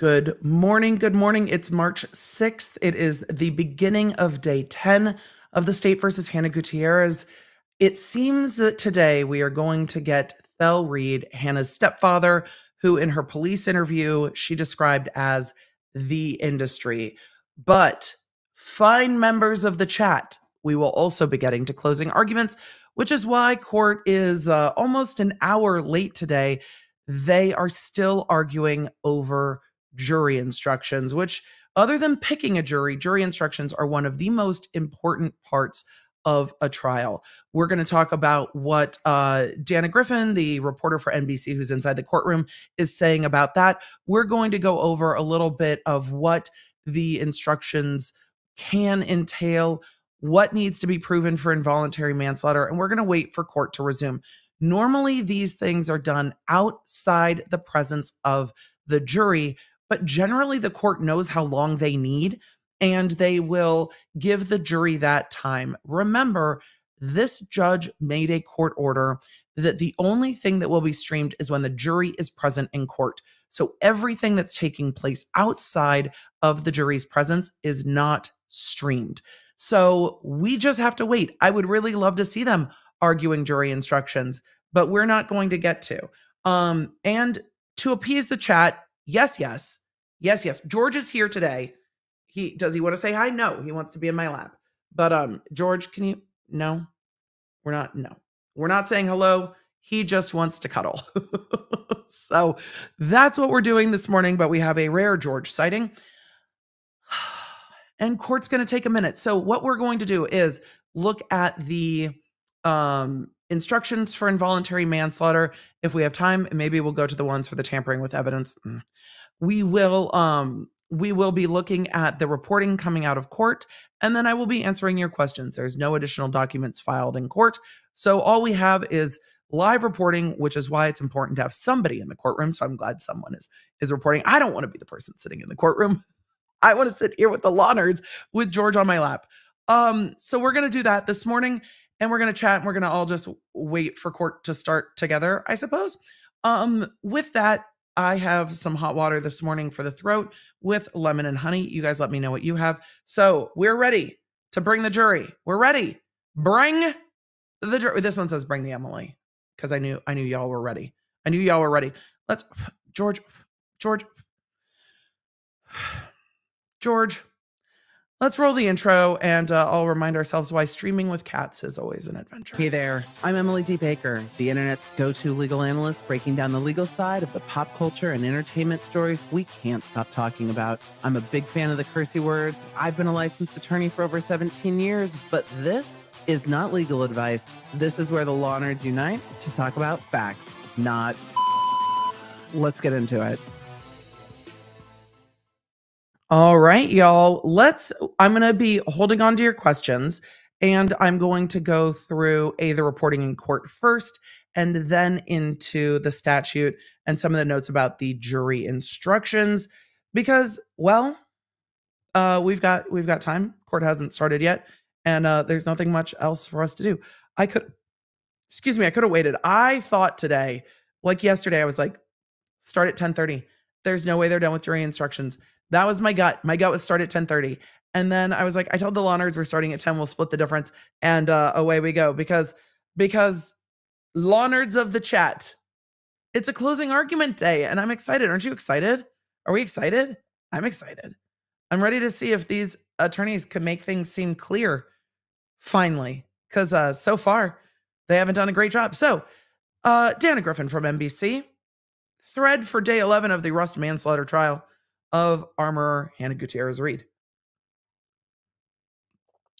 Good morning. Good morning. It's March 6th. It is the beginning of day 10 of the state versus Hannah Gutierrez. It seems that today we are going to get Thell Reed, Hannah's stepfather, who in her police interview she described as the industry. But fine members of the chat, we will also be getting to closing arguments, which is why court is uh, almost an hour late today. They are still arguing over jury instructions, which, other than picking a jury, jury instructions are one of the most important parts of a trial. We're going to talk about what uh, Dana Griffin, the reporter for NBC who's inside the courtroom, is saying about that. We're going to go over a little bit of what the instructions can entail, what needs to be proven for involuntary manslaughter, and we're going to wait for court to resume. Normally, these things are done outside the presence of the jury, but generally, the court knows how long they need and they will give the jury that time. Remember, this judge made a court order that the only thing that will be streamed is when the jury is present in court. So everything that's taking place outside of the jury's presence is not streamed. So we just have to wait. I would really love to see them arguing jury instructions, but we're not going to get to. Um and to appease the chat, yes, yes. Yes, yes. George is here today he does he want to say hi? No, he wants to be in my lap. But um, George, can you? No, we're not. No, we're not saying hello. He just wants to cuddle. so that's what we're doing this morning. But we have a rare George sighting. And court's going to take a minute. So what we're going to do is look at the um, instructions for involuntary manslaughter. If we have time, maybe we'll go to the ones for the tampering with evidence. Mm. We will um, we will be looking at the reporting coming out of court, and then I will be answering your questions. There's no additional documents filed in court. So all we have is live reporting, which is why it's important to have somebody in the courtroom. So I'm glad someone is is reporting. I don't want to be the person sitting in the courtroom. I want to sit here with the law nerds with George on my lap. Um, so we're gonna do that this morning and we're gonna chat and we're gonna all just wait for court to start together, I suppose. Um, with that, I have some hot water this morning for the throat with lemon and honey. You guys let me know what you have. So we're ready to bring the jury. We're ready. Bring the jury. This one says bring the Emily because I knew I knew y'all were ready. I knew y'all were ready. Let's George, George, George. Let's roll the intro and uh, I'll remind ourselves why streaming with cats is always an adventure. Hey there, I'm Emily D. Baker, the internet's go to legal analyst, breaking down the legal side of the pop culture and entertainment stories we can't stop talking about. I'm a big fan of the cursey words. I've been a licensed attorney for over 17 years, but this is not legal advice. This is where the law nerds unite to talk about facts, not. Let's get into it. All right, y'all. Let's, I'm going to be holding on to your questions and I'm going to go through A, the reporting in court first, and then into the statute and some of the notes about the jury instructions because, well, uh, we've got we've got time. Court hasn't started yet, and uh, there's nothing much else for us to do. I could, excuse me, I could have waited. I thought today, like yesterday, I was like, start at 10:30. There's no way they're done with jury instructions. That was my gut. My gut was start at 10:30. And then I was like, I told the law nerds we're starting at 10, we'll split the difference. And uh, away we go. Because because law nerds of the chat, it's a closing argument day, and I'm excited. Aren't you excited? Are we excited? I'm excited. I'm ready to see if these attorneys can make things seem clear finally. Because uh, so far, they haven't done a great job. So, uh, Dana Griffin from NBC, thread for day 11 of the Rust manslaughter trial of armorer Hannah Gutierrez Reed.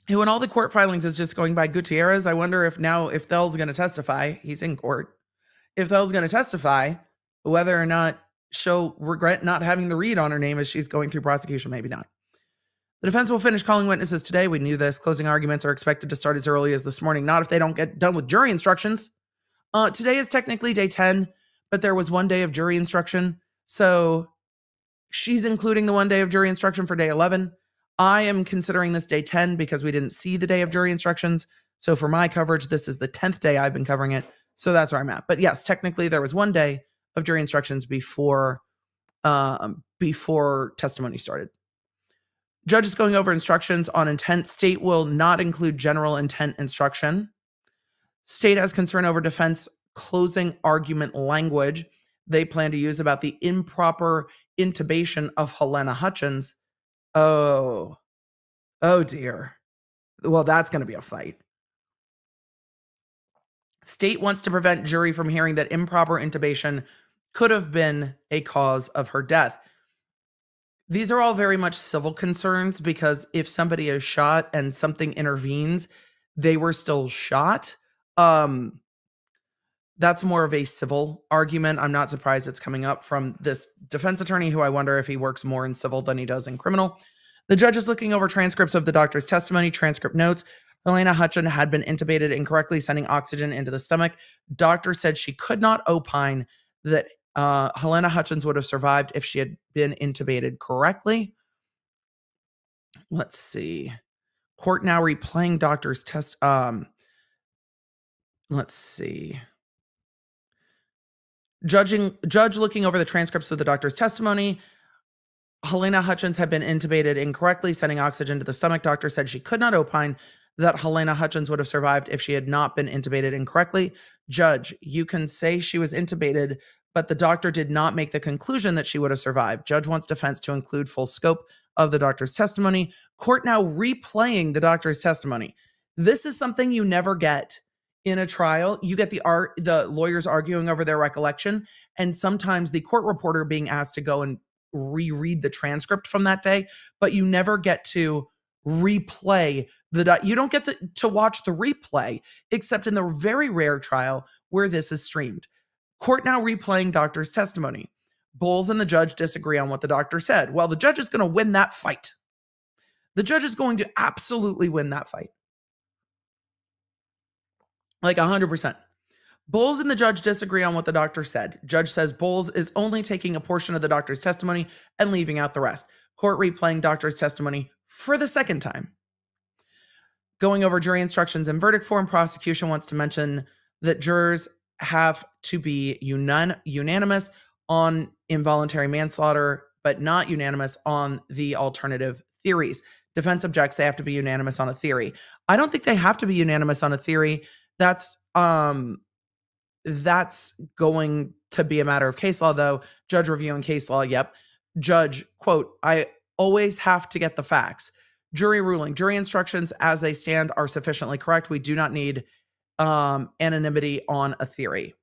Who in all the court filings is just going by Gutierrez. I wonder if now, if Thell's going to testify, he's in court. If Thell's going to testify, whether or not she'll regret not having the Reed on her name as she's going through prosecution, maybe not. The defense will finish calling witnesses today. We knew this. Closing arguments are expected to start as early as this morning, not if they don't get done with jury instructions. Uh, today is technically day 10, but there was one day of jury instruction. So She's including the one day of jury instruction for day 11. I am considering this day 10 because we didn't see the day of jury instructions. So for my coverage, this is the 10th day I've been covering it. So that's where I'm at. But yes, technically there was one day of jury instructions before um, before testimony started. Judge is going over instructions on intent. State will not include general intent instruction. State has concern over defense closing argument language they plan to use about the improper intubation of Helena Hutchins. Oh, oh dear. Well, that's going to be a fight. State wants to prevent jury from hearing that improper intubation could have been a cause of her death. These are all very much civil concerns because if somebody is shot and something intervenes, they were still shot. Um, that's more of a civil argument. I'm not surprised it's coming up from this defense attorney who I wonder if he works more in civil than he does in criminal. The judge is looking over transcripts of the doctor's testimony, transcript notes. Halyna Hutchin had been intubated incorrectly, sending oxygen into the stomach. Doctor said she could not opine that uh, Halyna Hutchins would have survived if she had been intubated correctly. Let's see. Court now replaying doctor's test. Um, let's see. Judging judge looking over the transcripts of the doctor's testimony. Helena Hutchins had been intubated incorrectly, sending oxygen to the stomach. Doctor said she could not opine that Helena Hutchins would have survived if she had not been intubated incorrectly. Judge, you can say she was intubated, but the doctor did not make the conclusion that she would have survived. Judge wants defense to include full scope of the doctor's testimony. Court now replaying the doctor's testimony. This is something you never get in a trial. You get the art the lawyers arguing over their recollection and sometimes the court reporter being asked to go and reread the transcript from that day, but you never get to replay the you don't get to, to watch the replay except in the very rare trial where this is streamed. Court now replaying doctor's testimony. Bowles and the judge disagree on what the doctor said. Well, the judge is going to win that fight. The judge is going to absolutely win that fight. Like 100%. Bowles and the judge disagree on what the doctor said. Judge says Bowles is only taking a portion of the doctor's testimony and leaving out the rest. Court replaying doctor's testimony for the second time. Going over jury instructions and verdict form, prosecution wants to mention that jurors have to be unan- unanimous on involuntary manslaughter, but not unanimous on the alternative theories. Defense objects they have to be unanimous on a theory. I don't think they have to be unanimous on a theory. That's um that's going to be a matter of case law though. Judge reviewing case law, yep. Judge, quote, I always have to get the facts. Jury ruling, jury instructions as they stand are sufficiently correct. We do not need um, anonymity on a theory.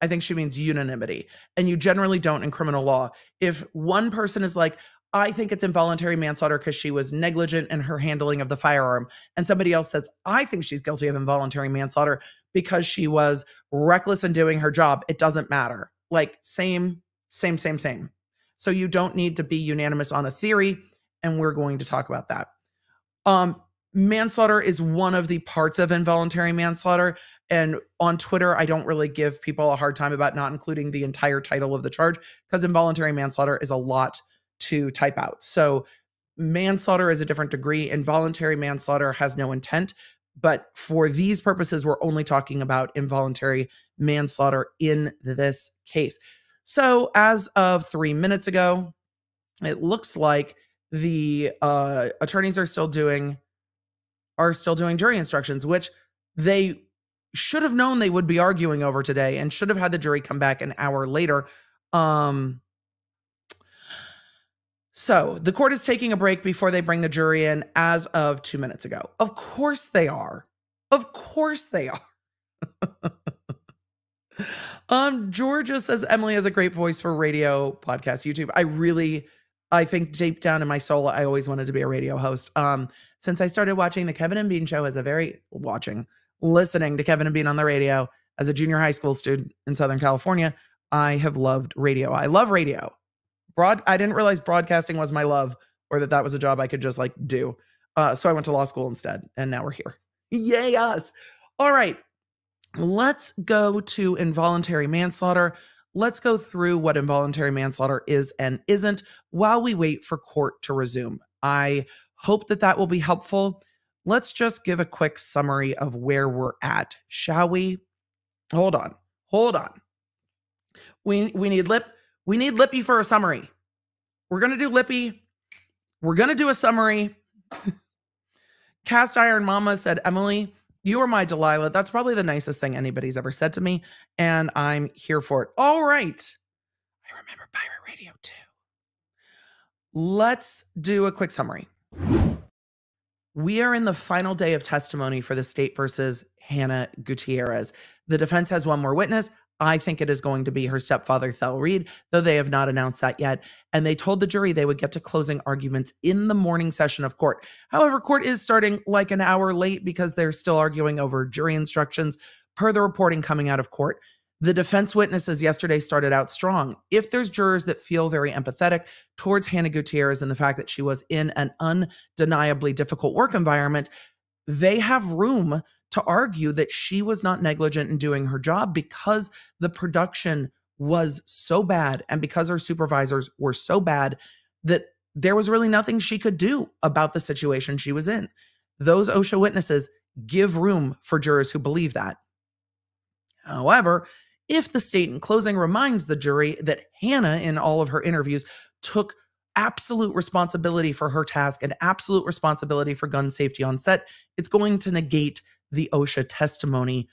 I think she means unanimity. And you generally don't in criminal law. If one person is like, I think it's involuntary manslaughter because she was negligent in her handling of the firearm. And somebody else says, I think she's guilty of involuntary manslaughter because she was reckless in doing her job. It doesn't matter. Like, same, same, same, same. So you don't need to be unanimous on a theory. And we're going to talk about that. Um, manslaughter is one of the parts of involuntary manslaughter. And on Twitter, I don't really give people a hard time about not including the entire title of the charge because involuntary manslaughter is a lot to type out. So manslaughter is a different degree. Involuntary manslaughter has no intent. But for these purposes, we're only talking about involuntary manslaughter in this case. So, as of three minutes ago, it looks like the uh, attorneys are still doing are still doing jury instructions, which they should have known they would be arguing over today and should have had the jury come back an hour later. Um, so the court is taking a break before they bring the jury in as of two minutes ago. Of course they are. Of course they are. um, Georgia says Emily has a great voice for radio, podcast, YouTube. I really I think deep down in my soul, I always wanted to be a radio host. Um, since I started watching the Kevin and Bean show as a very watching, listening to Kevin and Bean on the radio as a junior high school student in Southern California, I have loved radio. I love radio. Broad. I didn't realize broadcasting was my love, or that that was a job I could just like do. Uh, so I went to law school instead, and now we're here. Yay us! All right, let's go to involuntary manslaughter. Let's go through what involuntary manslaughter is and isn't while we wait for court to resume. I hope that that will be helpful. Let's just give a quick summary of where we're at, shall we? Hold on. Hold on. We we need lip We need Lippy for a summary. We're going to do Lippy. We're going to do a summary. Cast Iron Mama said, Emily, you are my Delilah. That's probably the nicest thing anybody's ever said to me. And I'm here for it. All right. I remember Pirate Radio too. Let's do a quick summary. We are in the final day of testimony for the state versus Hannah Gutierrez. The defense has one more witness. I think it is going to be her stepfather, Thell Reed, though they have not announced that yet. And they told the jury they would get to closing arguments in the morning session of court. However, court is starting like an hour late because they're still arguing over jury instructions, per the reporting coming out of court. The defense witnesses yesterday started out strong. If there's jurors that feel very empathetic towards Hannah Gutierrez and the fact that she was in an undeniably difficult work environment, they have room to argue that she was not negligent in doing her job because the production was so bad and because her supervisors were so bad that there was really nothing she could do about the situation she was in. Those OSHA witnesses give room for jurors who believe that. However, if the state in closing reminds the jury that Hannah, in all of her interviews, took absolute responsibility for her task and absolute responsibility for gun safety on set, it's going to negate the OSHA testimony,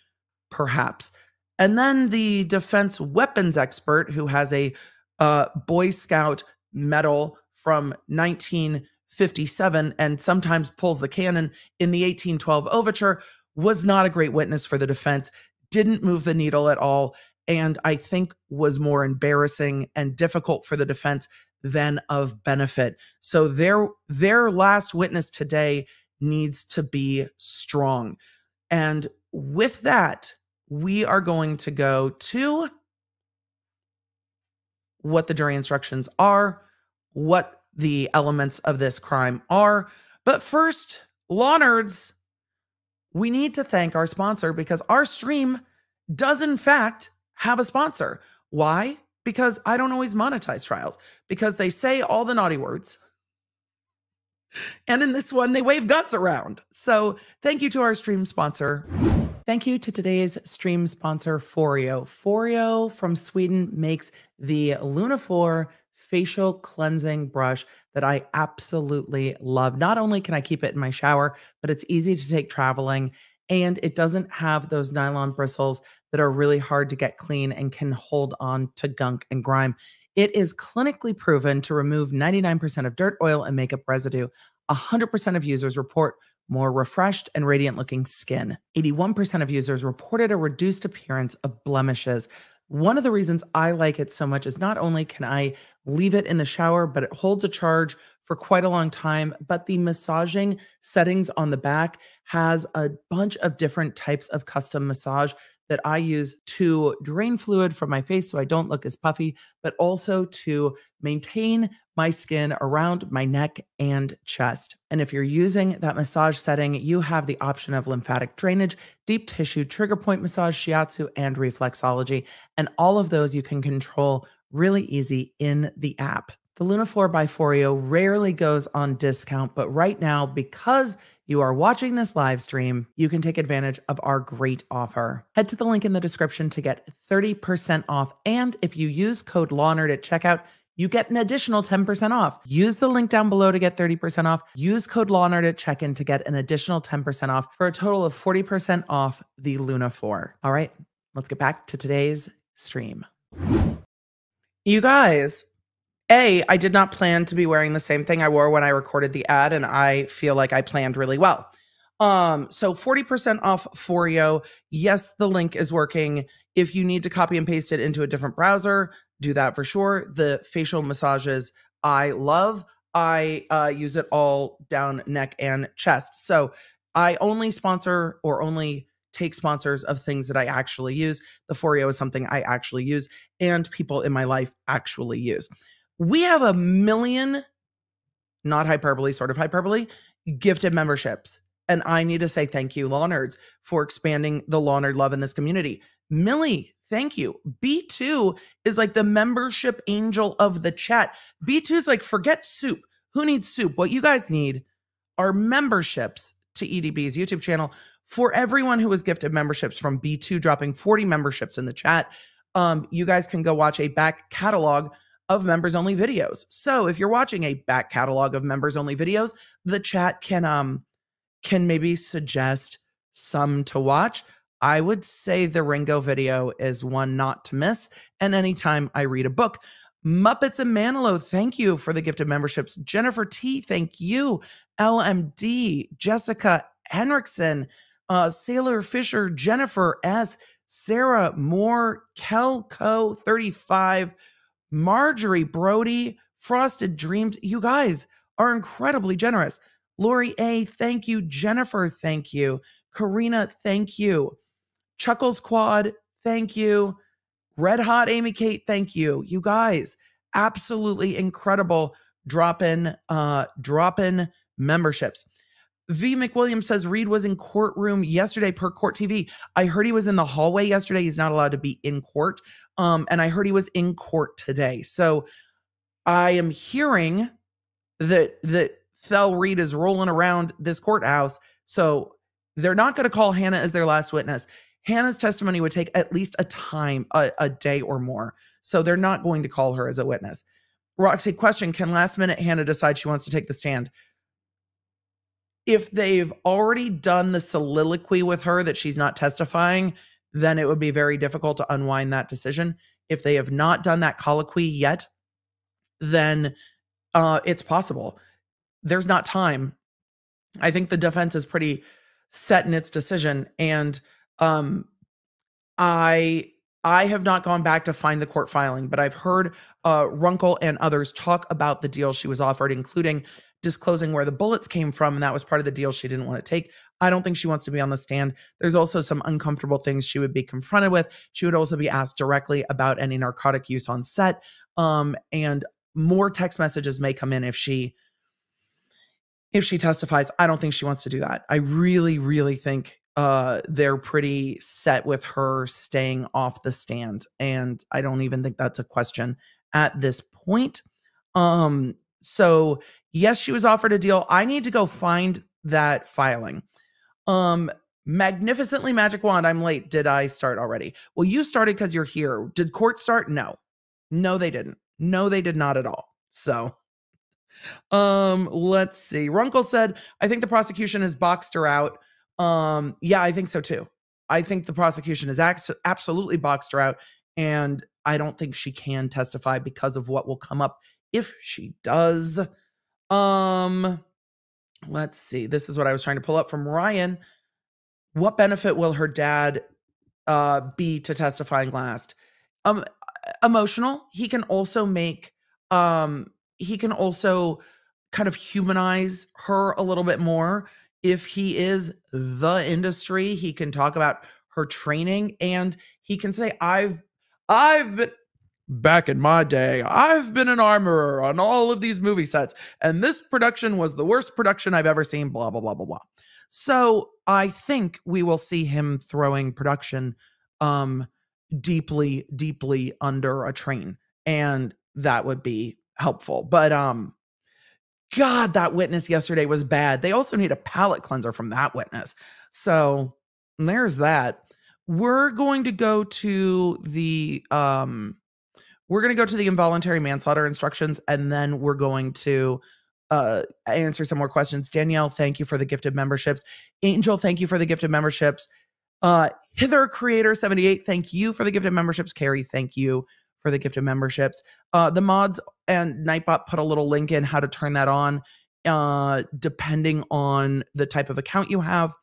perhaps. And then the defense weapons expert, who has a uh, Boy Scout medal from 1957 and sometimes pulls the cannon in the 1812 overture, was not a great witness for the defense didn't move the needle at all and I think was more embarrassing and difficult for the defense than of benefit. So their their last witness today needs to be strong. And with that, we are going to go to what the jury instructions are, what the elements of this crime are. But first, law nerds, we need to thank our sponsor because our stream does, in fact, have a sponsor. Why? Because I don't always monetize trials, because they say all the naughty words. And in this one, they wave guts around. So thank you to our stream sponsor. Thank you to today's stream sponsor, Foreo. Foreo from Sweden makes the Luna 4 facial cleansing brush that I absolutely love. Not only can I keep it in my shower, but it's easy to take traveling and it doesn't have those nylon bristles that are really hard to get clean and can hold on to gunk and grime. It is clinically proven to remove 99% of dirt, oil, and makeup residue. 100% of users report more refreshed and radiant looking skin. 81% of users reported a reduced appearance of blemishes. One of the reasons I like it so much is not only can I leave it in the shower, but it holds a charge for quite a long time. But the massaging settings on the back has a bunch of different types of custom massage that I use to drain fluid from my face so I don't look as puffy, but also to maintain my skin around my neck and chest. And if you're using that massage setting, you have the option of lymphatic drainage, deep tissue, trigger point massage, shiatsu, and reflexology. And all of those you can control really easy in the app. The Luna 4 by Foreo rarely goes on discount, but right now, because you are watching this live stream, you can take advantage of our great offer. Head to the link in the description to get 30% off. And if you use code LAWNERD at checkout, you get an additional 10% off. Use the link down below to get 30% off. Use code LAWNERD at check in to get an additional 10% off for a total of 40% off the Luna 4. All right, let's get back to today's stream. You guys, a, I did not plan to be wearing the same thing I wore when I recorded the ad, and I feel like I planned really well. Um, so 40% off Foreo. Yes, the link is working. If you need to copy and paste it into a different browser, do that for sure. The facial massages I love. I uh, use it all down neck and chest. So I only sponsor or only take sponsors of things that I actually use. The Foreo is something I actually use and people in my life actually use we have a million, not hyperbole, sort of hyperbole, gifted memberships. And I need to say thank you, Law Nerds, for expanding the Law Nerd love in this community. Millie, thank you. B2 is like the membership angel of the chat. B2 is like, forget soup. Who needs soup? What you guys need are memberships to EDB's YouTube channel. For everyone who was gifted memberships from B2 dropping 40 memberships in the chat, um, you guys can go watch a back catalog of members only videos. So if you're watching a back catalog of members only videos, the chat can um can maybe suggest some to watch. I would say the Ringo video is one not to miss. And anytime I read a book, Muppets and Manilow, thank you for the gift of memberships. Jennifer T, thank you. LMD, Jessica Henriksen, uh, Sailor Fisher, Jennifer S, Sarah Moore, Kelco 35, Marjorie Brody, Frosted Dreams. You guys are incredibly generous. Lori A, thank you. Jennifer, thank you. Karina, thank you. Chuckles Quad, thank you. Red Hot Amy Kate, thank you. You guys, absolutely incredible drop in uh drop in memberships. V McWilliams says Reed was in courtroom yesterday per court TV. I heard he was in the hallway yesterday. He's not allowed to be in court. Um, and I heard he was in court today. So I am hearing that that Thell Reed is rolling around this courthouse. So they're not going to call Hannah as their last witness. Hannah's testimony would take at least a time, a, a day or more. So they're not going to call her as a witness. Roxy, question Can last minute Hannah decide she wants to take the stand? If they've already done the soliloquy with her that she's not testifying, then it would be very difficult to unwind that decision. If they have not done that colloquy yet, then uh, it's possible. There's not time. I think the defense is pretty set in its decision. And um, I I have not gone back to find the court filing, but I've heard uh, Runkle and others talk about the deal she was offered, including disclosing where the bullets came from, and that was part of the deal she didn't want to take. I don't think she wants to be on the stand. There's also some uncomfortable things she would be confronted with. She would also be asked directly about any narcotic use on set, um, and more text messages may come in if she if she testifies. I don't think she wants to do that. I really, really think uh, they're pretty set with her staying off the stand. And I don't even think that's a question at this point. Um, so yes, she was offered a deal. I need to go find that filing. Um, magnificently magic wand. I'm late. Did I start already? Well, you started because you're here. Did court start? No. No, they didn't. No, they did not at all. So um, let's see. Runkle said, I think the prosecution has boxed her out. Um, yeah, I think so too. I think the prosecution has ac- absolutely boxed her out, and I don't think she can testify because of what will come up if she does. Um, let's see. This is what I was trying to pull up from Ryan. What benefit will her dad uh be to testifying last? Um emotional. He can also make um he can also kind of humanize her a little bit more if he is the industry, he can talk about her training and he can say, I've I've been back in my day, I've been an armorer on all of these movie sets, and this production was the worst production I've ever seen, blah, blah, blah, blah, blah. So I think we will see him throwing production um deeply, deeply under a train. And that would be helpful. But um God, that witness yesterday was bad. They also need a palate cleanser from that witness. So there's that. We're going to go to the um we're going to go to the involuntary manslaughter instructions and then we're going to uh answer some more questions. Danielle, thank you for the gifted memberships. Angel, thank you for the gifted memberships. Uh Hither Creator 78, thank you for the gifted memberships. Carrie, thank you for the gifted memberships. Uh, the mods and Nightbot put a little link in how to turn that on, uh, depending on the type of account you have.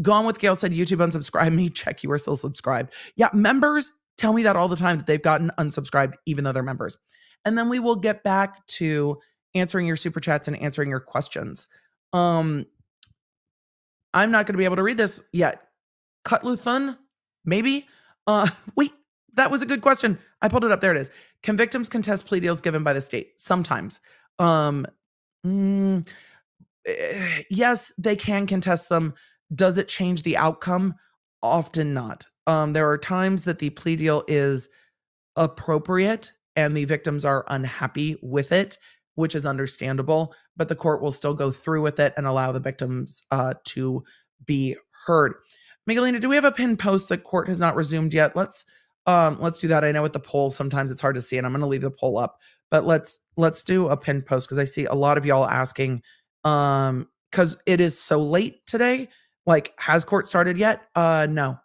Gone with Gail said YouTube unsubscribe me. Check you are still subscribed. Yeah, members tell me that all the time that they've gotten unsubscribed even though they're members. And then we will get back to answering your super chats and answering your questions. Um, I'm not going to be able to read this yet. Cutluthun, maybe. Uh, wait, that was a good question. I pulled it up. There it is. Can victims contest plea deals given by the state? Sometimes. Um, mm, eh, yes, they can contest them. Does it change the outcome? Often not. Um, there are times that the plea deal is appropriate and the victims are unhappy with it, which is understandable, but the court will still go through with it and allow the victims uh, to be heard. Megalina, do we have a pin post that court has not resumed yet? Let's Um, let's do that. I know with the poll, sometimes it's hard to see, and I'm going to leave the poll up. But let's let's do a pinned post because I see a lot of y'all asking. Um, because it is so late today. Like, has court started yet? Uh, no,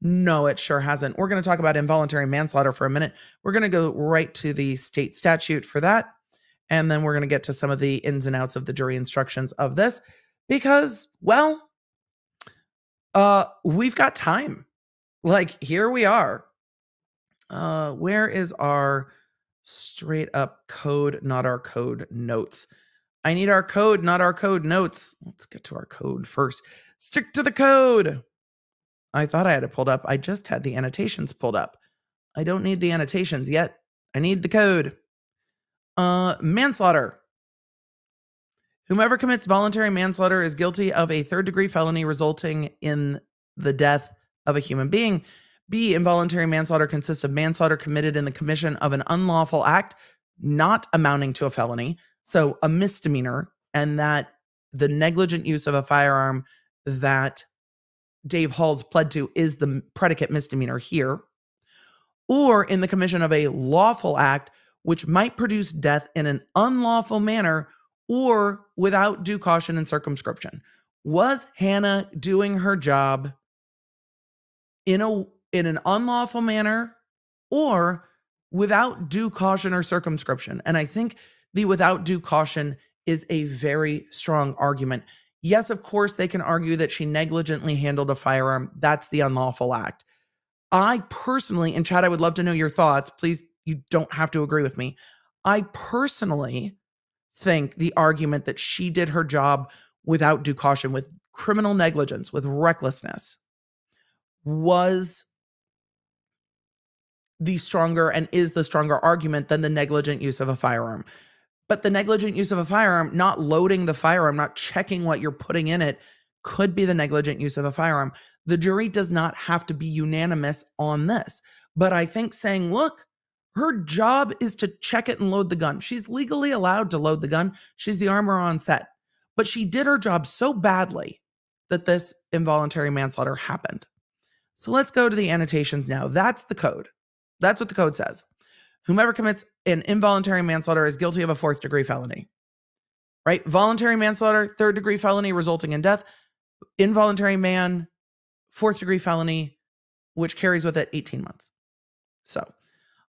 no, it sure hasn't. We're going to talk about involuntary manslaughter for a minute. We're going to go right to the state statute for that. And then we're going to get to some of the ins and outs of the jury instructions of this because, well, uh, we've got time. Like, here we are. Uh, where is our straight up code, not our code notes? I need our code, not our code notes. Let's get to our code first. Stick to the code. I thought I had it pulled up. I just had the annotations pulled up. I don't need the annotations yet. I need the code. Uh, manslaughter. Whomever commits voluntary manslaughter is guilty of a third degree felony resulting in the death of a human being. B. Involuntary manslaughter consists of manslaughter committed in the commission of an unlawful act not amounting to a felony, so a misdemeanor, and that the negligent use of a firearm that Dave Halls pled to is the predicate misdemeanor here, or in the commission of a lawful act which might produce death in an unlawful manner or without due caution and circumscription. Was Hannah doing her job in a in an unlawful manner or without due caution or circumscription? And I think the without due caution is a very strong argument. Yes, of course, they can argue that she negligently handled a firearm. That's the unlawful act. I personally, and Chad, I would love to know your thoughts. Please you don't have to agree with me. I personally think the argument that she did her job without due caution, with criminal negligence, with recklessness, was the stronger and is the stronger argument than the negligent use of a firearm. But the negligent use of a firearm, not loading the firearm, not checking what you're putting in it, could be the negligent use of a firearm. The jury does not have to be unanimous on this. But I think saying, look, her job is to check it and load the gun. She's legally allowed to load the gun. She's the armorer on set. But she did her job so badly that this involuntary manslaughter happened. So let's go to the annotations now. That's the code. That's what the code says. Whomever commits an involuntary manslaughter is guilty of a fourth degree felony. Right? Voluntary manslaughter, third degree felony resulting in death. Involuntary man, fourth degree felony, which carries with it 18 months. So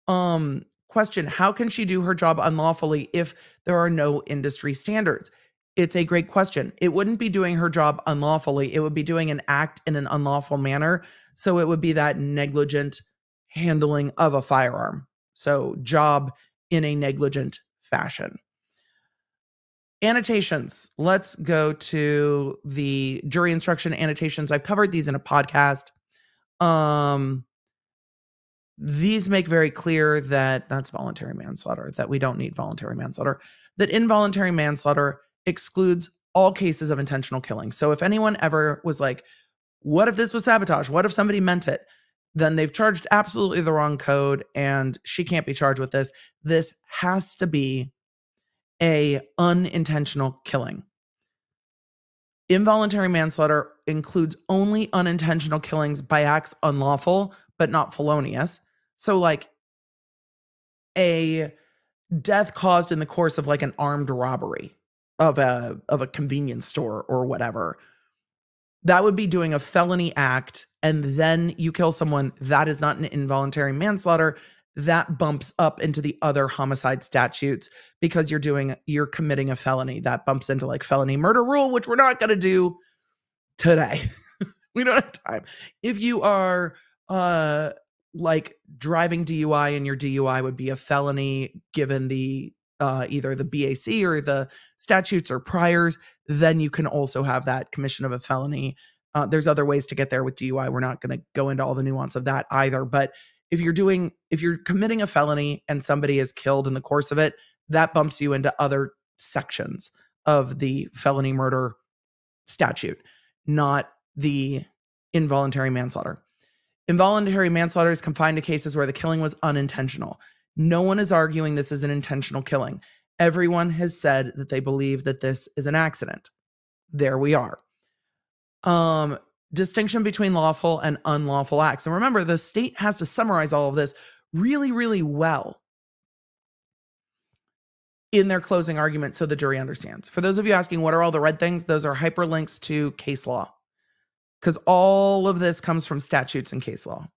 um, question How can she do her job unlawfully if there are no industry standards? It's a great question. It wouldn't be doing her job unlawfully. It would be doing an act in an unlawful manner. So it would be that negligent handling of a firearm. So, job in a negligent fashion. Annotations. Let's go to the jury instruction annotations. I've covered these in a podcast. Um, these make very clear that that's voluntary manslaughter, that we don't need voluntary manslaughter, that involuntary manslaughter excludes all cases of intentional killing. So if anyone ever was like, what if this was sabotage? What if somebody meant it? Then they've charged absolutely the wrong code and she can't be charged with this. This has to be a unintentional killing. Involuntary manslaughter includes only unintentional killings by acts unlawful but not felonious. So like a death caused in the course of like an armed robbery of a of a convenience store or whatever. That would be doing a felony act and then you kill someone that is not an involuntary manslaughter. That bumps up into the other homicide statutes because you're doing you're committing a felony. That bumps into like felony murder rule which we're not going to do today. We don't have time. If you are uh like driving DUI and your DUI would be a felony given the uh, either the BAC or the statutes or priors, then you can also have that commission of a felony. Uh, there's other ways to get there with DUI. We're not going to go into all the nuance of that either. But if you're doing, if you're committing a felony and somebody is killed in the course of it, that bumps you into other sections of the felony murder statute, not the involuntary manslaughter. Involuntary manslaughter is confined to cases where the killing was unintentional. No one is arguing this is an intentional killing. Everyone has said that they believe that this is an accident. There we are. Um, distinction between lawful and unlawful acts. And remember, the state has to summarize all of this really, really well in their closing argument so the jury understands. For those of you asking, what are all the red things? Those are hyperlinks to case law because all of this comes from statutes and case law.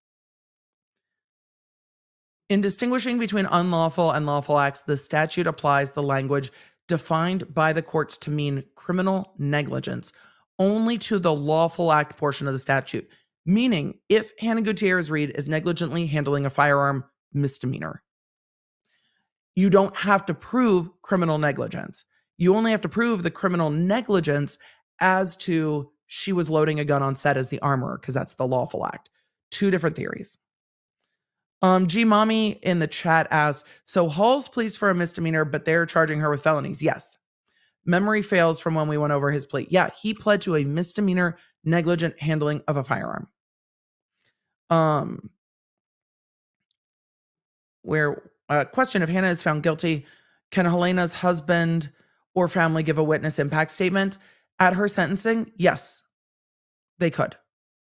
In distinguishing between unlawful and lawful acts, the statute applies the language defined by the courts to mean criminal negligence only to the lawful act portion of the statute, meaning if Hannah Gutierrez Reed is negligently handling a firearm, misdemeanor you don't have to prove criminal negligence. You only have to prove the criminal negligence as to she was loading a gun on set as the armorer, because that's the lawful act. Two different theories. Um, G Mommy in the chat asked, so Halls pleas for a misdemeanor, but they're charging her with felonies. Yes. Memory fails from when we went over his plea. Yeah, he pled to a misdemeanor negligent handling of a firearm. Um, where uh, question if Hannah is found guilty, can Helena's husband or family give a witness impact statement at her sentencing? Yes, they could.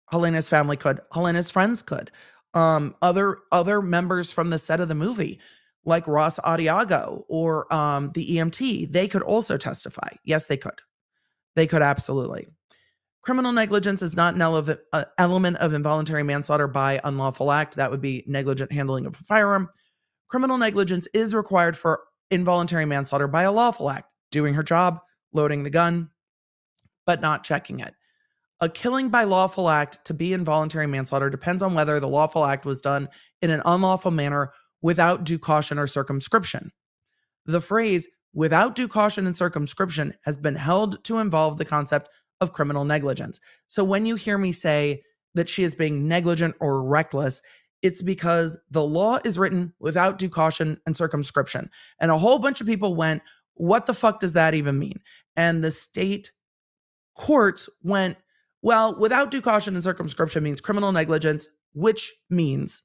Helena's family could. Helena's friends could. Um, other other members from the set of the movie, like Ross Addiego or um, the EMT, they could also testify. Yes, they could. They could absolutely. Criminal negligence is not an ele- uh, element of involuntary manslaughter by unlawful act. That would be negligent handling of a firearm. Criminal negligence is required for involuntary manslaughter by a lawful act, doing her job, loading the gun, but not checking it. A killing by lawful act to be involuntary manslaughter depends on whether the lawful act was done in an unlawful manner without due caution or circumscription. The phrase without due caution and circumscription has been held to involve the concept of criminal negligence. So when you hear me say that she is being negligent or reckless, it's because the law is written without due caution and circumscription. And a whole bunch of people went, What the fuck does that even mean? And the state courts went, Well, without due caution and circumscription means criminal negligence, which means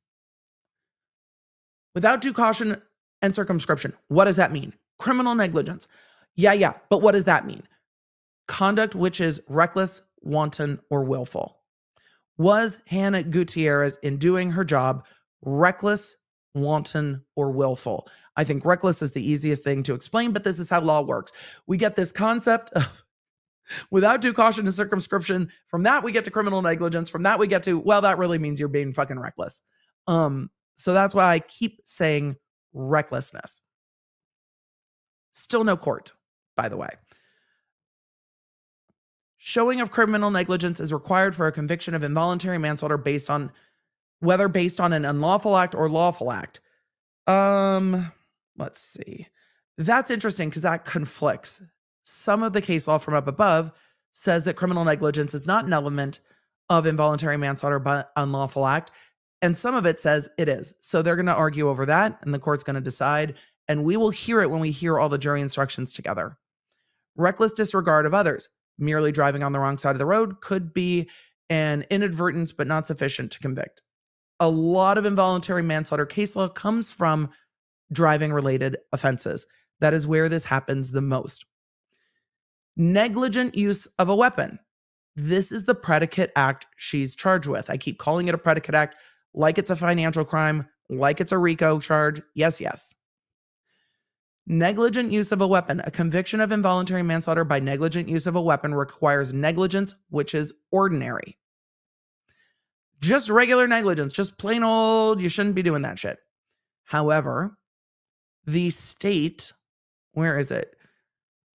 without due caution and circumscription. What does that mean? Criminal negligence. Yeah, yeah. But what does that mean? Conduct which is reckless, wanton, or willful. Was Hannah Gutierrez in doing her job reckless, wanton, or willful? I think reckless is the easiest thing to explain, but this is how law works. We get this concept of without due caution and circumscription. From that, we get to criminal negligence. From that, we get to, well, that really means you're being fucking reckless. Um, so that's why I keep saying recklessness. Still no court, by the way. Showing of criminal negligence is required for a conviction of involuntary manslaughter based on whether based on an unlawful act or lawful act. Um, let's see. That's interesting because that conflicts. Some of the case law from up above says that criminal negligence is not an element of involuntary manslaughter but unlawful act. And some of it says it is. So they're going to argue over that, and the court's going to decide. And we will hear it when we hear all the jury instructions together. Reckless disregard of others merely driving on the wrong side of the road could be an inadvertence, but not sufficient to convict. A lot of involuntary manslaughter case law comes from driving related offenses. That is where this happens the most. Negligent use of a weapon. This is the predicate act she's charged with. I keep calling it a predicate act like it's a financial crime, like it's a RICO charge. Yes, yes. Negligent use of a weapon. A conviction of involuntary manslaughter by negligent use of a weapon requires negligence, which is ordinary. Just regular negligence, just plain old, you shouldn't be doing that shit. However, the state, where is it?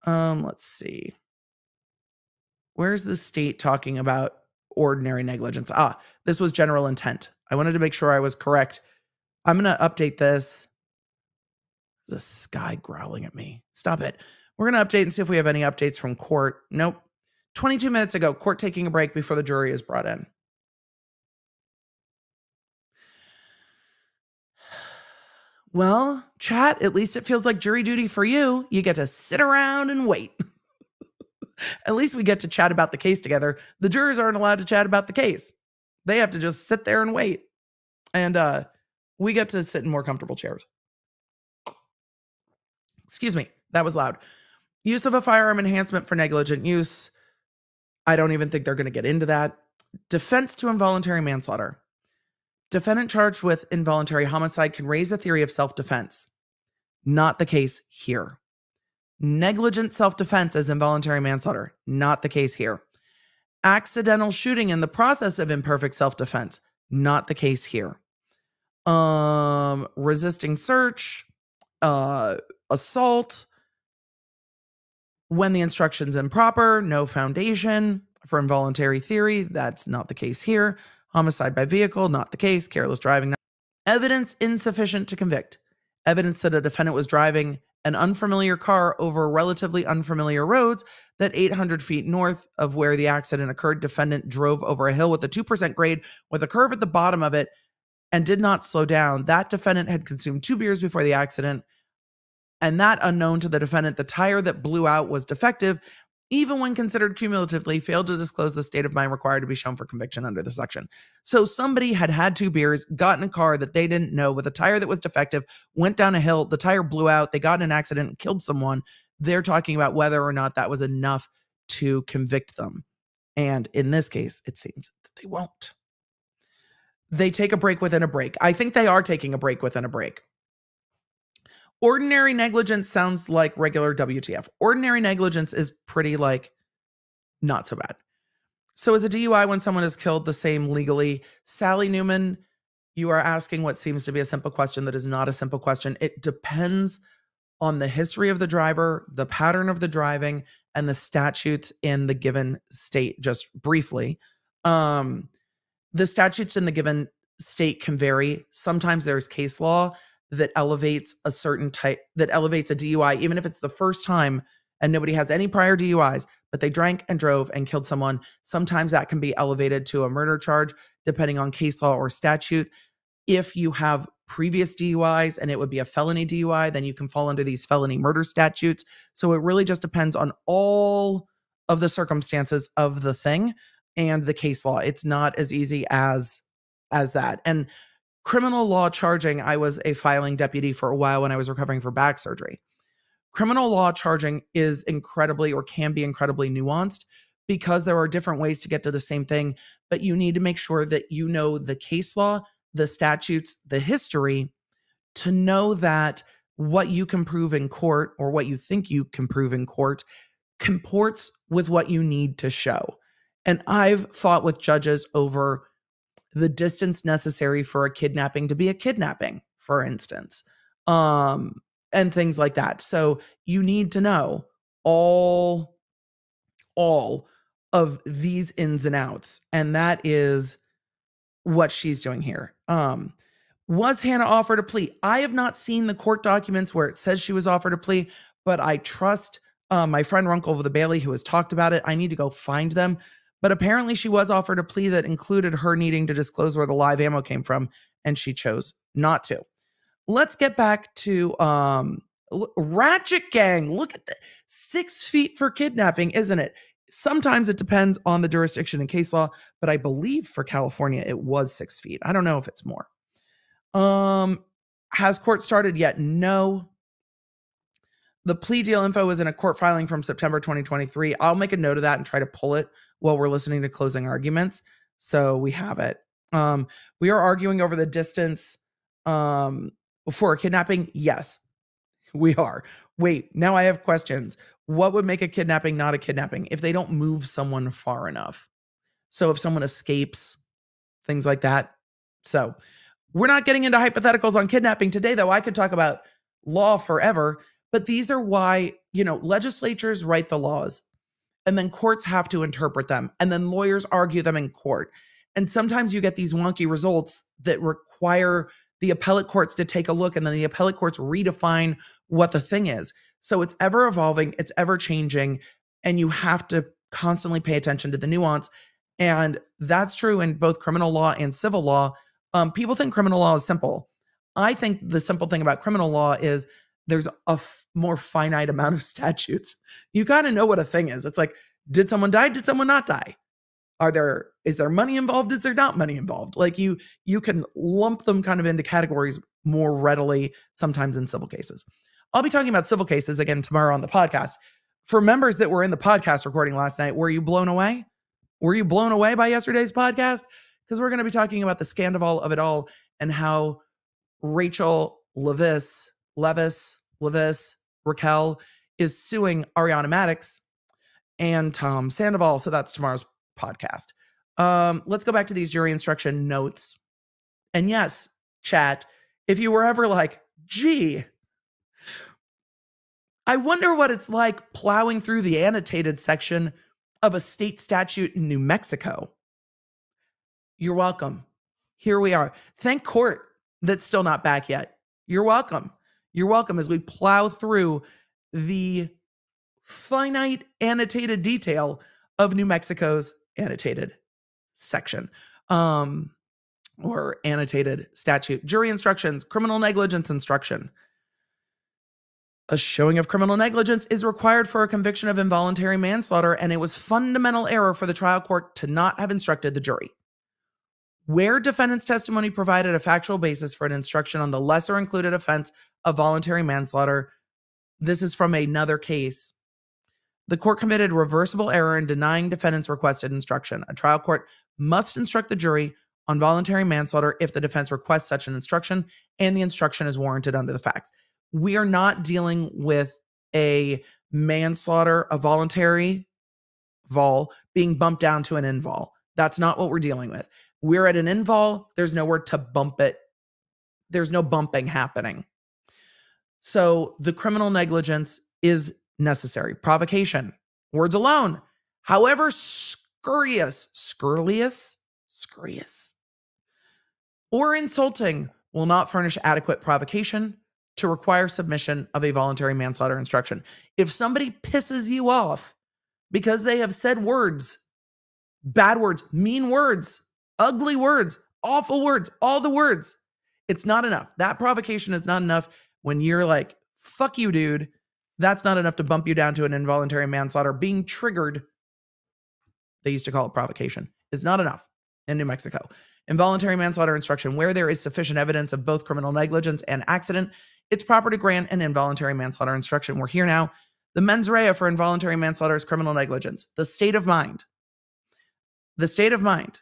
Um, let's see. Where's the state talking about ordinary negligence? Ah, this was general intent. I wanted to make sure I was correct. I'm going to update this there's a sky growling at me. Stop it. We're going to update and see if we have any updates from court. Nope. 22 minutes ago, court taking a break before the jury is brought in. Well, chat, at least it feels like jury duty for you. You get to sit around and wait. at least we get to chat about the case together. The jurors aren't allowed to chat about the case. They have to just sit there and wait. And uh we get to sit in more comfortable chairs. Excuse me, that was loud. Use of a firearm enhancement for negligent use. I don't even think they're going to get into that. defense to involuntary manslaughter. Defendant charged with involuntary homicide can raise a theory of self defense. Not the case here. Negligent self defense as involuntary manslaughter. Not the case here. Accidental shooting in the process of imperfect self defense. Not the case here. Um, resisting search, uh, assault, when the instruction's improper, no foundation for involuntary theory. That's not the case here. Homicide by vehicle, not the case. Careless driving, evidence insufficient to convict. Evidence that a defendant was driving an unfamiliar car over relatively unfamiliar roads that 800 feet north of where the accident occurred, defendant drove over a hill with a 2% grade with a curve at the bottom of it and did not slow down. That defendant had consumed two beers before the accident and that unknown to the defendant, the tire that blew out was defective, even when considered cumulatively, failed to disclose the state of mind required to be shown for conviction under the section. So somebody had had two beers, got in a car that they didn't know with a tire that was defective, went down a hill, the tire blew out, they got in an accident killed someone. They're talking about whether or not that was enough to convict them. And in this case, it seems that they won't. They take a break within a break. I think they are taking a break within a break. Ordinary negligence sounds like regular WTF. Ordinary negligence is pretty like not so bad. So, as a DUI, when someone is killed the same legally, Sally Newman, you are asking what seems to be a simple question that is not a simple question. It depends on the history of the driver, the pattern of the driving, and the statutes in the given state, just briefly. Um, the statutes in the given state can vary. Sometimes there's case law that elevates a certain type that elevates a DUI, even if it's the first time and nobody has any prior DUIs, but they drank and drove and killed someone. Sometimes that can be elevated to a murder charge, depending on case law or statute. If you have previous DUIs and it would be a felony DUI, then you can fall under these felony murder statutes. So it really just depends on all of the circumstances of the thing and the case law. It's not as easy as as that. And criminal law charging, I was a filing deputy for a while when I was recovering for back surgery. Criminal law charging is incredibly or can be incredibly nuanced because there are different ways to get to the same thing, but you need to make sure that you know the case law, the statutes, the history to know that what you can prove in court or what you think you can prove in court comports with what you need to show. And I've fought with judges over the distance necessary for a kidnapping to be a kidnapping, for instance, um, and things like that. So you need to know all, all of these ins and outs, and that is what she's doing here. Um, was Hannah offered a plea? I have not seen the court documents where it says she was offered a plea, but I trust uh, my friend Runkle of the Bailey who has talked about it. I need to go find them but apparently, she was offered a plea that included her needing to disclose where the live ammo came from, and she chose not to. Let's get back to um, Ratchet Gang. Look at that. Six feet for kidnapping, isn't it? Sometimes it depends on the jurisdiction and case law, but I believe for California it was six feet. I don't know if it's more. Um, has court started yet? No. The plea deal info is in a court filing from September 2023. I'll make a note of that and try to pull it while we're listening to closing arguments. So we have it. Um, we are arguing over the distance um, for kidnapping. Yes, we are. Wait, now I have questions. What would make a kidnapping not a kidnapping if they don't move someone far enough? So if someone escapes, things like that. So we're not getting into hypotheticals on kidnapping today, though. I could talk about law forever, but these are why, you know, legislatures write the laws and then courts have to interpret them and then lawyers argue them in court. And sometimes you get these wonky results that require the appellate courts to take a look and then the appellate courts redefine what the thing is. So it's ever evolving it's ever changing and you have to constantly pay attention to the nuance. And that's true in both criminal law and civil law. Um, people think criminal law is simple. I think the simple thing about criminal law is there's a f- more finite amount of statutes. You got to know what a thing is. It's like, did someone die? Did someone not die? Are there is there money involved? Is there not money involved? Like you you can lump them kind of into categories more readily sometimes in civil cases. I'll be talking about civil cases again tomorrow on the podcast. For members that were in the podcast recording last night, were you blown away? Were you blown away by yesterday's podcast? Because we're going to be talking about the scandal of it all and how Rachel Leviss, Leviss, Leviss, Raquel is suing Ariana Madix and Tom Sandoval. So that's tomorrow's podcast. Um, let's go back to these jury instruction notes. And yes, chat, if you were ever like, gee, I wonder what it's like plowing through the annotated section of a state statute in New Mexico. You're welcome. Here we are. Thank court that's still not back yet. You're welcome. You're welcome as we plow through the finite annotated detail of New Mexico's annotated section um, or annotated statute. Jury instructions, criminal negligence instruction. A showing of criminal negligence is required for a conviction of involuntary manslaughter, and it was fundamental error for the trial court to not have instructed the jury. Where defendant's testimony provided a factual basis for an instruction on the lesser included offense of voluntary manslaughter, this is from another case. The court committed reversible error in denying defendant's requested instruction. A trial court must instruct the jury on voluntary manslaughter if the defense requests such an instruction and the instruction is warranted under the facts we are not dealing with a manslaughter, a voluntary vol being bumped down to an invol. That's not what we're dealing with. We're at an invol, there's nowhere to bump it. There's no bumping happening. So the criminal negligence is necessary. Provocation, words alone, however scurrious, scurrious, scurrious, or insulting, will not furnish adequate provocation to require submission of a voluntary manslaughter instruction. If somebody pisses you off because they have said words, bad words, mean words, ugly words, awful words, all the words, it's not enough. That provocation is not enough when you're like, fuck you, dude. That's not enough to bump you down to an involuntary manslaughter. Being triggered, they used to call it provocation, is not enough in New Mexico. Involuntary manslaughter instruction, where there is sufficient evidence of both criminal negligence and accident, it's proper to grant an involuntary manslaughter instruction. We're here now. The mens rea for involuntary manslaughter is criminal negligence. The state of mind. The state of mind.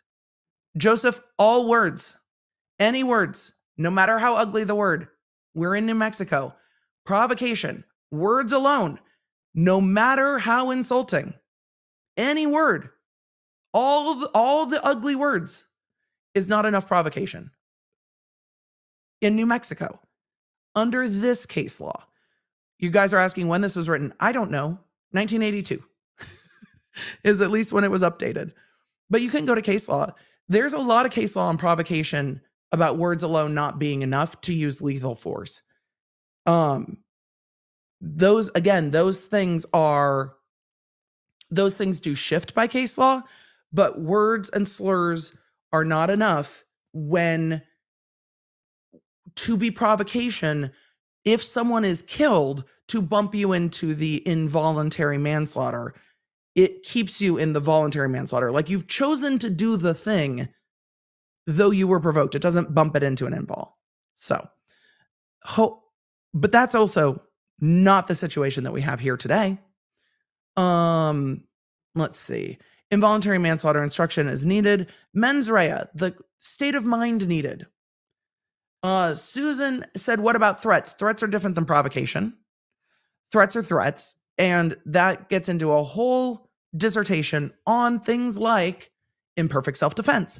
Joseph, all words, any words, no matter how ugly the word, we're in New Mexico. Provocation, words alone, no matter how insulting, any word, all the, all the ugly words is not enough provocation. In New Mexico, under this case law. You guys are asking when this was written. I don't know. 1982 is at least when it was updated. But you can go to case law. There's a lot of case law on provocation about words alone not being enough to use lethal force. Um those again, those things are those things do shift by case law, but words and slurs are not enough when to be provocation if someone is killed to bump you into the involuntary manslaughter. It keeps you in the voluntary manslaughter. Like you've chosen to do the thing though you were provoked. It doesn't bump it into an invol. So ho- but that's also not the situation that we have here today um let's see involuntary manslaughter instruction is needed mens rea the state of mind needed uh, Susan said, What about threats? Threats are different than provocation. Threats are threats. And that gets into a whole dissertation on things like imperfect self defense.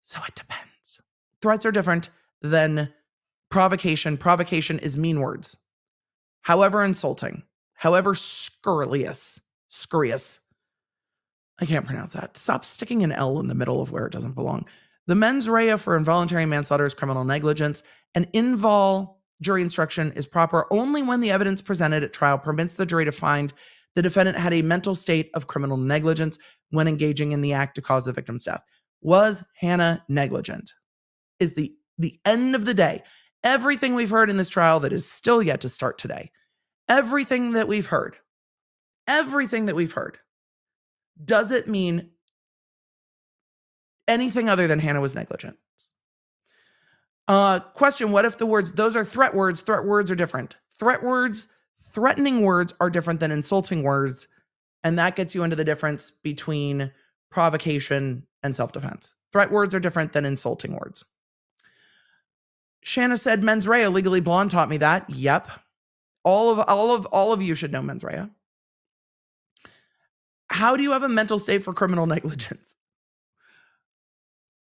So it depends. Threats are different than provocation. Provocation is mean words, however insulting, however scurrilous. Scurrious. I can't pronounce that. Stop sticking an L in the middle of where it doesn't belong. The mens rea for involuntary manslaughter is criminal negligence. An invol jury instruction is proper only when the evidence presented at trial permits the jury to find the defendant had a mental state of criminal negligence when engaging in the act to cause the victim's death. Was Hannah negligent? Is the the end of the day. Everything we've heard in this trial that is still yet to start today. Everything that we've heard. Everything that we've heard. Does it mean anything other than Hannah was negligent. Uh, question What if the words, those are threat words? Threat words are different. Threat words, threatening words are different than insulting words. And that gets you into the difference between provocation, and self defense. Threat words are different than insulting words. Shanna said mens rea, legally blonde taught me that. Yep. All of all of all of you should know mens rea. How do you have a mental state for criminal negligence?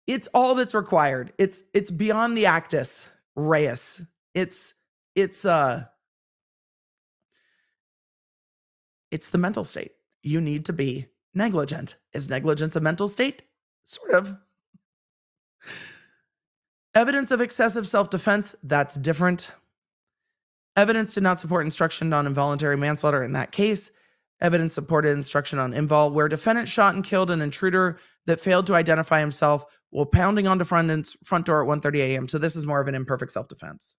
It's all that's required. It's it's beyond the actus reus. It's it's uh it's the mental state. You need to be negligent. Is negligence a mental state? Sort of. Evidence of excessive self defense, that's different. Evidence did not support instruction on involuntary manslaughter in that case. Evidence supported instruction on invol, where defendant shot and killed an intruder that failed to identify himself while pounding on defendant's front door at 1:30 a.m. So this is more of an imperfect self defense.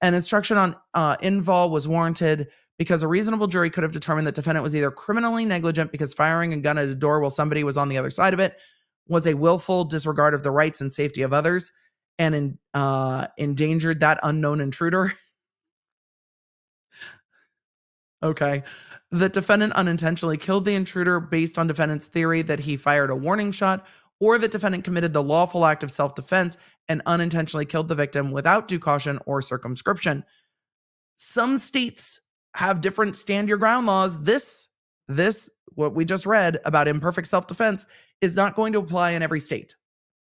And instruction on uh, invol was warranted because a reasonable jury could have determined that defendant was either criminally negligent because firing a gun at a door while somebody was on the other side of it was a willful disregard of the rights and safety of others and in, uh, endangered that unknown intruder. okay. The defendant unintentionally killed the intruder based on defendant's theory that he fired a warning shot, or the defendant committed the lawful act of self defense and unintentionally killed the victim without due caution or circumscription. Some states have different stand your ground laws. This, this, what we just read about imperfect self defense is not going to apply in every state.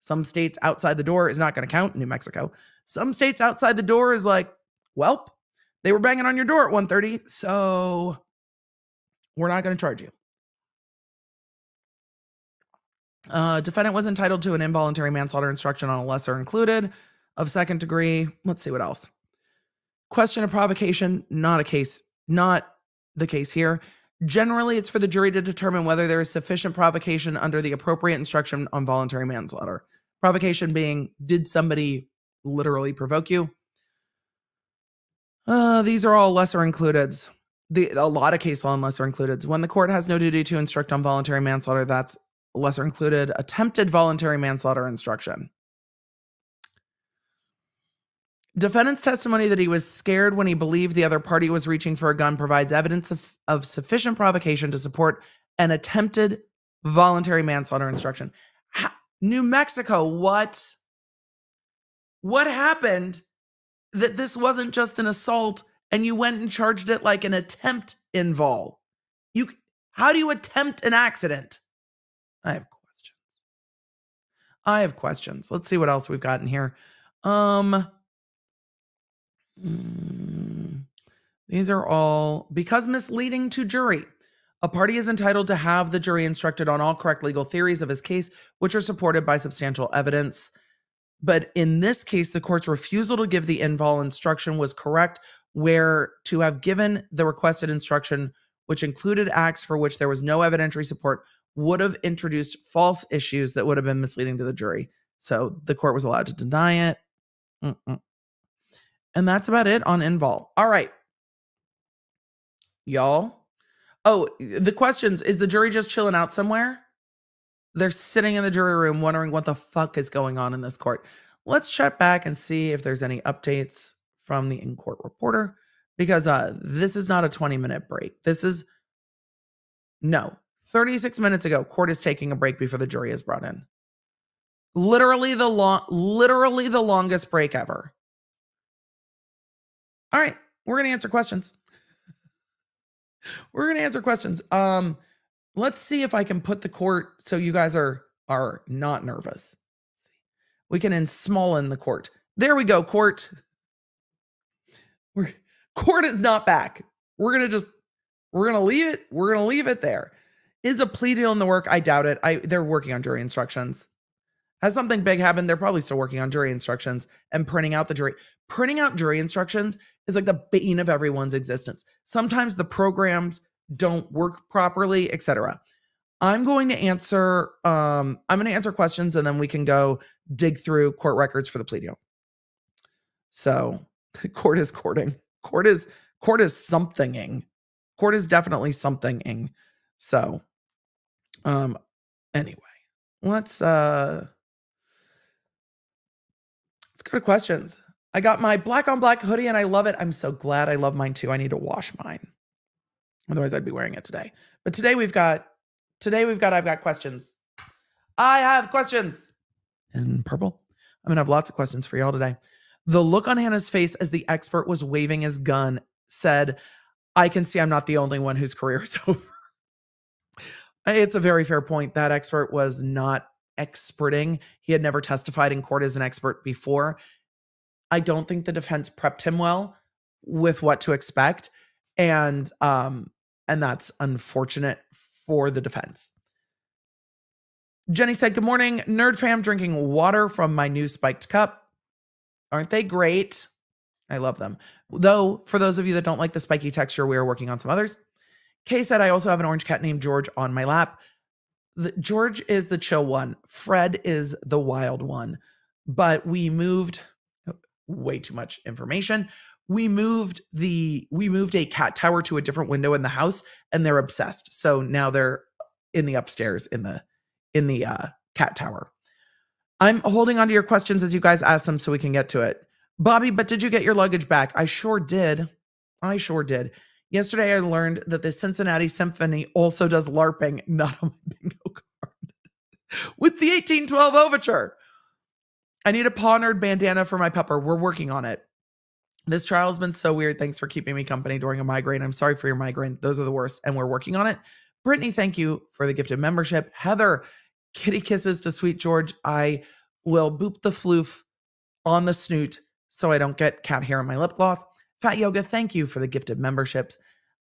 Some states outside the door is not going to count. New Mexico. Some states outside the door is like, well, they were banging on your door at 1:30, so we're not going to charge you. Uh, defendant was entitled to an involuntary manslaughter instruction on a lesser included of second degree. Let's see what else. Question of provocation, not a case, not the case here. Generally, it's for the jury to determine whether there is sufficient provocation under the appropriate instruction on voluntary manslaughter. Provocation being, did somebody literally provoke you? Uh, these are all lesser includeds. The, a lot of case law on lesser includeds. When the court has no duty to instruct on voluntary manslaughter, that's lesser included attempted voluntary manslaughter instruction. Defendant's testimony that he was scared when he believed the other party was reaching for a gun provides evidence of, of sufficient provocation to support an attempted voluntary manslaughter instruction. How, New Mexico, what? What happened that this wasn't just an assault and you went and charged it like an attempt invol? You how do you attempt an accident? I have questions. I have questions. Let's see what else we've got in here. Um Mm, these are all because misleading to jury. A party is entitled to have the jury instructed on all correct legal theories of his case, which are supported by substantial evidence. But in this case, the court's refusal to give the invol instruction was correct, where to have given the requested instruction, which included acts for which there was no evidentiary support, would have introduced false issues that would have been misleading to the jury. So the court was allowed to deny it. Mm-mm. And that's about it on Invol. All right. Y'all. Oh, the questions is the jury just chilling out somewhere? They're sitting in the jury room wondering what the fuck is going on in this court. Let's check back and see if there's any updates from the in court reporter because uh this is not a 20 minute break. This is no. 36 minutes ago, court is taking a break before the jury is brought in. Literally the long literally the longest break ever. All right, we're going to answer questions. We're to answer questions. Um let's see if I can put the court so you guys are are not nervous. We can in the court. There we go, court. We're court is not back. We're going to just we're going to leave it. We're to leave it there. Is a plea deal in the work? I doubt it. I they're working on jury instructions. Has something big happened? They're probably still working on jury instructions and printing out the jury. Printing out jury instructions is like the bane of everyone's existence. Sometimes the programs don't work properly, etc. I'm going to answer um I'm going to answer questions and then we can go dig through court records for the plea deal. So, court is courting. Court is court is somethinging. Court is definitely somethinging. So, um anyway, let's uh go to questions. I got my black on black hoodie and I love it. I'm so glad I love mine too. I need to wash mine. Otherwise I'd be wearing it today. But today we've got today we've got I've got questions. I have questions. In purple, I'm going to have lots of questions for y'all today. The look on Hannah's face as the expert was waving his gun said, I can see I'm not the only one whose career is over. It's a very fair point. That expert was not experting. He had never testified in court as an expert before. I don't think the defense prepped him well with what to expect and um and that's unfortunate for the defense. Jenny said, Good morning, nerd fam, drinking water from my new spiked cup. Aren't they great? I love them. Though, for those of you that don't like the spiky texture, we are working on some others. Kay said, I also have an orange cat named George on my lap. The, George is the chill one, Fred is the wild one. But we moved way too much information. We moved the we moved a cat tower to a different window in the house and they're obsessed. So now they're in the upstairs in the in the uh, cat tower. I'm holding on to your questions as you guys ask them so we can get to it. Bobby, but did you get your luggage back? I sure did. I sure did. Yesterday, I learned that the Cincinnati Symphony also does LARPing, not on my bingo card, with the 1812 Overture. I need a paw nerd bandana for my pepper. We're working on it. This trial has been so weird. Thanks for keeping me company during a migraine. I'm sorry for your migraine. Those are the worst, and we're working on it. Brittany, thank you for the gifted membership. Heather, kitty kisses to sweet George. I will boop the floof on the snoot so I don't get cat hair on my lip gloss. Fat Yoga, thank you for the gifted memberships.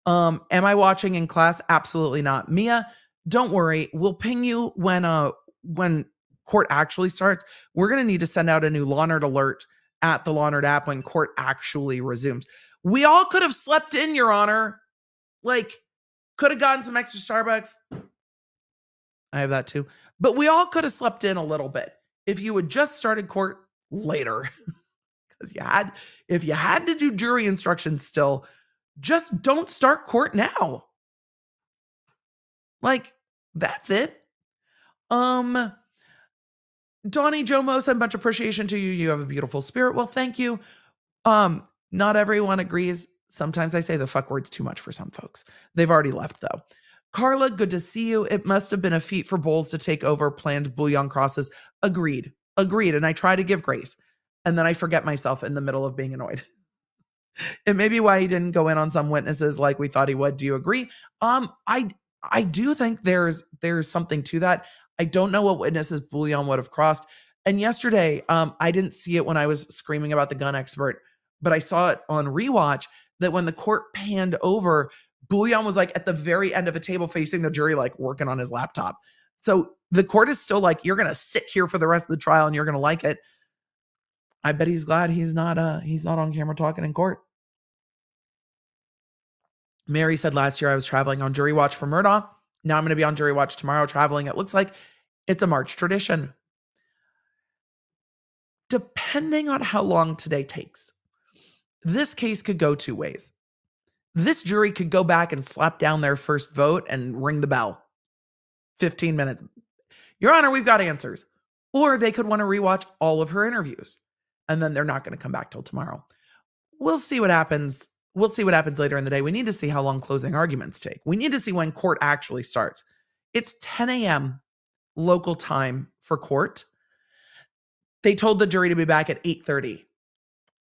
Um, am I watching in class? Absolutely not. Mia, don't worry. We'll ping you when uh when court actually starts. We're gonna need to send out a new Law Nerd alert at the Law Nerd app when court actually resumes. We all could have slept in, Your Honor. Like, could have gotten some extra Starbucks. I have that too. But we all could have slept in a little bit if you had just started court later. You had, if you had to do jury instructions still, just don't start court now. Like, that's it. Um, Donnie Joe Mosa, much appreciation to you. You have a beautiful spirit. Well, thank you. Um, not everyone agrees. Sometimes I say the fuck words too much for some folks. They've already left though. Carla, good to see you. It must have been a feat for Bowles to take over planned Bullion crosses. Agreed. Agreed. And I try to give grace. And then I forget myself in the middle of being annoyed. it may be why he didn't go in on some witnesses like we thought he would. Do you agree? Um, I I do think there's there's something to that. I don't know what witnesses Bullion would have crossed. And yesterday, um, I didn't see it when I was screaming about the gun expert, but I saw it on rewatch that when the court panned over, Bullion was like at the very end of a table facing the jury, like working on his laptop. So the court is still like, you're gonna sit here for the rest of the trial and you're gonna like it. I bet he's glad he's not uh he's not on camera talking in court. Mary said last year I was traveling on jury watch for Murdaugh. Now I'm going to be on jury watch tomorrow traveling. It looks like it's a March tradition. Depending on how long today takes, this case could go two ways. This jury could go back and slap down their first vote and ring the bell. 15 minutes. Your Honor, we've got answers. Or they could want to rewatch all of her interviews and then they're not going to come back till tomorrow. We'll see what happens. We'll see what happens later in the day. We need to see how long closing arguments take. We need to see when court actually starts. It's 10 a.m. local time for court. They told the jury to be back at 8:30.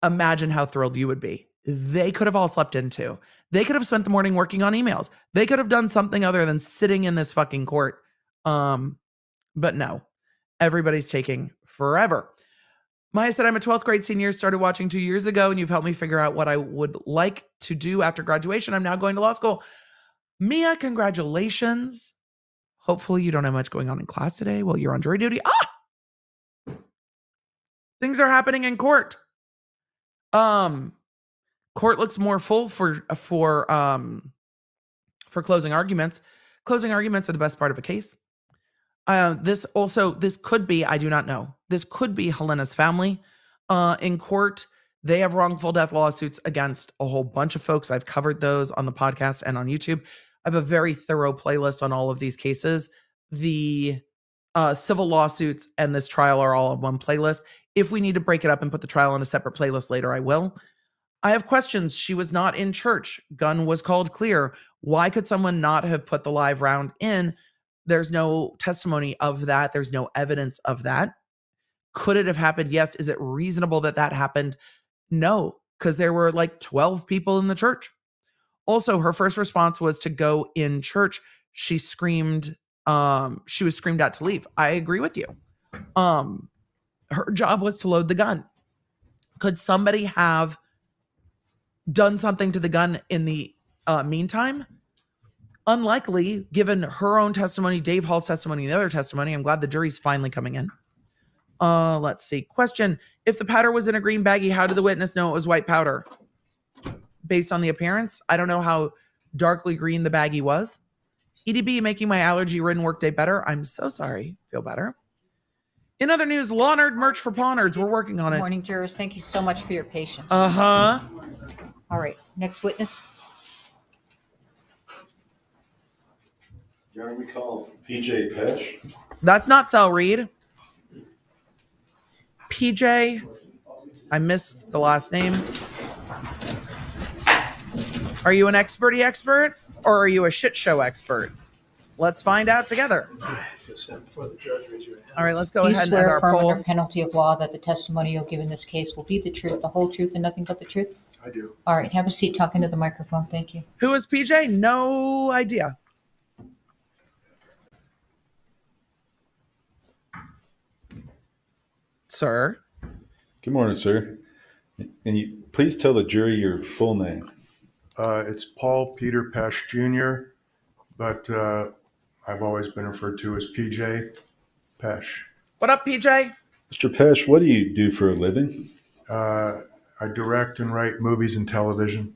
Imagine how thrilled you would be. They could have all slept in too. They could have spent the morning working on emails. They could have done something other than sitting in this fucking court. Um, but no, everybody's taking forever. Maya said, I'm a 12th grade senior, started watching two years ago, and you've helped me figure out what I would like to do after graduation. I'm now going to law school. Mia, congratulations. Hopefully, you don't have much going on in class today while you're on jury duty. Ah! Things are happening in court. Um, court looks more full for for um for closing arguments. Closing arguments are the best part of a case. Uh, this also this could be I do not know. This could be Halyna's family uh, in court. They have wrongful death lawsuits against a whole bunch of folks. I've covered those on the podcast and on YouTube. I have a very thorough playlist on all of these cases. The uh, civil lawsuits and this trial are all on one playlist. If we need to break it up and put the trial on a separate playlist later, I will. I have questions. She was not in church. Gun was called clear. Why could someone not have put the live round in? There's no testimony of that. There's no evidence of that. Could it have happened? Yes. Is it reasonable that that happened? No, because there were like 12 people in the church. Also, her first response was to go in church. She screamed, um, she was screamed out to leave. I agree with you. Um, her job was to load the gun. Could somebody have done something to the gun in the uh, meantime? Unlikely, given her own testimony, Dave Halls' testimony, and the other testimony. I'm glad the jury's finally coming in. Uh, let's see. Question: If the powder was in a green baggie, how did the witness know it was white powder? Based on the appearance, I don't know how darkly green the baggie was. EDB making my allergy-ridden workday better. I'm so sorry. Feel better. In other news, Lawnerd merch for Pawnards. We're working on Good it. Morning, jurors. Thank you so much for your patience. Uh huh. All right, next witness. Your Honor, we call PJ Pesce. That's not Thell Reed. PJ, I missed the last name. Are you an experty expert or are you a shit show expert? Let's find out together. Just stand before the judge, raise your hand. All right, let's go you ahead and end swear our affirm under penalty of law that the testimony you'll give in this case will be the truth, the whole truth, and nothing but the truth? I do. All right, have a seat, talk into the microphone. Thank you. Who is PJ? No idea. Sir, Good morning, sir. And you, please tell the jury your full name. Uh, it's Paul Peter Pesce Jr., but uh, I've always been referred to as PJ Pesce. what up, PJ? Mr. Pesce, what do you do for a living? Uh, I direct and write movies and television.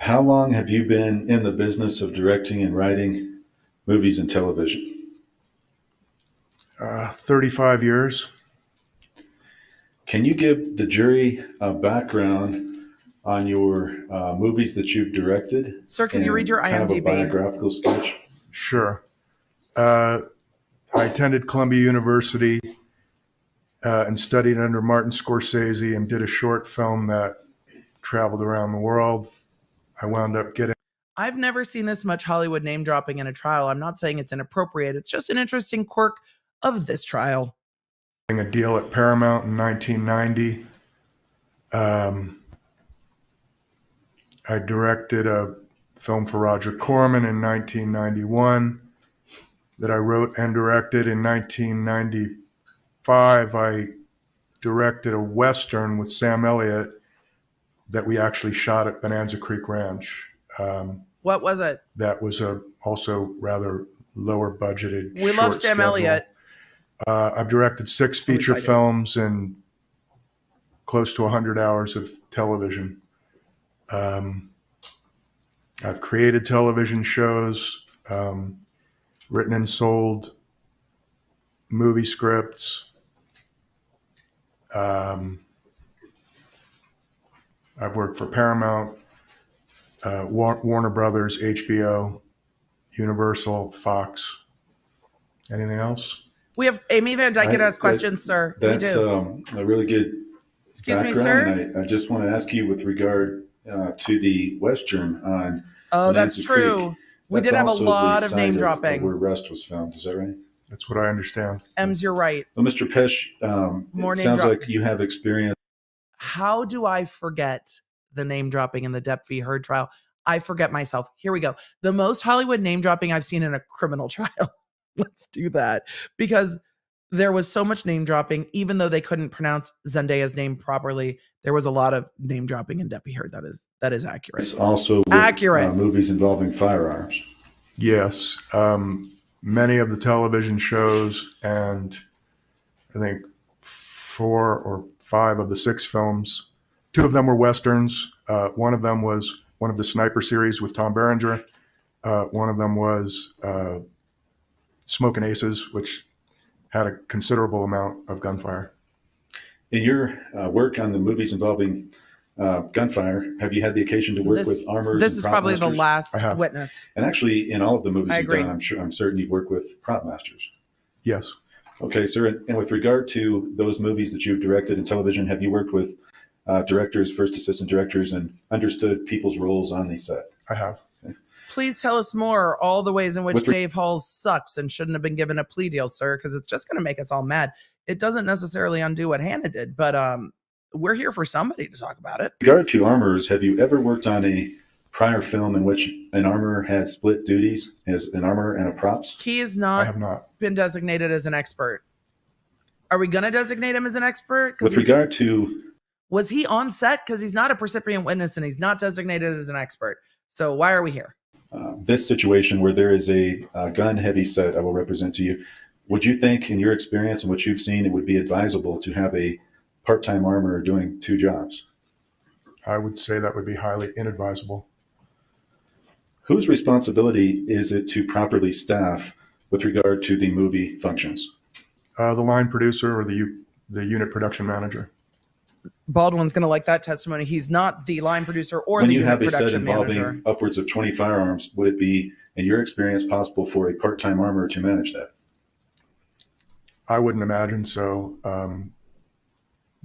How long have you been in the business of directing and writing movies and television? Uh, 35 years. Can you give the jury a background on your uh, movies that you've directed? Sir, can you read your IMDb? kind of a biographical sketch? Sure. Uh, I attended Columbia University uh, and studied under Martin Scorsese and did a short film that traveled around the world. I wound up getting I've never seen this much Hollywood name dropping in a trial. I'm not saying it's inappropriate. It's just an interesting quirk of this trial. a deal at Paramount in 1990. Um, I directed a film for Roger Corman in 1991 that I wrote and directed in 1995. I directed a Western with Sam Elliott that we actually shot at Bonanza Creek Ranch. Um, What was it? that was a also rather lower budgeted. We love Sam schedule. Elliott. Uh, I've directed six feature films and close to 100 hours of television. Um, I've created television shows, um, written and sold movie scripts. Um, I've worked for Paramount, uh, Warner Brothers, HBO, Universal, Fox. Anything else? We have Amy Van Dyken I- has that- questions, sir. We That's do. um, a really good Excuse me, background. sir. I, I just want to ask you with regard uh, to the Western on Oh, that's Bonanza true. Creek. We That's did have a lot of site name of dropping. where Rust was found. Is that right? That's what I understand. Ems, you're right. Well, Mr. Pesce, um, More it sounds drop- like you have experience How do I forget the name dropping in the Depp v. Heard trial? I forget myself. Here we go. The most Hollywood name dropping I've seen in a criminal trial. Let's do that because there was so much name dropping, even though they couldn't pronounce Zendaya's name properly. There was a lot of name dropping in Depp v. Heard. That is that is accurate. also with, Accurate. uh, movies involving firearms. Yes, um, many of the television shows, and I think four or five of the six films. Two of them were westerns. Uh, one of them was one of the Sniper series with Tom Berenger. Uh, one of them was uh, Smoking Aces, which had a considerable amount of gunfire. In your uh, work on the movies involving uh, gunfire, have you had the occasion to work This- with armorers? This and is prop probably the last I have. witness. And actually, in all of the movies I you've agree. done, I'm sure, I'm certain you've worked with prop masters. Yes, Okay, sir. And- And with regard to those movies that you've directed in television, have you worked with uh, directors, first assistant directors, and understood people's roles on the set? I have. Please tell us more. All the ways in which With re- Dave Halls sucks and shouldn't have been given a plea deal, sir, because it's just going to make us all mad. It doesn't necessarily undo what Hannah did, but um, we're here for somebody to talk about it. With regard to armorers, have you ever worked on a prior film in which an armorer had split duties as an armorer and a props? He has I have not. been designated as an expert. Are we going to designate him as an expert? With regard to was he on set? Because he's not a percipient witness and he's not designated as an expert. So why are we here? Uh, this situation where there is a, uh gun heavy set, I will represent to you. Would you think, in your experience and what you've seen, it would be advisable to have a part time armorer doing two jobs? I would say that would be highly inadvisable. Whose responsibility is it to properly staff with regard to the movie functions? Uh, the line producer or the the unit production manager. Baldwin's going to like that testimony. He's not the line producer or the other. when the you have a set production involving manager. upwards of 20 firearms, would it be, in your experience, possible for a part time armorer to manage that? I wouldn't imagine so. Um,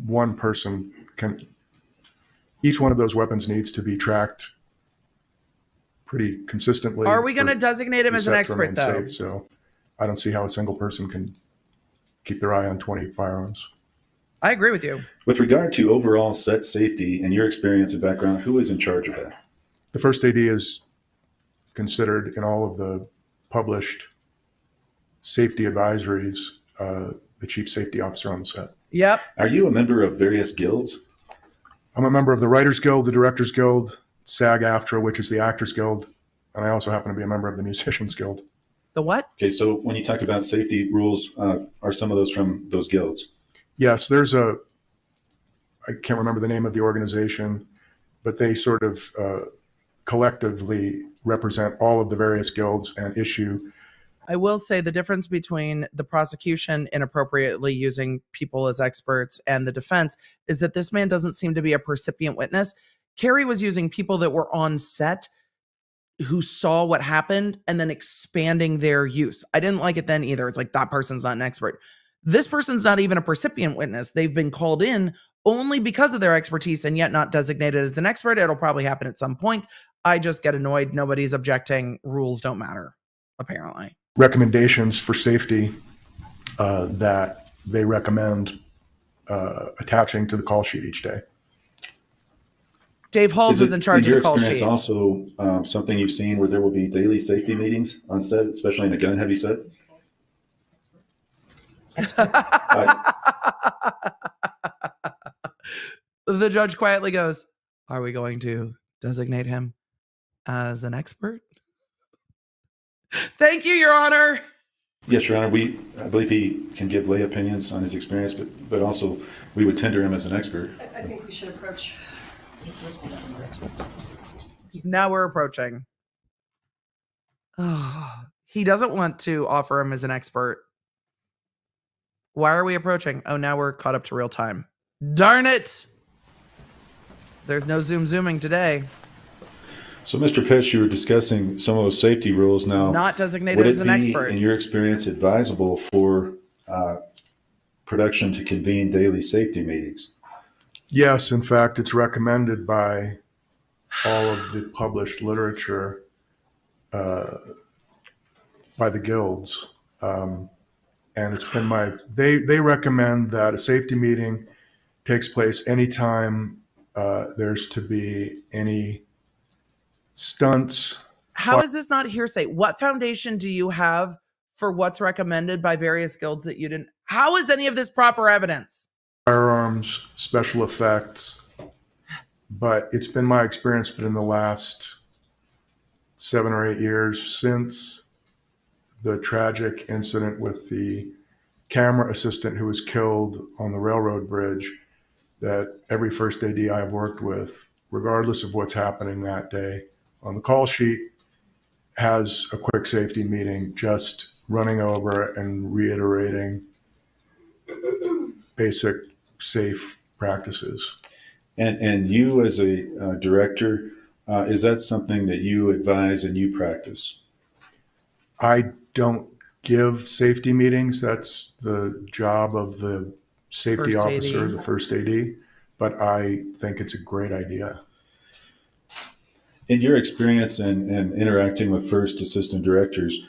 one person can. Each one of those weapons needs to be tracked pretty consistently. Are we going to designate him as an expert, though? safe. So, I don't see how a single person can keep their eye on twenty firearms. I agree with you. With regard to overall set safety and your experience and background, who is in charge of that? The first AD is considered in all of the published safety advisories uh, the chief safety officer on the set. Yep. Are you a member of various guilds? I'm a member of the Writers Guild, the Directors Guild, SAG-AFTRA, which is the Actors Guild, and I also happen to be a member of the Musicians Guild. The what? Okay, so when you talk about safety rules, uh, are some of those from those guilds? Yes, there's a, I can't remember the name of the organization, but they sort of uh, collectively represent all of the various guilds and issue. I will say the difference between the prosecution inappropriately using people as experts and the defense is that this man doesn't seem to be a percipient witness. Kari was using people that were on set who saw what happened and then expanding their use. I didn't like it then either. It's like that person's not an expert. This person's not even a percipient witness. They've been called in only because of their expertise and yet not designated as an expert. It'll probably happen at some point. I just get annoyed. Nobody's objecting. Rules don't matter, apparently. recommendations for safety uh, that they recommend uh, attaching to the call sheet each day. Dave Halls Is was it, in charge in of your the call experience sheet. also um, something you've seen where there will be daily safety meetings on set, especially in a gun heavy set? the judge quietly goes, Are we going to designate him as an expert? Thank you, Your Honor. Yes, Your Honor. We, I believe he can give lay opinions on his experience, but, but also we would tender him as an expert. I think we should approach. Now we're approaching. he doesn't want to offer him as an expert. Why are we approaching? Oh, now we're caught up to real time. Darn it. There's no zoom zooming today. So, Mr. Pesce, you were discussing some of those safety rules now. Not designated Would as an be, expert. in your experience, advisable for uh, production to convene daily safety meetings? Yes, in fact, it's recommended by all of the published literature uh, by the guilds. Um, and it's been my, they, they recommend that a safety meeting takes place anytime uh, there's to be any stunts. How is this not hearsay? What foundation do you have for what's recommended by various guilds that you didn't? How is any of this proper evidence? firearms, special effects. But it's been my experience, but in the last seven or eight years since the tragic incident with the camera assistant who was killed on the railroad bridge, that every first AD I've worked with, regardless of what's happening that day, on the call sheet has a quick safety meeting, just running over and reiterating basic safe practices. And, and you, as a uh, director, uh, is that something that you advise and you practice? I don't give safety meetings. That's the job of the safety First officer, AD. the first AD. But I think it's a great idea. In your experience and in, in interacting with first assistant directors,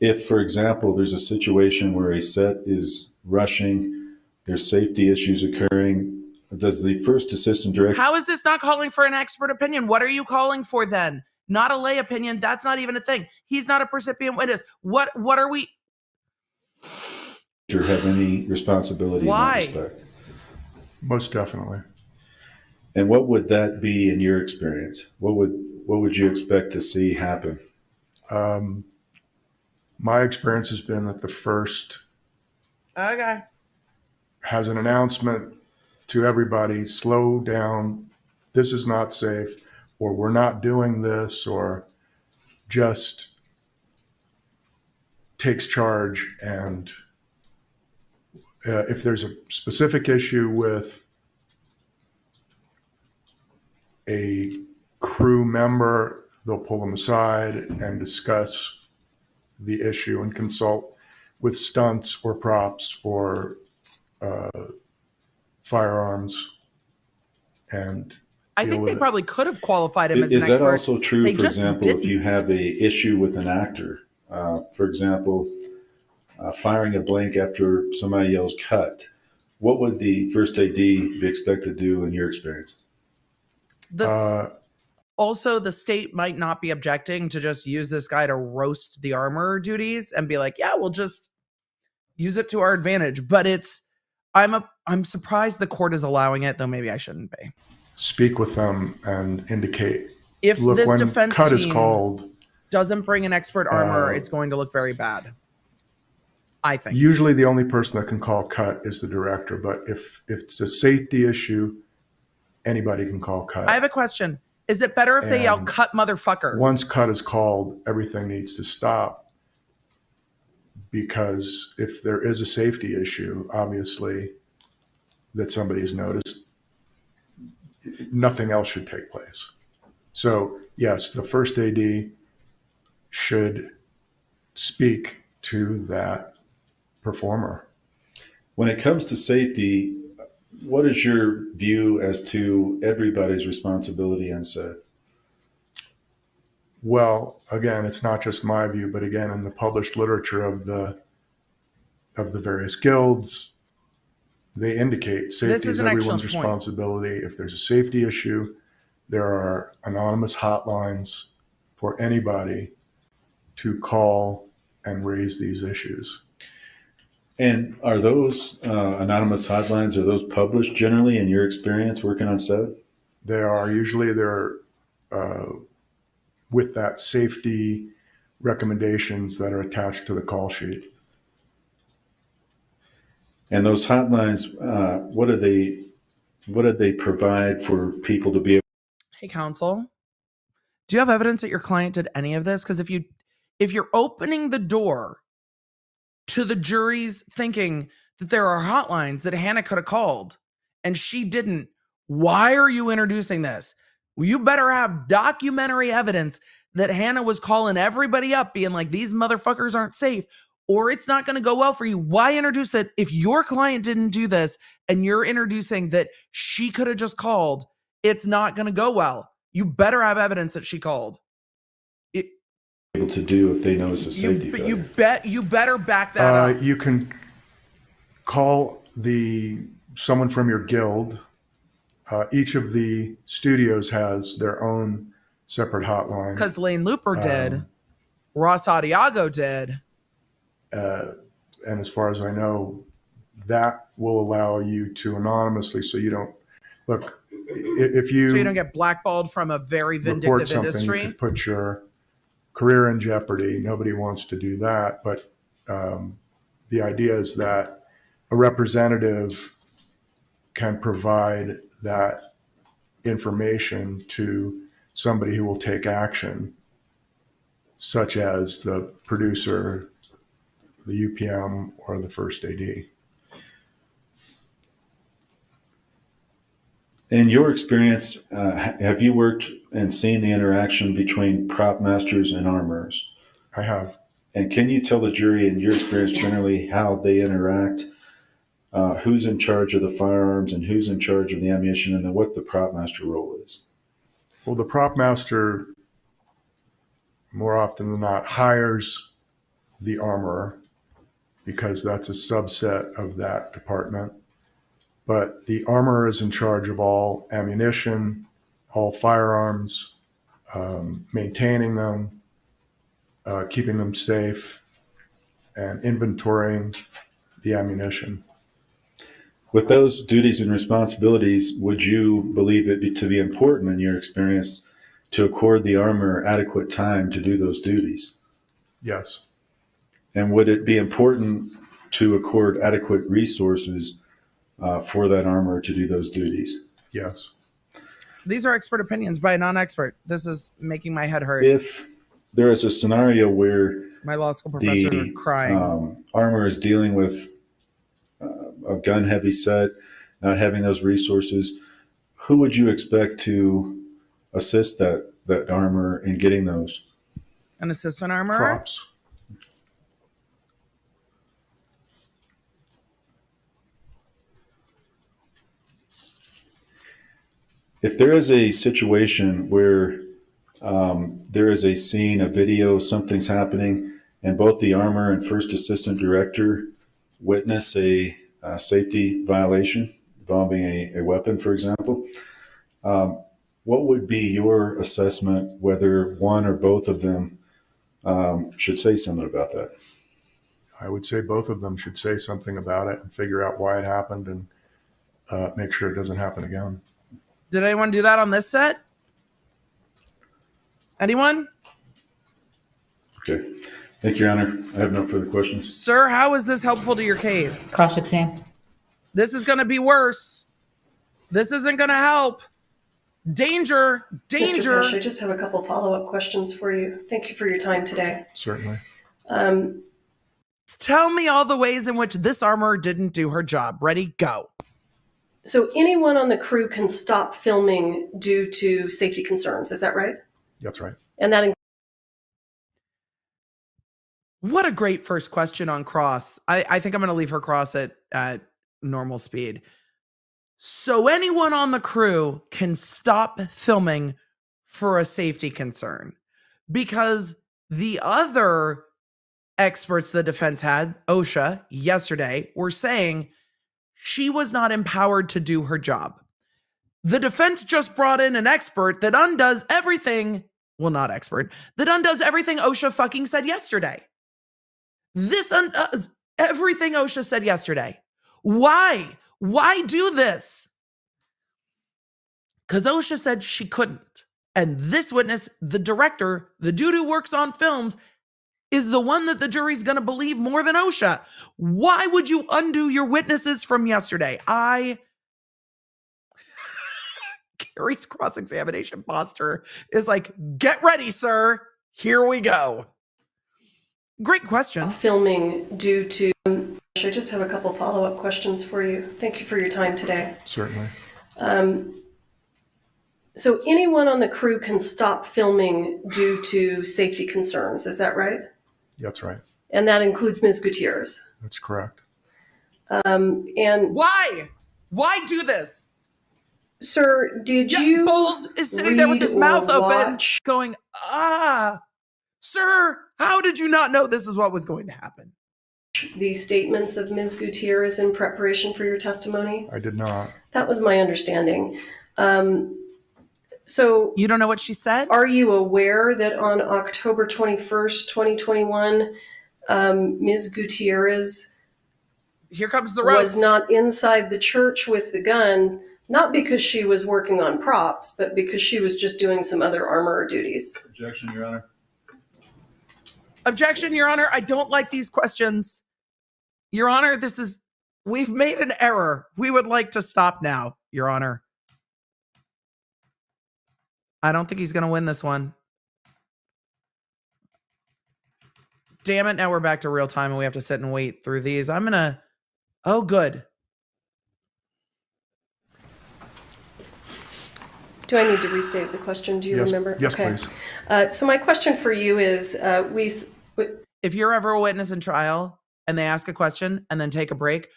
if, for example, there's a situation where a set is rushing, there's safety issues occurring, does the first assistant director How is this not calling for an expert opinion? What are you calling for then? Not a lay opinion. That's not even a thing. He's not a percipient witness. What what are we have any responsibility Why? in that respect? Most definitely. And what would that be in your experience? What would what would you expect to see happen? Um, my experience has been that the first Okay. has an announcement to everybody slow down, this is not safe, or we're not doing this, or just takes charge. And uh, if there's a specific issue with a crew member, they'll pull them aside and discuss the issue and consult with stunts or props or uh, firearms and I think they probably could have qualified him as Is an that expert. also true, They for example, if you have a issue with an actor? Uh, for example, uh, firing a blank after somebody yells "cut." What would the first AD be expected to do in your experience? This uh, also the state might not be objecting to just use this guy to roast the armorer duties and be like, yeah, we'll just use it to our advantage. But it's I'm a I'm surprised the court is allowing it, though maybe I shouldn't be. Speak with them and indicate If look this when defense cut is called doesn't bring an expert armorer, Uh, it's going to look very bad. I think. usually the only person that can call cut is the director but if, if it's a safety issue anybody can call cut I have a question. Is it better if they yell cut motherfucker? once cut is called everything needs to stop because if there is a safety issue obviously that somebody has noticed nothing else should take place so yes the first ad should speak to that performer When it comes to safety, what is your view as to everybody's responsibility on set? Well, again, it's not just my view, but again, in the published literature of the of the various guilds, they indicate safety is is everyone's excellent point. responsibility. If there's a safety issue, there are anonymous hotlines for anybody to call and raise these issues. And are those uh, anonymous hotlines are those published generally in your experience working on set? They are usually they're uh, with that safety recommendations that are attached to the call sheet. And those hotlines, uh, what do they what did they provide for people to be able? Hey, counsel, do you have evidence that your client did any of this? Because if you if you're opening the door to the jury's thinking that there are hotlines that Hannah could have called and she didn't, why are you introducing this? You better have documentary evidence that Hannah was calling everybody up, being like, these motherfuckers aren't safe, or it's not going to go well for you. Why introduce it if your client didn't do this and you're introducing that she could have just called? It's not going to go well. You better have evidence that she called. It, able to do if they notice a you, safety failure? you bet. You better back that Uh, up. you can call the someone from your guild. Uh, each of the studios has their own separate hotline. Because Lane Luper did, Um, Ross Addiego did. Uh, and as far as I know, that will allow you to anonymously, so you don't look. If you, so you don't get blackballed from a very vindictive something, you industry. could put your career in jeopardy. Nobody wants to do that, but um, the idea is that a representative can provide that information to somebody who will take action, such as the producer, the UPM, or the first AD. In your experience, uh, have you worked and seen the interaction between prop masters and armorers? I have. And can you tell the jury, in your experience generally, how they interact? Uh, who's in charge of the firearms and who's in charge of the ammunition, and then what the prop master role is? Well, the prop master more often than not hires the armorer because that's a subset of that department. But the armorer is in charge of all ammunition, all firearms, um, maintaining them, uh, keeping them safe, and inventorying the ammunition. With those duties and responsibilities, would you believe it be, to be important in your experience to accord the armorer adequate time to do those duties? Yes, And would it be important to accord adequate resources uh, for that armorer to do those duties? yes. These are expert opinions by a non-expert. This is making my head hurt. If there is a scenario where my law school professor the crying. um, armorer is dealing with uh, a gun heavy set, not having those resources, who would you expect to assist that, that armorer in getting those? An assistant armorer? Props. If there is a situation where um, there is a scene, a video, something's happening, and both the armorer and first assistant director witness a, uh safety violation involving a, a weapon, for example, um, what would be your assessment whether one or both of them um, should say something about that? I would say both of them should say something about it and figure out why it happened and uh, make sure it doesn't happen again. Did anyone do that on this set? Anyone? Okay. Thank you, Your Honor. I have no further questions. Sir, how is this helpful to your case? Cross exam. This is going to be worse. This isn't going to help. Danger, Mr. danger. Bush, I just have a couple follow-up questions for you. Thank you for your time today. Certainly. Um, Tell me all the ways in which this armorer didn't do her job. Ready, go. So anyone on the crew can stop filming due to safety concerns, is that right? That's right. And that What a great first question on cross. I, I think I'm going to leave her cross at, at normal speed. So anyone on the crew can stop filming for a safety concern because the other experts the defense had, OSHA, yesterday, were saying she was not empowered to do her job. The defense just brought in an expert that undoes everything, well, not expert, that undoes everything OSHA fucking said yesterday. This undoes everything OSHA said yesterday. Why? Why do this? Because OSHA said she couldn't. And this witness, the director, the dude who works on films, is the one that the jury's going to believe more than OSHA. Why would you undo your witnesses from yesterday? I. Kari's cross examination posture is like, get ready, sir. Here we go. Great question. filming due to, um, I just have a couple follow-up questions for you. Thank you for your time today. Certainly. Um, so anyone on the crew can stop filming due to safety concerns, is that right? That's right. And that includes Ms. Gutierrez. That's correct. Um, and Why? Why do this? sir, did Yeah, you Bowles is sitting there with his mouth open, watch- going, ah, sir, how did you not know this is what was going to happen? the statements of Ms. Gutierrez in preparation for your testimony? I did not. That was my understanding. Um, so You don't know what she said? are you aware that on October 21st, 2021, um, Ms. Gutierrez Here comes the was not inside the church with the gun, not because she was working on props, but because she was just doing some other armorer duties? Objection, Your Honor. Objection, Your Honor. I don't like these questions. Your Honor, this is, we've made an error. We would like to stop now, Your Honor. I don't think he's going to win this one. Damn it. Now we're back to real time and we have to sit and wait through these. I'm going to, oh, good. Do I need to restate the question? Do you yes, remember? Yes, Okay. please. Uh, so my question for you is, uh, we, s- w- if you're ever a witness in trial and they ask a question and then take a break,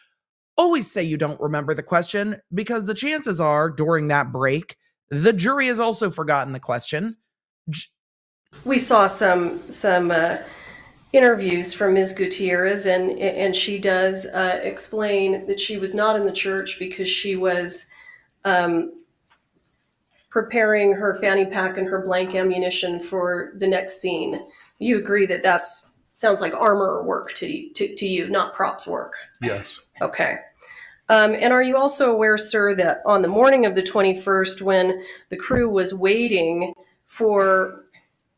always say you don't remember the question because the chances are during that break The jury has also forgotten the question. J- We saw some some uh, interviews from Ms. Gutierrez, and and she does uh, explain that she was not in the church because she was um, preparing her fanny pack and her blank ammunition for the next scene. You agree that that's sounds like armorer work to to, to you, not props work. Yes. Okay. Um, and are you also aware, sir, that on the morning of the 21st, when the crew was waiting for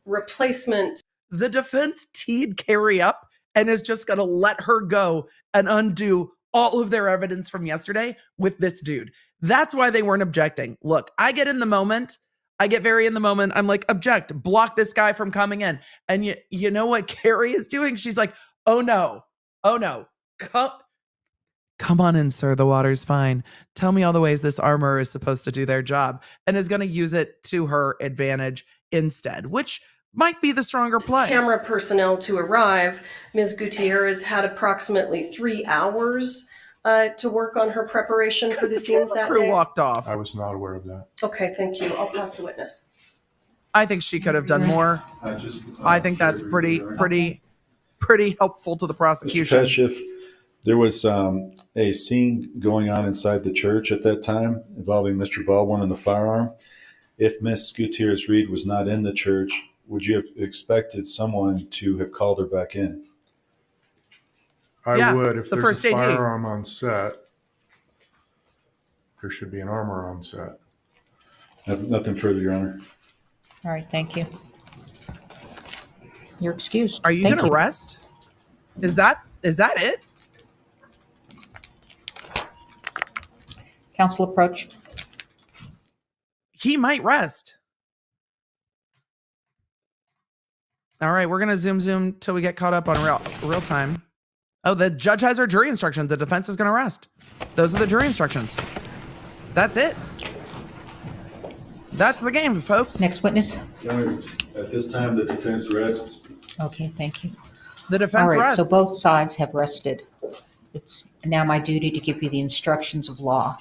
replacement the defense teed Kari up and is just going to let her go and undo all of their evidence from yesterday with this dude. That's why they weren't objecting. Look, I get in the moment. I get very in the moment. I'm like, object, block this guy from coming in. And you, you know what Kari is doing? She's like, oh no, oh no, come, come on in, sir. The water's fine. Tell me all the ways this armorer is supposed to do their job, and is going to use it to her advantage instead, which might be the stronger play. camera personnel to arrive, Ms. Gutierrez had approximately three hours uh, to work on her preparation for the the scenes camera that crew day. walked off. I was not aware of that. Okay, thank you. I'll pass the witness. I think she could have done more. I just. I think that's pretty, pretty, pretty helpful to the Mr. prosecution. Pesciff, there was um, a scene going on inside the church at that time involving Mr. Baldwin and the firearm. If Miss Gutierrez Reed was not in the church, would you have expected someone to have called her back in? I Yeah, would if the there's first a AD. firearm on set. There should be an armor on set. No- Nothing further, Your Honor. All right, thank you. You're excused. Are you Thank going to rest? Is that is that it? Council approach. He might rest. All right, we're gonna zoom zoom till we get caught up on real real time. Oh, the judge has her jury instructions. The defense is gonna rest. Those are the jury instructions. That's it. That's the game, folks. Next witness. Your Honor, at this time, the defense rests. Okay, thank you. The defense right, rests. so both sides have rested. It's now my duty to give you the instructions of law.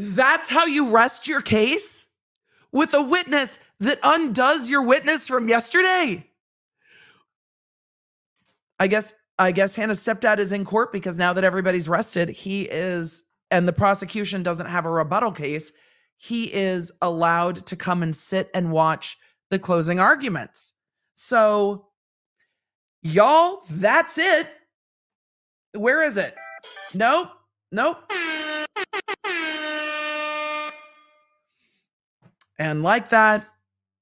That's how you rest your case? With a witness that undoes your witness from yesterday? I guess I guess Hannah's stepdad is in court because now that everybody's rested, he is and the prosecution doesn't have a rebuttal case, he is allowed to come and sit and watch the closing arguments. So y'all, that's it. Where is it? Nope. Nope. And like that,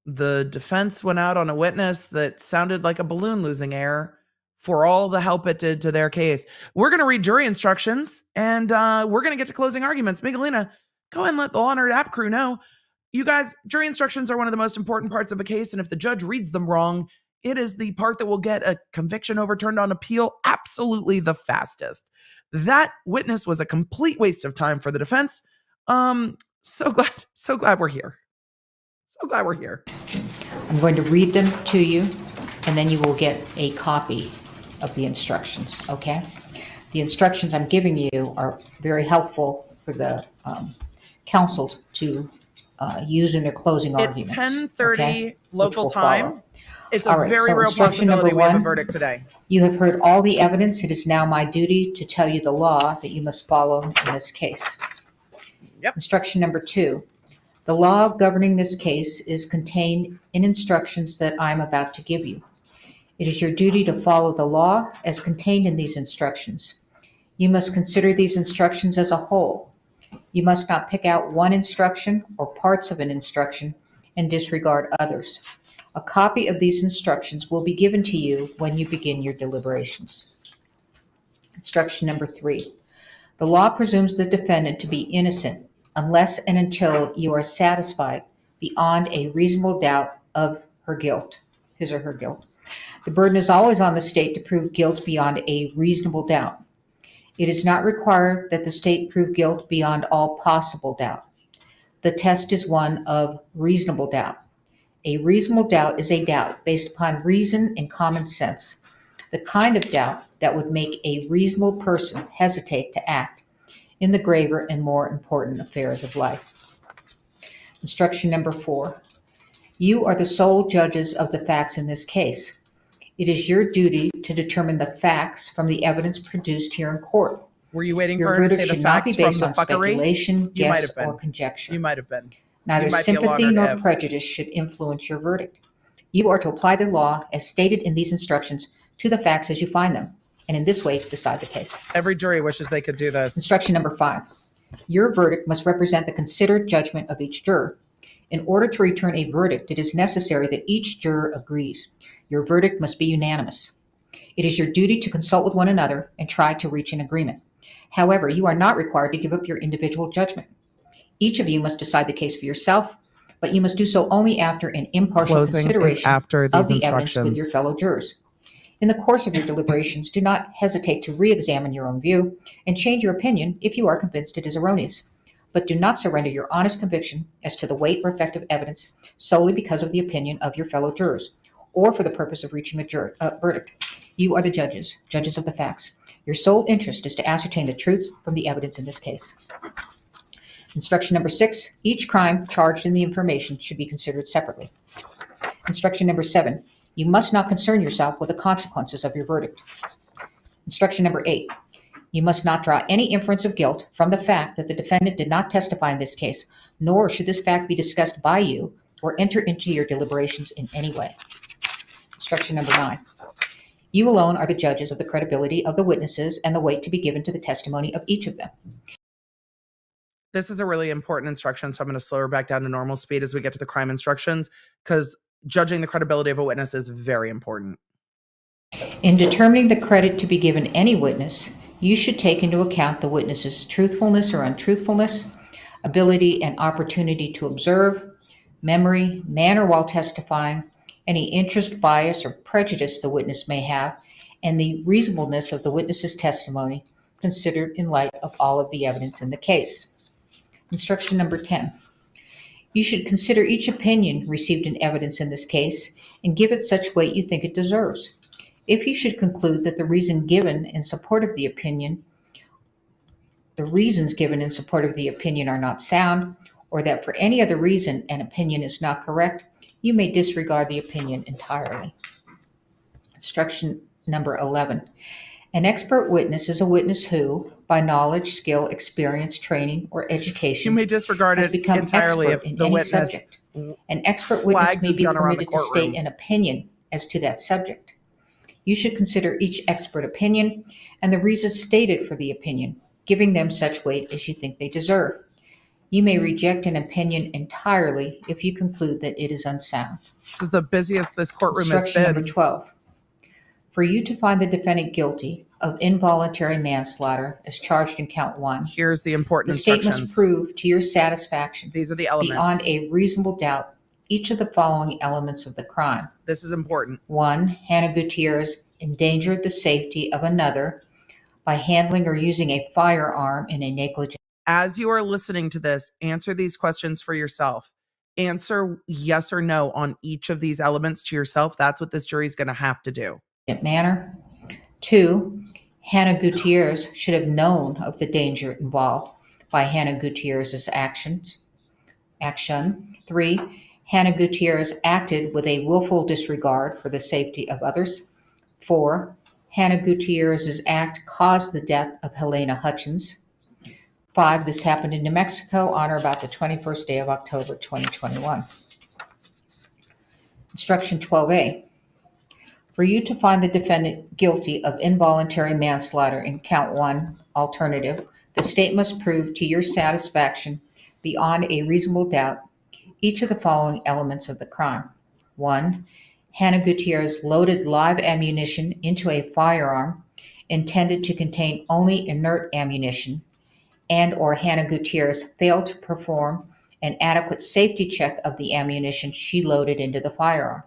the defense went out on a witness that sounded like a balloon losing air for all the help it did to their case. We're going to read jury instructions and uh, we're going to get to closing arguments. Miguelina, go ahead and let the Law app crew know. You guys, jury instructions are one of the most important parts of a case. And if the judge reads them wrong, it is the part that will get a conviction overturned on appeal absolutely the fastest. That witness was a complete waste of time for the defense. Um, so glad, so glad we're here. So glad we're here. I'm going to read them to you, and then you will get a copy of the instructions, okay? The instructions I'm giving you are very helpful for the um, council to uh, use in their closing It's arguments. 10:30 okay? local will time. follow. It's a All right, very so real instruction number possibility we have a one. verdict today. You have heard all the evidence. It is now my duty to tell you the law that you must follow in this case. Yep. Instruction number two. The law governing this case is contained in instructions that I am about to give you. It is your duty to follow the law as contained in these instructions. You must consider these instructions as a whole. You must not pick out one instruction or parts of an instruction and disregard others. A copy of these instructions will be given to you when you begin your deliberations. Instruction number three. The law presumes the defendant to be innocent unless and until you are satisfied beyond a reasonable doubt of her guilt, his or her guilt. The burden is always on the state to prove guilt beyond a reasonable doubt. It is not required that the state prove guilt beyond all possible doubt. The test is one of reasonable doubt. A reasonable doubt is a doubt based upon reason and common sense, the kind of doubt that would make a reasonable person hesitate to act in the graver and more important affairs of life. Instruction number four. You are the sole judges of the facts in this case. It is your duty to determine the facts from the evidence produced here in court. Were you waiting Your for her to say the should not be facts from based the on fuckery? speculation, You might guess, have or conjecture. You might have been. Neither sympathy nor prejudice should influence your verdict. You are to apply the law as stated in these instructions to the facts as you find them, and in this way decide the case. Every jury wishes they could do this. Instruction number five. Your verdict must represent the considered judgment of each juror. In order to return a verdict, it is necessary that each juror agrees. Your verdict must be unanimous. It is your duty to consult with one another and try to reach an agreement. However, you are not required to give up your individual judgment. Each of you must decide the case for yourself, but you must do so only after an impartial Closing is consideration after of these the evidence with instructions. your fellow jurors. In the course of your deliberations, do not hesitate to re-examine your own view and change your opinion if you are convinced it is erroneous. But do not surrender your honest conviction as to the weight or effect of evidence solely because of the opinion of your fellow jurors or for the purpose of reaching a jur- uh, verdict. You are the judges, judges of the facts. Your sole interest is to ascertain the truth from the evidence in this case. Instruction number six, each crime charged in the information should be considered separately. Instruction number seven, you must not concern yourself with the consequences of your verdict. Instruction number eight, you must not draw any inference of guilt from the fact that the defendant did not testify in this case, nor should this fact be discussed by you or enter into your deliberations in any way. Instruction number nine, you alone are the judges of the credibility of the witnesses and the weight to be given to the testimony of each of them. This is a really important instruction, so I'm going to slow her back down to normal speed as we get to the crime instructions because judging the credibility of a witness is very important. In determining the credit to be given any witness, you should take into account the witness's truthfulness or untruthfulness, ability and opportunity to observe, memory, manner while testifying, any interest, bias, or prejudice the witness may have, and the reasonableness of the witness's testimony considered in light of all of the evidence in the case. Instruction number 10. You should consider each opinion received in evidence in this case and give it such weight you think it deserves. If you should conclude that the reason given in support of the opinion, the reasons given in support of the opinion are not sound, or that for any other reason an opinion is not correct, you may disregard the opinion entirely. Instruction number 11. An expert witness is a witness who, by knowledge, skill, experience, training, or education. You may disregard it become entirely if the witness subject. An expert witness may be permitted to state an opinion as to that subject. You should consider each expert opinion and the reasons stated for the opinion, giving them such weight as you think they deserve. You may reject an opinion entirely if you conclude that it is unsound. This is the busiest this courtroom has Instruction number 12. For you to find the defendant guilty of involuntary manslaughter as charged in count one, Here's the important the state must instructions. prove to your satisfaction These are the beyond elements. a reasonable doubt each of the following elements of the crime. This is important. One, Hannah Gutierrez endangered the safety of another by handling or using a firearm in a negligent As you are listening to this, answer these questions for yourself. Answer yes or no on each of these elements to yourself. That's what this jury is going to have to do. manner. Two, Hannah Gutierrez should have known of the danger involved by Hannah Gutierrez's actions. Action. Three, Hannah Gutierrez acted with a willful disregard for the safety of others. Four, Hannah Gutierrez's act caused the death of Halyna Hutchins. Five, this happened in New Mexico on or about the 21st day of October 2021. Instruction 12A. For you to find the defendant guilty of involuntary manslaughter in count one alternative, the state must prove to your satisfaction beyond a reasonable doubt each of the following elements of the crime. One, Hannah Gutierrez loaded live ammunition into a firearm intended to contain only inert ammunition, and or Hannah Gutierrez failed to perform an adequate safety check of the ammunition she loaded into the firearm.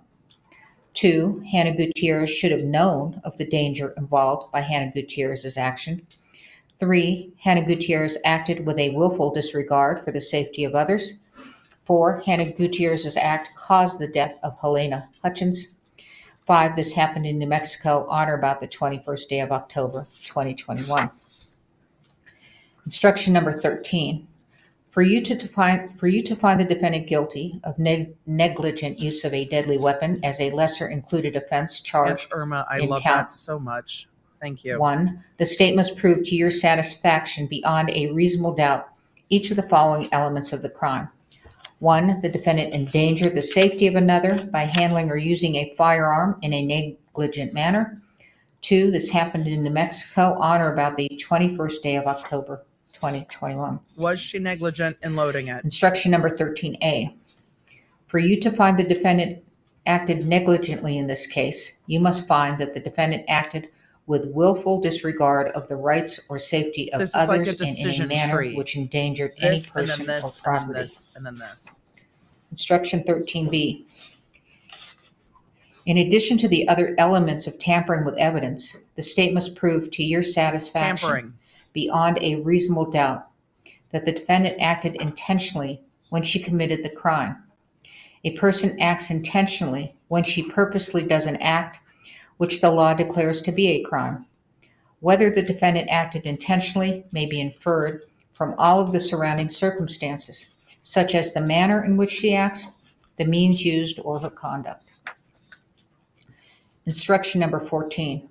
Two, Hannah Gutierrez should have known of the danger involved by Hannah Gutierrez's action. Three, Hannah Gutierrez acted with a willful disregard for the safety of others. Four, Hannah Gutierrez's act caused the death of Halyna Hutchins. Five, this happened in New Mexico on or about the 21st day of October 2021. Instruction number 13. For you to define, for you to find the defendant guilty of neg- negligent use of a deadly weapon as a lesser included offense Aunt charged Irma, I love count- that so much. Thank you. One, the state must prove to your satisfaction beyond a reasonable doubt each of the following elements of the crime. One, the defendant endangered the safety of another by handling or using a firearm in a negligent manner. Two, this happened in New Mexico on or about the 21st day of October 2021. Was she negligent in loading it? Instruction number 13A. For you to find the defendant acted negligently in this case, you must find that the defendant acted with willful disregard of the rights or safety of This is like others a in any decision manner tree. which endangered any This and then person or this and then property. this and then this. Instruction 13B. In addition to the other elements of tampering with evidence, the state must prove to your satisfaction Tampering. Beyond a reasonable doubt that the defendant acted intentionally when she committed the crime. A person acts intentionally when she purposely does an act which the law declares to be a crime. Whether the defendant acted intentionally may be inferred from all of the surrounding circumstances, such as the manner in which she acts, the means used, or her conduct. Instruction number 14.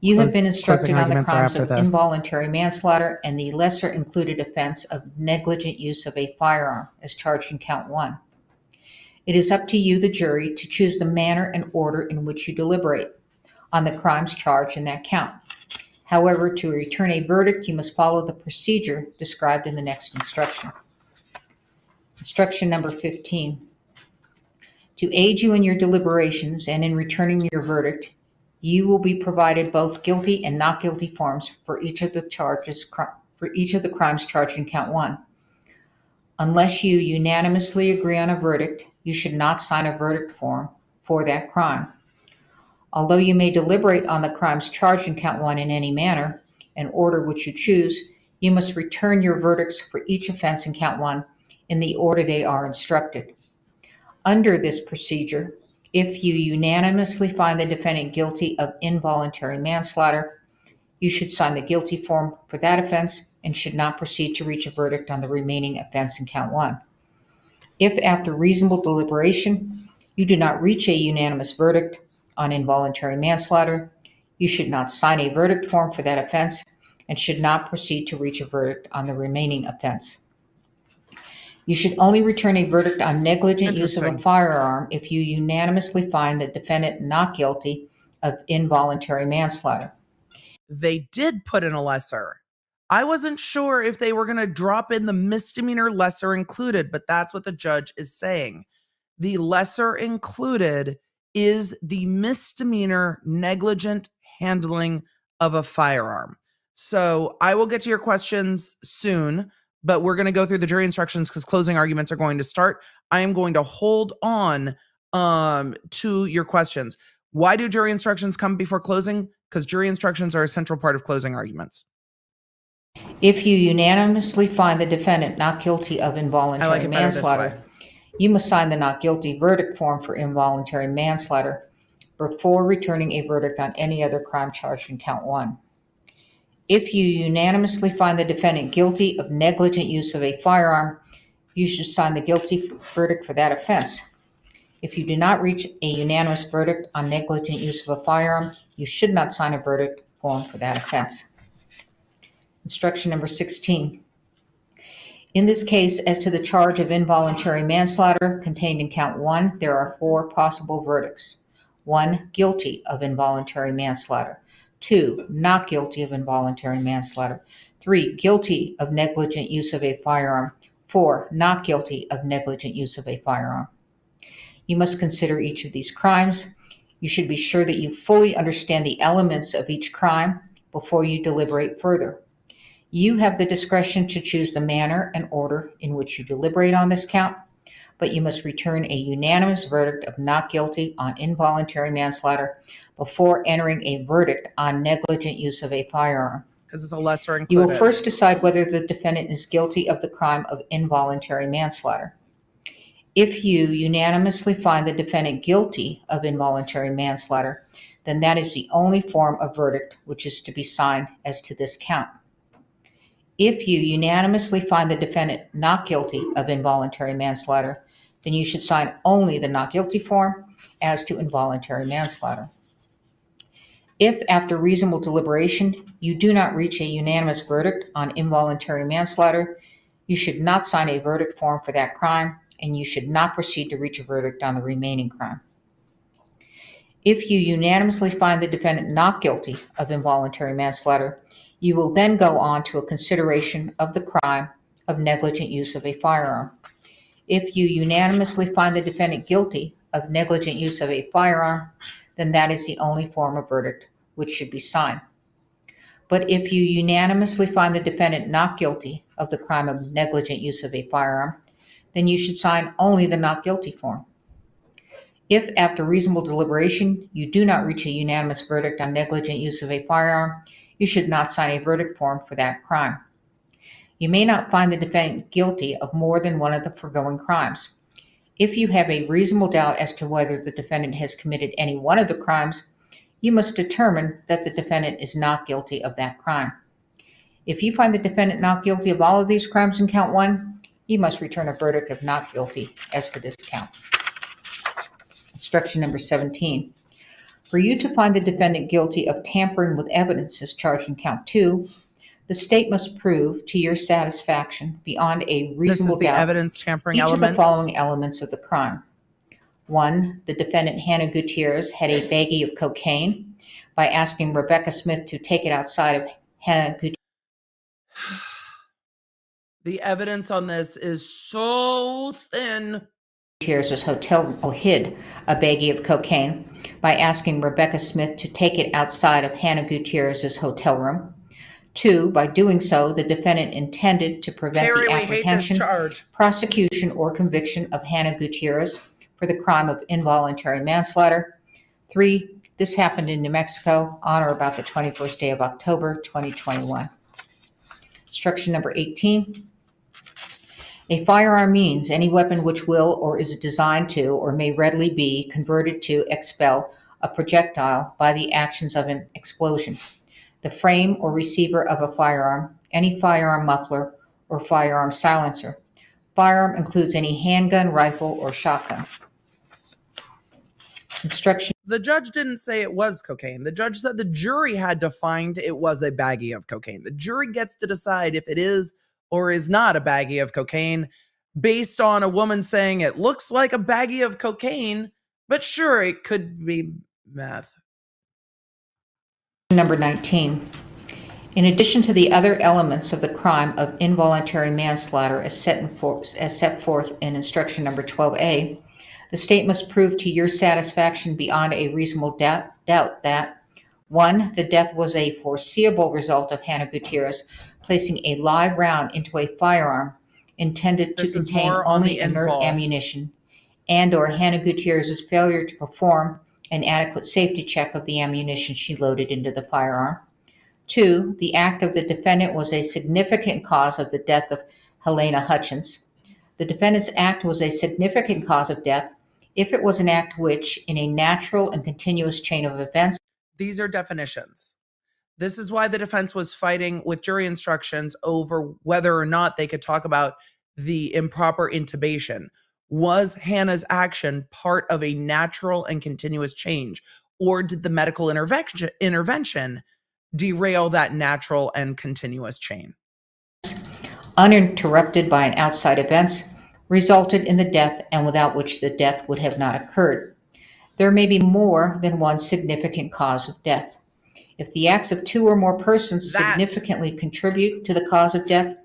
You have Close- been instructed closing on the arguments are crimes after of this. involuntary manslaughter and the lesser included offense of negligent use of a firearm as charged in count one. It is up to you, the jury, to choose the manner and order in which you deliberate on the crimes charged in that count. However, to return a verdict, you must follow the procedure described in the next instruction. Instruction number 15. To aid you in your deliberations and in returning your verdict, you will be provided both guilty and not guilty forms for each of the charges for each of the crimes charged in count 1. Unless you unanimously agree on a verdict, you should not sign a verdict form for that crime. Although you may deliberate on the crimes charged in count 1 in any manner, and order which you choose, you must return your verdicts for each offense in count 1 in the order they are instructed. Under this procedure, if you unanimously find the defendant guilty of involuntary manslaughter, you should sign the guilty form for that offense and should not proceed to reach a verdict on the remaining offense in count one. If after reasonable deliberation, you do not reach a unanimous verdict on involuntary manslaughter, you should not sign a verdict form for that offense and should not proceed to reach a verdict on the remaining offense. You should only return a verdict on negligent use of a Interesting. firearm if you unanimously find the defendant not guilty of involuntary manslaughter. They did put in a lesser. I wasn't sure if they were going to drop in the misdemeanor lesser included, but that's what the judge is saying. The lesser included is the misdemeanor negligent handling of a firearm. So I will get to your questions soon, but we're going to go through the jury instructions because closing arguments are going to start. I am going to hold on um, to your questions. Why do jury instructions come before closing? Because jury instructions are a central part of closing arguments. If you unanimously find the defendant not guilty of like involuntary it better this way. manslaughter, you must sign the not guilty verdict form for involuntary manslaughter before returning a verdict on any other crime charged in count one. If you unanimously find the defendant guilty of negligent use of a firearm, you should sign the guilty verdict for that offense. If you do not reach a unanimous verdict on negligent use of a firearm, you should not sign a verdict form for that offense. Instruction number 16. In this case, as to the charge of involuntary manslaughter contained in count one, there are four possible verdicts. One, guilty of involuntary manslaughter. Two, not guilty of involuntary manslaughter. Three, guilty of negligent use of a firearm. Four, not guilty of negligent use of a firearm. You must consider each of these crimes. You should be sure that you fully understand the elements of each crime before you deliberate further. You have the discretion to choose the manner and order in which you deliberate on this count, but you must return a unanimous verdict of not guilty on involuntary manslaughter before entering a verdict on negligent use of a firearm. Because it's a lesser You will first decide whether the defendant is guilty of the crime of involuntary manslaughter. If you unanimously find the defendant guilty of involuntary manslaughter, then that is the only form of verdict which is to be signed as to this count. If you unanimously find the defendant not guilty of involuntary manslaughter, then you should sign only the not guilty form as to involuntary manslaughter. If, after reasonable deliberation, you do not reach a unanimous verdict on involuntary manslaughter, you should not sign a verdict form for that crime, and you should not proceed to reach a verdict on the remaining crime. If you unanimously find the defendant not guilty of involuntary manslaughter, you will then go on to a consideration of the crime of negligent use of a firearm. If you unanimously find the defendant guilty of negligent use of a firearm, then that is the only form of verdict which should be signed. But if you unanimously find the defendant not guilty of the crime of negligent use of a firearm, then you should sign only the not guilty form. If, after reasonable deliberation, you do not reach a unanimous verdict on negligent use of a firearm, you should not sign a verdict form for that crime. You may not find the defendant guilty of more than one of the foregoing crimes. If you have a reasonable doubt as to whether the defendant has committed any one of the crimes, you must determine that the defendant is not guilty of that crime. If you find the defendant not guilty of all of these crimes in count one, you must return a verdict of not guilty as to this count. Instruction number 17. For you to find the defendant guilty of tampering with evidence as charged in count two, the state must prove to your satisfaction beyond a reasonable the doubt evidence tampering each elements. of the following elements of the crime. One, the defendant Hannah Gutierrez had a baggie of cocaine by asking Rebecca Smith to take it outside of Hannah Gutierrez. The evidence on this is so thin. Gutierrez's hotel room, hid a baggie of cocaine by asking Rebecca Smith to take it outside of Hannah Gutierrez's hotel room. Two, by doing so, the defendant intended to prevent the we hate this apprehension charge. prosecution or conviction of Hannah Gutierrez for the crime of involuntary manslaughter. Three, this happened in New Mexico on or about the 21st day of October 2021. Instruction number 18. A firearm means any weapon which will or is designed to or may readily be converted to expel a projectile by the actions of an explosion. The frame or receiver of a firearm, any firearm muffler, or firearm silencer. Firearm includes any handgun, rifle, or shotgun. Instruction The judge didn't say it was cocaine. The judge said the jury had to find it was a baggie of cocaine. The jury gets to decide if it is or is not a baggie of cocaine based on a woman saying it looks like a baggie of cocaine, but sure, it could be meth. Number 19. In addition to the other elements of the crime of involuntary manslaughter as set, in for, as set forth in instruction number 12A, the state must prove to your satisfaction beyond a reasonable doubt, doubt that 1. The death was a foreseeable result of Hannah Gutierrez placing a live round into a firearm intended to This is contain only inert info. ammunition and or Hannah Gutierrez's failure to perform an adequate safety check of the ammunition she loaded into the firearm. Two, the act of the defendant was a significant cause of the death of Halyna Hutchins. The defendant's act was a significant cause of death if it was an act which, in a natural and continuous chain of events, These are definitions. This is why the defense was fighting with jury instructions over whether or not they could talk about the improper intubation. Was Hannah's action part of a natural and continuous change, or did the medical intervention, intervention derail that natural and continuous chain? uninterrupted by an outside events, resulted in the death and without which the death would have not occurred. There may be more than one significant cause of death. If the acts of two or more persons That- significantly contribute to the cause of death,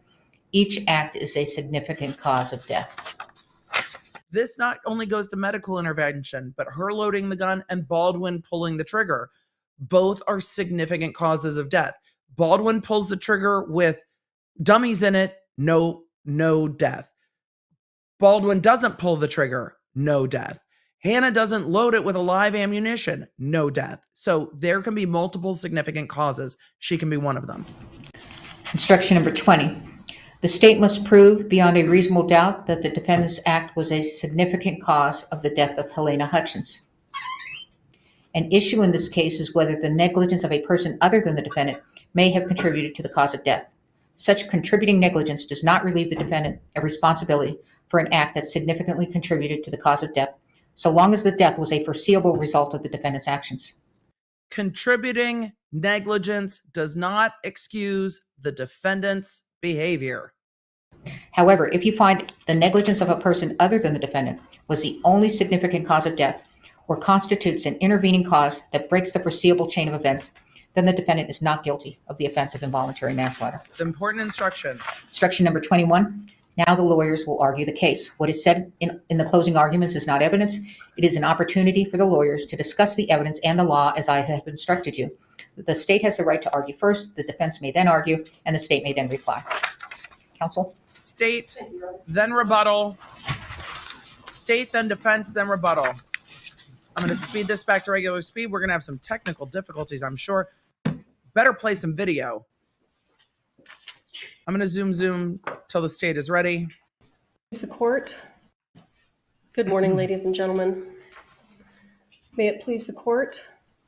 each act is a significant cause of death. This not only goes to medical intervention, but her loading the gun and Baldwin pulling the trigger. Both are significant causes of death. Baldwin pulls the trigger with dummies in it, no no death. Baldwin doesn't pull the trigger, no death. Hannah doesn't load it with a live ammunition, no death. So there can be multiple significant causes. She can be one of them. Instruction number 20. The state must prove beyond a reasonable doubt that the defendant's act was a significant cause of the death of Halyna Hutchins. An issue in this case is whether the negligence of a person other than the defendant may have contributed to the cause of death. Such contributing negligence does not relieve the defendant of responsibility for an act that significantly contributed to the cause of death, so long as the death was a foreseeable result of the defendant's actions. Contributing negligence does not excuse the defendant's behavior. However, if you find the negligence of a person other than the defendant was the only significant cause of death or constitutes an intervening cause that breaks the foreseeable chain of events, then the defendant is not guilty of the offense of involuntary manslaughter. The important instructions. Instruction number 21. Now the lawyers will argue the case. What is said in, in the closing arguments is not evidence. It is an opportunity for the lawyers to discuss the evidence and the law as I have instructed you. The state has the right to argue first, the defense may then argue, and the state may then reply. Counsel? State, then rebuttal. State, then defense, then rebuttal. I'm going to speed this back to regular speed. We're going to have some technical difficulties, I'm sure. Better play some video. I'm going to zoom, zoom till the state is ready. The court. Good morning, ladies and gentlemen. May it please the court,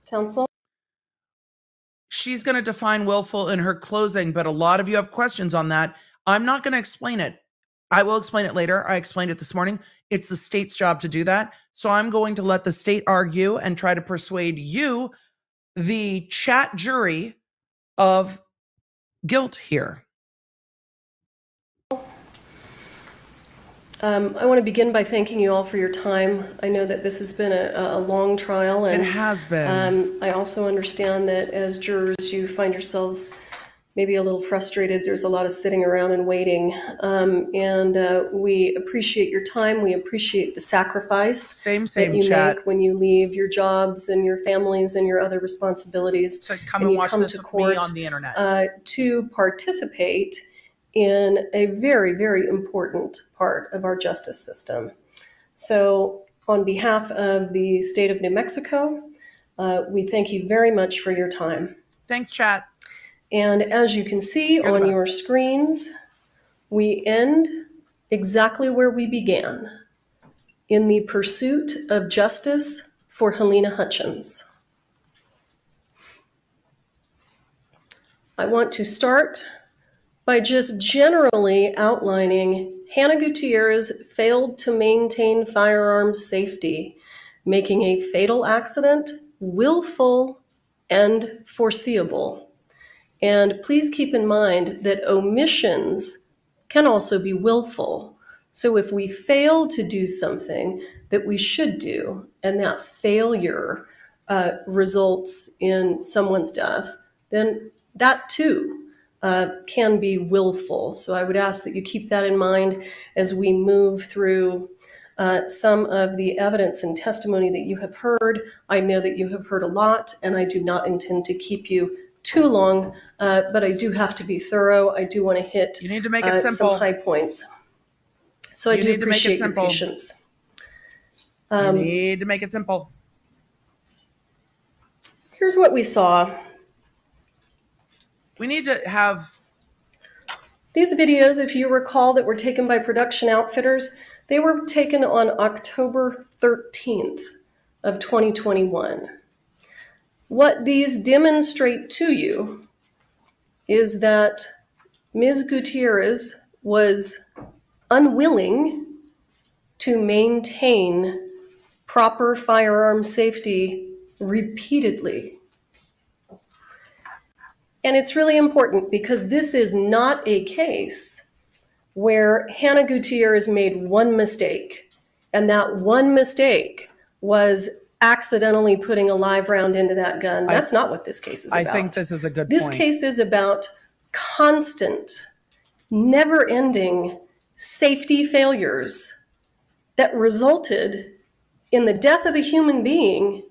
counsel. She's going to define willful in her closing, but a lot of you have questions on that. I'm not going to explain it. I will explain it later. I explained it this morning. It's the state's job to do that. So I'm going to let the state argue and try to persuade you, the chat jury, of guilt here. Um, I want to begin by thanking you all for your time. I know that this has been a, a long trial, and It has been. um, I also understand that as jurors, you find yourselves maybe a little frustrated. There's a lot of sitting around and waiting, um, and uh, we appreciate your time. We appreciate the sacrifice same, that you chat. make when you leave your jobs and your families and your other responsibilities To come and and watch come this to court, on the internet. uh, to participate in a very, very important part of our justice system. So, on behalf of the state of New Mexico, uh, we thank you very much for your time. Thanks, chat. And as you can see on your screens, we end exactly where we began in the pursuit of justice for Halyna Hutchins. I want to start by just generally outlining Hannah Gutierrez failed to maintain firearms safety, making a fatal accident willful and foreseeable. And please keep in mind that omissions can also be willful. So if we fail to do something that we should do, and that failure uh, results in someone's death, then that too uh, can be willful. So I would ask that you keep that in mind as we move through uh, some of the evidence and testimony that you have heard. I know that you have heard a lot, and I do not intend to keep you too long, uh, but I do have to be thorough. I do want to hit You need to make uh, it simple. some high points. So I You do need to make it appreciate your simple. patience. you Um, need to make it simple. here's what we saw. We need to have These videos, if you recall, that were taken by Production Outfitters, they were taken on October 13th of 2021. What these demonstrate to you is that Ms. Gutierrez was unwilling to maintain proper firearm safety repeatedly. And it's really important because this is not a case where Hannah Gutierrez made one mistake, and that one mistake was accidentally putting a live round into that gun. I- That's not what this case is about. I about. think this is a good This point. case is about constant, never ending safety failures that resulted in the death of a human being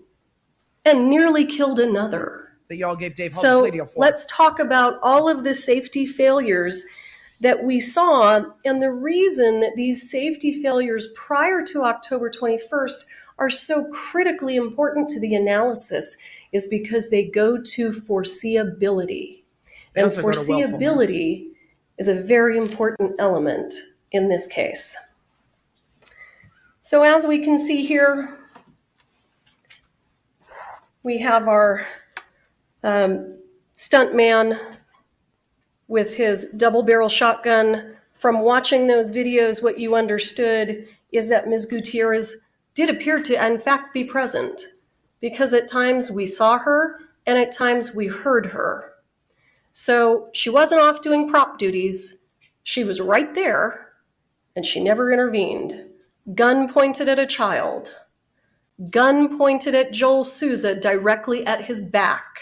and nearly killed another. that y'all gave Dave So let's talk about all of the safety failures that we saw and the reason that these safety failures prior to October 21st are so critically important to the analysis is because they go to foreseeability. They And also go to willfulness. foreseeability is a very important element in this case. So as we can see here, we have our um, stuntman with his double barrel shotgun. From watching those videos, what you understood is that Ms. Gutierrez did appear to, in fact, be present because at times we saw her and at times we heard her. So she wasn't off doing prop duties. She was right there and she never intervened. Gun pointed at a child. Gun pointed at Joel Souza directly at his back.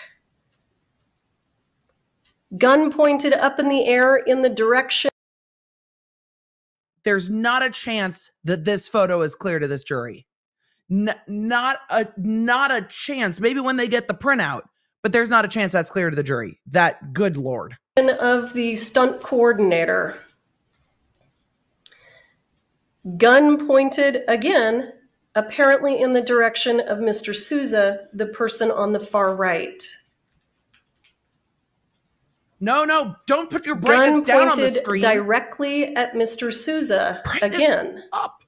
Gun pointed up in the air in the direction. There's not a chance that this photo is clear to this jury. N- not a not a chance. Maybe when they get the printout, but there's not a chance that's clear to the jury. That good lord. of the stunt coordinator. Gun pointed again, apparently in the direction of Mr. Souza, the person on the far right. No, no, don't put your brightness Gun down on the screen. directly at Mr. Souza Brightness again. up.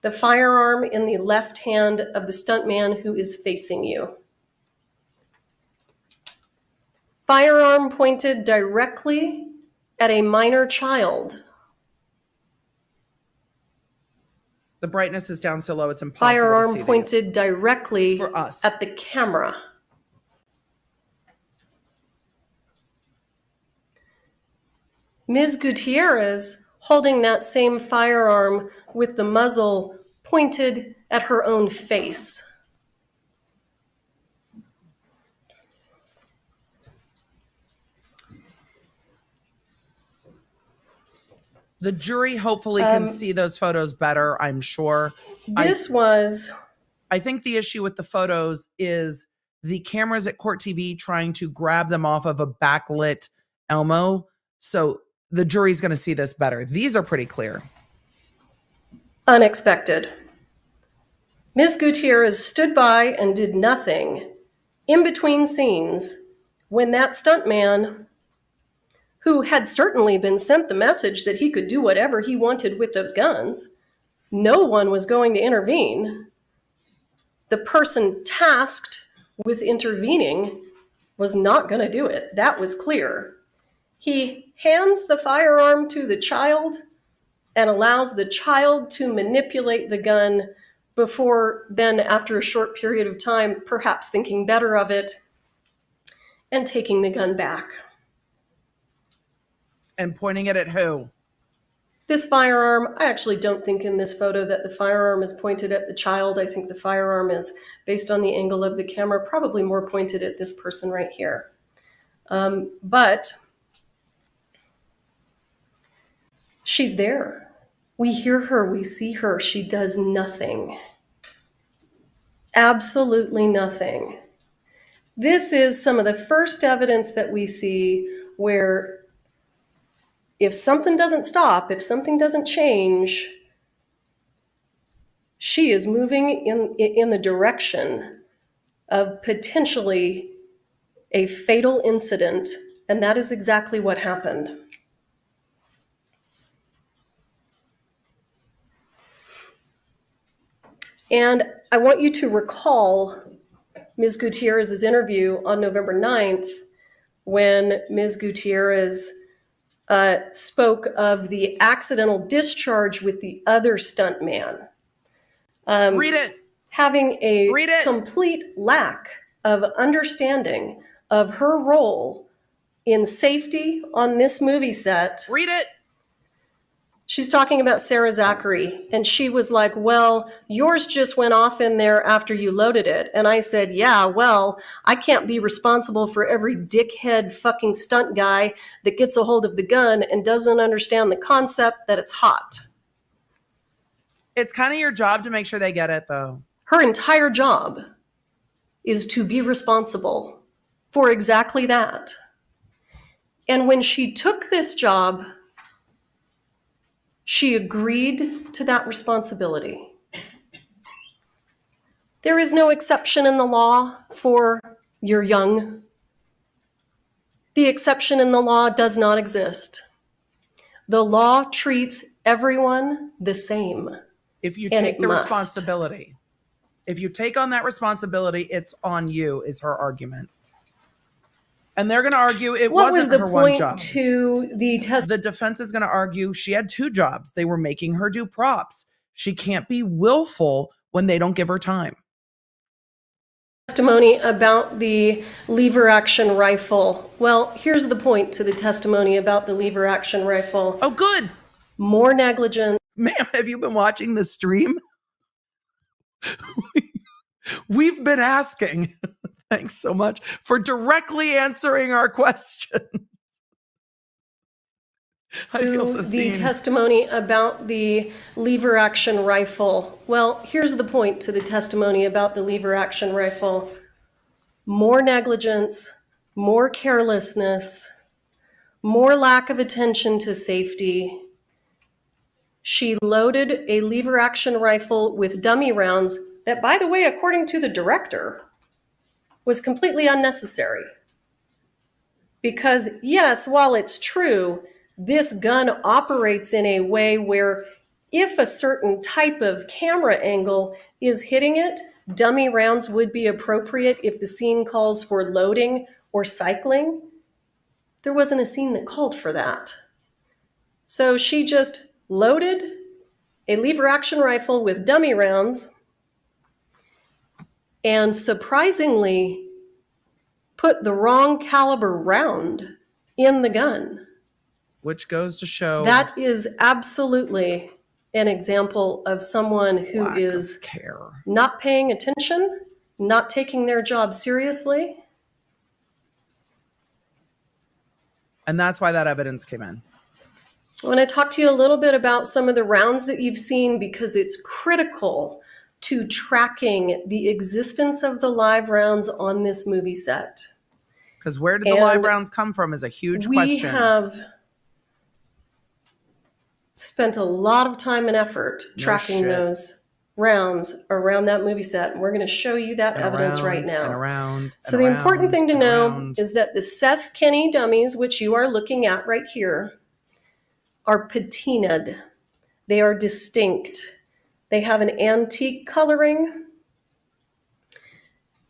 The firearm in the left hand of the stuntman who is facing you. Firearm pointed directly at a minor child. The brightness is down so low it's impossible to see Firearm these. pointed directly for us. at the camera. Ms. Gutierrez holding that same firearm with the muzzle pointed at her own face. the jury hopefully Um, can see those photos better, I'm sure. I- This was I think the issue with the photos is the cameras at Court TV trying to grab them off of a backlit Elmo. So the jury's going to see this better. These are pretty clear. unexpected. Ms. Gutierrez stood by and did nothing in between scenes when that stuntman, who had certainly been sent the message that he could do whatever he wanted with those guns, no one was going to intervene. The person tasked with intervening was not going to do it. That was clear. He hands the firearm to the child and allows the child to manipulate the gun before then, after a short period of time, perhaps thinking better of it and taking the gun back. And pointing it at who? This firearm, I actually don't think in this photo that the firearm is pointed at the child. I think the firearm is, based on the angle of the camera, probably more pointed at this person right here. Um, but she's there. We hear her, we see her. She does nothing. Absolutely nothing. This is some of the first evidence that we see where if something doesn't stop, if something doesn't change, she is moving in, in the direction of potentially a fatal incident. And that is exactly what happened. And I want you to recall Ms. Gutierrez's interview on November 9th when Ms. Gutierrez uh, spoke of the accidental discharge with the other stuntman. Um, Read it. having a Read it. complete lack of understanding of her role in safety on this movie set. Read it. She's talking about Sarah Zachry, and she was like, Well, yours just went off in there after you loaded it. And I said, Yeah, well, I can't be responsible for every dickhead fucking stunt guy that gets a hold of the gun and doesn't understand the concept that it's hot. It's kind of your job to make sure they get it, though. Her entire job is to be responsible for exactly that. And when she took this job, she agreed to that responsibility. There is no exception in the law for you're young. The exception in the law does not exist. The law treats everyone the same. If you take the must. responsibility, if you take on that responsibility, it's on you, is her argument. And they're going to argue it what was wasn't the her one point job. to the test? the defense is going to argue she had two jobs. They were making her do props. She can't be willful when they don't give her time. testimony about the lever action rifle. Well, here's the point to the testimony about the lever action rifle. Oh, good. More negligence. Ma'am, have you been watching the stream? We've been asking. Thanks so much for directly answering our question. I feel so the testimony about the lever action rifle. Well, here's the point to the testimony about the lever action rifle. More negligence, more carelessness, more lack of attention to safety. She loaded a lever action rifle with dummy rounds that, by the way, according to the director, was completely unnecessary. Because, yes, while it's true, this gun operates in a way where if a certain type of camera angle is hitting it, dummy rounds would be appropriate if the scene calls for loading or cycling. There wasn't a scene that called for that. So she just loaded a lever action rifle with dummy rounds and surprisingly put the wrong caliber round in the gun. Which goes to show That is absolutely an example of someone who is care. not paying attention, not taking their job seriously. And that's why that evidence came in. I want to talk to you a little bit about some of the rounds that you've seen because it's critical to tracking the existence of the live rounds on this movie set. Because where did the live rounds come from is a huge we question. We have spent a lot of time and effort No tracking shit. those rounds around that movie set. And we're going to show you that And evidence around, right now. And around. So and the important thing to know around. is that the Seth Kenney dummies, which you are looking at right here, are patinaed. They are distinct. They have an antique coloring.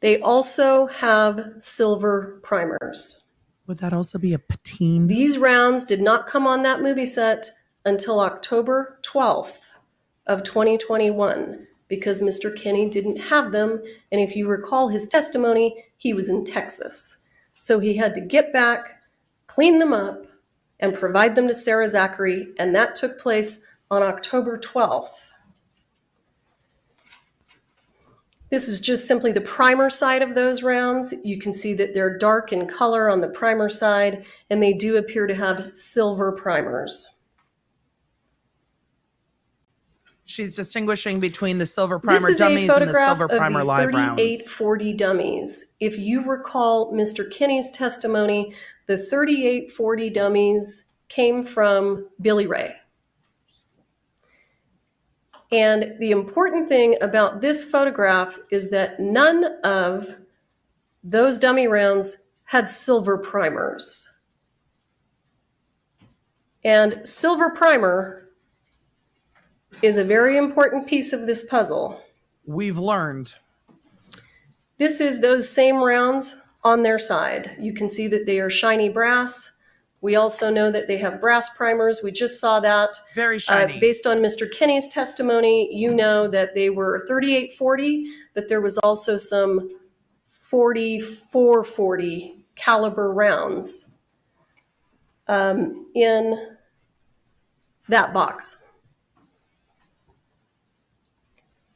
They also have silver primers. would that also be a patine? These rounds did not come on that movie set until October 12th of 2021 because Mr. Kenney didn't have them. And if you recall his testimony, he was in Texas. So he had to get back, clean them up, and provide them to Sarah Zachry. And that took place on October 12th. This is just simply the primer side of those rounds. You can see that they're dark in color on the primer side, and they do appear to have silver primers. She's distinguishing between the silver primer dummies and the silver primer the live rounds. 3840 dummies. If you recall Mr. Kenney's testimony, the 3840 dummies came from Billy Ray. And the important thing about this photograph is that none of those dummy rounds had silver primers. And silver primer is a very important piece of this puzzle. We've learned. This is those same rounds on their side. You can see that they are shiny brass. We also know that they have brass primers. We just saw that. Very Uh, shiny. based on Mr. Kenney's testimony, you know that they were 3840, but there was also some 4440 caliber rounds um, in that box.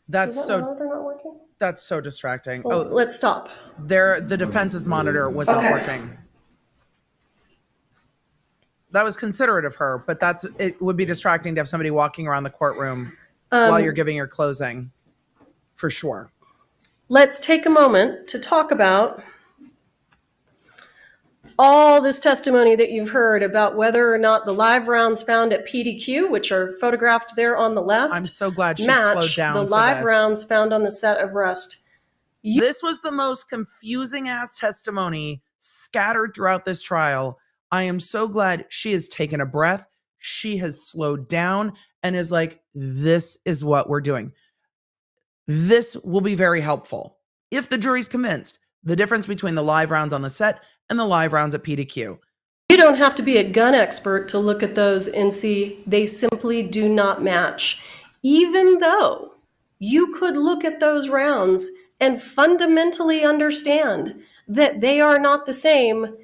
that's that so not working? that's so distracting. Well, oh, let's stop. there the defense's monitor was not working. That was considerate of her, but that's it would be distracting to have somebody walking around the courtroom while Um, you're giving your closing. For sure. let's take a moment to talk about all this testimony that you've heard about whether or not the live rounds found at PDQ, which are photographed there on the left, I'm so glad she slowed match down. the live this. rounds found on the set of Rust. This was the most confusing ass testimony scattered throughout this trial. I am so glad she has taken a breath. She has slowed down and is like, this is what we're doing. This will be very helpful. If the jury's convinced the difference between the live rounds on the set and the live rounds at PDQ. You don't have to be a gun expert to look at those and see they simply do not match. Even though you could look at those rounds and fundamentally understand that they are not the same,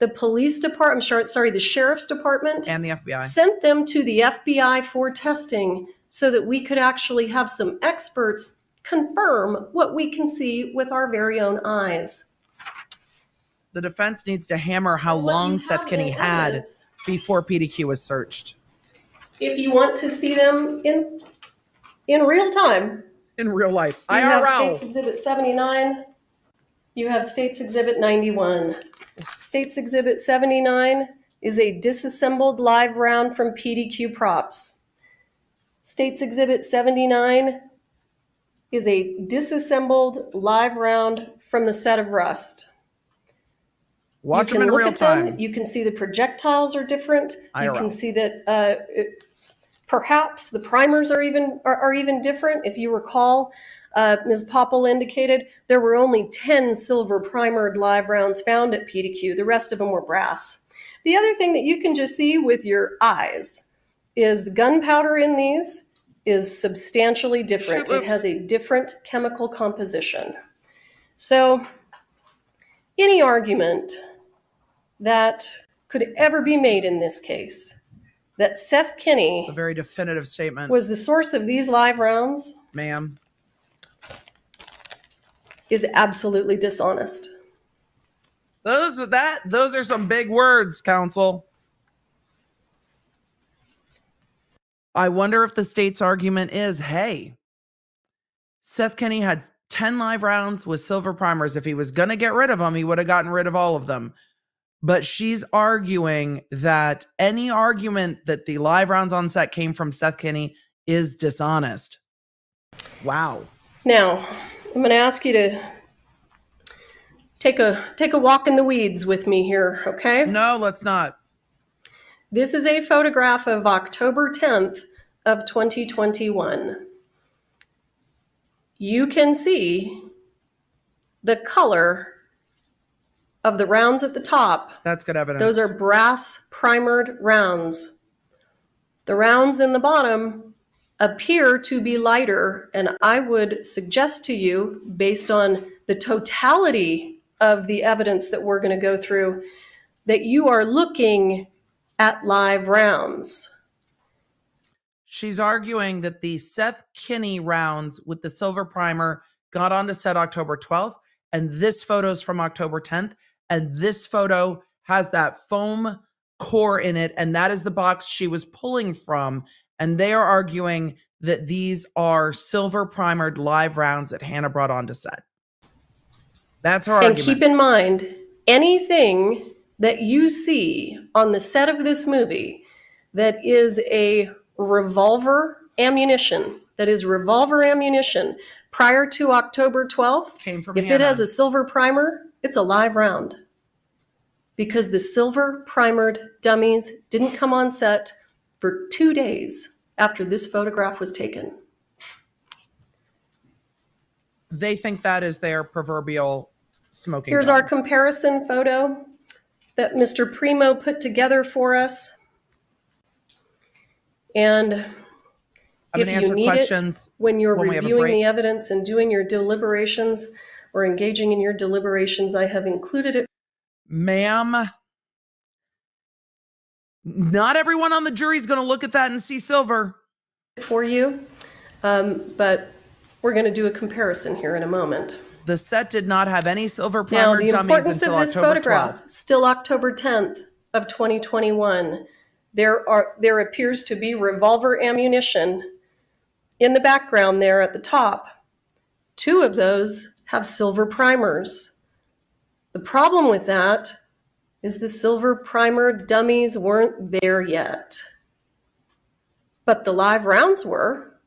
the police department, sorry, the sheriff's department and the FBI sent them to the FBI for testing so that we could actually have some experts confirm what we can see with our very own eyes. The defense needs to hammer how long Seth Kenney had evidence. before PDQ was searched. If you want to see them in in real time, In real life, you have States Exhibit 79. You have States Exhibit 91. States Exhibit 79 is a disassembled live round from PDQ props. States Exhibit 79 is a disassembled live round from the set of Rust. Watch you them can in look real at them. time. You can see the projectiles are different. You can see that uh, it- perhaps the primers are even are, are even different. If you recall, uh, Ms. Popple indicated there were only 10 silver primered live rounds found at PDQ. The rest of them were brass. The other thing that you can just see with your eyes is the gunpowder in these is substantially different. It has a different chemical composition. So, any argument that could ever be made in this case that Seth Kenney It's a very definitive statement, was the source of these live rounds ma'am. Is absolutely dishonest. Those are that. Those are some big words, counsel. I wonder if the state's argument is, hey, Seth Kenney had 10 live rounds with silver primers. If he was going to get rid of them, he would have gotten rid of all of them. But she's arguing that any argument that the live rounds on set came from Seth Kenney is dishonest. Wow. Now, I'm going to ask you to take a take a walk in the weeds with me here, okay? No, let's not. This is a photograph of October 10th of 2021. You can see the color of the rounds at the top That's good evidence. Those are brass primered rounds. The rounds in the bottom appear to be lighter, and I would suggest to you, based on the totality of the evidence that we're going to go through, that you are looking at live rounds. She's arguing that the Seth Kenney rounds with the silver primer got onto set October 12th, and this photo's from October 10th, and this photo has that foam core in it, and that is the box she was pulling from. And they are arguing that these are silver primered live rounds that Hannah brought onto set. That's her And argument. keep in mind, anything that you see on the set of this movie that is a revolver ammunition, that is revolver ammunition prior to October 12th, Came from if Hannah. it has a silver primer, it's a live round. Because the silver primered dummies didn't come on set for two days after this photograph was taken. they think that is their proverbial smoking. Here's gun. our comparison photo that Mr. Primo put together for us. And I'm if you need questions it when you're when we have a reviewing the evidence and doing your deliberations or engaging in your deliberations, I have included it ma'am not everyone on the jury is going to look at that and see silver for you. Um, but we're going to do a comparison here in a moment. the set did not have any silver Now, primer the dummies importance until of this october photograph, 12th still October 10th of 2021. There are there appears to be revolver ammunition in the background there at the top. Two of those have silver primers. The problem with that is the silver primer dummies weren't there yet. But the live rounds were.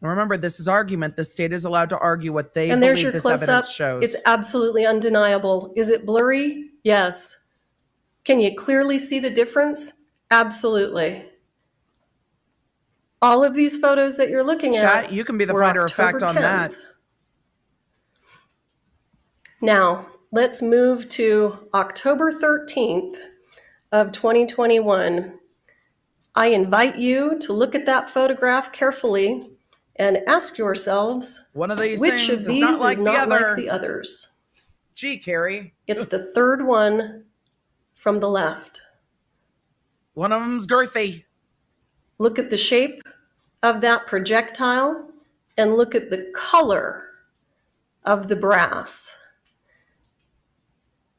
remember this is argument the state is allowed to argue what they and there's believe your this close up. evidence shows It's absolutely undeniable. Is it blurry? Yes. Can you clearly see the difference? Absolutely. All of these photos that you're looking chat at. you can be the finder of fact October on that Now, let's move to October 13th of 2021. I invite you to look at that photograph carefully and ask yourselves One of these which of is these not like is the not other. like the others. Gee, Kari, It's the third one from the left. one of them's girthy. Look at the shape of that projectile and look at the color of the brass.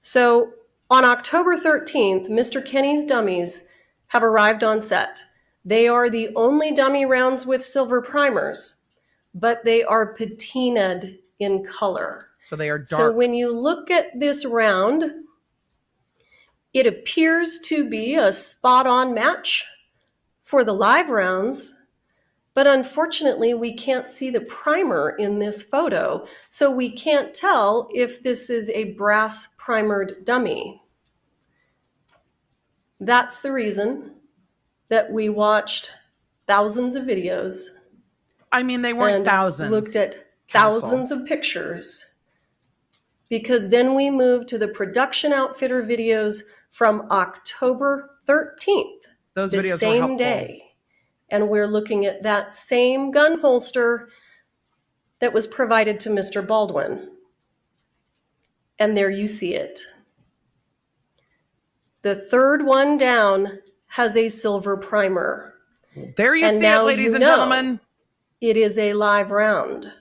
So on October 13th, Mr. Kenney's dummies have arrived on set. They are the only dummy rounds with silver primers, but they are patinaed in color. So they are dark. So when you look at this round, it appears to be a spot on match for the live rounds, but unfortunately, we can't see the primer in this photo, so we can't tell if this is a brass primered dummy. That's the reason that we watched thousands of videos I mean, they weren't and thousands. looked at Counsel. thousands of pictures because then we moved to the production outfitter videos from October 13th, Those the videos same day. And we're looking at that same gun holster that was provided to Mr. Baldwin. And there you see it. The third one down has a silver primer. There you And see it, ladies and gentlemen. It is a live round.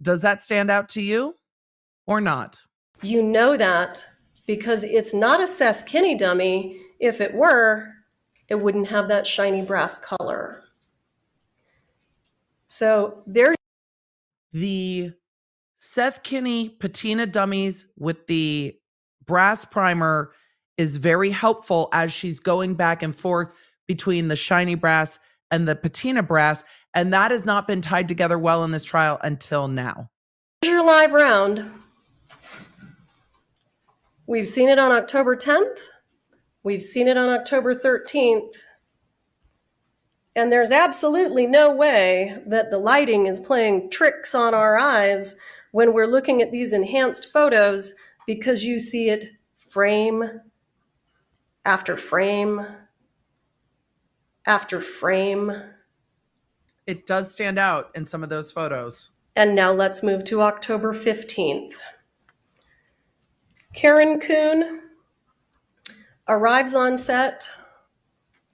Does that stand out to you or not? You know that because it's not a Seth Kenney dummy. If it were, it wouldn't have that shiny brass color. So there The Seth Kenney patina dummies with the brass primer is very helpful as she's going back and forth between the shiny brass and the patina brass. And that has not been tied together well in this trial until now. Here's your live round. We've seen it on October 10th. We've seen it on October 13th. And there's absolutely no way that the lighting is playing tricks on our eyes when we're looking at these enhanced photos because you see it frame after frame after frame. It does stand out in some of those photos. And now let's move to October 15th. Karen Kuhn arrives on set.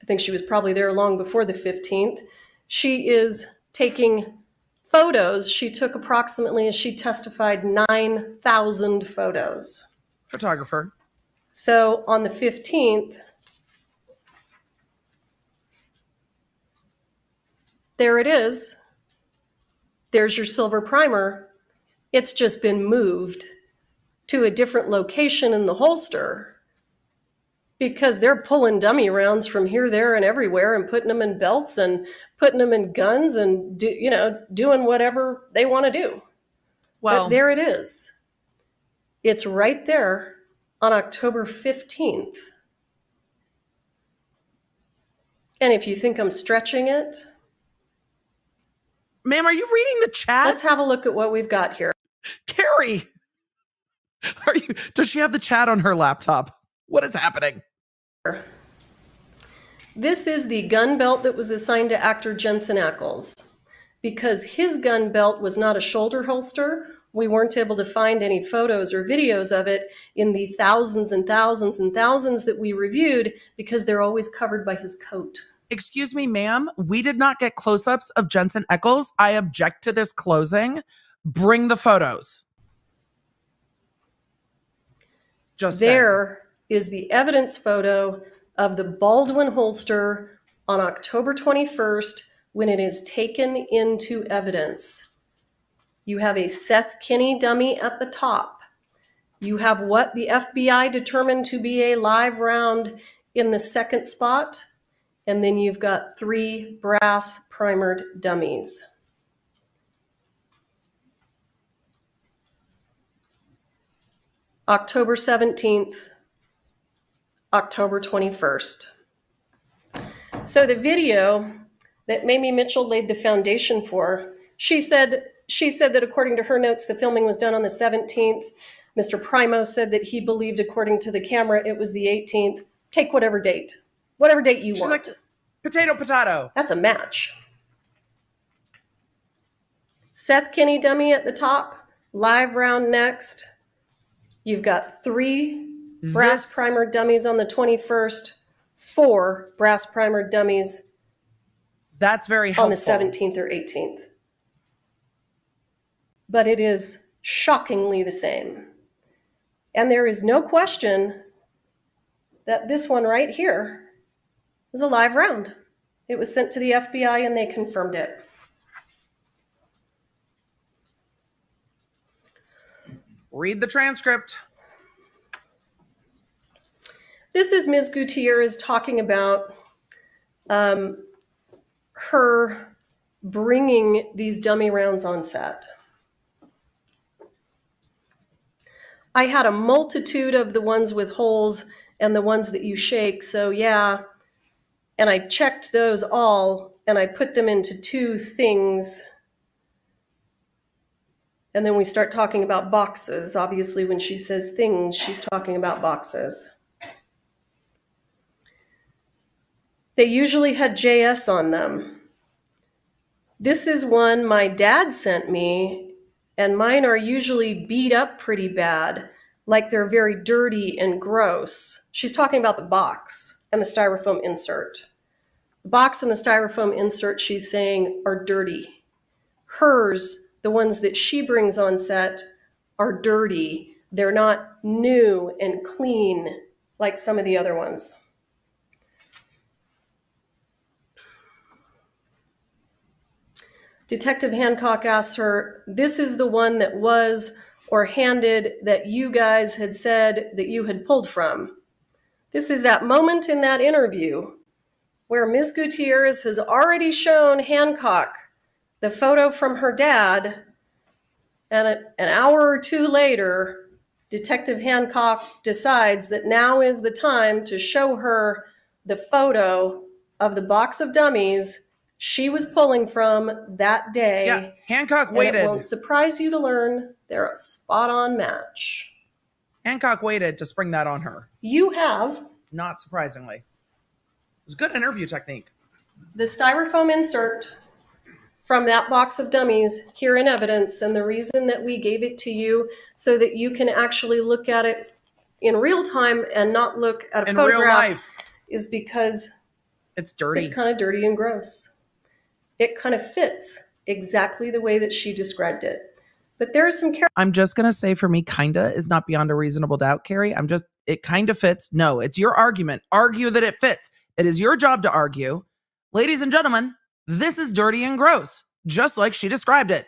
I think she was probably there long before the 15th. She is taking photos. She took approximately, as she testified, 9,000 photos. Photographer. So on the 15th, there it is. There's your silver primer. It's just been moved to a different location in the holster because they're pulling dummy rounds from here, there, and everywhere and putting them in belts and putting them in guns and do, you know doing whatever they want to do. Well, but there it is. It's right there on October 15th. And if you think I'm stretching it, ma'am, are you reading the chat? let's have a look at what we've got here. Kari, are you? Does she have the chat on her laptop? What is happening? This is the gun belt that was assigned to actor Jensen Ackles. Because his gun belt was not a shoulder holster, we weren't able to find any photos or videos of it in the thousands and thousands and thousands that we reviewed because they're always covered by his coat. Excuse me, ma'am. We did not get close-ups of Jensen Ackles. I object to this closing. Bring the photos. Just saying. Is the evidence photo of the Baldwin holster on October 21st when it is taken into evidence. You have a Seth Kenney dummy at the top. You have what the FBI determined to be a live round in the second spot. And then you've got three brass primered dummies. October 17th, October 21st. So the video that Mamie Mitchell laid the foundation for, she said she said that according to her notes, the filming was done on the 17th. Mr. Primo said that he believed, according to the camera, it was the 18th. Take whatever date, whatever date you She's want. like, potato, potato. That's a match. Seth Kenney dummy at the top, live round next. You've got three brass This- primer dummies on the 21st, four brass primer dummies That's very helpful. on the 17th or 18th. But it is shockingly the same. And there is no question that this one right here is a live round. It was sent to the FBI and they confirmed it. Read the transcript. This is Ms. Gutierrez talking about um, her bringing these dummy rounds on set. I had a multitude of the ones with holes and the ones that you shake, so yeah. And I checked those all and I put them into two things. And then we start talking about boxes. Obviously, when she says things, she's talking about boxes. They usually had JS on them. This is one my dad sent me, and mine are usually beat up pretty bad, like they're very dirty and gross. She's talking about the box and the styrofoam insert. The box and the styrofoam insert, she's saying, are dirty. Hers, the ones that she brings on set, are dirty. They're not new and clean like some of the other ones. Detective Hancock asks her, This is the one that was or handed that you guys had said that you had pulled from. This is that moment in that interview where Ms. Gutierrez has already shown Hancock the photo from her dad, and a- an hour or two later, Detective Hancock decides that now is the time to show her the photo of the box of dummies she was pulling from that day. Yeah, Hancock And it waited. won't surprise you to learn they're a spot on match. Hancock waited to spring that on her. You have Not surprisingly. It was good interview technique. the styrofoam insert from that box of dummies here in evidence, and the reason that we gave it to you so that you can actually look at it in real time and not look at a In real photograph life, is because it's dirty. it's kind of dirty and gross. It kind of fits exactly the way that she described it. But there are some. I'm just gonna say for me, kinda is not beyond a reasonable doubt, Kari. I'm just it kind of fits. No, it's your argument. Argue that it fits. It is your job to argue. Ladies and gentlemen, this is dirty and gross, just like she described it.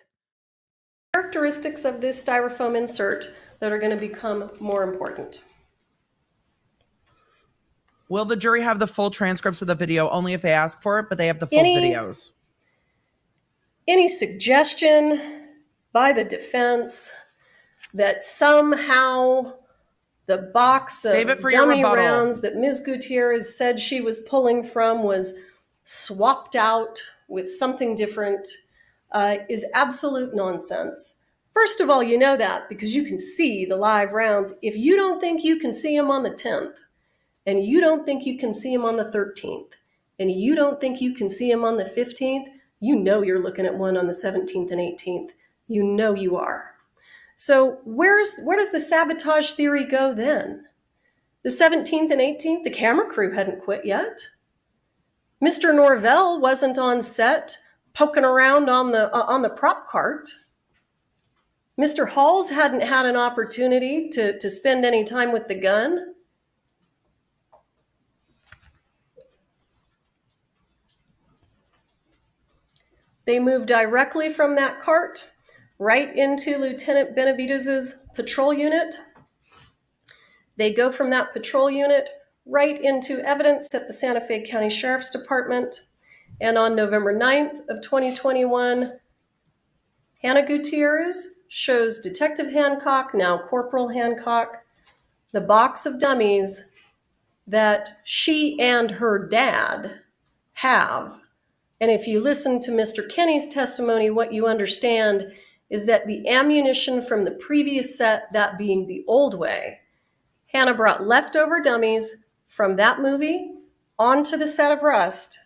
characteristics of this styrofoam insert that are going to become more important. Will the jury have the full transcripts of the video only if they ask for it, but they have the full Any- videos? Any suggestion by the defense that somehow the box Save of dummy rounds that Ms. Gutierrez said she was pulling from was swapped out with something different uh, is absolute nonsense. First of all, you know that because you can see the live rounds. If you don't think you can see them on the 10th, and you don't think you can see them on the 13th, and you don't think you can see them on the 15th, you know you're looking at one on the 17th and 18th. You know you are. So where's where does the sabotage theory go then? The 17th and 18th, the camera crew hadn't quit yet. Mr. Norvell wasn't on set poking around on the uh, on the prop cart. Mr. Halls hadn't had an opportunity to, to spend any time with the gun. They moved directly from that cart right into Lieutenant Benavidez's patrol unit. They go from that patrol unit right into evidence at the Santa Fe County Sheriff's Department. And on November 9th of 2021, Hannah Gutierrez shows Detective Hancock, now Corporal Hancock, the box of dummies that she and her dad have. And if you listen to Mr. Kenney's testimony, what you understand is that the ammunition from the previous set, that being the old way, Hannah brought leftover dummies from that movie onto the set of Rust.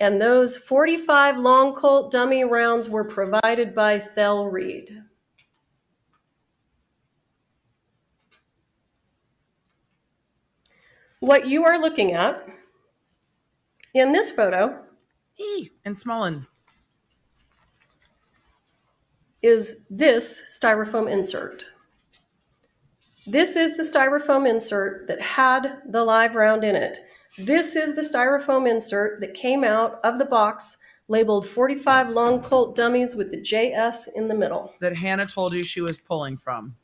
And those 45 long Colt dummy rounds were provided by Thell Reed. What you are looking at in this photo Eee, and Smollen. is this styrofoam insert. This is the styrofoam insert that had the live round in it. This is the styrofoam insert that came out of the box labeled 45 long Colt dummies with the JS in the middle. That Hannah told you she was pulling from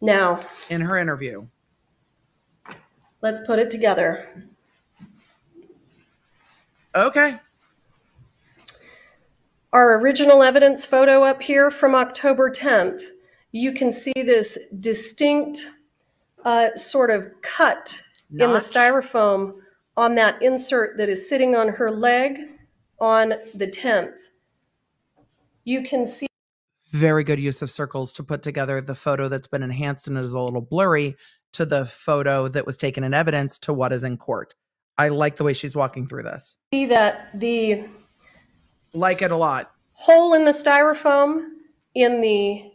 Now, in her interview. let's put it together. Okay. Our original evidence photo up here from October 10th, you can see this distinct uh, sort of cut in the styrofoam on that insert that is sitting on her leg on the 10th. You can see Very good use of circles to put together the photo that's been enhanced and is a little blurry to the photo that was taken in evidence to what is in court. I like the way she's walking through this. See that the Like it a lot. hole in the styrofoam in the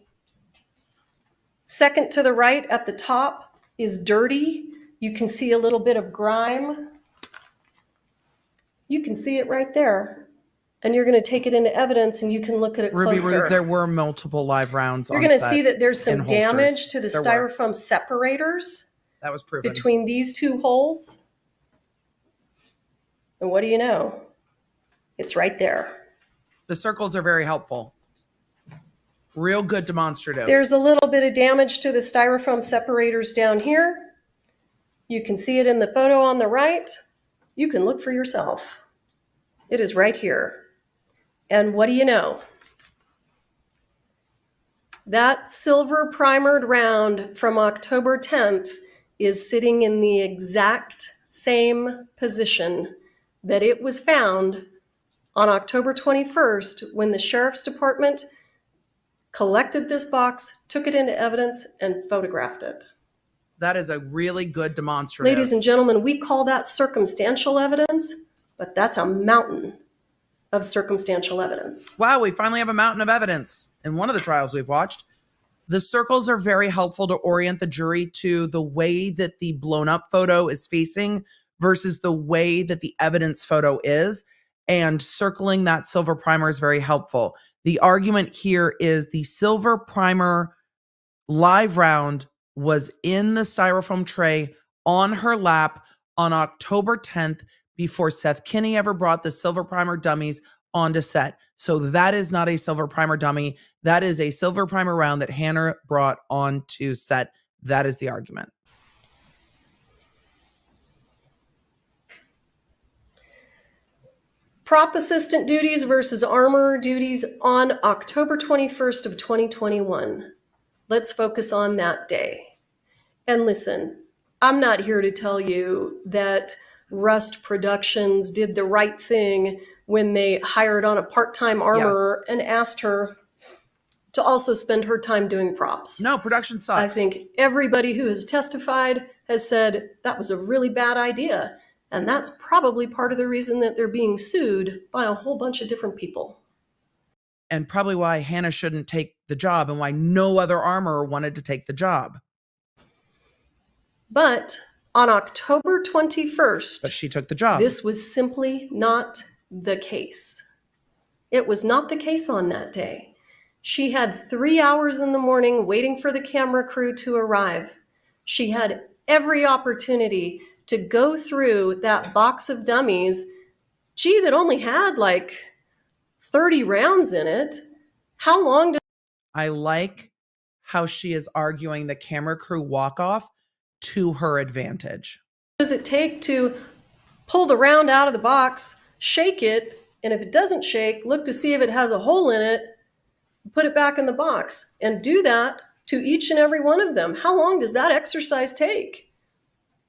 second to the right at the top is dirty. You can see a little bit of grime. You can see it right there. And you're going to take it into evidence and you can look at it Ruby, closer. Ruby, there were multiple live rounds. you're going to see that there's some holsters. damage to the There were. styrofoam separators that was proven. between these two holes. And what do you know? It's right there. the circles are very helpful. Real good demonstrative. There's a little bit of damage to the styrofoam separators down here. You can see it in the photo on the right. You can look for yourself. It is right here. And what do you know? That silver primered round from October 10th is sitting in the exact same position that it was found on October 21st when the sheriff's department collected this box, took it into evidence, and photographed it. that is a really good demonstrative. Ladies and gentlemen, we call that circumstantial evidence, but that's a mountain of circumstantial evidence. wow, we finally have a mountain of evidence in one of the trials we've watched. The circles are very helpful to orient the jury to the way that the blown up photo is facing versus the way that the evidence photo is. And circling that silver primer is very helpful. The argument here is the silver primer live round was in the styrofoam tray on her lap on October 10th before Seth Kenney ever brought the silver primer dummies onto set. So that is not a silver primer dummy. That is a silver primer round that Hannah brought onto set. That is the argument. Prop assistant duties versus armor duties on October 21st of 2021. Let's focus on that day. And listen, I'm not here to tell you that Rust Productions did the right thing when they hired on a part-time armorer and asked her to also spend her time doing props. No, production sucks. I think everybody who has testified has said that was a really bad idea. And that's probably part of the reason that they're being sued by a whole bunch of different people. and probably why Hannah shouldn't take the job and why no other armorer wanted to take the job. But on October 21st, But she took the job. this was simply not the case. It was not the case on that day. She had three hours in the morning waiting for the camera crew to arrive. She had every opportunity to go through that box of dummies. Gee, that only had like 30 rounds in it. How long I like how she is arguing the camera crew walk off to her advantage. does it take to pull the round out of the box, shake it, and if it doesn't shake, look to see if it has a hole in it, put it back in the box, and do that to each and every one of them? How long does that exercise take?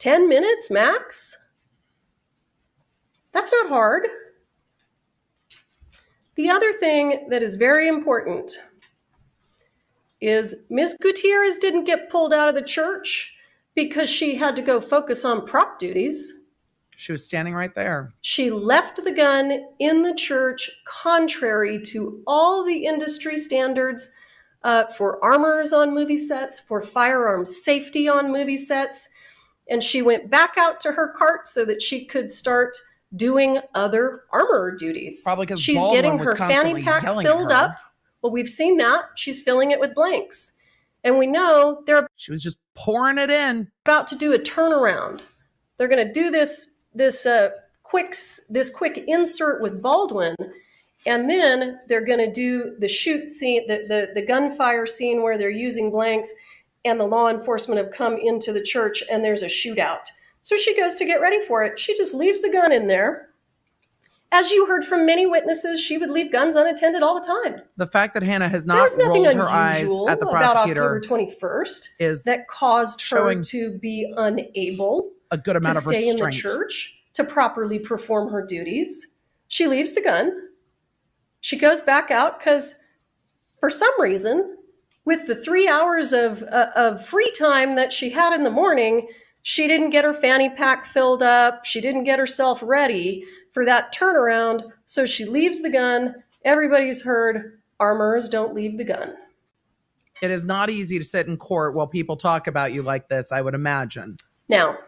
10 minutes max? That's not hard. The other thing that is very important is Ms. Gutierrez didn't get pulled out of the church because she had to go focus on prop duties. She was standing right there. She left the gun in the church, contrary to all the industry standards uh, for armors on movie sets, for firearms safety on movie sets. And she went back out to her cart so that she could start doing other armor duties. Probably because she's Baldwin getting was her constantly fanny pack filled up. Well, we've seen that. She's filling it with blanks. And we know they're She was just pouring it in. about to do a turnaround. They're going to do this this uh, quick this quick insert with Baldwin, and then they're going to do the shoot scene, the, the the gunfire scene where they're using blanks, and the law enforcement have come into the church, and there's a shootout. So she goes to get ready for it. She just leaves the gun in there. As you heard from many witnesses, she would leave guns unattended all the time. The fact that Hannah has not rolled her eyes at the prosecutor about October 21st is that caused her to be unable a good to amount of stay in the restraint. church to properly perform her duties. She leaves the gun. She goes back out because, for some reason, with the three hours of, uh, of free time that she had in the morning, she didn't get her fanny pack filled up. She didn't get herself ready for that turnaround. So she leaves the gun. Everybody's heard armors don't leave the gun. It is not easy to sit in court while people talk about you like this, I would imagine. Now,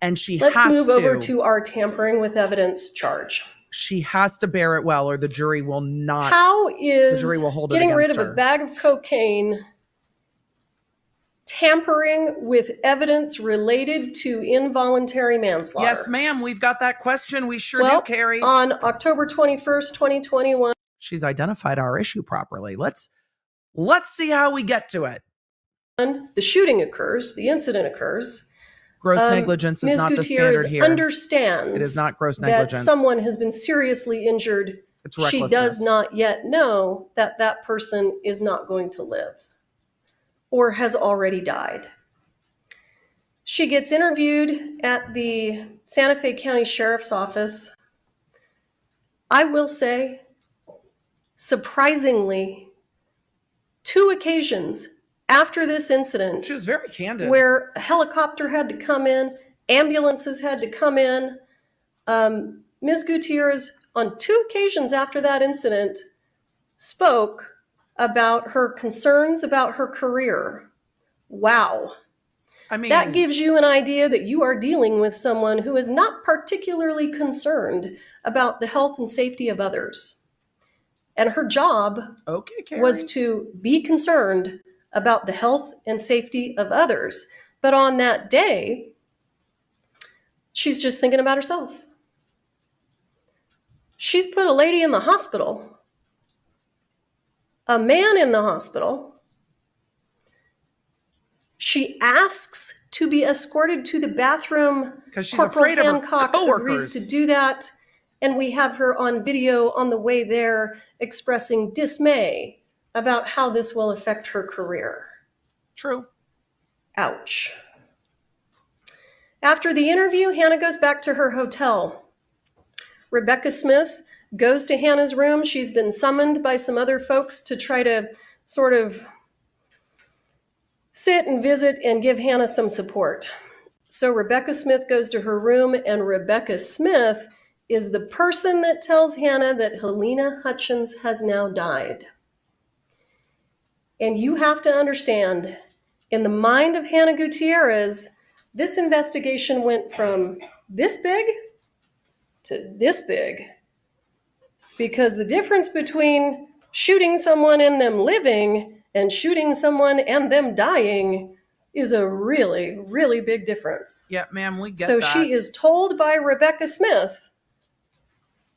And she let's move to, over to our tampering with evidence charge. She has to bear it well or the jury will not How is jury will hold it getting rid of against a bag of cocaine tampering with evidence related to involuntary manslaughter? Yes, ma'am, we've got that question. We sure Well, do, Kari. On October 21st, 2021, She's identified our issue properly. Let's let's see how we get to it. the shooting occurs, the incident occurs. Gross Um, negligence is Ms. not the Gutierrez standard here. understands it is not gross negligence. that someone has been seriously injured. it's She does not yet know that that person is not going to live or has already died. She gets interviewed at the Santa Fe County Sheriff's Office. I will say, surprisingly, two occasions after this incident She was very candid. where a helicopter had to come in, ambulances had to come in. Um, Ms. Gutierrez, on two occasions after that incident, spoke about her concerns about her career. Wow. I mean, That gives you an idea that you are dealing with someone who is not particularly concerned about the health and safety of others. And her job okay, was to be concerned about the health and safety of others. But on that day, she's just thinking about herself. She's put a lady in the hospital, a man in the hospital. She asks to be escorted to the bathroom. because she's Corporal afraid of her coworkers. agrees to do that, and we have her on video on the way there expressing dismay about how this will affect her career. True. Ouch. After the interview, Hannah goes back to her hotel. Rebecca Smith goes to Hannah's room. She's been summoned by some other folks to try to sort of sit and visit and give Hannah some support. So Rebecca Smith goes to her room, and Rebecca Smith is the person that tells Hannah that Halyna Hutchins has now died. And you have to understand, in the mind of Hannah Gutierrez, this investigation went from this big to this big. Because the difference between shooting someone and them living and shooting someone and them dying is a really, really big difference. Yeah, ma'am, we get so that. she is told by Rebecca Smith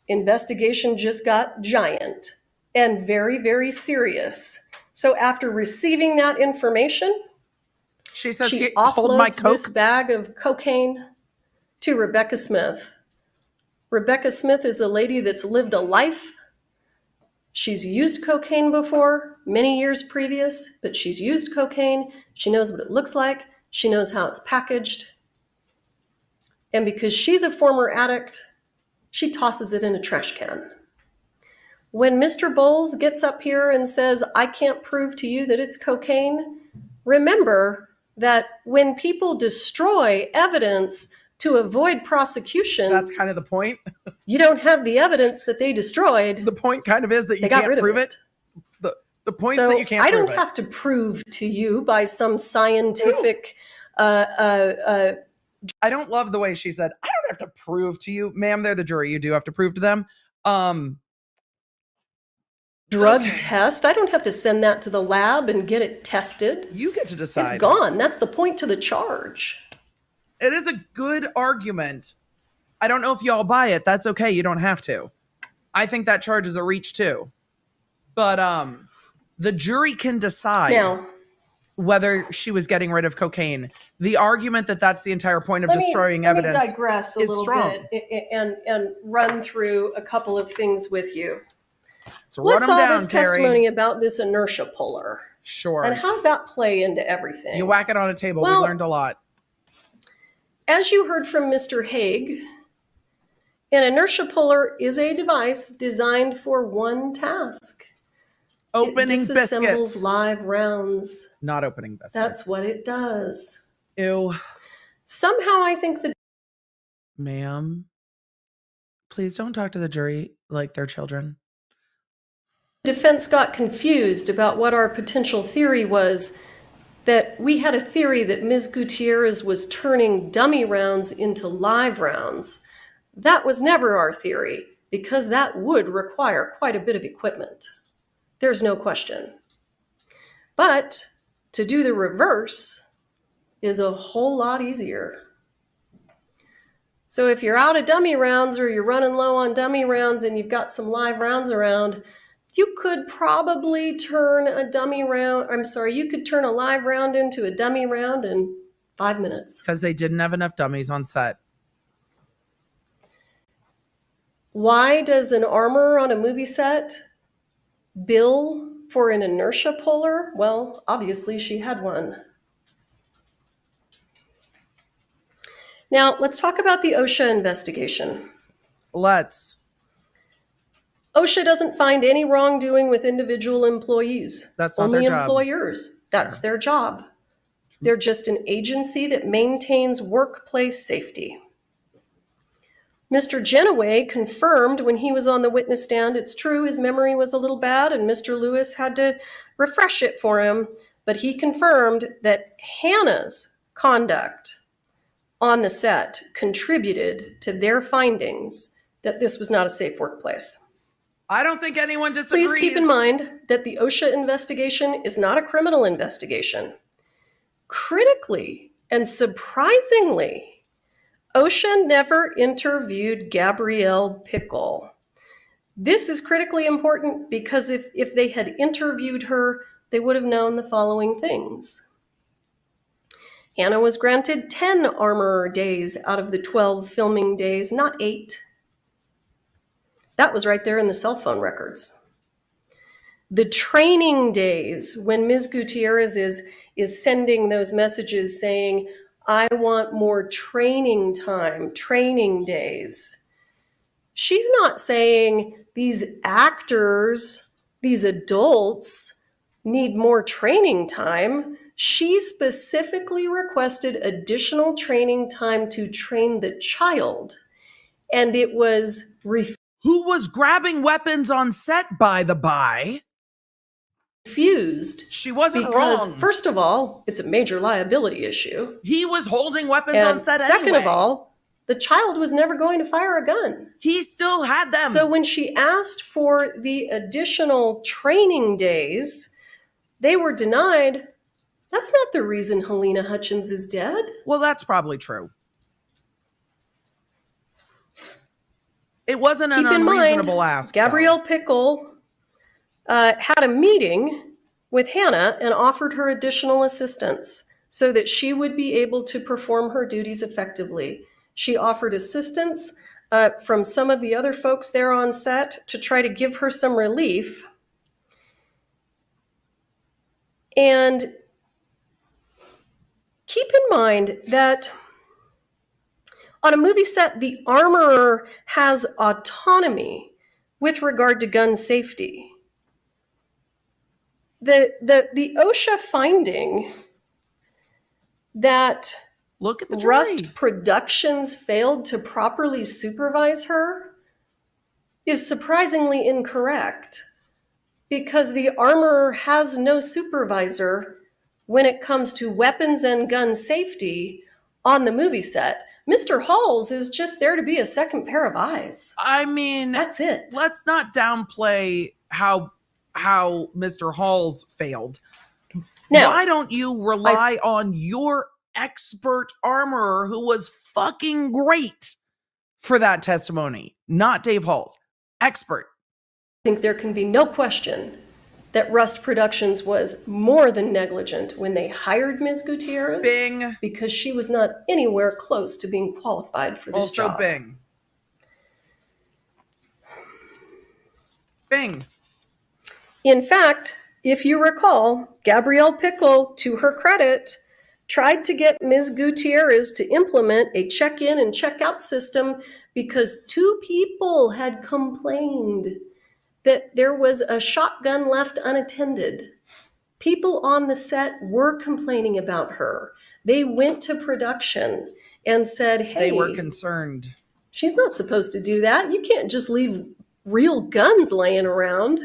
investigation just got giant and very, very serious. So after receiving that information, She says, she "Here, my offloads this bag of cocaine to Rebecca Smith. Rebecca Smith is a lady that's lived a life. She's used cocaine before, many years previous, but she's used cocaine. She knows what it looks like. She knows how it's packaged. And because she's a former addict, she tosses it in a trash can. When Mr. Bowles gets up here and says, I can't prove to you that it's cocaine, remember that when people destroy evidence to avoid prosecution, That's kind of the point. you don't have the evidence that they destroyed. The point kind of is that you got can't rid of prove it. it. The the point so is that you can't prove it. I don't have to prove to you by some scientific uh, uh, uh. I don't love the way she said, I don't have to prove to you. Ma'am, they're the jury. You do have to prove to them. Um drug Okay. test. I don't have to send that to the lab and get it tested. you get to decide. It's gone. That's the point to the charge. It is a good argument. I don't know if y'all buy it. That's okay. You don't have to. I think that charge is a reach too. But um the jury can decide Now, whether she was getting rid of cocaine. The argument that that's the entire point of destroying me evidence. digress a is little strong. bit and and run through a couple of things with you. So What's all down, this Terry. testimony about this inertia puller, Sure. and how does that play into everything? you whack it on a table. Well- we learned a lot. As you heard from Mr. Haag, an inertia puller is a device designed for one task. Opening it disassembles biscuits. live rounds. Not opening biscuits. That's what it does. Ew. Somehow, I think the Ma'am, please don't talk to the jury like they're children. Defense got confused about what our potential theory was. That we had a theory that Ms. Gutierrez was turning dummy rounds into live rounds. That was never our theory because that would require quite a bit of equipment. There's no question. But to do the reverse is a whole lot easier. So if you're out of dummy rounds or you're running low on dummy rounds and you've got some live rounds around, you could probably turn a dummy round, I'm sorry, you could turn a live round into a dummy round in five minutes. Because they didn't have enough dummies on set. Why does an armor on a movie set bill for an inertia puller? Well, obviously she had one. Now, let's talk about the OSHA investigation. Let's. OSHA doesn't find any wrongdoing with individual employees. That's not only employers. That's their job. They're just an agency that maintains workplace safety. Mr. Genoway confirmed when he was on the witness stand, it's true his memory was a little bad and Mr. Lewis had to refresh it for him, but he confirmed that Hannah's conduct on the set contributed to their findings that this was not a safe workplace. I don't think anyone disagrees. Please keep in mind that the OSHA investigation is not a criminal investigation. Critically and surprisingly, OSHA never interviewed Gabrielle Pickle. This is critically important because if, if they had interviewed her, they would have known the following things. Hannah was granted 10 armor days out of the 12 filming days, not eight. That was right there in the cell phone records. The training days when Ms. Gutierrez is, is sending those messages saying, I want more training time, training days. She's not saying these actors, these adults need more training time. She specifically requested additional training time to train the child. And it was refused. Who was grabbing weapons on set, by the by? refused She wasn't because wrong. first of all it's a major liability issue he was holding weapons on set second anyway. of all the child was never going to fire a gun he still had them. so when she asked for the additional training days they were denied that's not the reason halyna hutchins is dead well, that's probably true. It wasn't an keep mind unreasonable ask. though. gabrielle pickle uh, had a meeting with hannah and offered her additional assistance so that she would be able to perform her duties effectively she offered assistance uh, from some of the other folks there on set to try to give her some relief and keep in mind that on a movie set, the armorer has autonomy with regard to gun safety. The, the, the OSHA finding that Look at the jury. Rust Productions failed to properly supervise her is surprisingly incorrect because the armorer has no supervisor when it comes to weapons and gun safety on the movie set. Mr. Halls is just there to be a second pair of eyes. I mean, That's it. let's not downplay how how Mr. Halls failed. Now, Why don't you rely on your expert armorer who was fucking great for that testimony? Not Dave Halls. Expert. I think there can be no question that Rust Productions was more than negligent when they hired Ms. Gutierrez Bing. because she was not anywhere close to being qualified for this Also job. Bing. Bing. In fact, if you recall, Gabrielle Pickle, to her credit, tried to get Ms. Gutierrez to implement a check in and check out system because two people had complained that there was a shotgun left unattended. People on the set were complaining about her. They went to production and said, hey, They were concerned. She's not supposed to do that. You can't just leave real guns laying around.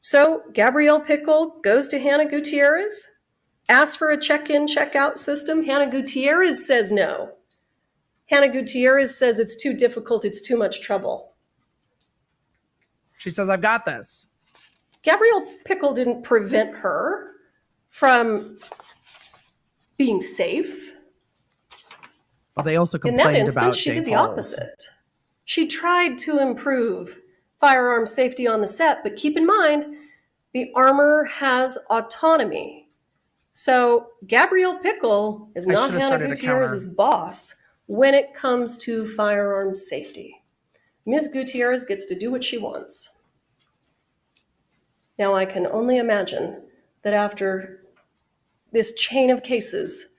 So Gabrielle Pickle goes to Hannah Gutierrez, asks for a check in, check out system. Hannah Gutierrez says no. Hannah Gutierrez says it's too difficult, it's too much trouble. She says, I've got this. Gabrielle Pickle didn't prevent her from being safe. But they also complained In that instance, she did the opposite. She tried to improve firearm safety on the set, but keep in mind, the armor has autonomy. So Gabrielle Pickle is I not Hannah Gutierrez's boss when it comes to firearm safety. Ms. Gutierrez gets to do what she wants. Now, I can only imagine that after this chain of cases,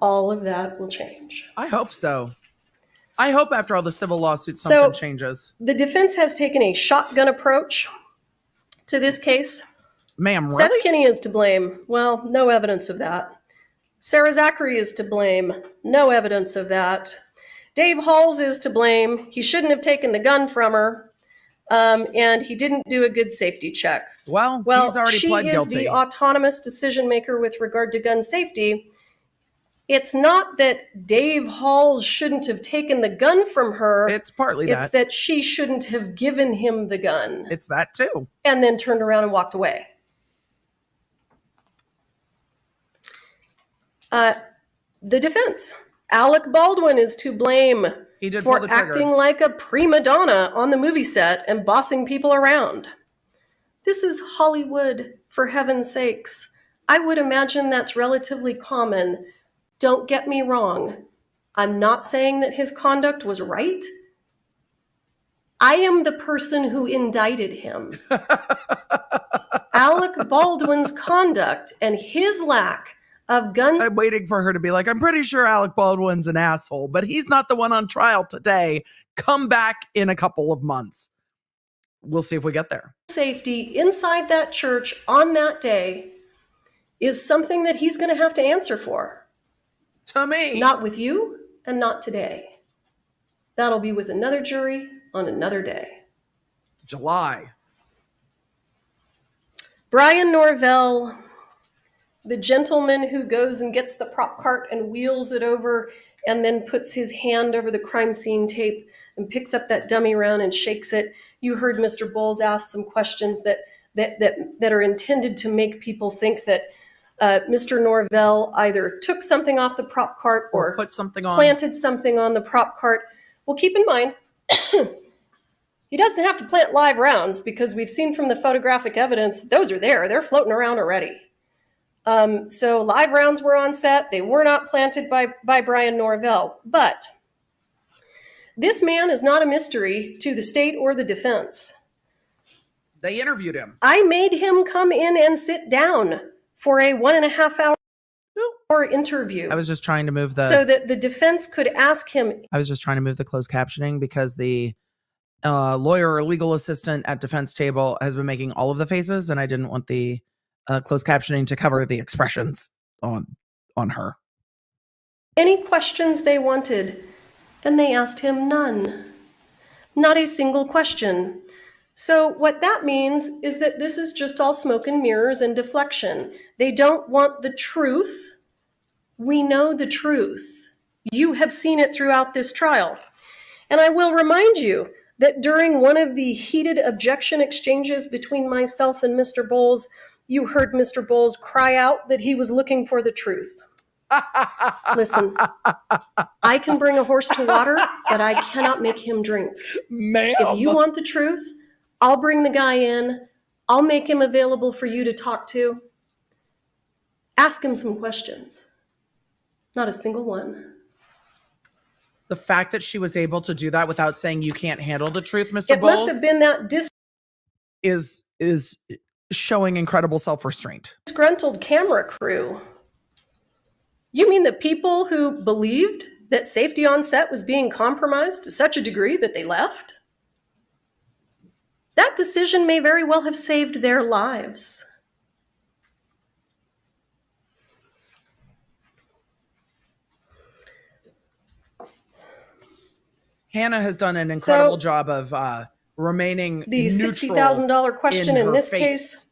all of that will change. I hope so. I hope after all the civil lawsuits So- something changes. The defense has taken a shotgun approach to this case. Ma'am, Seth really? Kenney is to blame. Well, no evidence of that. Sarah Zachry is to blame. No evidence of that. Dave Halls is to blame. He shouldn't have taken the gun from her. Um, and he didn't do a good safety check. Well, Well, he's already she pled is guilty. the autonomous decision maker with regard to gun safety. It's not that Dave Halls shouldn't have taken the gun from her. it's partly it's that. that she shouldn't have given him the gun It's that too. and then turned around and walked away. Uh, the defense. Alec Baldwin is to blame He did for acting like a prima donna on the movie set and bossing people around. This is Hollywood, for heaven's sakes. I would imagine that's relatively common. Don't get me wrong. I'm not saying that his conduct was right. I am the person who indicted him. Alec Baldwin's conduct and his lack of guns. I'm waiting for her to be like, I'm pretty sure Alec Baldwin's an asshole, but he's not the one on trial today. Come back in a couple of months. We'll see if we get there. safety inside that church on that day is something that he's going to have to answer for. To me, Not with you and not today. That'll be with another jury on another day. July. Brian Norvell, the gentleman who goes and gets the prop cart and wheels it over and then puts his hand over the crime scene tape and picks up that dummy round and shakes it. You heard Mr. Bowles ask some questions that that that, that are intended to make people think that uh, Mr. Norvell either took something off the prop cart Or or put something on. planted something on the prop cart. Well, keep in mind, he doesn't have to plant live rounds because we've seen from the photographic evidence those are there. They're floating around already. Um, so live rounds were on set. They were not planted by by Brian Norvell, but this man is not a mystery to the state or the defense. They interviewed him. I made him come in and sit down for a one and a half hour Ooh. interview I was just trying to move the so that the defense could ask him I was just trying to move the closed captioning because the uh, lawyer or legal assistant at defense table has been making all of the faces, and I didn't want the uh, closed captioning to cover the expressions on on her. Any questions they wanted, and they asked him none. Not a single question. So, what that means is that this is just all smoke and mirrors and deflection. They don't want the truth. We know the truth. You have seen it throughout this trial. And I will remind you that during one of the heated objection exchanges between myself and Mr. Bowles, you heard Mr. Bowles cry out that he was looking for the truth. Listen, I can bring a horse to water, but I cannot make him drink. Ma'am. If you want the truth, I'll bring the guy in. I'll make him available for you to talk to. Ask him some questions. Not a single one. the fact that she was able to do that without saying you can't handle the truth, Mr. It must have been that is is showing incredible self-restraint. disgruntled camera crew. You mean the people who believed that safety on set was being compromised to such a degree that they left? That decision may very well have saved their lives. Hannah has done an incredible So- job of uh remaining The $60,000 question in in, this face. case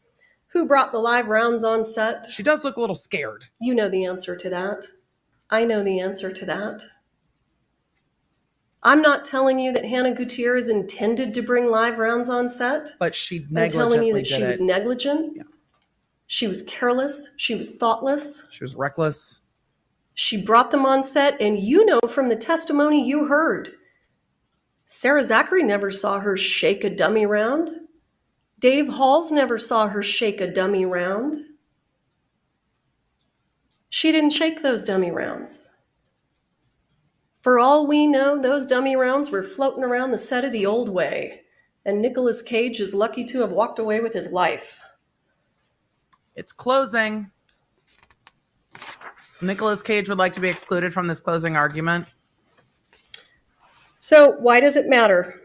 who brought the live rounds on set? She does look a little scared. You know the answer to that. I know the answer to that. I'm not telling you that Hannah Gutierrez intended to bring live rounds on set. but she I'm telling you that she it. was negligent. Yeah. She was careless. She was thoughtless. she was reckless. She brought them on set, and you know from the testimony you heard, Sarah Zachry never saw her shake a dummy round. Dave Halls never saw her shake a dummy round. She didn't shake those dummy rounds. For all we know, those dummy rounds were floating around the set of the old way, and Nicolas Cage is lucky to have walked away with his life. It's closing. Nicolas Cage would like to be excluded from this closing argument. So, why does it matter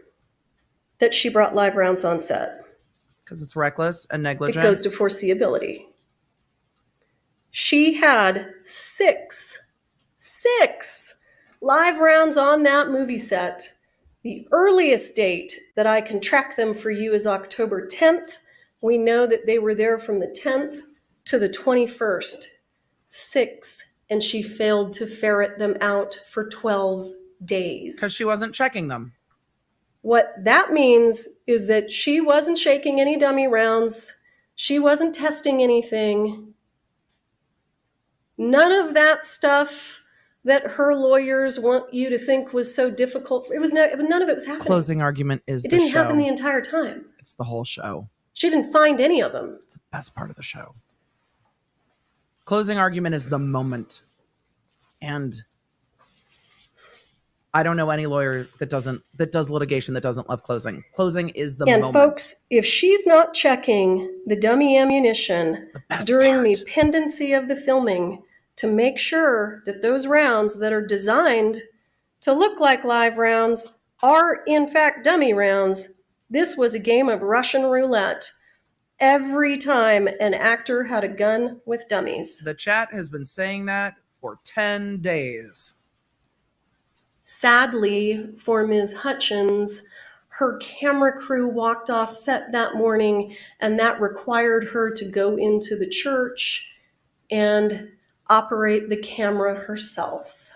that she brought live rounds on set? because it's reckless and negligent. It goes to foreseeability. She had six, six live rounds on that movie set. The earliest date that I can track them for you is October 10th. We know that they were there from the 10th to the 21st. Six. And she failed to ferret them out for 12 days. because she wasn't checking them. What that means is that she wasn't shaking any dummy rounds. She wasn't testing anything. None of that stuff that her lawyers want you to think was so difficult. It was no, none of it was happening. Closing argument is it didn't show. happen the entire time. it's the whole show. She didn't find any of them. It's the best part of the show. Closing argument is the moment. And I don't know any lawyer that doesn't that does litigation that doesn't love closing. Closing is the and moment. folks, if she's not checking the dummy ammunition the during part. the pendency of the filming to make sure that those rounds that are designed to look like live rounds are in fact dummy rounds. This was a game of Russian roulette. Every time an actor had a gun with dummies. the chat has been saying that for 10 days. Sadly for Ms. Hutchins, her camera crew walked off set that morning, and that required her to go into the church and operate the camera herself.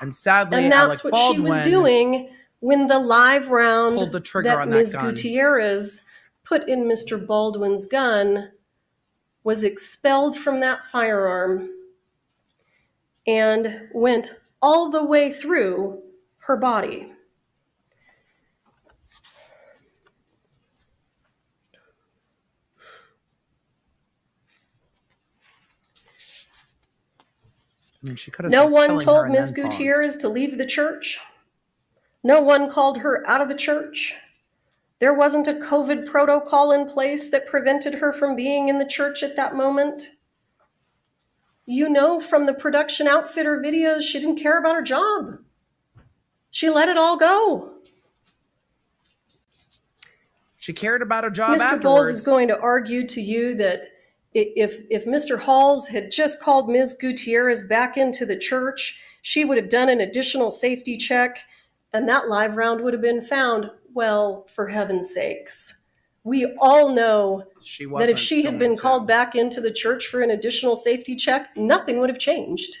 And sadly, And that's Alec what Baldwin she was doing when the live round pulled the trigger that on that Ms. gun. Gutierrez put in Mr. Baldwin's gun was expelled from that firearm and went all the way through her body. I mean, she could have No one told Ms. paused. Gutierrez to leave the church. No one called her out of the church. There wasn't a COVID protocol in place that prevented her from being in the church at that moment. You know from the production outfitter videos, she didn't care about her job. She let it all go. She cared about her job Mr. afterwards. Bowles is going to argue to you that if if Mr. Halls had just called Ms. Gutierrez back into the church, she would have done an additional safety check, and that live round would have been found. Well, for heaven's sakes, we all know she that if she had been to. called back into the church for an additional safety check, nothing would have changed.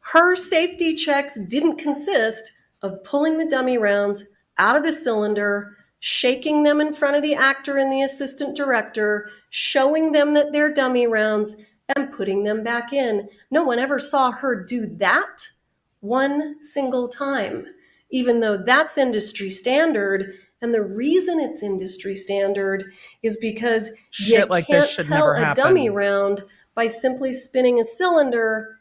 Her safety checks didn't consist of pulling the dummy rounds out of the cylinder, shaking them in front of the actor and the assistant director, showing them that they're dummy rounds, and putting them back in. No one ever saw her do that one single time, even though that's industry standard. And the reason it's industry standard is because you like can't this should tell never a happen. dummy round by simply spinning a cylinder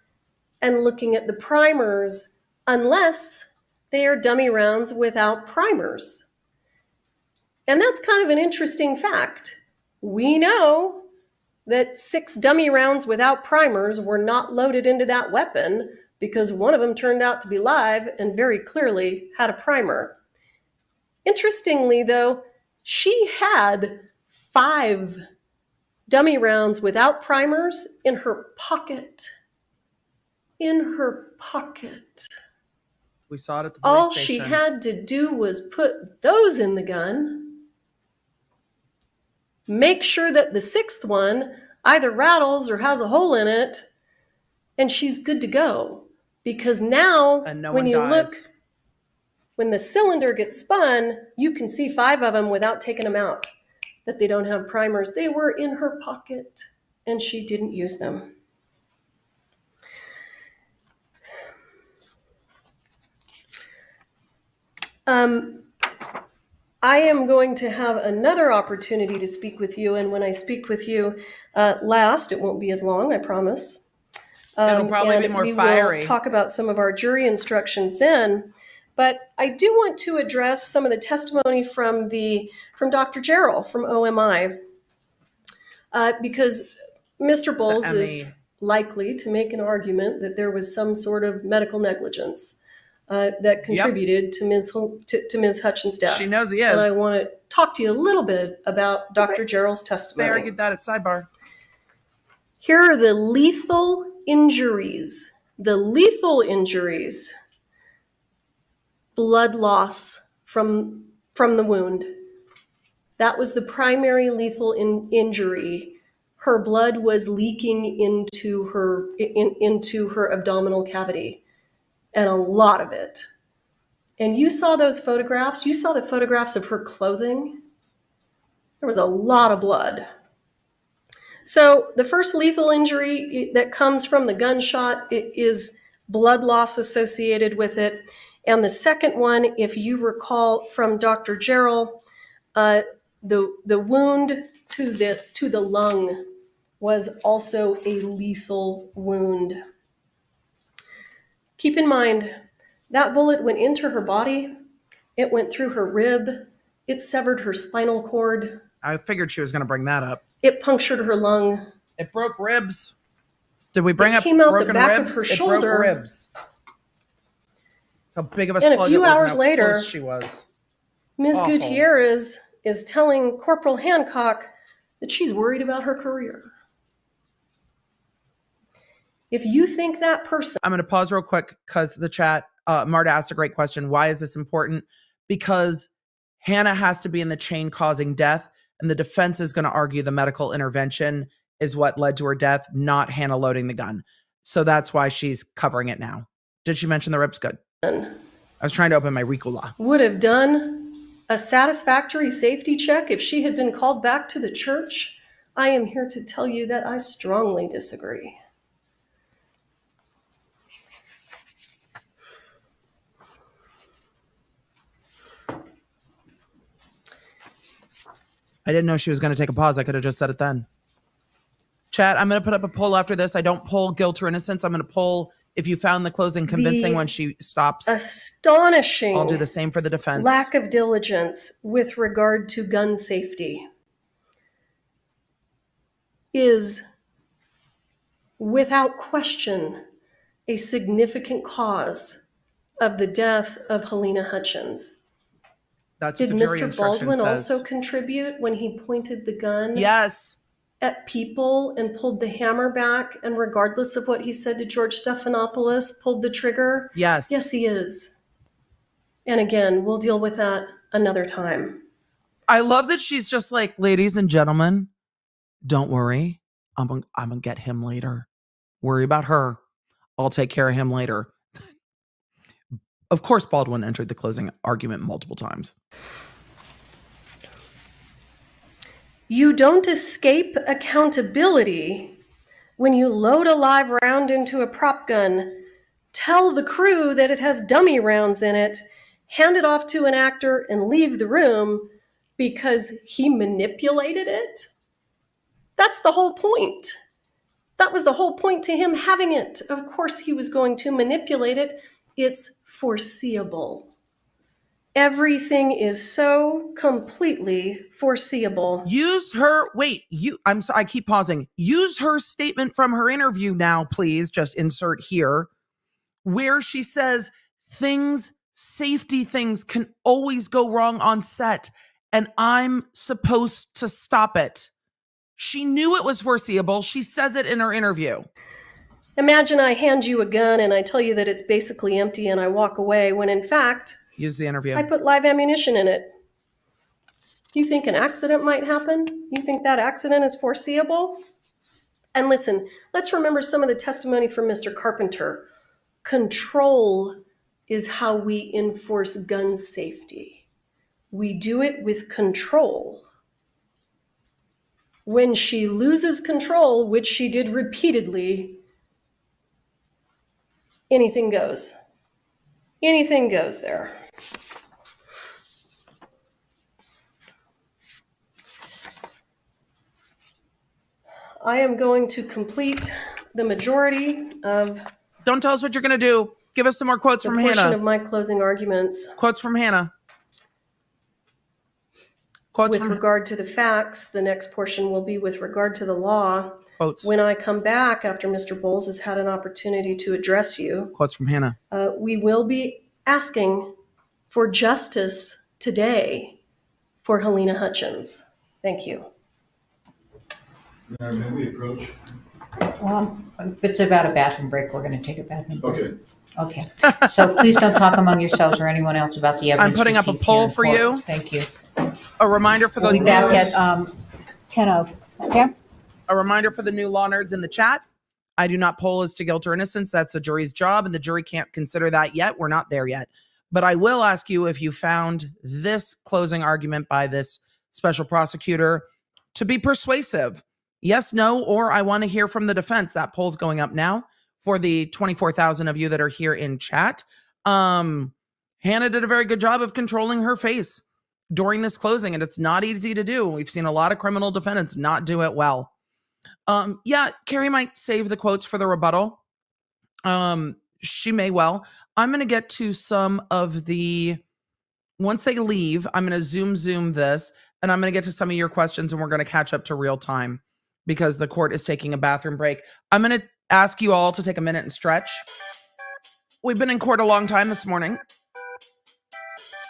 and looking at the primers unless they are dummy rounds without primers. And that's kind of an interesting fact. We know that six dummy rounds without primers were not loaded into that weapon because one of them turned out to be live and very clearly had a primer. Interestingly, though, she had five dummy rounds without primers in her pocket. In her pocket. We saw it at the police All she had to do was put those in the gun, make sure that the sixth one either rattles or has a hole in it, and she's good to go. Because now, and no when you dies. look, when the cylinder gets spun, you can see five of them without taking them out. That they don't have primers. They were in her pocket, and she didn't use them. Um, I am going to have another opportunity to speak with you, and when I speak with you uh, last, it won't be as long, I promise. It'll probably be more we fiery. Will talk about some of our jury instructions then, but I do want to address some of the testimony from the from Dr. Jarrell from OMI, uh, because Mr. Bowles is likely to make an argument that there was some sort of medical negligence uh, that contributed to Ms. To, to Ms. Hutchins' death. She knows he is. And I want to talk to you a little bit about Dr. it- Jarrell's They testimony. argued that at sidebar. Here are the lethal injuries. The lethal injuries. Blood loss from from the wound. That was the primary lethal in, injury. Her blood was leaking into her in, into her abdominal cavity, and a lot of it. And you saw those photographs. You saw the photographs of her clothing. There was a lot of blood. So the first lethal injury that comes from the gunshot is blood loss associated with it. And the second one, if you recall from Dr. Jarrell, uh, the, the wound to the, to the lung was also a lethal wound. Keep in mind, that bullet went into her body, it went through her rib, it severed her spinal cord, I figured she was going to bring that up. it punctured her lung, It broke ribs. Did we bring It up came out the broken back of ribs? her it shoulder. broke ribs. How big of a And a few it was and hours later- she was. Ms. Awful. Gutierrez is telling Corporal Hancock that she's worried about her career. If you think that person I'm going to pause real quick because the chat, uh, Marta asked a great question. Why is this important? Because Hannah has to be in the chain causing death, and the defense is going to argue the medical intervention is what led to her death, not Hannah loading the gun. So that's why she's covering it now. Did she mention the ribs? Good. I was trying to open my Ricola. would have done a satisfactory safety check if she had been called back to the church, I am here to tell you that I strongly disagree. I didn't know she was going to take a pause. I could have just said it then. Chat, I'm going to put up a poll after this. I don't poll guilt or innocence. I'm going to poll if you found the closing convincing The when she stops. Astonishing. I'll do the same for the defense. lack of diligence with regard to gun safety is without question a significant cause of the death of Halyna Hutchins. That's Did what the jury Mr. Baldwin says. also contribute when he pointed the gun yes. At people and pulled the hammer back and regardless of what he said to George Stephanopoulos, pulled the trigger? Yes. Yes, he is. And again, we'll deal with that another time. I love that she's just like, ladies and gentlemen, don't worry. I'm gonna, I'm gonna get him later. Worry about her. I'll take care of him later. of course, Baldwin entered the closing argument multiple times. You don't escape accountability when you load a live round into a prop gun, tell the crew that it has dummy rounds in it, hand it off to an actor, and leave the room because he manipulated it. That's the whole point. That was the whole point to him having it. Of course, he was going to manipulate it. It's foreseeable. Everything is so completely foreseeable. Use her. Wait, you. I'm sorry. I keep pausing. Use her statement from her interview now, please. Just insert here, where she says things, safety things, can always go wrong on set, and I'm supposed to stop it. She knew it was foreseeable. She says it in her interview. Imagine I hand you a gun and I tell you that it's basically empty and I walk away when in fact Use the interview. I put live ammunition in it. You think an accident might happen? You think that accident is foreseeable? And listen, let's remember some of the testimony from Mr. Carpenter. Control is how we enforce gun safety. We do it with control. When she loses control, which she did repeatedly, anything goes. Anything goes there. I am going to complete the majority of Don't tell us what you're going to do. Give us some more quotes from portion Hannah. of my closing arguments. quotes from Hannah. Quotes With from regard to the facts, the next portion will be with regard to the law. quotes. When I come back after Mr. Bowles has had an opportunity to address you, quotes from Hannah. uh, we will be asking for justice today for Halyna Hutchins. Thank you. May we approach? Well, if it's about a bathroom break, we're going to take a bathroom break. Okay. Okay. So please don't talk among yourselves or anyone else about the evidence. I'm putting up a received poll in for court. you. Thank you. A reminder for the We'll be new, back at um, 10 of, okay? a reminder for the new law nerds in the chat. I do not poll as to guilt or innocence. That's the jury's job, and the jury can't consider that yet. We're not there yet. But I will ask you if you found this closing argument by this special prosecutor to be persuasive. Yes, no, or I want to hear from the defense. That poll's going up now for the 24,000 of you that are here in chat. Um, Hannah did a very good job of controlling her face during this closing, and it's not easy to do. We've seen a lot of criminal defendants not do it well. Um, yeah, Kari might save the quotes for the rebuttal. Um, she may well. I'm going to get to some of the once they leave, I'm going to zoom zoom this and I'm going to get to some of your questions and we're going to catch up to real time because the court is taking a bathroom break. I'm going to ask you all to take a minute and stretch. We've been in court a long time this morning.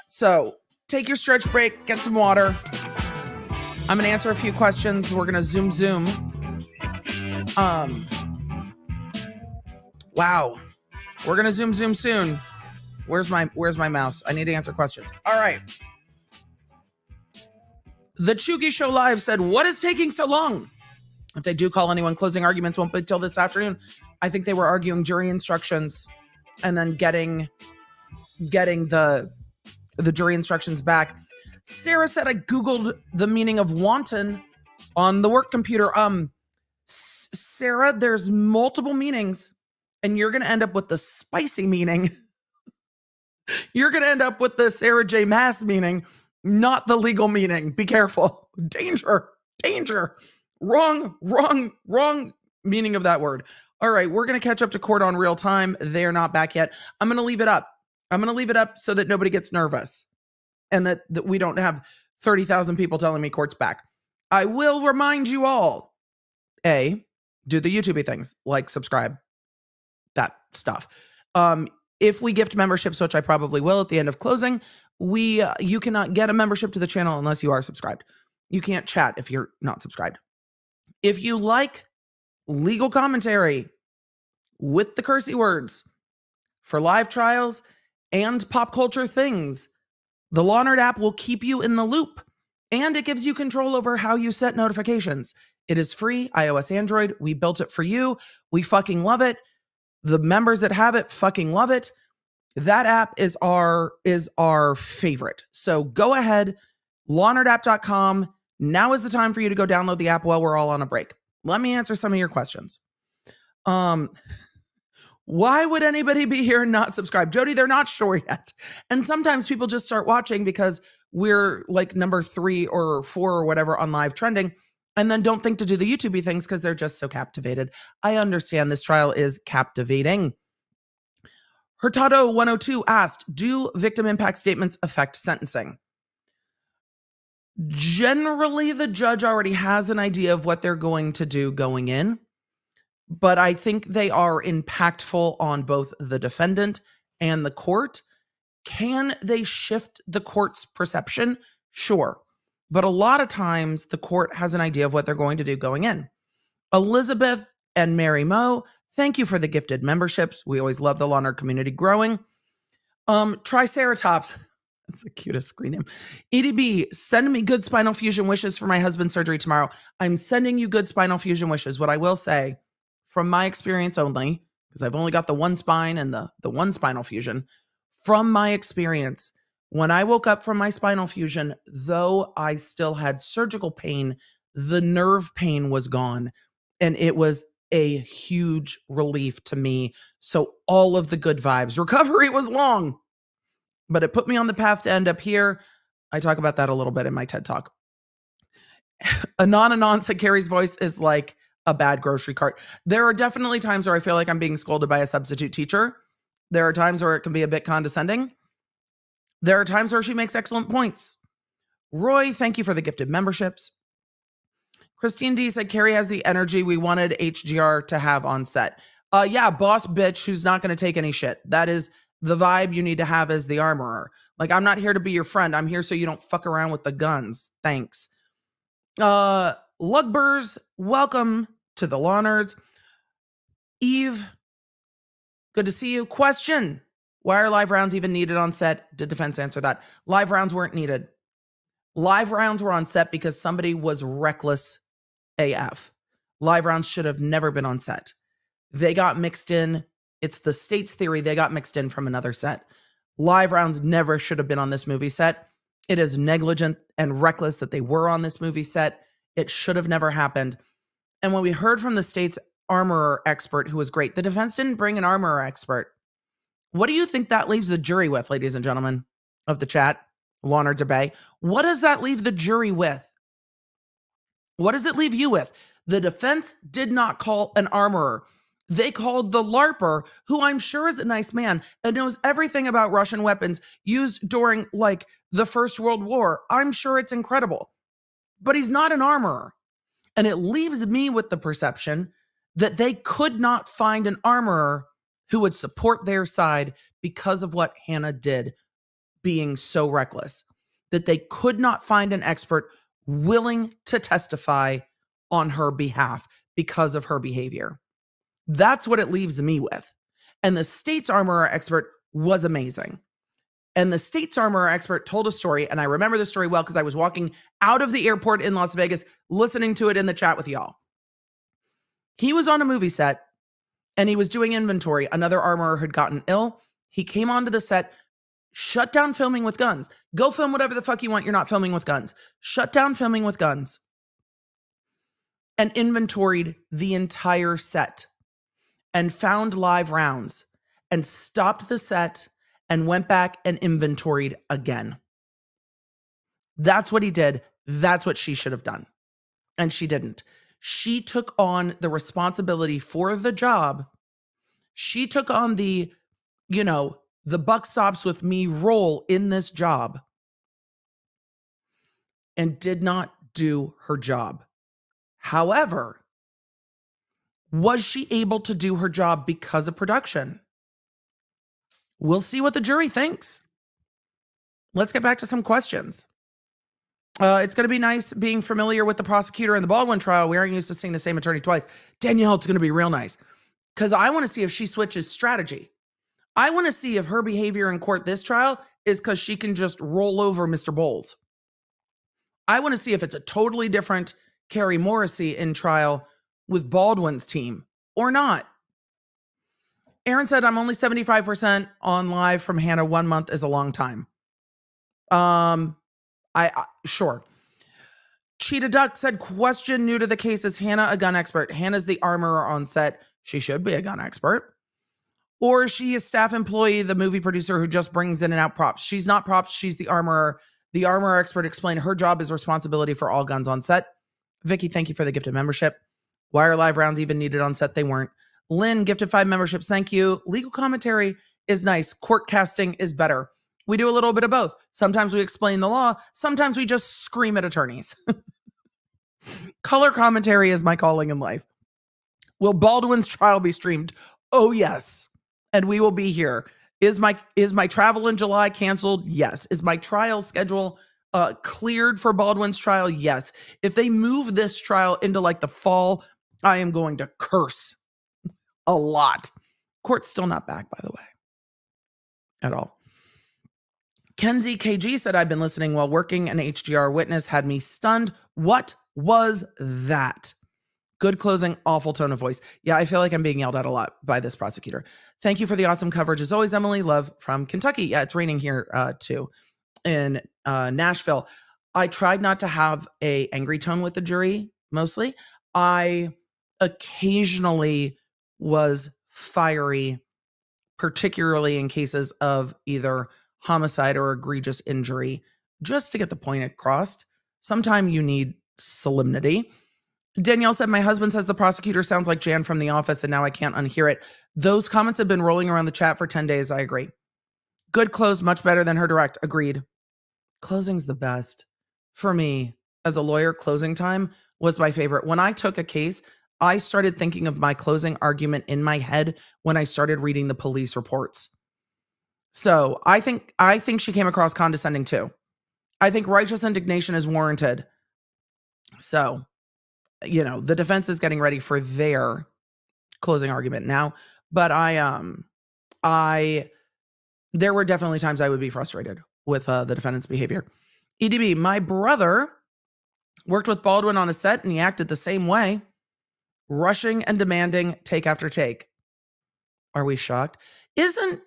So, take your stretch break, get some water. I'm going to answer a few questions. We're going to zoom zoom. Um Wow. We're going to zoom zoom soon. Where's my where's my mouse? I need to answer questions. All right. The Chugi Show Live said, "What is taking so long?" If they do call anyone, closing arguments won't be until this afternoon. I think they were arguing jury instructions and then getting getting the the jury instructions back. Sarah said I googled the meaning of wanton on the work computer. Um Sarah, there's multiple meanings and you're going to end up with the spicy meaning. you're going to end up with the Sarah J Maas meaning, not the legal meaning. Be careful. Danger. Danger. Wrong, wrong, wrong meaning of that word. All right, we're going to catch up to court on real time. They're not back yet. I'm going to leave it up. I'm going to leave it up so that nobody gets nervous and that, that we don't have 30,000 people telling me court's back. I will remind you all A, do the YouTube things like subscribe, that stuff. Um, if we gift memberships, which I probably will at the end of closing, We uh, you cannot get a membership to the channel unless you are subscribed. You can't chat if you're not subscribed. If you like legal commentary with the cursey words for live trials and pop culture things, the Law Nerd app will keep you in the loop and it gives you control over how you set notifications. It is free, iOS, Android. We built it for you. We fucking love it. The members that have it fucking love it. That app is our is our favorite. So go ahead, lawnerdapp.com. Now is the time for you to go download the app while we're all on a break. Let me answer some of your questions. Um why would anybody be here and not subscribe? Jody, they're not sure yet. And sometimes people just start watching because we're like number three or four or whatever on live trending and then don't think to do the YouTube things because they're just so captivated. I understand this trial is captivating. Hurtado 102 asked Do victim impact statements affect sentencing? Generally, the judge already has an idea of what they're going to do going in, but I think they are impactful on both the defendant and the court. Can they shift the court's perception? Sure. But a lot of times the court has an idea of what they're going to do going in. Elizabeth and Mary Mo, thank you for the gifted memberships. We always love the Law Nerd community growing. Um, Triceratops, that's the cutest screen name. EDB, send me good spinal fusion wishes for my husband's surgery tomorrow. I'm sending you good spinal fusion wishes. What I will say, from my experience only, because I've only got the one spine and the the one spinal fusion, from my experience, when I woke up from my spinal fusion, though I still had surgical pain, the nerve pain was gone. And it was a huge relief to me. So, all of the good vibes. Recovery was long, but it put me on the path to end up here. I talk about that a little bit in my TED talk. Anon Anon said Kari's voice is like a bad grocery cart. There are definitely times where I feel like I'm being scolded by a substitute teacher. There are times where it can be a bit condescending. There are times where she makes excellent points. Roy, thank you for the gifted memberships. Christine D said Kari has the energy we wanted HGR to have on set. Uh yeah, boss bitch who's not going to take any shit. That is the vibe you need to have as the armorer. Like I'm not here to be your friend. I'm here so you don't fuck around with the guns. Thanks. Uh Lugbers, welcome to the Law Nerds. Eve, good to see you. Question why are live rounds even needed on set? Did defense answer that? Live rounds weren't needed. Live rounds were on set because somebody was reckless AF. Live rounds should have never been on set. They got mixed in. It's the state's theory they got mixed in from another set. Live rounds never should have been on this movie set. It is negligent and reckless that they were on this movie set. It should have never happened. And when we heard from the state's armorer expert, who was great, the defense didn't bring an armorer expert. What do you think that leaves the jury with, ladies and gentlemen of the chat? Law Nerds Bay. What does that leave the jury with? What does it leave you with? The defense did not call an armorer. They called the LARPer, who I'm sure is a nice man and knows everything about Russian weapons used during like the First World War. I'm sure it's incredible. But he's not an armorer. And it leaves me with the perception that they could not find an armorer who would support their side because of what Hannah did, being so reckless that they could not find an expert willing to testify on her behalf because of her behavior. That's what it leaves me with. And the state's armorer expert was amazing. And the state's armorer expert told a story, and I remember the story well because I was walking out of the airport in Las Vegas listening to it in the chat with y'all. He was on a movie set and he was doing inventory. Another armorer had gotten ill. He came onto the set, shut down filming with guns. Go film whatever the fuck you want. You're not filming with guns. Shut down filming with guns and inventoried the entire set and found live rounds and stopped the set and went back and inventoried again. That's what he did. That's what she should have done. And she didn't. She took on the responsibility for the job. She took on the, you know, the buck stops with me role in this job and did not do her job. However, was she able to do her job because of production? We'll see what the jury thinks. let's get back to some questions. Uh, it's going to be nice being familiar with the prosecutor in the Baldwin trial. We aren't used to seeing the same attorney twice. Danielle, it's going to be real nice because I want to see if she switches strategy. I want to see if her behavior in court this trial is because she can just roll over Mr. Bowles. I want to see if it's a totally different Kari Morrissey in trial with Baldwin's team or not. Aaron said, I'm only 75% on live from Hannah. One month is a long time. Um, I, I sure. Cheetah Duck said, question new to the case is Hannah a gun expert? Hannah's the armorer on set. She should be a gun expert. Or is she a staff employee, the movie producer who just brings in and out props? She's not props, she's the armorer. The armorer expert explained her job is responsibility for all guns on set. Vicky, thank you for the gift of membership. Why are live rounds even needed on set? They weren't. Lynn gifted five memberships. Thank you. Legal commentary is nice. Court casting is better. We do a little bit of both. Sometimes we explain the law, sometimes we just scream at attorneys. Color commentary is my calling in life. Will Baldwin's trial be streamed? Oh, yes. And we will be here. Is my is my travel in July canceled? Yes. Is my trial schedule uh cleared for Baldwin's trial? Yes. If they move this trial into like the fall, I am going to curse a lot. Court's still not back, by the way, at all. Kenzie KG said, I've been listening while working. An HGR witness had me stunned. What was that? Good closing, awful tone of voice. Yeah, I feel like I'm being yelled at a lot by this prosecutor. Thank you for the awesome coverage as always, Emily. Love from Kentucky. Yeah, it's raining here uh, too in uh, Nashville. I tried not to have a angry tone with the jury mostly. I occasionally was fiery, particularly in cases of either homicide or egregious injury, just to get the point across. Sometimes you need solemnity. Danielle said, My husband says the prosecutor sounds like Jan from The Office, and now I can't unhear it. Those comments have been rolling around the chat for 10 days. I agree. Good close, much better than her direct. Agreed. Closing's the best. For me, as a lawyer, closing time was my favorite. When I took a case, I started thinking of my closing argument in my head when I started reading the police reports. So I think I think she came across condescending too. I think righteous indignation is warranted. So, you know, the defense is getting ready for their closing argument now. But I um I there were definitely times I would be frustrated with uh, the defendant's behavior. EDB, my brother worked with Baldwin on a set and he acted the same way, rushing and demanding take after take. Are we shocked? Isn't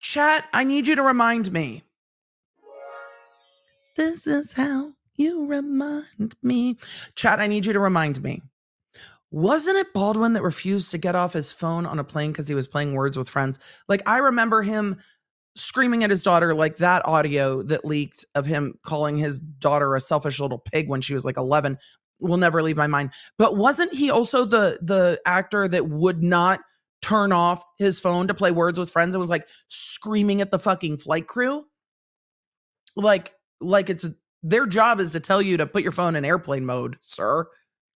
Chat, I need you to remind me. This is how you remind me. Chat, I need you to remind me. Wasn't it Baldwin that refused to get off his phone on a plane because he was playing words with friends? Like, I remember him screaming at his daughter, like that audio that leaked of him calling his daughter a selfish little pig when she was like 11 will never leave my mind. But wasn't he also the the actor that would not turn off his phone to play words with friends and was like screaming at the fucking flight crew? Like like it's their job is to tell you to put your phone in airplane mode sir.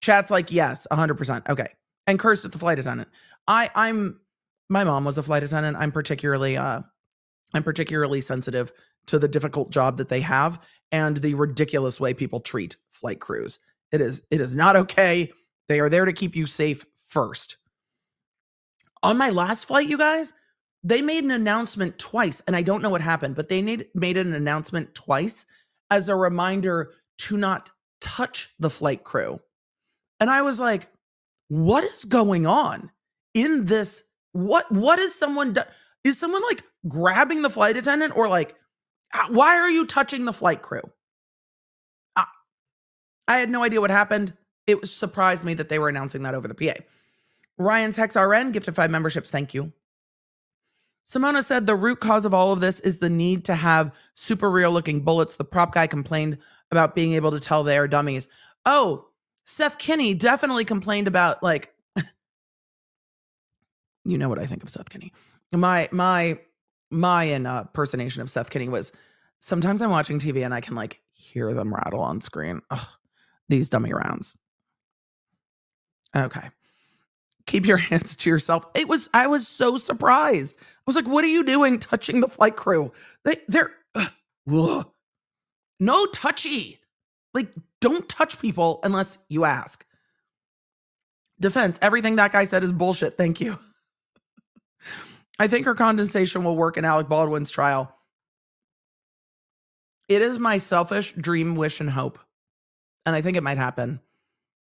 Chat's like yes 100% okay and cursed at the flight attendant. I i'm my mom was a flight attendant. I'm particularly uh i'm particularly sensitive to the difficult job that they have and the ridiculous way people treat flight crews it is it is not okay they are there to keep you safe first on my last flight, you guys, they made an announcement twice, and I don't know what happened, but they made, made an announcement twice as a reminder to not touch the flight crew. And I was like, what is going on in this? What what is someone is someone like grabbing the flight attendant or like why are you touching the flight crew? I, had no idea what happened. It surprised me that they were announcing that over the PA. Ryan's Hex RN gifted five memberships. Thank you. Simona said the root cause of all of this is the need to have super real looking bullets. The prop guy complained about being able to tell they are dummies. Oh, Seth Kenney definitely complained about like you know what I think of Seth Kenney. My my my impersonation uh, of Seth Kenney was sometimes I'm watching TV and I can like hear them rattle on screen. Ugh, these dummy rounds. Okay keep your hands to yourself. It was I was so surprised. I was like, "What are you doing touching the flight crew?" They they're ugh, No touchy. Like, don't touch people unless you ask. Defense, everything that guy said is bullshit. Thank you. I think her condensation will work in Alec Baldwin's trial. It is my selfish dream, wish, and hope, and I think it might happen,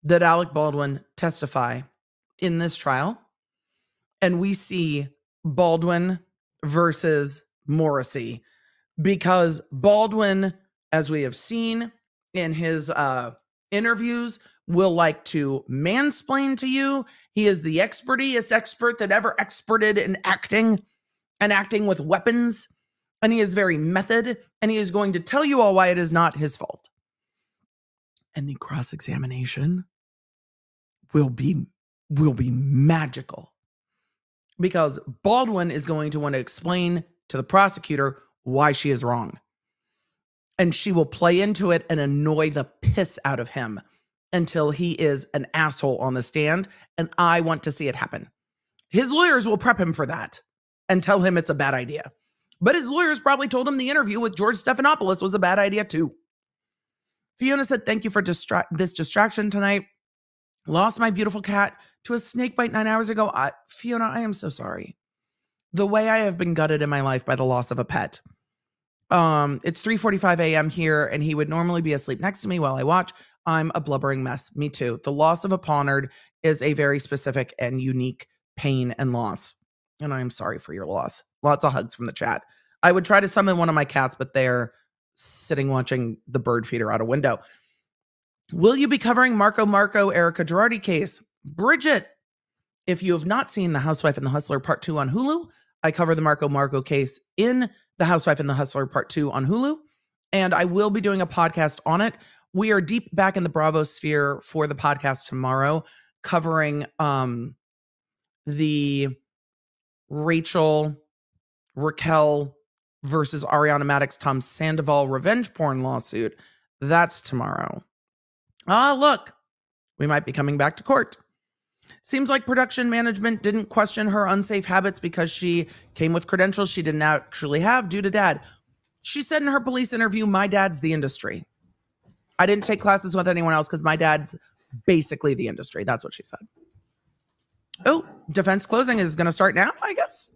that Alec Baldwin testify in this trial and we see Baldwin versus Morrissey because Baldwin, as we have seen in his uh, interviews, will like to mansplain to you. He is the expertiest expert that ever experted in acting and acting with weapons. And he is very method, and he is going to tell you all why it is not his fault. And the cross examination will be will be magical because Baldwin is going to want to explain to the prosecutor why she is wrong. And she will play into it and annoy the piss out of him until he is an asshole on the stand. And I want to see it happen. His lawyers will prep him for that and tell him it's a bad idea. But his lawyers probably told him the interview with George Stephanopoulos was a bad idea too. Fiona said, Thank you for distra- this distraction tonight. Lost my beautiful cat to a snake bite nine hours ago. I, Fiona, I am so sorry. The way I have been gutted in my life by the loss of a pet. Um, it's 3:45 a.m. here, and he would normally be asleep next to me while I watch. I'm a blubbering mess. Me too. The loss of a Pawnard is a very specific and unique pain and loss. And I'm sorry for your loss. Lots of hugs from the chat. I would try to summon one of my cats, but they're sitting watching the bird feeder out a window. Will you be covering Marco Marco Erika Girardi case? Bridget, if you have not seen The Housewife and the Hustler Part 2 on Hulu, I cover the Marco Marco case in The Housewife and the Hustler Part 2 on Hulu, and I will be doing a podcast on it. We are deep back in the Bravo sphere for the podcast tomorrow, covering um the Rachel Raquel versus Ariana Madix Tom Sandoval revenge porn lawsuit. That's tomorrow. Ah, look, we might be coming back to court. Seems like production management didn't question her unsafe habits because she came with credentials she didn't actually have due to dad. She said in her police interview, My dad's the industry. I didn't take classes with anyone else because my dad's basically the industry. That's what she said. Oh, defense closing is going to start now, I guess.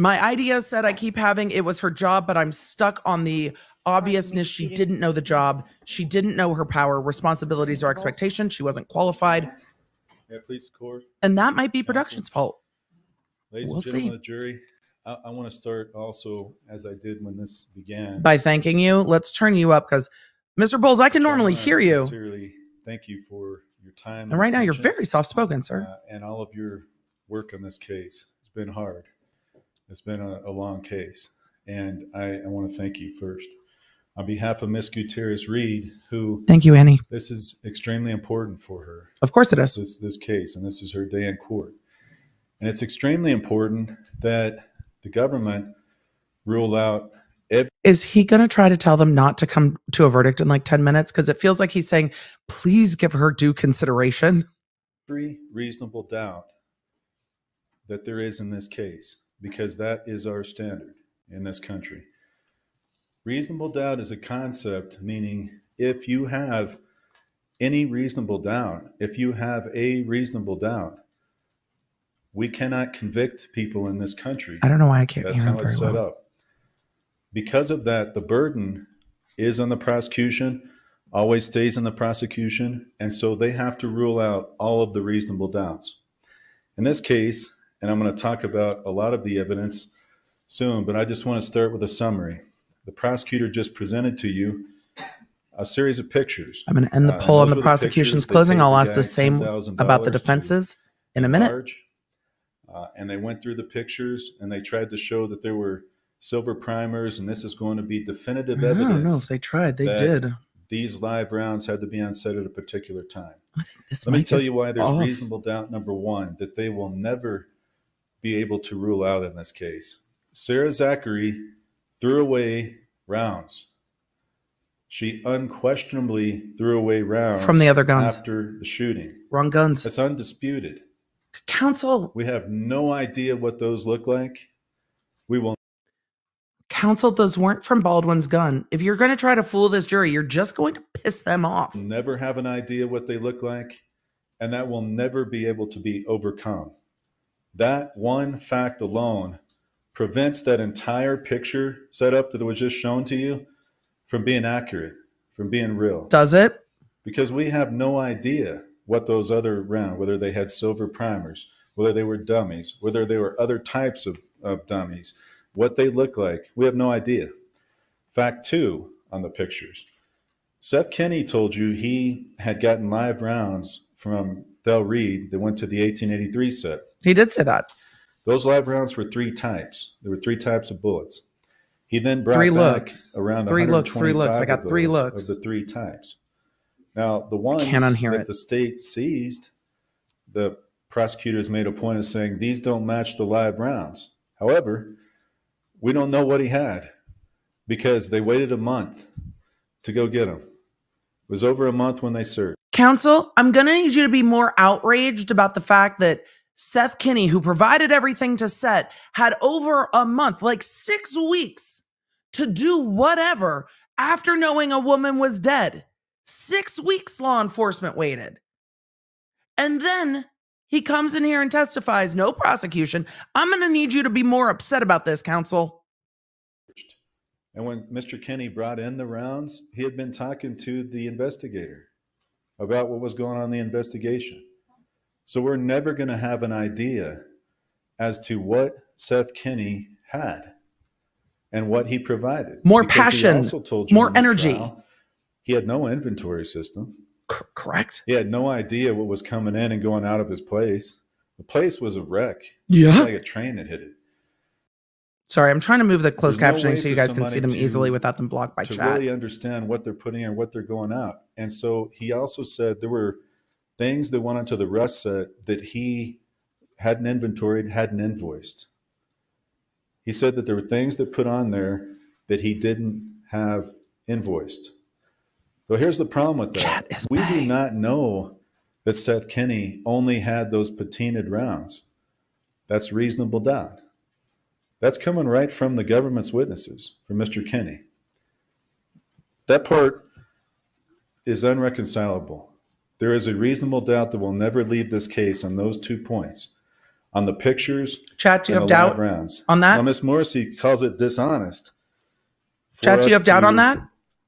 My idea said I keep having it was her job, but I'm stuck on the obviousness she didn't know the job. She didn't know her power, responsibilities, or expectations. She wasn't qualified. Yeah, please, court. And that might be production's fault. Ladies We'll and gentlemen see. of the jury, I, I want to start also, as I did when this began. By thanking you, let's turn you up because Mr. Bowles, I can So normally wanna hear you. Sincerely, thank you for your time. And right now you're very soft spoken, sir. uh, and all of your work on this case. It's been hard. It's been a, a long case, and I, I want to thank you first on behalf of Miss Gutierrez Reed, who Thank you, Annie. this is extremely important for her. Of course it is. this this case, and this is her day in court. And it's extremely important that the government rule out Is he going to try to tell them not to come to a verdict in like 10 minutes? Because it feels like he's saying, please give her due consideration. every reasonable doubt that there is in this case, because that is our standard in this country. Reasonable doubt is a concept, meaning if you have any reasonable doubt, if you have a reasonable doubt, we cannot convict people in this country. I don't know why I can't That's how it's set well. up. Because of that, the burden is on the prosecution, always stays on the prosecution, and so they have to rule out all of the reasonable doubts. In this case, and I'm going to talk about a lot of the evidence soon, but I just want to start with a summary. The prosecutor just presented to you a series of pictures. I'm going to end the Uh, poll on the were the prosecution's closing. I'll ask the same $10,000 about the defenses in a minute. large. Uh, and they went through the pictures and they tried to show that there were silver primers, and this is going to be definitive I don't know evidence. if they tried. They did. These live rounds had to be on set at a particular time. I think this Let me tell you why there's off. reasonable doubt. Number one, that they will never be able to rule out in this case. Sarah Zachry threw away rounds. She unquestionably threw away rounds From the other guns. after the shooting. Wrong guns. It's undisputed. Counsel, We have no idea what those look like. We will Counsel, those weren't from Baldwin's gun. If you're going to try to fool this jury, you're just going to piss them off. Never have an idea what they look like, and that will never be able to be overcome. That one fact alone prevents that entire picture setup that was just shown to you from being accurate, from being real. Does it? Because we have no idea what those other rounds, whether they had silver primers, whether they were dummies, whether they were other types of, of dummies, what they look like. We have no idea. Fact two on the pictures. Seth Kenney told you he had gotten live rounds from Thell Reed that went to the 1883 set. He did say that. Those live rounds were three types. There were three types of bullets. He then brought Three looks. around Three looks, three looks. I got three looks. of the three types. Now the ones that it. the state seized, the prosecutors made a point of saying these don't match the live rounds. However, we don't know what he had because they waited a month to go get him. It was over a month when they searched. Counsel, I'm going to need you to be more outraged about the fact that Seth Kenney, who provided everything to set, had over a month, like six weeks, to do whatever after knowing a woman was dead. Six weeks law enforcement waited. And then he comes in here and testifies, no prosecution. I'm going to need you to be more upset about this, counsel. And when Mr. Kenney brought in the rounds, he had been talking to the investigator about what was going on in the investigation. So we're never going to have an idea as to what Seth Kenney had and what he provided. More Because passion, also told you more energy. trial, he had no inventory system. C- correct? He had no idea what was coming in and going out of his place. The place was a wreck. Yeah. like a train that hit it. Sorry, I'm trying to move the closed There's no captioning so you guys can see them to- easily without them blocked by to chat. To really understand what they're putting in, what they're going out. And so he also said there were things that went onto the rust set that he hadn't inventoried, hadn't invoiced. He said that there were things that put on there that he didn't have invoiced. So here's the problem with that. We do not know that Seth Kenney only had those patinaed rounds. That's reasonable doubt. That's coming right from the government's witnesses, from Mr. Kenney. That part is unreconcilable. There is a reasonable doubt that we'll never leave this case on those two points on the pictures Chat, do you have doubt rounds. on that? Now, Ms. Morrissey calls it dishonest. Chat, do you have doubt on that?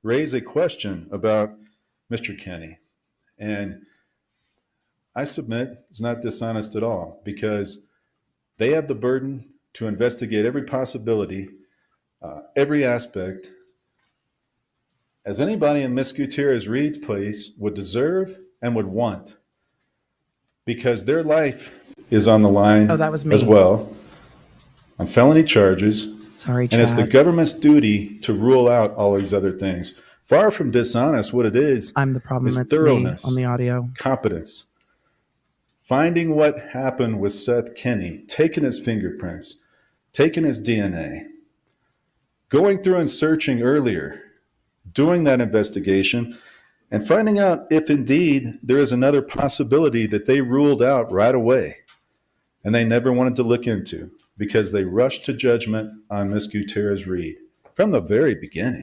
Raise a question about Mr. Kenney. And I submit it's not dishonest at all because they have the burden to investigate every possibility, uh, every aspect, as anybody in Miss Gutierrez Reed's place would deserve and would want, because their life is on the line Oh, that was me. as well on felony charges. Sorry, And it's the government's duty to rule out all these other things. Far from dishonest, what it is, I'm the problem. is thoroughness. on the audio. competence. Finding what happened with Seth Kenney, taking his fingerprints, taking his DNA, going through and searching earlier, doing that investigation, and finding out if indeed there is another possibility that they ruled out right away and they never wanted to look into because they rushed to judgment on Miss Gutierrez Reed from the very beginning.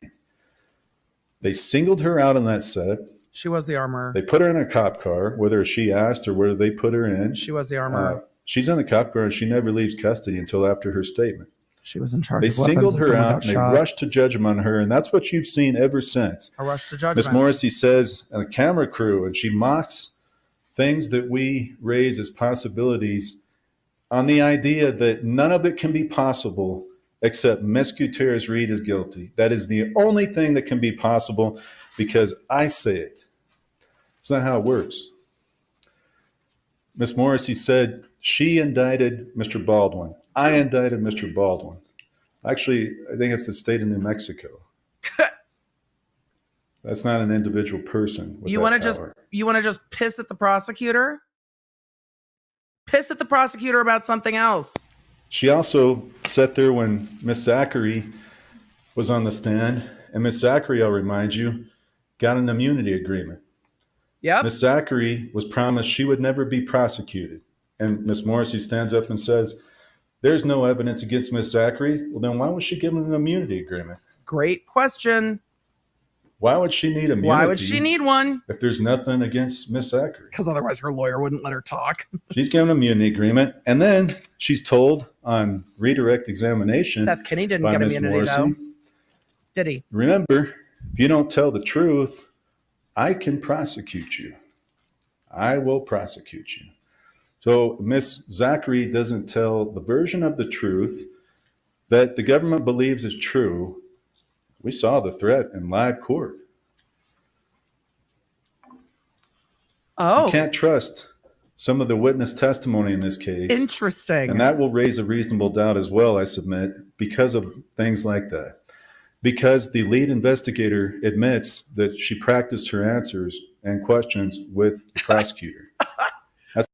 They singled her out on that set. She was the armor. They put her in a cop car, whether she asked or whether they put her in. She was the Uh, she's in the cop car and she never leaves custody until after her statement. She was in charge They of weapons. singled her out got and they rushed to judgment on her, and that's what you've seen ever since. A rush to Miss. Morrissey says, and the camera crew, and she mocks things that we raise as possibilities on the idea that none of it can be possible except Miss Gutierrez Reed is guilty. That is the only thing that can be possible because I say it. It's not how it works. Miss Morrissey said she indicted Mr. Baldwin. I indicted Mr. Baldwin. Actually, I think it's the state of New Mexico. That's not an individual person. you want to just you want to just piss at the prosecutor? Piss at the prosecutor about something else. She also sat there when Miss Zachry was on the stand, and Miss Zachry, I'll remind you, got an immunity agreement. Yep. Miss Zachry was promised she would never be prosecuted. And Miss Morrissey stands up and says, there's no evidence against Miss Zachry. Well, then why was she given an immunity agreement? Great question. Why would she need immunity? Why would she need one? if there's nothing against Miss Zachry? Because otherwise her lawyer wouldn't let her talk. She's given an immunity agreement, and then she's told on redirect examination Seth Kenney didn't get Miss immunity Morrissey. though. Did he? Remember, if you don't tell the truth, I can prosecute you. I will prosecute you. So Miss Zachry doesn't tell the version of the truth that the government believes is true. We saw the threat in live court. Oh, You can't trust some of the witness testimony in this case. interesting. And that will raise a reasonable doubt as well, I submit, because of things like that. Because the lead investigator admits that she practiced her answers and questions with the prosecutor.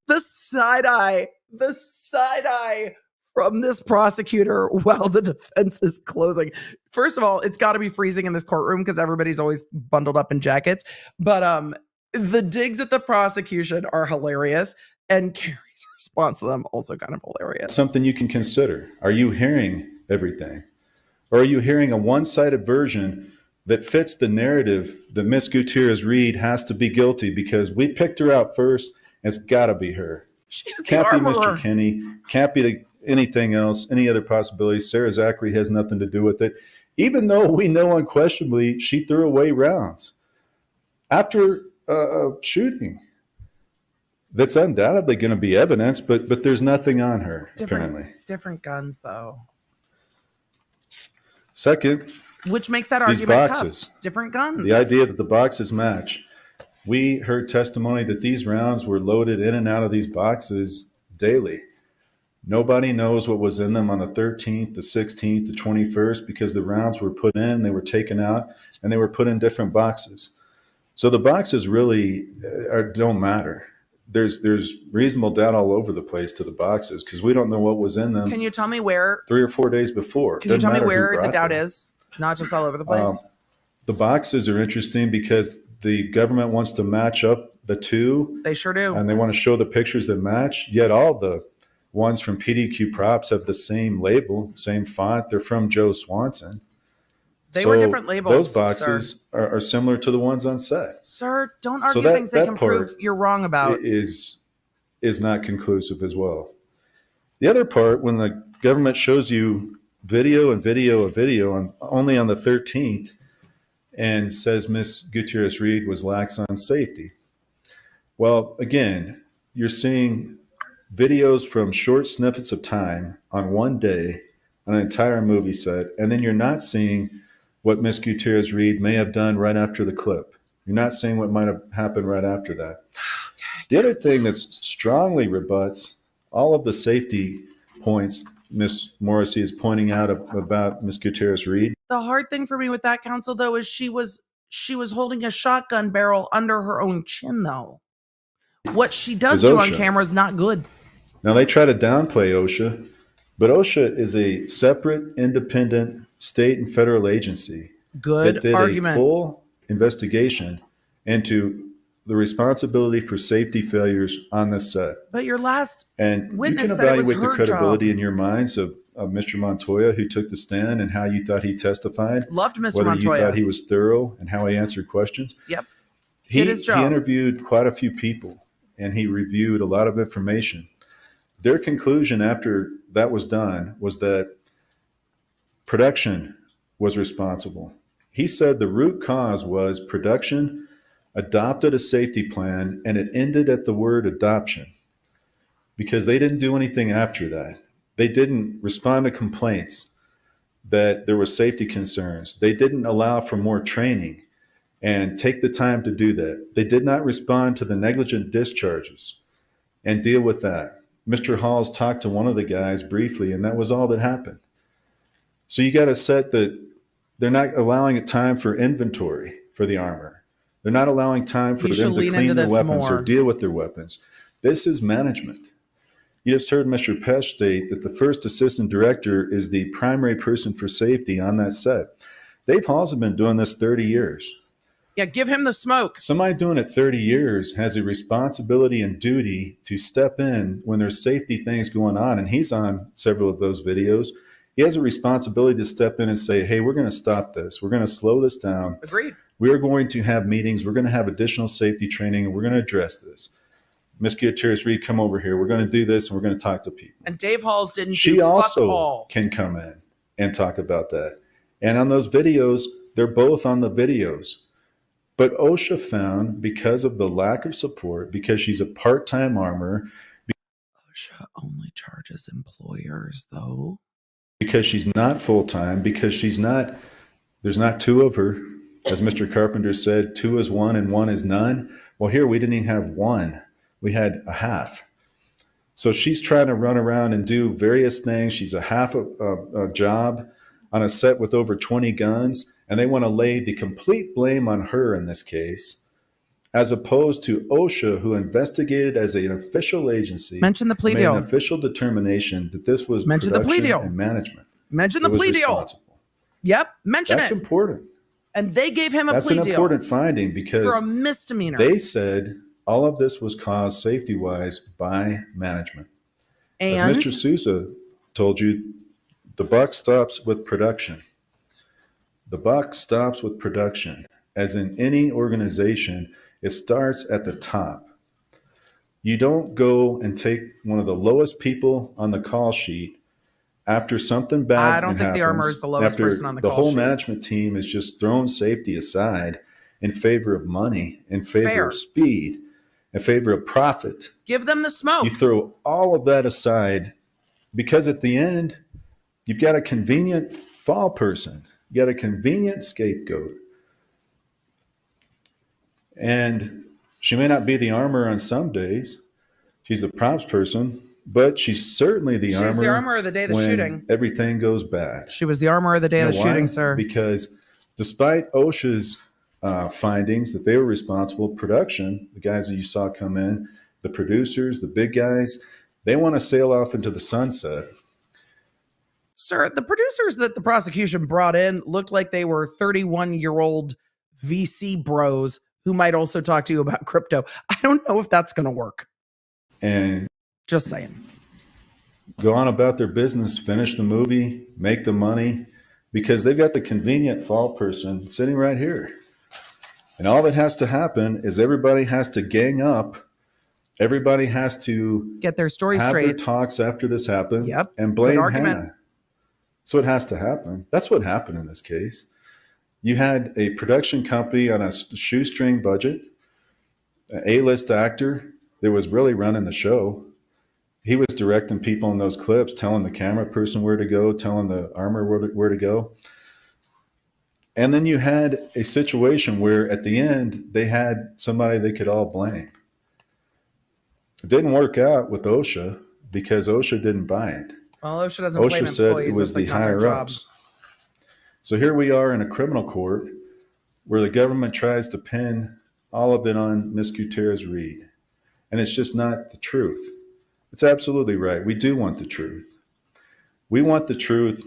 The side eye, the side eye from this prosecutor while the defense is closing. First of all, it's got to be freezing in this courtroom because everybody's always bundled up in jackets. But um, the digs at the prosecution are hilarious, and Kari's response to them also kind of hilarious. Something you can consider. Are you hearing everything? Or are you hearing a one sided version that fits the narrative that Miss Gutierrez Reed has to be guilty because we picked her out first? It's got to be her. She's Can't be. Mr. Kenney. Can't be the, anything else, any other possibilities. Sarah Zachry has nothing to do with it, even though we know unquestionably she threw away rounds after uh, a shooting. That's undoubtedly going to be evidence, but but there's nothing on her Different, apparently. different guns though, Second, which makes that argument boxes. tough. Different guns. the idea that the boxes match. We heard testimony that these rounds were loaded in and out of these boxes daily. Nobody knows what was in them on the 13th, the 16th, the 21st, because the rounds were put in, they were taken out, and they were put in different boxes. So the boxes really uh, are, don't matter. There's there's reasonable doubt all over the place to the boxes because we don't know what was in them Can you tell me where? three or four days before. Can you tell me where the doubt them. is? Not just all over the place. Um, the boxes are interesting because the government wants to match up the two they sure do. and they want to show the pictures that match. Yet all the ones from PDQ Props have the same label, same font. They're from Joe Swanson. They were different labels, Those boxes are, are similar to the ones on set. Sir, don't So argue that- things they that can prove you're wrong about. Is is not conclusive as well. The other part, when the government shows you video and video of video on only on the 13th, and says Miss Gutierrez Reed was lax on safety. Well, again, you're seeing videos from short snippets of time on one day on an entire movie set, and then you're not seeing what Miss Gutierrez Reed may have done right after the clip. You're not seeing what might have happened right after that. The other thing that strongly rebuts all of the safety points Miss Morrissey is pointing out about Miss Gutierrez Reed the hard thing for me with that counsel though is she was she was holding a shotgun barrel under her own chin though. What she does do on camera is not good. Now they try to downplay OSHA, but OSHA is a separate, independent state and federal agency Good that did argument. a full investigation into the responsibility for safety failures on this set. but your last And you Witness can it was evaluate the credibility job. in your minds of, of Mr. Montoya, who took the stand, and how you thought he testified, loved Mr. whether you thought he was thorough and how he answered questions. Yep. He, Did his job. he interviewed quite a few people and he reviewed a lot of information. Their conclusion after that was done was that production was responsible. He said the root cause was production adopted a safety plan and it ended at the word adoption because they didn't do anything after that. They didn't respond to complaints that there were safety concerns. They didn't allow for more training and take the time to do that. They did not respond to the negligent discharges and deal with that. Mr. Halls talked to one of the guys briefly, and that was all that happened. So you got to set that they're not allowing a time for inventory for the armor. They're not allowing time for You them to clean their weapons more. or deal with their weapons. This is management. You just heard Mr. Pesce state that the first assistant director is the primary person for safety on that set. Dave Halls has been doing this 30 years. Yeah, give him the smoke. Somebody doing it 30 years has a responsibility and duty to step in when there's safety things going on. And he's on several of those videos. He has a responsibility to step in and say, hey, we're going to stop this. We're going to slow this down. Agreed. We are going to have meetings. We're going to have additional safety training, and we're going to address this. Ms. Gutierrez Reed, come over here. We're going to do this, and we're going to talk to people. And Dave Halls didn't She do fuck also all. can come in and talk about that. And on those videos, they're both on the videos. But OSHA found because of the lack of support, because she's a part time armor, OSHA only charges employers, though. because she's not full time, because she's not, there's not two of her. As Mr. Carpenter said, two is one and one is none. Well, here we didn't even have one, we had a half. So she's trying to run around and do various things. She's a half a, a, a job on a set with over 20 guns, and they want to lay the complete blame on her in this case, as opposed to OSHA, who investigated as an official agency, Mention the plea made an deal. official determination that this was Mention the plea deal. and management. Mention the plea deal. Yep, mention That's it. That's important. And they gave him a That's plea an deal important finding because for a misdemeanor. they said all of this was caused safety wise by management. and As Mr. Souza told you, the buck stops with production. The buck stops with production. As in any organization, it starts at the top. You don't go and take one of the lowest people on the call sheet after something bad. I don't think the happens, armor is the lowest after person on the The whole sheet. management team is just thrown safety aside in favor of money, in favor Fair. of speed, in favor of profit give them the smoke. you throw all of that aside because at the end you've got a convenient fall person you got a convenient scapegoat and she may not be the armor on some days she's a props person but she's certainly the She's armor the armor of the day of the shooting. everything goes bad She was the armor of the day you of the why? shooting, sir. Because despite OSHA's uh, findings that they were responsible, production, the guys that you saw come in, the producers, the big guys, they want to sail off into the sunset. Sir, the producers that the prosecution brought in looked like they were 31 year old VC bros who might also talk to you about crypto. I don't know if that's going to work. and Just saying. go on about their business, finish the movie, make the money, because they've got the convenient fall person sitting right here. And all that has to happen is everybody has to gang up. Everybody has to Get their story have their straight. talks after this happened Yep. and blame. Hannah. So it has to happen. That's what happened in this case. You had a production company on a shoestring budget, an A-list actor that was really running the show. He was directing people in those clips, telling the camera person where to go, telling the armor where to, where to go. And then you had a situation where at the end they had somebody they could all blame. It didn't work out with OSHA because OSHA didn't buy it. Well, OSHA doesn't blame OSHA said it was the higher ups. So here we are in a criminal court where the government tries to pin all of it on Ms. Gutierrez Reed. And it's just not the truth. It's absolutely right. We do want the truth. We want the truth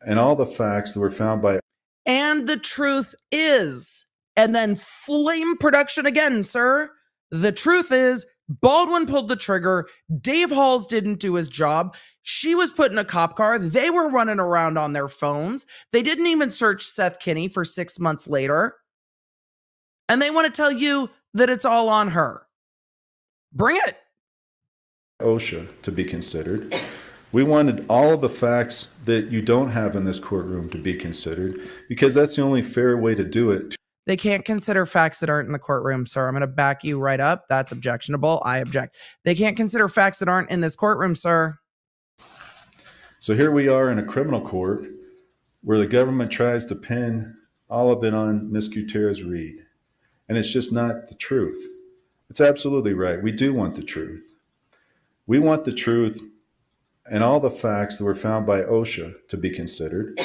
and all the facts that were found by And the truth is, and then flame production again, sir. The truth is, Baldwin pulled the trigger. Dave Halls didn't do his job. She was put in a cop car. They were running around on their phones. They didn't even search Seth Kenney for six months later. And they want to tell you that it's all on her. Bring it. OSHA to be considered. We wanted all of the facts that you don't have in this courtroom to be considered because that's the only fair way to do it They can't consider facts that aren't in the courtroom, sir. I'm going to back you right up. That's objectionable. I object. They can't consider facts that aren't in this courtroom, sir. So here we are in a criminal court where the government tries to pin all of it on Ms. Gutierrez Reed. And it's just not the truth. It's absolutely right. We do want the truth. We want the truth and all the facts that were found by OSHA to be considered.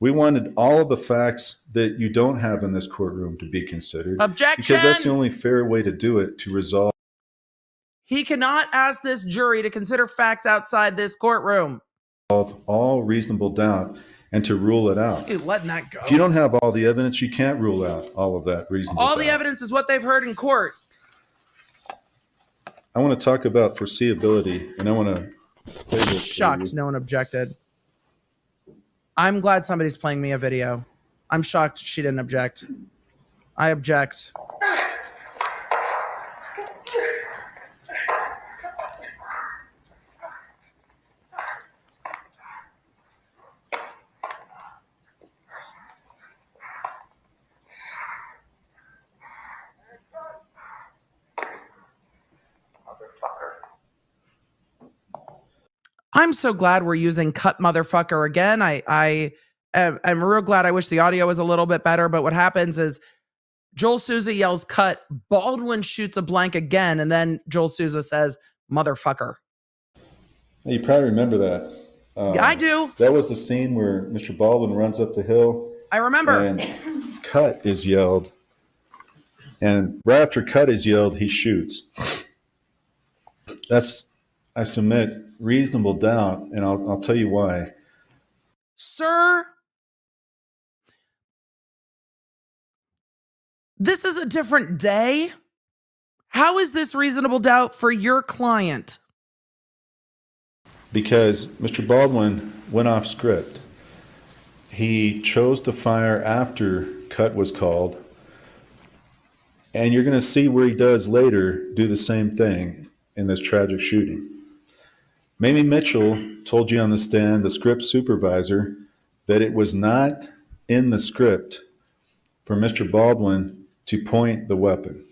We wanted all of the facts that you don't have in this courtroom to be considered Objection. because that's the only fair way to do it to resolve He cannot ask this jury to consider facts outside this courtroom. Of all reasonable doubt and to rule it out. Hey, letting that go. If you don't have all the evidence, you can't rule out all of that reasonable All the evidence is what they've heard in court. I want to talk about foreseeability, and I want to play this. Shocked no one objected. I'm glad somebody's playing me a video. I'm shocked she didn't object. I object. I'm so glad we're using cut motherfucker again. I I am I'm real glad. I wish the audio was a little bit better, but what happens is Joel Souza yells cut, Baldwin shoots a blank again, and then Joel Souza says motherfucker. You probably remember that. Um, Yeah, I do. That was the scene where Mr. Baldwin runs up the hill I remember. and cut is yelled. And right after cut is yelled, he shoots. That's, I submit, reasonable doubt, and I'll, I'll tell you why. Sir, this is a different day. How is this reasonable doubt for your client? Because Mr. Baldwin went off script. He chose to fire after cut was called. And you're going to see where he does later do the same thing in this tragic shooting. Mamie Mitchell told you on the stand, the script supervisor, that it was not in the script for Mr. Baldwin to point the weapon.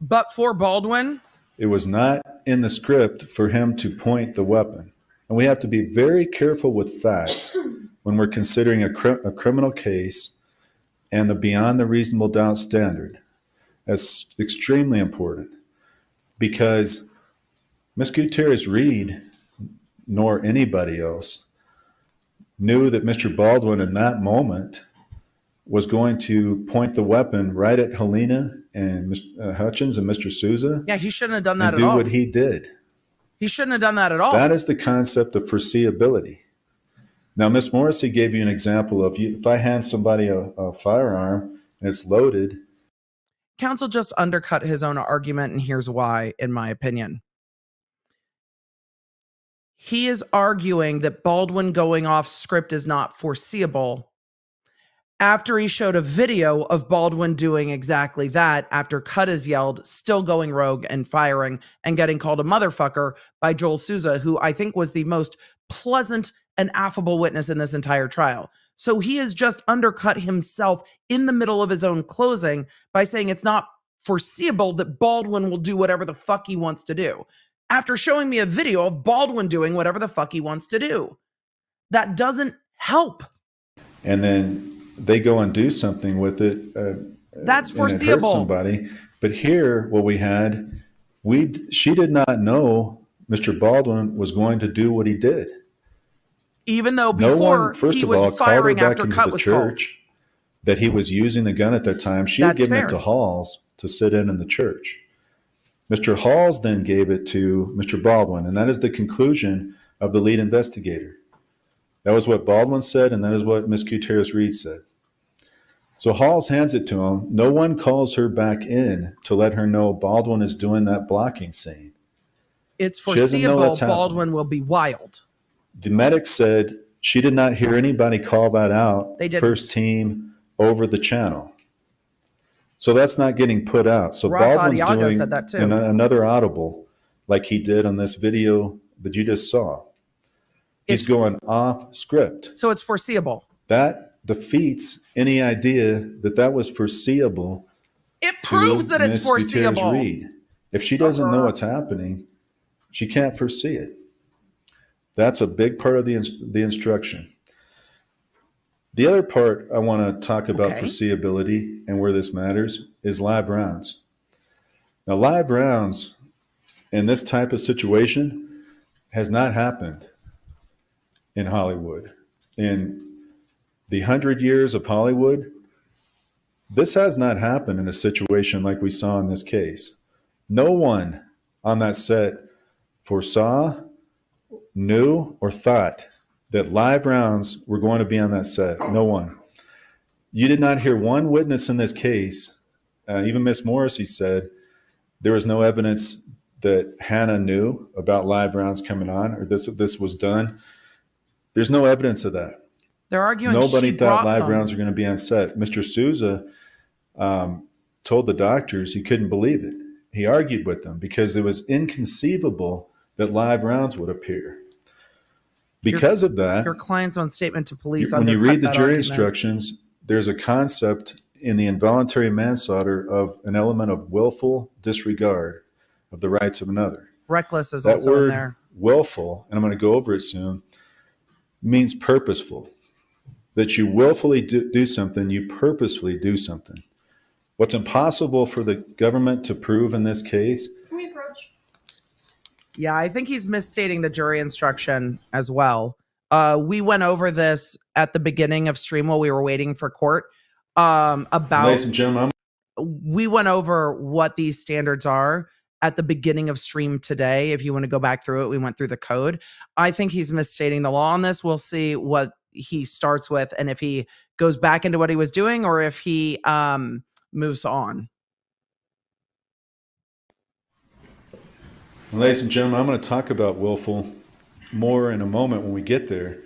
But for Baldwin, It was not in the script for him to point the weapon. And we have to be very careful with facts when we're considering a, cri- a criminal case and the beyond the reasonable doubt standard. That's extremely important because Ms. Gutierrez Reed, nor anybody else, knew that Mr. Baldwin in that moment was going to point the weapon right at Halyna and uh, Hutchins and Mr. Souza yeah, he shouldn't have done that at do all. what he did. he shouldn't have done that at all. That is the concept of foreseeability. Now, Miss Morrissey gave you an example of you, if I hand somebody a, a firearm and it's loaded, Counsel just undercut his own argument, and here's why, in my opinion. He is arguing that Baldwin going off script is not foreseeable after he showed a video of Baldwin doing exactly that after Cut is yelled, still going rogue and firing and getting called a motherfucker by Joel Souza, who I think was the most pleasant and affable witness in this entire trial. So he has just undercut himself in the middle of his own closing by saying it's not foreseeable that Baldwin will do whatever the fuck he wants to do. After showing me a video of Baldwin doing whatever the fuck he wants to do. That doesn't help. and then they go and do something with it. Uh, That's and it foreseeable. somebody. But here, what we had, we she did not know Mr. Baldwin was going to do what he did. Even though no before one, first he of was all, called her firing back after into cut the was called. church that he was using the gun at that time. She had given fair. it to Halls to sit in in the church. Mr. Halls then gave it to Mr. Baldwin, and that is the conclusion of the lead investigator. That was what Baldwin said, and that is what Miss Gutierrez Reed said. So Halls hands it to him. No one calls her back in to let her know Baldwin is doing that blocking scene. It's She doesn't know foreseeable. Baldwin will be wild. The medic said she did not hear anybody call that out. They didn't. First team over the channel. So that's not getting put out. So Ross Baldwin's Addiego doing said that too. an- another audible, like he did on this video that you just saw. He's It's- going off script. So it's foreseeable. That defeats any idea that that was foreseeable. It proves that it's foreseeable. Reed. If she doesn't know uh-huh. what's happening, she can't foresee it. That's a big part of the the instruction. The other part I want to talk about Okay. foreseeability and where this matters is live rounds. Now, live rounds in this type of situation has not happened in Hollywood. In the hundred years of Hollywood, this has not happened in a situation like we saw in this case. No one on that set foresaw, knew, or thought that live rounds were going to be on that set. No one. You did not hear one witness in this case. Uh, even Miss Morrissey said there was no evidence that Hannah knew about live rounds coming on or this this was done. There's no evidence of that. They're arguing Nobody thought live them. rounds were going to be on set. Mr. Souza um, told the doctors he couldn't believe it. He argued with them because it was inconceivable that live rounds would appear. Because of that, Your client's own statement to police. when you read the jury argument. instructions, there's a concept in the involuntary manslaughter of an element of willful disregard of the rights of another. reckless is That also in word there. willful, and I'm going to go over it soon, means purposeful. That you willfully do, do something, you purposefully do something. What's impossible for the government to prove in this case Can we approach? Yeah, I think he's misstating the jury instruction as well. Uh, we went over this at the beginning of stream while we were waiting for court. Um, about Ladies and gentlemen, we went over what these standards are at the beginning of stream today. If you want to go back through it, we went through the code. I think he's misstating the law on this. We'll see what he starts with and if he goes back into what he was doing or if he um moves on. Ladies and gentlemen, I'm going to talk about willful more in a moment when we get there,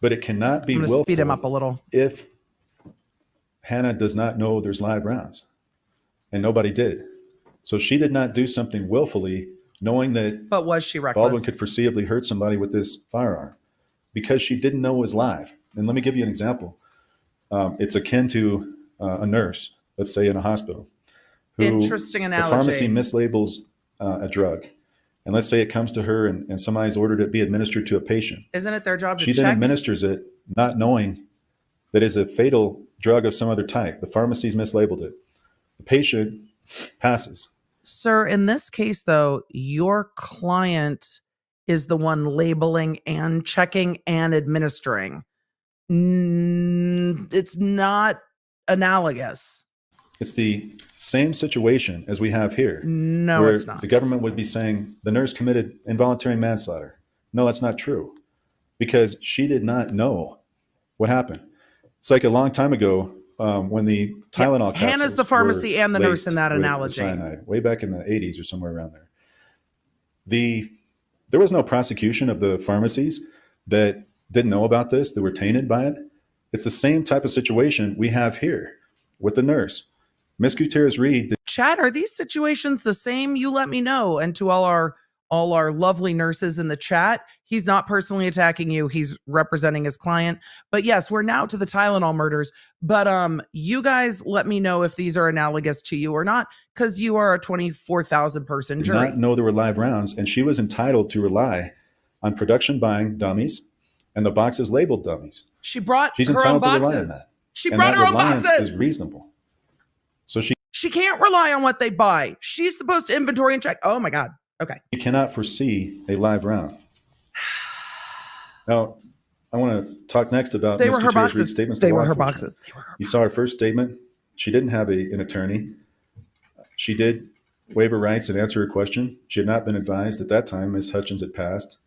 but it cannot be I'm willful speed him up a little. if Hannah does not know there's live rounds, and nobody did. So she did not do something willfully, knowing that But was she reckless? Baldwin could foreseeably hurt somebody with this firearm because she didn't know it was live. And let me give you an example. Um, it's akin to uh, a nurse, let's say in a hospital, who Interesting the pharmacy mislabels uh, a drug. And let's say it comes to her and, and somebody's ordered it be administered to a patient. Isn't it their job to She then check? administers it, not knowing that it's a fatal drug of some other type. The pharmacy's mislabeled it. The patient passes. Sir, in this case, though, your client is the one labeling and checking and administering. Mm, it's not analogous. It's the same situation as we have here. No, where it's not. the government would be saying the nurse committed involuntary manslaughter. No, that's not true because she did not know what happened. It's like a long time ago um, when the Tylenol capsules Hannah's the pharmacy and the nurse in that analogy. cyanide, way back in the 80s or somewhere around there. The there was no prosecution of the pharmacies that didn't know about this, that were tainted by it. It's the same type of situation we have here with the nurse. Miss Gutierrez Reed Chad, are these situations the same? You let me know. And to all our all our lovely nurses in the chat, he's not personally attacking you. He's representing his client. But yes, we're now to the Tylenol murders. But um, you guys let me know if these are analogous to you or not, because you are a twenty-four thousand person jury. did not know there were live rounds, and she was entitled to rely on production buying dummies and the boxes labeled dummies. she brought She's her own entitled to rely on that. She and brought that her own reliance boxes. is reasonable. She, can't rely on what they buy. She's supposed to inventory and check. Oh my god. Okay. she cannot foresee a live round. Now, I want to talk next about They Ms. were her Gutierrez boxes. statements. They were her boxes. They were her You saw her first statement. She didn't have a, an attorney. She did waive her rights and answer her question. She had not been advised at that time. Ms. Hutchins had passed.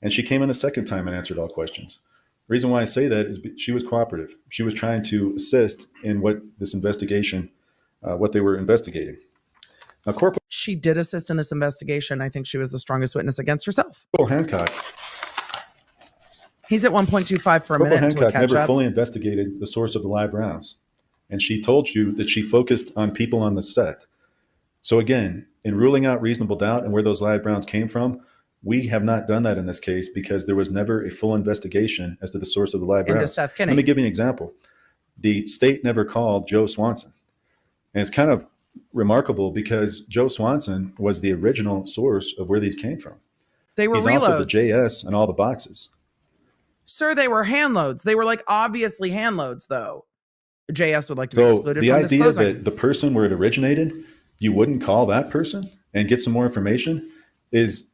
And she came in a second time and answered all questions. The reason why I say that is she was cooperative. She was trying to assist in what this investigation, uh, what they were investigating. Now, Corporal She did assist in this investigation. I think she was the strongest witness against herself. Corporal Hancock, He's at 1.25 for a Corporal minute we Hancock never up. fully investigated the source of the live rounds. And she told you that she focused on people on the set. So again, in ruling out reasonable doubt and where those live rounds came from, we have not done that in this case because there was never a full investigation as to the source of the live Into rounds. Let me give you an example. The state never called Joe Swanson. And it's kind of remarkable because Joe Swanson was the original source of where these came from. They were He's also the. JS and all the boxes. Sir, they were handloads. They were like obviously handloads, though. JS would like to be So excluded the idea that the person where it originated, you wouldn't call that person and get some more information is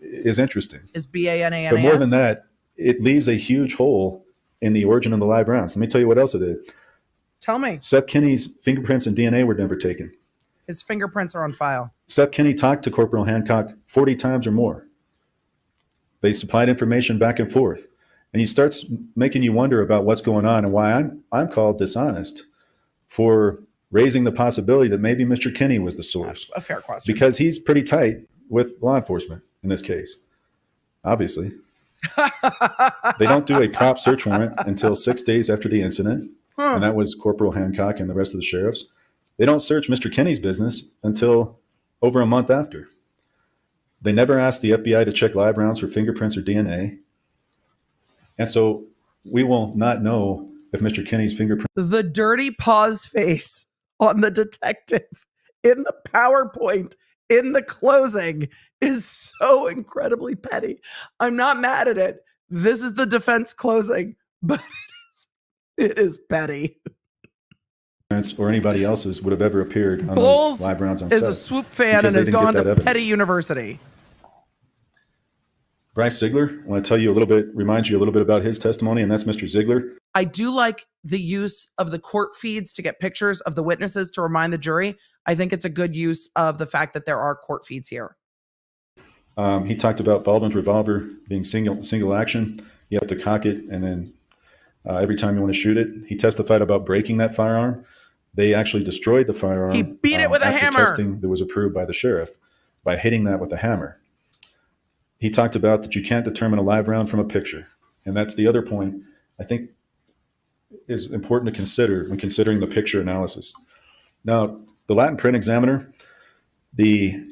is interesting. is B A N A N. But more than that, it leaves a huge hole in the origin of the live rounds. Let me tell you what else it did. Tell me, Seth Kenney's fingerprints and DNA were never taken. his fingerprints are on file. Seth Kenney talked to Corporal Hancock 40 times or more. They supplied information back and forth. And he starts making you wonder about what's going on and why I'm, I'm called dishonest for raising the possibility that maybe Mr. Kenney was the source a fair question. because he's pretty tight with law enforcement in this case. Obviously, they don't do a prop search warrant until six days after the incident, Huh. and that was Corporal Hancock and the rest of the sheriffs. They don't search Mr. Kenney's business until over a month after. They never asked the FBI to check live rounds for fingerprints or DNA. And so we will not know if Mr. Kenney's fingerprint the dirty pause face on the detective in the PowerPoint in the closing is so incredibly petty. I'm not mad at it. This is the defense closing, but it is, petty. or anybody else's would have ever appeared on Bulls those live rounds on Is set. a swoop fan and has gone to evidence. Petty University. Bryce Ziegler, I want to tell you a little bit, remind you a little bit about his testimony, and that's Mr. Ziegler. I do like the use of the court feeds to get pictures of the witnesses to remind the jury. I think it's a good use of the fact that there are court feeds here. Um, he talked about Baldwin's revolver being single single action. You have to cock it, and then uh, every time you want to shoot it. He testified about breaking that firearm. They actually destroyed the firearm. He beat it um, with a hammer. Testing that was approved by the sheriff by hitting that with a hammer. He talked about that you can't determine a live round from a picture, and that's the other point I think is important to consider when considering the picture analysis. Now, the Latin print examiner, the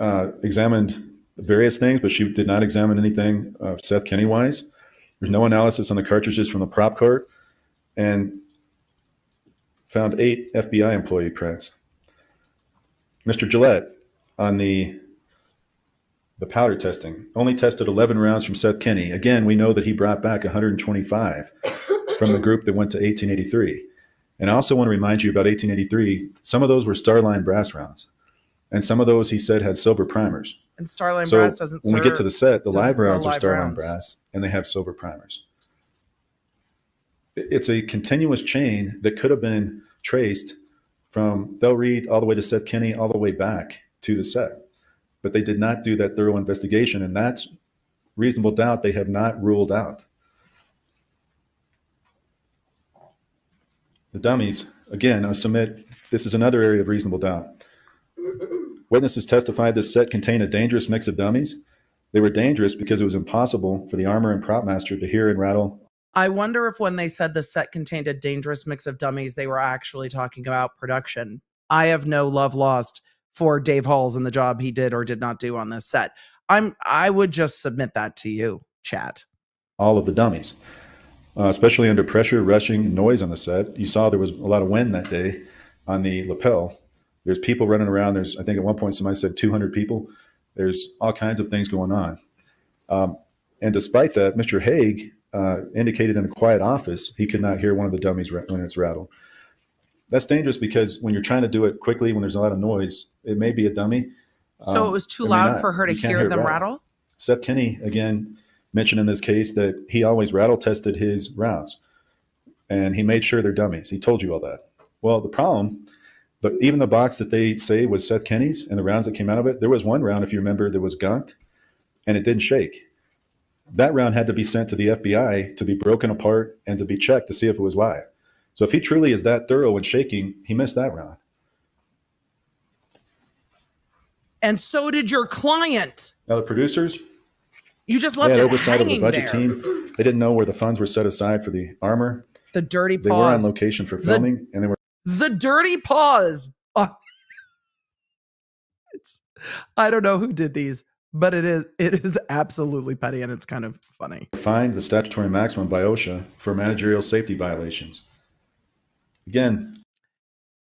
uh, examined various things, but she did not examine anything of Seth Kenney wise. There's no analysis on the cartridges from the prop cart, and found eight FBI employee prints. Mr. Gillette on the the powder testing only tested 11 rounds from Seth Kenney. Again, we know that he brought back 125 from the group that went to 1883. And I also want to remind you about 1883. Some of those were Starline brass rounds, and some of those he said had silver primers. And Starline so Brass doesn't when we get to the set, the live rounds are live Starline rounds. brass, and they have silver primers. It's a continuous chain that could have been traced from Thell Reed all the way to Seth Kenney, all the way back to the set. But they did not do that thorough investigation, and that's reasonable doubt they have not ruled out. The dummies, again, I submit this is another area of reasonable doubt. Witnesses testified this set contained a dangerous mix of dummies. They were dangerous because it was impossible for the armor and prop master to hear and rattle I wonder if when they said the set contained a dangerous mix of dummies, they were actually talking about production. I have no love lost for Dave Halls and the job he did or did not do on this set. I'm I would just submit that to you, chat. all of the dummies, uh, especially under pressure, rushing, and noise on the set. You saw there was a lot of wind that day on the lapel. There's people running around. There's, I think at one point somebody said 200 people. There's all kinds of things going on. Um, and despite that, Mr. Haag uh, indicated in a quiet office he could not hear one of the dummies when it's rattled. That's dangerous because when you're trying to do it quickly, when there's a lot of noise, it may be a dummy. So Um, it was too loud not. for her to hear, hear them rattle. rattle. Seth Kenney again mentioned in this case that he always rattle tested his rounds, and he made sure they're dummies. He told you all that. Well, the problem, the, even the box that they say was Seth Kenney's and the rounds that came out of it, there was one round, if you remember, that was gunked, and it didn't shake. That round had to be sent to the FBI to be broken apart and to be checked to see if it was live. So if he truly is that thorough in shaking, he missed that round. And so did your client. Now the producers, You just they left had it oversight of the budget there. team. They didn't know where the funds were set aside for the armor. The dirty They were on location for The- filming, and they were the dirty paws. on- it's I don't know who did these, but it is it is absolutely petty and it's kind of funny. Find the statutory maximum by OSHA for managerial safety violations. Again,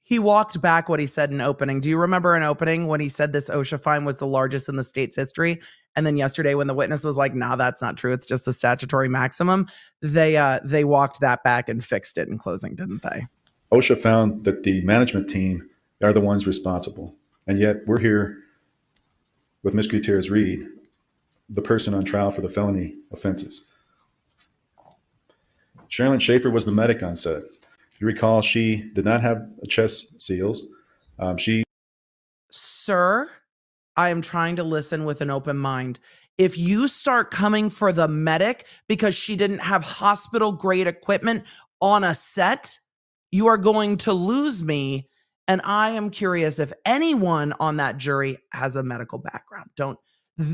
He walked back what he said in opening. Do you remember in opening when he said this OSHA fine was the largest in the state's history? And then yesterday when the witness was like, "Nah, that's not true. It's just the statutory maximum." They uh they walked that back and fixed it in closing, didn't they? OSHA found that the management team are the ones responsible. And yet we're here with Ms. Gutierrez Reed, the person on trial for the felony offenses. Sherilyn Schaefer was the medic on set. If you recall, she did not have chest seals. Um, she Sir, I am trying to listen with an open mind. If you start coming for the medic because she didn't have hospital grade equipment on a set, you are going to lose me. And I am curious if anyone on that jury has a medical background. Don't,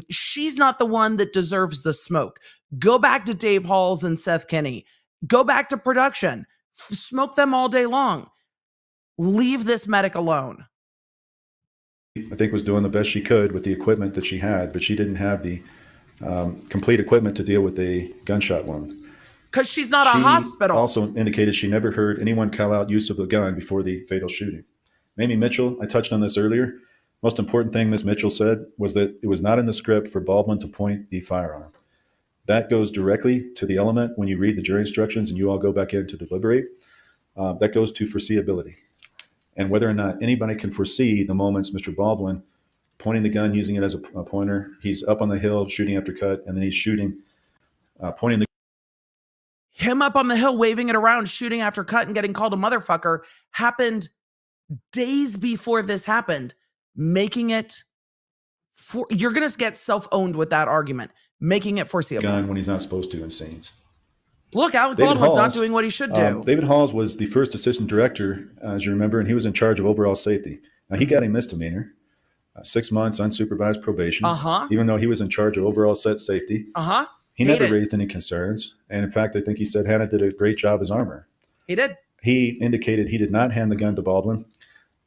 she's not the one that deserves the smoke. Go back to Dave Halls and Seth Kenney. Go back to production. Smoke them all day long. Leave this medic alone. I think was doing the best she could with the equipment that she had, but she didn't have the um, complete equipment to deal with a gunshot wound. Because she's not a She hospital. Also indicated she never heard anyone call out use of the gun before the fatal shooting. Mamie Mitchell, I touched on this earlier. Most important thing Ms. Mitchell said was that it was not in the script for Baldwin to point the firearm. That goes directly to the element when you read the jury instructions and you all go back in to deliberate. Uh, that goes to foreseeability and whether or not anybody can foresee the moments Mr. Baldwin pointing the gun, using it as a, a pointer. He's up on the hill shooting after cut, and then he's shooting, uh, pointing the him up on the hill waving it around, shooting after cut and getting called a motherfucker happened days before this happened, making it for you're gonna get self-owned with that argument, making it foreseeable. gun when he's not supposed to in scenes. Look, Alec David Baldwin's not doing what he should do. Um, David Halls was the first assistant director, uh, as you remember, and he was in charge of overall safety. Now he got a misdemeanor, uh, six months unsupervised probation, uh-huh. even though he was in charge of overall set safety. Uh-huh. He never raised any concerns, and in fact, I think he said Hannah did a great job as armor. He did. He indicated he did not hand the gun to Baldwin,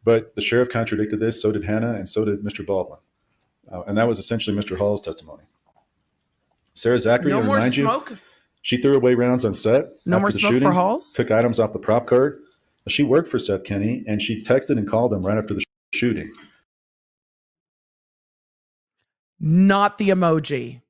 but the sheriff contradicted this. So did Hannah, and so did Mr. Baldwin, uh, and that was essentially Mr. Hall's testimony. Sarah Zachry, No more remind you, she threw away rounds on set. No after more the smoke shooting, for Halls. Took items off the prop card. She worked for Seth Kenney, and she texted and called him right after the sh- shooting. Not the emoji.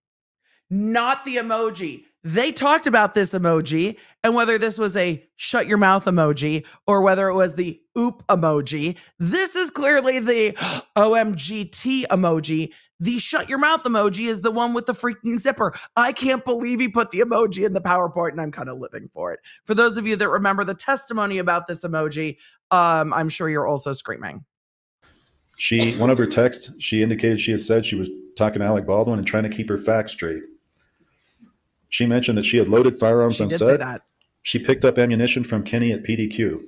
Not the emoji. They talked about this emoji and whether this was a shut your mouth emoji or whether it was the oop emoji. This is clearly the OMGT emoji. The shut your mouth emoji is the one with the freaking zipper. I can't believe he put the emoji in the PowerPoint and I'm kind of living for it. For those of you that remember the testimony about this emoji, um, I'm sure you're also screaming. She one of her texts, she indicated she had said she was talking to Alec Baldwin and trying to keep her facts straight. She mentioned that she had loaded firearms She on did set. say that. She picked up ammunition from Kenney at PDQ.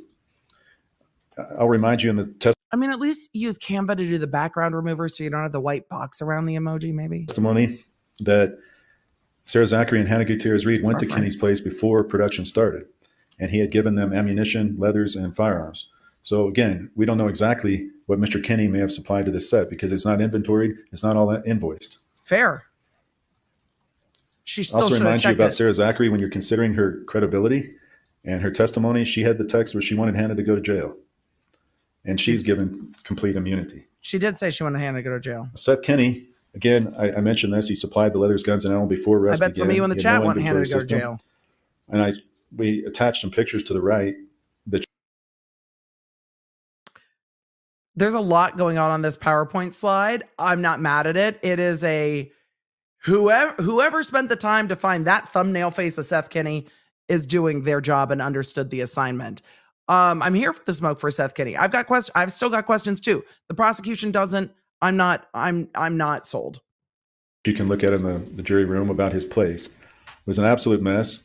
I'll remind you in the test. I mean, at least use Canva to do the background remover so you don't have the white box around the emoji, maybe. testimony that Sarah Zachry and Hannah Gutierrez Reed went to Our Kenney's place before production started, and he had given them ammunition, leathers, and firearms. So again, we don't know exactly what Mr. Kenney may have supplied to this set because it's not inventoried, it's not all invoiced. Fair. She still also remind you about it. Sarah Zachry when you're considering her credibility and her testimony. She had the text where she wanted Hannah to go to jail, and she's given complete immunity. She did say she wanted Hannah to go to jail. Seth Kenney, again, I, I mentioned this. He supplied the leathers, guns, and ammo before arrest. I bet some of you in the chat no want Hannah to go to jail. And I we attached some pictures to the right that There's a lot going on on this PowerPoint slide. I'm not mad at it. It is a whoever whoever spent the time to find that thumbnail face of Seth Kenney is doing their job and understood the assignment. Um, I'm here for the smoke for Seth Kenney. I've got questions. I've still got questions too. The prosecution doesn't. I'm not. I'm. I'm not sold. you can look at in the, the jury room about his place. It was an absolute mess.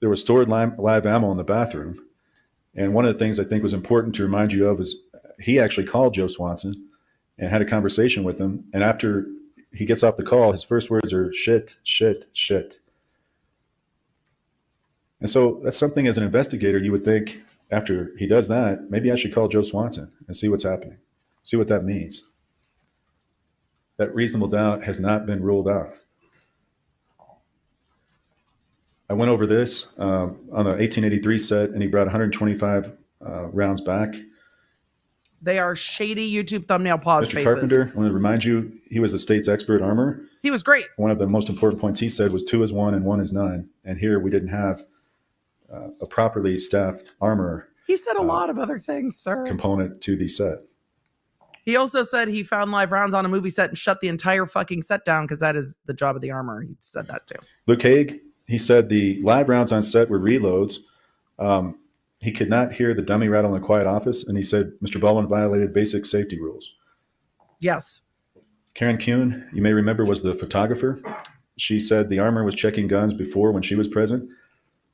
There was stored live, live ammo in the bathroom. And one of the things I think was important to remind you of is he actually called Joe Swanson and had a conversation with him. And after he gets off the call, his first words are shit, shit, shit. And so that's something as an investigator, you would think after he does that, maybe I should call Joe Swanson and see what's happening, see what that means that reasonable doubt has not been ruled out. I went over this um, on the 1883 set, and he brought 125 uh, rounds back. They are shady YouTube thumbnail pause Mr. faces. Carpenter, I want to remind you, he was the state's expert armor. He was great. One of the most important points he said was two is one and one is none. And here we didn't have uh, a properly staffed armor He said a Uh, lot of other things, sir. component to the set. He also said he found live rounds on a movie set and shut the entire fucking set down because that is the job of the armor. He said that too. Luke Haag, he said the live rounds on set were reloads. Um, he could not hear the dummy rattle in the quiet office, and he said Mr. Baldwin violated basic safety rules. Yes. Karen Kuhn, you may remember, was the photographer. She said the armor was checking guns before when she was present.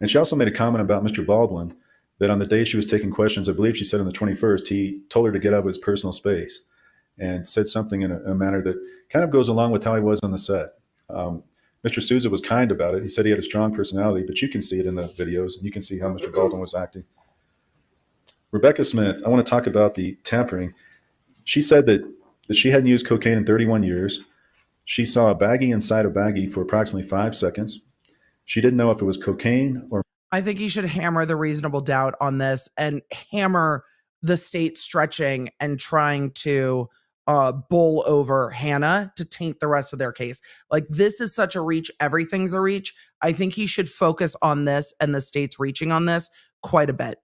And she also made a comment about Mr. Baldwin that on the day she was taking questions, I believe she said on the 21st, he told her to get out of his personal space and said something in a, a manner that kind of goes along with how he was on the set. Um, Mr. Souza was kind about it. He said he had a strong personality, but you can see it in the videos and you can see how Mr. Baldwin was acting. Rebecca Smith, I want to talk about the tampering. She said that, that she hadn't used cocaine in 31 years. She saw a baggie inside a baggie for approximately five seconds. She didn't know if it was cocaine or I think he should hammer the reasonable doubt on this and hammer the state stretching and trying to uh bull over Hannah to taint the rest of their case. Like this is such a reach, everything's a reach. I think he should focus on this and the state's reaching on this quite a bit.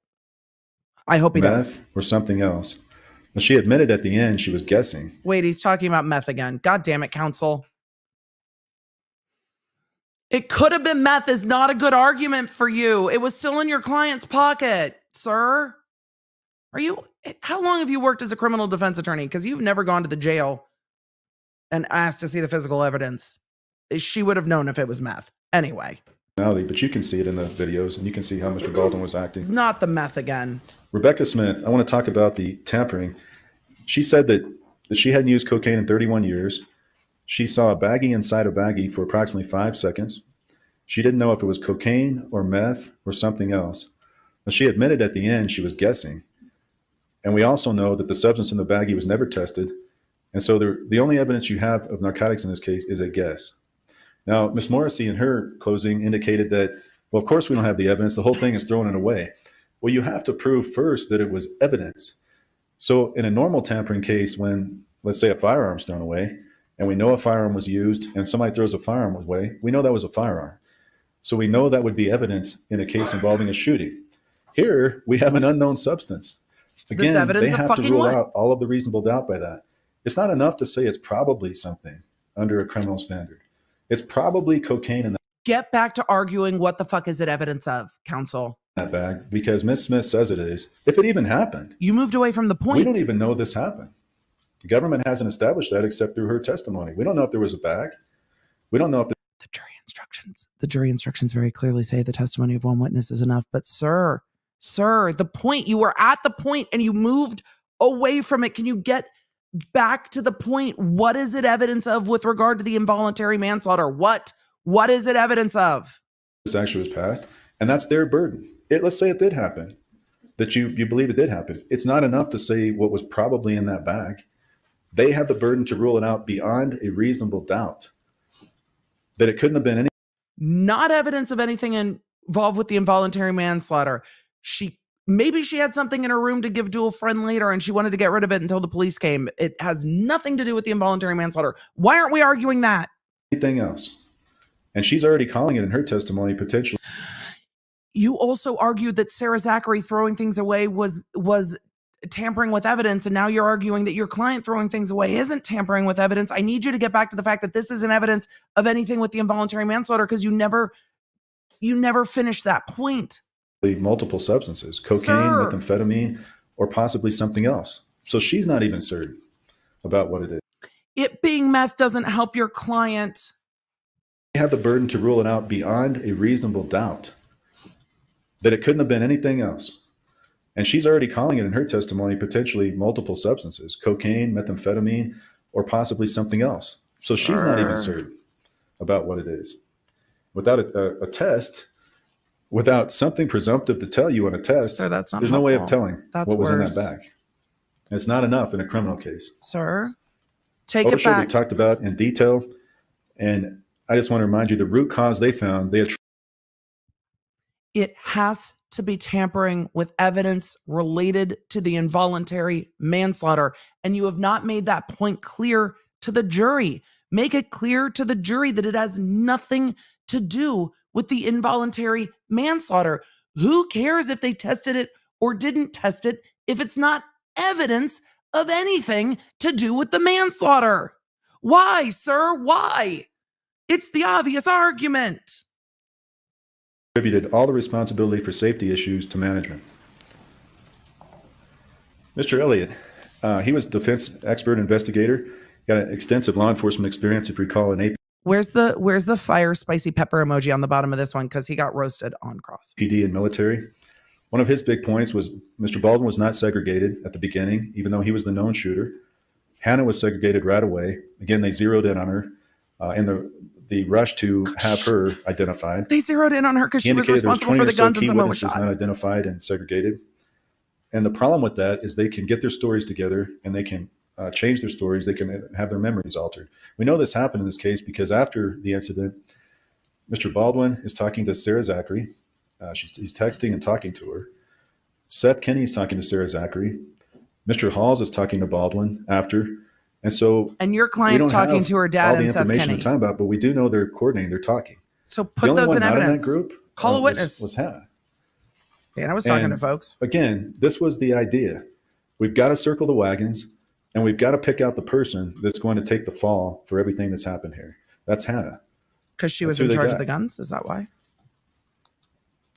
I hope he does. or something else. Well, she admitted at the end she was guessing. Wait, he's talking about meth again. God damn it, counsel. It could have been meth is not a good argument for you. It was still in your client's pocket, sir. Are you eh, how long have you worked as a criminal defense attorney? Because you've never gone to the jail and asked to see the physical evidence. Eh, she would have known if it was meth. Anyway, But you can see it in the videos and you can see how Mr. Baldwin was acting. not the meth again. Rebecca Smith, I want to talk about the tampering. She said that, that she hadn't used cocaine in 31 years. She saw a baggie inside a baggie for approximately five seconds. She didn't know if it was cocaine or meth or something else. But she admitted at the end she was guessing. And we also know that the substance in the baggie was never tested. And so the, the only evidence you have of narcotics in this case is a guess. Now, Ms. Morrissey in her closing indicated that, well, of course we don't have the evidence. The whole thing is throwing it away. Well, you have to prove first that it was evidence. So in a normal tampering case, when let's say a firearm's thrown away, and we know a firearm was used, and somebody throws a firearm away, we know that was a firearm. So we know that would be evidence in a case involving a shooting. Here we have an unknown substance. Again, evidence they of have to rule what? out all of the reasonable doubt by that. It's not enough to say it's probably something under a criminal standard. It's probably cocaine in Get back to arguing what the fuck is it evidence of, counsel. that bag because Miss Smith says it is. If it even happened, You moved away from the point. we don't even know this happened. The government hasn't established that except through her testimony. We don't know if there was a bag. We don't know if the jury instructions. The jury instructions very clearly say the testimony of one witness is enough. But sir, sir, the point you were at the point and you moved away from it. Can you get back to the point? What is it evidence of with regard to the involuntary manslaughter? What? What is it evidence of? this actually was passed, and that's their burden. It, let's say it did happen, that you you believe it did happen. It's not enough to say what was probably in that bag. They have the burden to rule it out beyond a reasonable doubt that it couldn't have been any. Not evidence of anything involved with the involuntary manslaughter. She maybe she had something in her room to give to a friend later and she wanted to get rid of it until the police came. It has nothing to do with the involuntary manslaughter. Why aren't we arguing that? anything else. And she's already calling it in her testimony potentially You also argued that Sarah Zachry throwing things away was was tampering with evidence and now you're arguing that your client throwing things away isn't tampering with evidence. I need you to get back to the fact that this isn't evidence of anything with the involuntary manslaughter because you never you never finished that point. Multiple substances cocaine, Sir. methamphetamine, or possibly something else. So she's not even certain about what it is. It being meth doesn't help your client. They have the burden to rule it out beyond a reasonable doubt that it couldn't have been anything else. And she's already calling it in her testimony potentially multiple substances cocaine, methamphetamine, or possibly something else. So she's not even certain about what it is. Without a, a, a test, without something presumptive to tell you on a test, Sir, that's not there's no way of telling That's what was worse. in that bag. It's not enough in a criminal case. Sir, take it show we talked about in detail. And I just want to remind you the root cause they found, they it has to be tampering with evidence related to the involuntary manslaughter. And you have not made that point clear to the jury. Make it clear to the jury that it has nothing to do with the involuntary manslaughter. Who cares if they tested it or didn't test it if it's not evidence of anything to do with the manslaughter? Why, sir? Why? It's the obvious argument. attributed all the responsibility for safety issues to management. Mr. Elliott, uh, he was defense expert investigator. got an extensive law enforcement experience. If you recall, an Where's the where's the fire spicy pepper emoji on the bottom of this one? Because he got roasted on cross. PD and military. One of his big points was Mr. Baldwin was not segregated at the beginning, even though he was the known shooter. Hannah was segregated right away. Again, they zeroed in on her uh, in the the rush to have her identified. They zeroed in on her because He she was indicated there was responsible for or the so guns and key someone was witnesses shot. not identified and segregated. And the problem with that is they can get their stories together and they can uh, change their stories. They can have their memories altered. We know this happened in this case because after the incident, Mr. Baldwin is talking to Sarah Zachry. Uh, she's, he's texting and talking to her. Seth Kenney is talking to Sarah Zachry. Mr. Halls is talking to Baldwin after. And so And your client talking to her dad all the and Seth information Kenney. we're talking about, but we do know they're coordinating, they're talking. So the put only those one in not evidence. in that group Call a uh, was- witness. was Hannah. Dan, I was talking And- to folks. again, this was the idea. We've got to circle the wagons and we've got to pick out the person that's going to take the fall for everything that's happened here. That's Hannah. Because she That's was in charge of the guns? Is that why?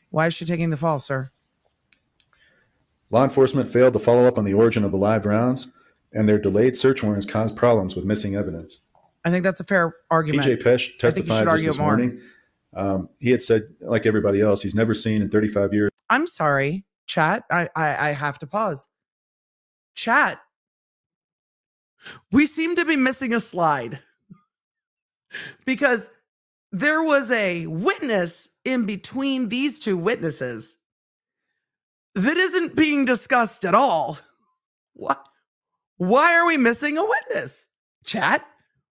Why is she taking the fall, sir? Law enforcement failed to follow up on the origin of the live rounds, and their delayed search warrants caused problems with missing evidence. I think that's a fair argument. PJ Pesce testified just this more. morning. Um, he had said, like everybody else, he's never seen in 35 years I'm sorry, chat. I, I I have to pause. Chat. We seem to be missing a slide because there was a witness in between these two witnesses that isn't being discussed at all. What? Why are we missing a witness? Chat.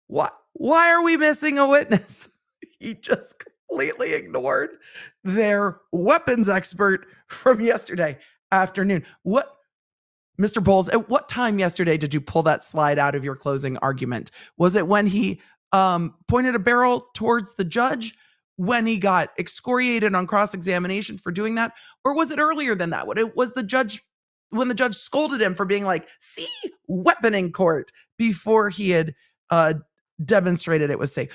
What? Why are we missing a witness? He just completely ignored their weapons expert from yesterday afternoon. What, Mr. Bowles, at what time yesterday did you pull that slide out of your closing argument? Was it when he um, pointed a barrel towards the judge? When he got excoriated on cross examination for doing that? Or was it earlier than that? What it was the judge when the judge scolded him for being like, see, weapon in court before he had uh, demonstrated it was safe.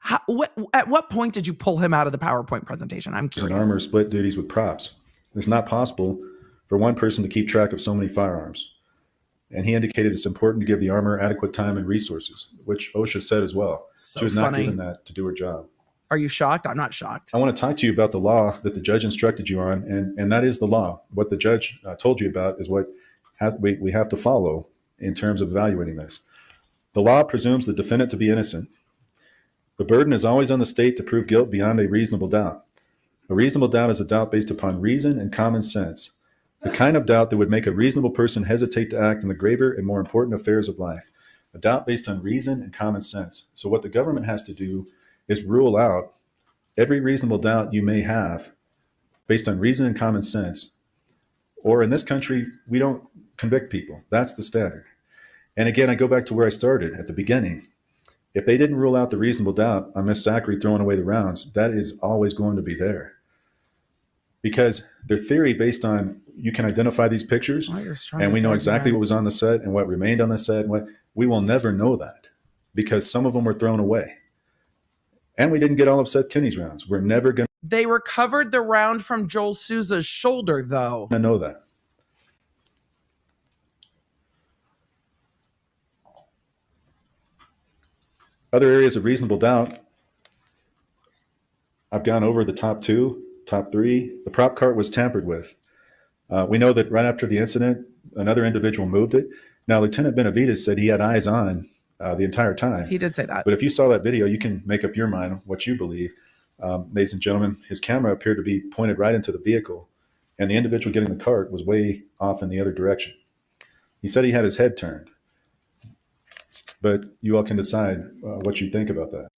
How, what, at what point did you pull him out of the PowerPoint presentation? I'm an curious. armorer split duties with props. It's not possible for one person to keep track of so many firearms. And he indicated it's important to give the armorer adequate time and resources, which OSHA said as well. So she was not given that to do her job. Are you shocked? I'm not shocked. I want to talk to you about the law that the judge instructed you on, and, and that is the law. What the judge uh, told you about is what has, we, we have to follow in terms of evaluating this. The law presumes the defendant to be innocent. The burden is always on the state to prove guilt beyond a reasonable doubt. A reasonable doubt is a doubt based upon reason and common sense, the kind of doubt that would make a reasonable person hesitate to act in the graver and more important affairs of life. A doubt based on reason and common sense. So, what the government has to do is rule out every reasonable doubt you may have based on reason and common sense. Or in this country, we don't convict people. That's the standard. And again, I go back to where I started at the beginning. If they didn't rule out the reasonable doubt on Miss Zachry throwing away the rounds, that is always going to be there. Because their theory based on you can identify these pictures Why you're trying and we know exactly what was on the set and what remained on the set and what we will never know that because some of them were thrown away. And we didn't get all of Seth Kenney's rounds. We're never going They recovered the round from Joel Souza's shoulder, though. I know that. Other areas of reasonable doubt. I've gone over the top two, top three. The prop cart was tampered with. Uh, we know that right after the incident, another individual moved it. Now, Lieutenant Benavides said he had eyes on uh, the entire time. He did say that. But if you saw that video, you can make up your mind what you believe. Um, ladies and gentlemen, his camera appeared to be pointed right into the vehicle, and the individual getting the cart was way off in the other direction. He said he had his head turned. But you all can decide uh, what you think about that.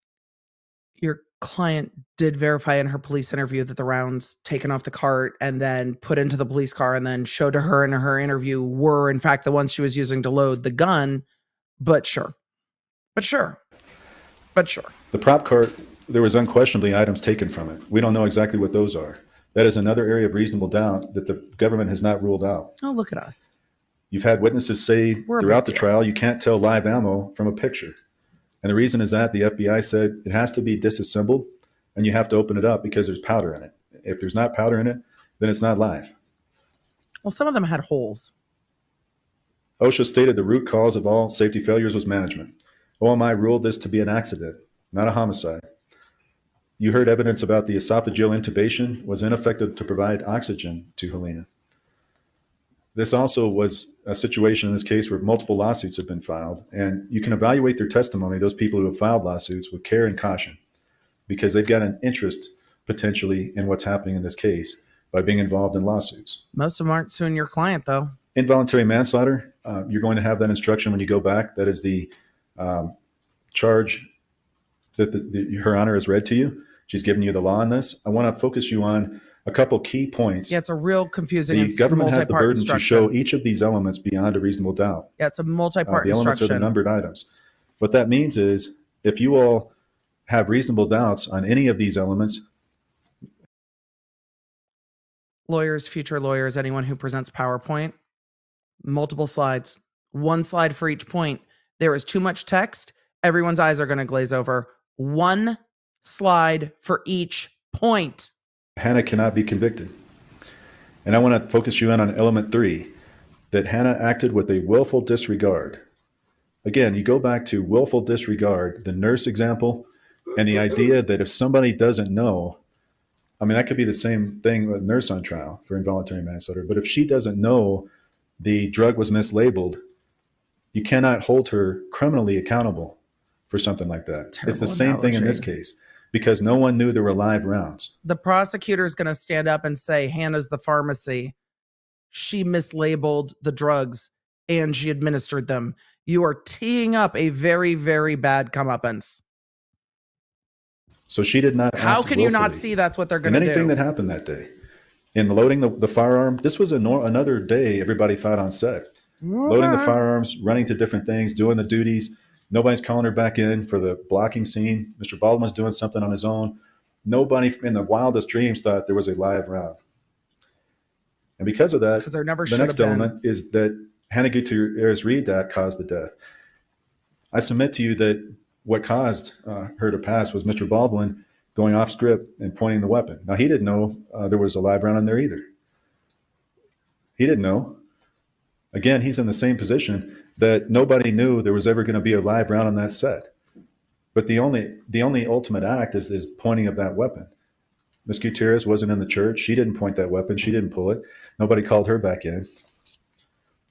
Your client did verify in her police interview that the rounds taken off the cart and then put into the police car and then showed to her in her interview were, in fact, the ones she was using to load the gun. But sure. But sure. But sure. The prop cart, there was unquestionably items taken from it. We don't know exactly what those are. That is another area of reasonable doubt that the government has not ruled out. Oh, look at us. You've had witnesses say We're throughout the trial you can't tell live ammo from a picture. And the reason is that the FBI said it has to be disassembled and you have to open it up because there's powder in it. If there's not powder in it, then it's not live. Well, some of them had holes. OSHA stated the root cause of all safety failures was management. OMI ruled this to be an accident, not a homicide. You heard evidence about the esophageal intubation was ineffective to provide oxygen to Halyna. This also was a situation in this case where multiple lawsuits have been filed, and you can evaluate their testimony, those people who have filed lawsuits, with care and caution, because they've got an interest potentially in what's happening in this case by being involved in lawsuits. Most of them aren't suing your client, though. Involuntary manslaughter, uh, you're going to have that instruction when you go back. That is the um, charge that the, the, Her Honor has read to you. She's given you the law on this. I want to focus you on a couple key points. Yeah, it's a real confusing. the government has the burden to show each of these elements beyond a reasonable doubt. Yeah, it's a Uh, multi-part the elements are the numbered items. What that means is if you all have reasonable doubts on any of these elements, lawyers, future lawyers, anyone who presents PowerPoint, multiple slides, one slide for each point. There is too much text. Everyone's eyes are going to glaze over. One slide for each point. Hannah cannot be convicted. And I want to focus you in on element three that Hannah acted with a willful disregard. Again, you go back to willful disregard, the nurse example, and the idea that if somebody doesn't know, I mean, that could be the same thing with a nurse on trial for involuntary manslaughter, but if she doesn't know the drug was mislabeled, you cannot hold her criminally accountable for something like that. It's the same thing in this case because no one knew there were live rounds. The prosecutor is going to stand up and say, Hannah's the pharmacy. She mislabeled the drugs and she administered them. You are teeing up a very, very bad comeuppance. So she did not. How can you not see that's what they're going to do? anything that happened that day? In loading the, the firearm, this was a nor- another day everybody thought on set. Loading the firearms, running to different things, doing the duties. Nobody's calling her back in for the blocking scene. Mr. Baldwin's doing something on his own. Nobody in the wildest dreams thought there was a live round. And because of that, because there never the next element is that Hannah Gutierrez Reed that caused the death. I submit to you that what caused uh, her to pass was Mr. Baldwin going off script and pointing the weapon. Now he didn't know uh, there was a live round in there either. He didn't know. Again, he's in the same position that nobody knew there was ever going to be a live round on that set. But the only the only ultimate act is is pointing of that weapon. Miss Gutierrez wasn't in the church. She didn't point that weapon. She didn't pull it. Nobody called her back in.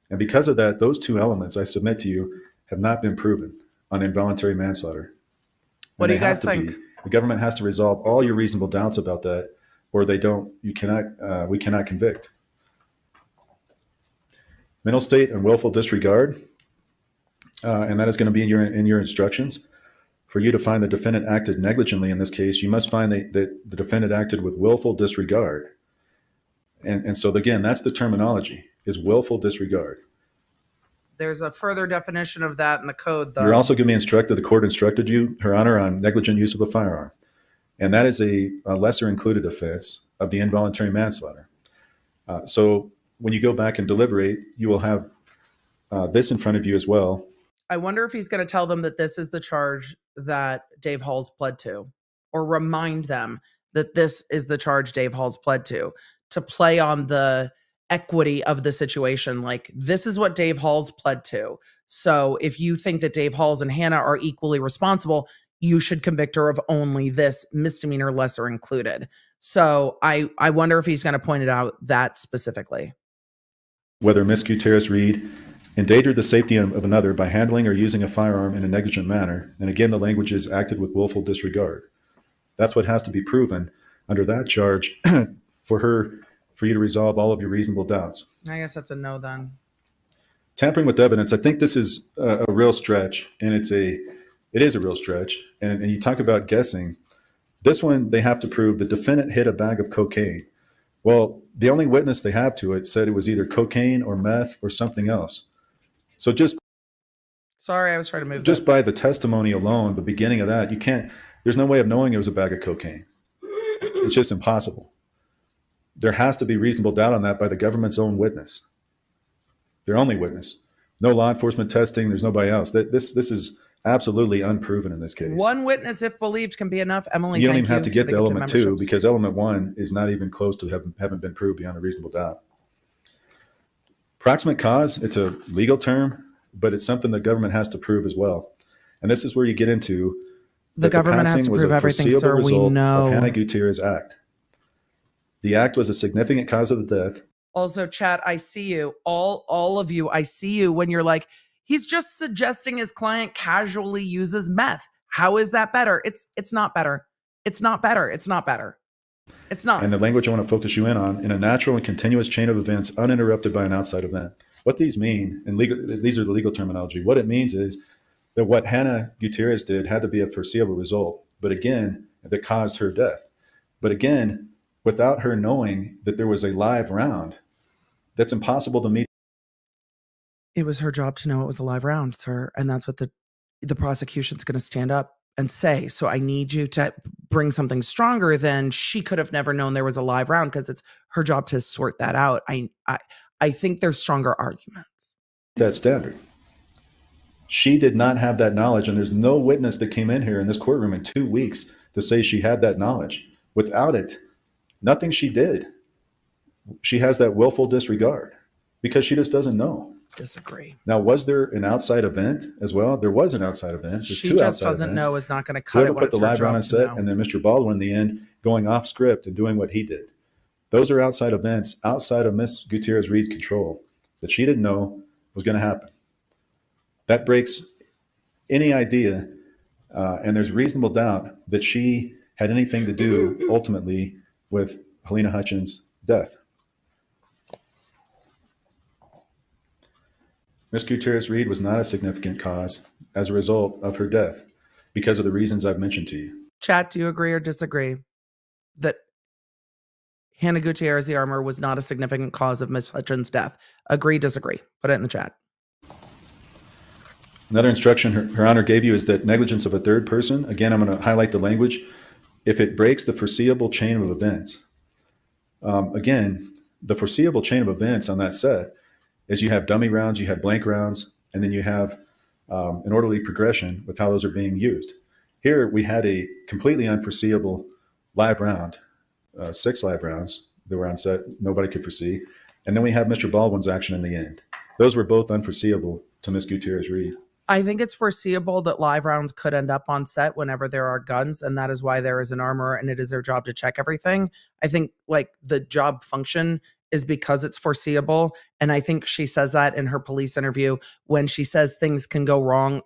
And because of that, those two elements, I submit to you, have not been proven on involuntary manslaughter. What And do you guys think? be. The government has to resolve all your reasonable doubts about that, or they don't. You cannot. Uh, we cannot convict. Mental state and willful disregard, uh, and that is going to be in your in your instructions. For you to find the defendant acted negligently in this case, you must find that, that the defendant acted with willful disregard. And, and so again, that's the terminology is willful disregard. There's a further definition of that in the code, though. You're also going to be instructed, the court instructed you, Her Honor, on negligent use of a firearm. And that is a, a lesser included offense of the involuntary manslaughter. Uh, so when you go back and deliberate, you will have uh, this in front of you as well. I wonder if he's going to tell them that this is the charge that Dave Halls pled to, or remind them that this is the charge Dave Halls pled to, to play on the equity of the situation. Like, this is what Dave Halls pled to. So if you think that Dave Halls and Hannah are equally responsible, you should convict her of only this misdemeanor lesser included. So I I wonder if he's going to point it out that specifically. Whether Miss Gutierrez Reed endangered the safety of another by handling or using a firearm in a negligent manner. And again, the language is acted with willful disregard. That's what has to be proven under that charge for her, for you to resolve all of your reasonable doubts. I guess that's a no then. tampering with evidence i think this is a, a real stretch and it's a it is a real stretch and, and you talk about guessing this one they have to prove the defendant hit a bag of cocaine well the only witness they have to it said it was either cocaine or meth or something else. So just Sorry, I was trying to move. just that. by the testimony alone the beginning of that you can't there's no way of knowing it was a bag of cocaine. It's just impossible. There has to be reasonable doubt on that by the government's own witness. Their only witness. No law enforcement testing there's nobody else. That this this is absolutely unproven in this case One witness, if believed, can be enough. Emily, you don't even have to get to element two because element one is not even close to having, having been proved beyond a reasonable doubt proximate cause it's a legal term but it's something the government has to prove as well And this is where you get into The government has to prove everything, sir. We of know. Hannah Gutierrez Act. The act was a significant cause of the death. Also, chat, I see you. All all of you, I see you when you're like, he's just suggesting his client casually uses meth. How is that better? It's it's not better. It's not better. It's not better. It's not. And the language I want to focus you in on in a natural and continuous chain of events uninterrupted by an outside event. What these mean, and legal, these are the legal terminology. What it means is that what Hannah Gutierrez did had to be a foreseeable result, but again, that caused her death. But again, without her knowing that there was a live round, that's impossible to meet. It was her job to know it was a live round, sir, and that's what the the prosecution's going to stand up and say. So I need you to bring something stronger than she could have never known there was a live round because it's her job to sort that out. I I I think there's stronger arguments. that standard. She did not have that knowledge, and there's no witness that came in here in this courtroom in two weeks to say she had that knowledge. Without it, nothing she did. She has that willful disregard because she just doesn't know. Disagree. Now, was there an outside event as well? There was an outside event. There's She two just outside doesn't events. know is not going to cut Whoever it put the live on set, know. and then Mr. Baldwin in the end going off script and doing what he did. Those are outside events outside of Miss Gutierrez Reed's control that she didn't know was going to happen. That breaks any idea, uh, and there's reasonable doubt that she had anything to do ultimately with Halyna Hutchins' death. Miss Gutierrez Reed was not a significant cause as a result of her death because of the reasons I've mentioned to you. Chat, do you agree or disagree that Hannah Gutierrez, the armorer, was not a significant cause of Miss Hutchins' death? Agree, disagree. Put it in the chat. Another instruction her, her Honor gave you is that negligence of a third person, again, I'm going to highlight the language, if it breaks the foreseeable chain of events. Um, again, the foreseeable chain of events on that set is you have dummy rounds, you have blank rounds, and then you have um, an orderly progression with how those are being used. Here we had a completely unforeseeable live round, uh, six live rounds that were on set, nobody could foresee. And then we have Mr. Baldwin's action in the end. Those were both unforeseeable to Ms. Gutierrez Reed. I think it's foreseeable that live rounds could end up on set whenever there are guns, and that is why there is an armorer and it is their job to check everything. I think like the job function is because it's foreseeable. And I think she says that in her police interview when she says things can go wrong.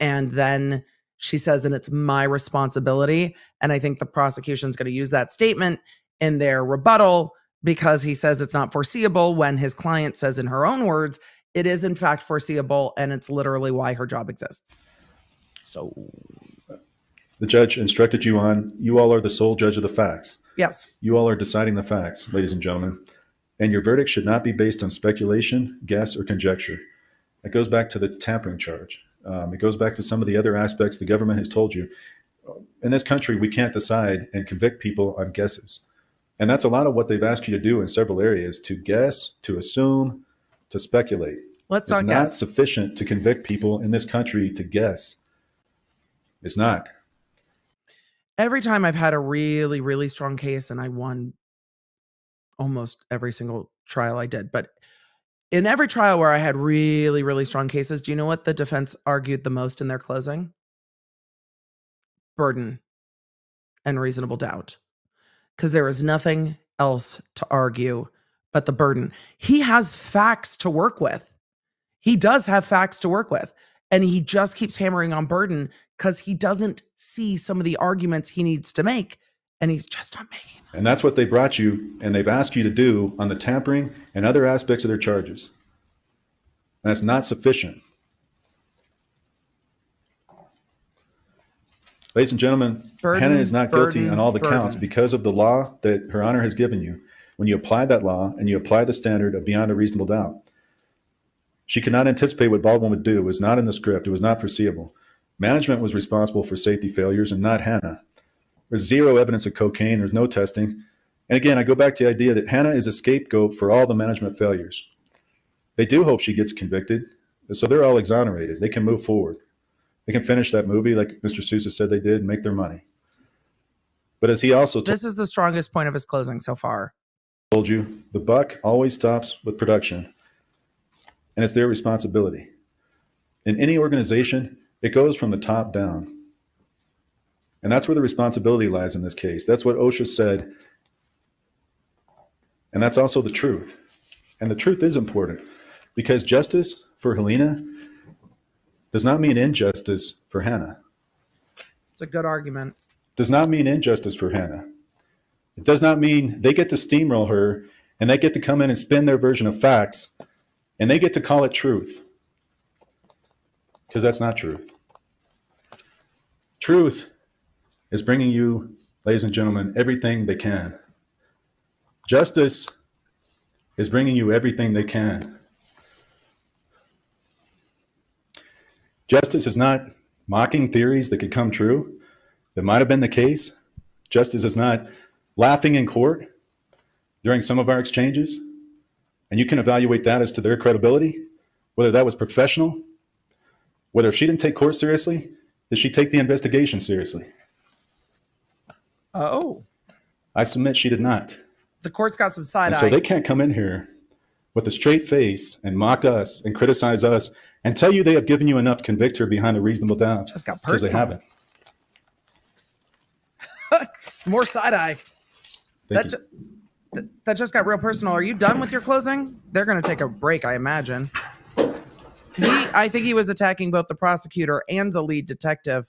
And then she says, and it's my responsibility. And I think the prosecution's going to use that statement in their rebuttal because he says it's not foreseeable when his client says in her own words, it is in fact foreseeable and it's literally why her job exists. So, The judge instructed you on, you all are the sole judge of the facts. yes, You all are deciding the facts, ladies and gentlemen. And your verdict should not be based on speculation, guess, or conjecture. It goes back to the tampering charge. Um, it goes back to some of the other aspects the government has told you. In this country, we can't decide and convict people on guesses. And that's a lot of what they've asked you to do in several areas to guess, to assume, to speculate. let's It's not not sufficient to convict people in this country to guess. It's not. Every time I've had a really, really strong case and I won almost every single trial I did, but in every trial where I had really, really mm-hmm. strong cases, do you know what the defense argued the most in their closing? Burden and reasonable doubt. Because there is nothing else to argue but the burden. He has facts to work with. He does have facts to work with. And he just keeps hammering on burden because he doesn't see some of the arguments he needs to make. And he's just not making them. And that's what they brought you and they've asked you to do on the tampering and other aspects of their charges. And that's not sufficient. Ladies and gentlemen, Burden, Hannah is not guilty burden, on all the counts because of the law that Her Honor has given you. When you apply that law and you apply the standard of beyond a reasonable doubt, she could not anticipate what Baldwin would do. It was not in the script. It was not foreseeable. Management was responsible for safety failures and not Hannah. There's zero evidence of cocaine. There's no testing. And again, I go back to the idea that Hannah is a scapegoat for all the management failures. They do hope she gets convicted, so they're all exonerated. They can move forward. They can finish that movie like Mr. Souza said they did and make their money. But as he also This is the strongest point of his closing so far. told you, the buck always stops with production, and it's their responsibility. In any organization, It goes from the top down. And that's where the responsibility lies in this case. That's what OSHA said. And that's also the truth. And the truth is important because justice for Halyna does not mean injustice for Hannah. It's a good argument. Does not mean injustice for Hannah. It does not mean they get to steamroll her and they get to come in and spin their version of facts and they get to call it truth. Because that's not truth. Truth is bringing you, ladies and gentlemen, everything they can. Justice is bringing you everything they can. Justice is not mocking theories that could come true, that might have been the case. Justice is not laughing in court during some of our exchanges. And you can evaluate that as to their credibility, whether that was professional, whether if she didn't take court seriously, did she take the investigation seriously? Uh, oh, I submit she did not. the court's got some side And eye. so they can't come in here with a straight face and mock us and criticize us and tell you they have given you enough to convict her behind a reasonable doubt. Just got Because they haven't. More side eye. That, ju- th- that just got real personal. Are you done with your closing? They're going to take a break, I imagine. He, I think he was attacking both the prosecutor and the lead detective.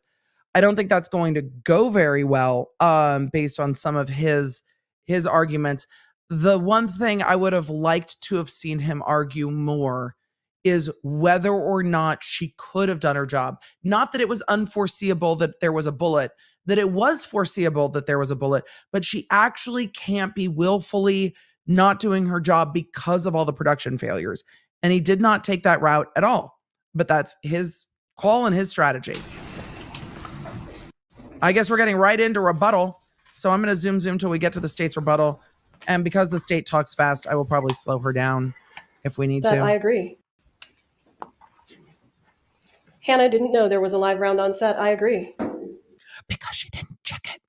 I don't think that's going to go very well, um, based on some of his his arguments. The one thing I would have liked to have seen him argue more is whether or not she could have done her job. Not that it was unforeseeable that there was a bullet, that it was foreseeable that there was a bullet, but she actually can't be willfully not doing her job because of all the production failures. And he did not take that route at all. But that's his call and his strategy. I guess we're getting right into rebuttal. So I'm going to zoom zoom till we get to the state's rebuttal. And because the state talks fast, I will probably slow her down if we need That to. I agree. Hannah didn't know there was a live round on set. I agree. because she didn't check it.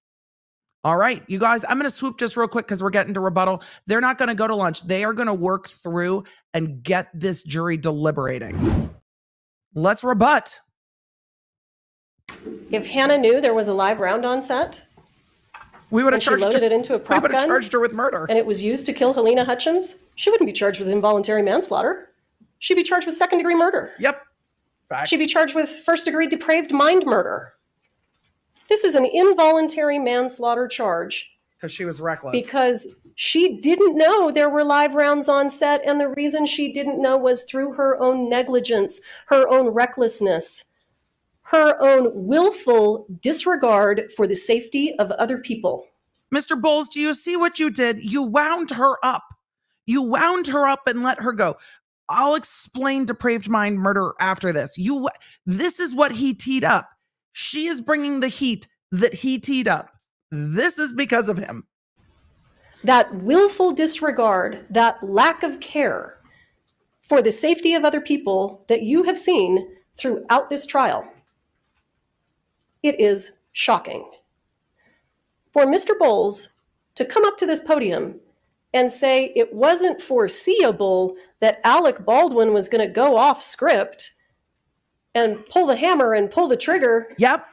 All right, you guys, I'm going to swoop just real quick because we're getting to rebuttal. They're not going to go to lunch. They are going to work through and get this jury deliberating. Let's rebut. If Hannah knew there was a live round on set We would have she charged loaded her. it into a prop have gun charged her with murder. and it was used to kill Halyna Hutchins, she wouldn't be charged with involuntary manslaughter. She'd be charged with second degree murder. Yep. Facts. She'd be charged with first degree depraved mind murder. This is an involuntary manslaughter charge because she was reckless. because she didn't know there were live rounds on set, and the reason she didn't know was through her own negligence, her own recklessness, her own willful disregard for the safety of other people. Mr. Bowles, do you see what you did? You wound her up. You wound her up and let her go. I'll explain depraved mind murder after this. You this is what he teed up. She is bringing the heat that he teed up. This is because of him. that willful disregard, that lack of care for the safety of other people that you have seen throughout this trial. It is shocking. For Mr. Bowles to come up to this podium and say it wasn't foreseeable that Alec Baldwin was going to go off script and pull the hammer and pull the trigger, Yep.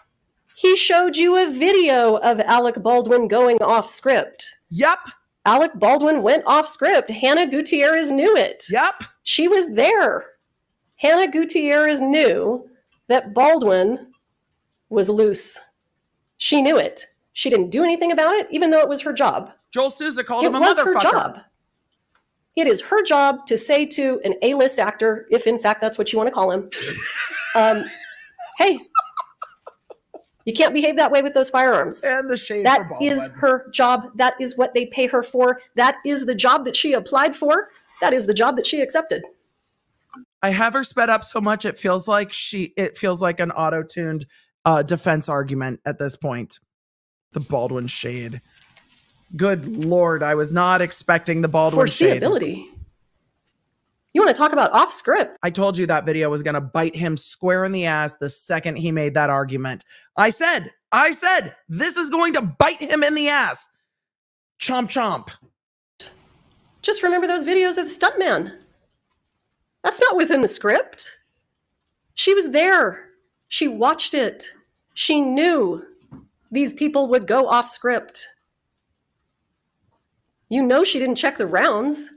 he showed you a video of Alec Baldwin going off script. Yep. Alec Baldwin went off script. Hannah Gutierrez knew it. Yep. She was there. Hannah Gutierrez knew that Baldwin was loose. She knew it. She didn't do anything about it, even though it was her job. Joel Souza called it him a was motherfucker. her job. It is her job to say to an A list actor, if in fact that's what you want to call him, um, hey, you can't behave that way with those firearms. And the shade That is her job. That is what they pay her for. That is the job that she applied for. That is the job that she accepted. I have her sped up so much it feels like she it feels like an auto-tuned uh defense argument at this point. The Baldwin shade. Good lord, I was not expecting the Baldwin shade. Foreseeability. You want to talk about off script? I told you that video was going to bite him square in the ass the second he made that argument. I said, I said, this is going to bite him in the ass. Chomp chomp. Just remember those videos of the stuntman. That's not within the script. She was there. She watched it. She knew these people would go off script. You know she didn't check the rounds.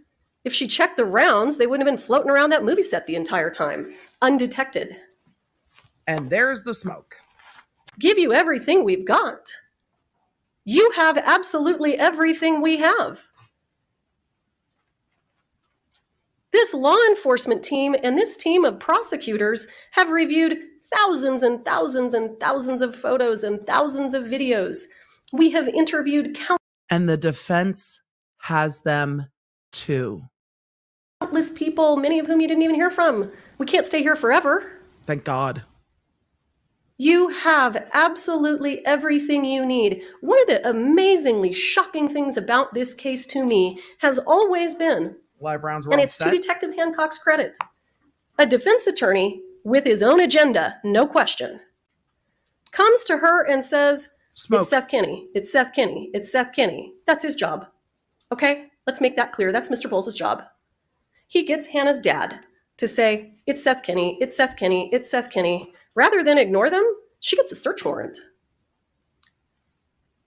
If she checked the rounds, they wouldn't have been floating around that movie set the entire time, undetected. And there's the smoke. Give you everything we've got. You have absolutely everything we have. This law enforcement team and this team of prosecutors have reviewed thousands and thousands and thousands of photos and thousands of videos. We have interviewed And the defense has them too. countless people, many of whom you didn't even hear from. We can't stay here forever. Thank God. You have absolutely everything you need. One of the amazingly shocking things about this case to me has always been, Live rounds were and it's to. Detective Hancock's credit, a defense attorney with his own agenda, no question, comes to her and says, Smoke. It's Seth Kenney. It's Seth Kenney. It's Seth Kenney. That's his job. Okay? Let's make that clear. That's Mr. Bowles' job. He gets Hannah's dad to say, It's Seth Kenney. It's Seth Kenney. It's Seth Kenney. Rather than ignore them, she gets a search warrant.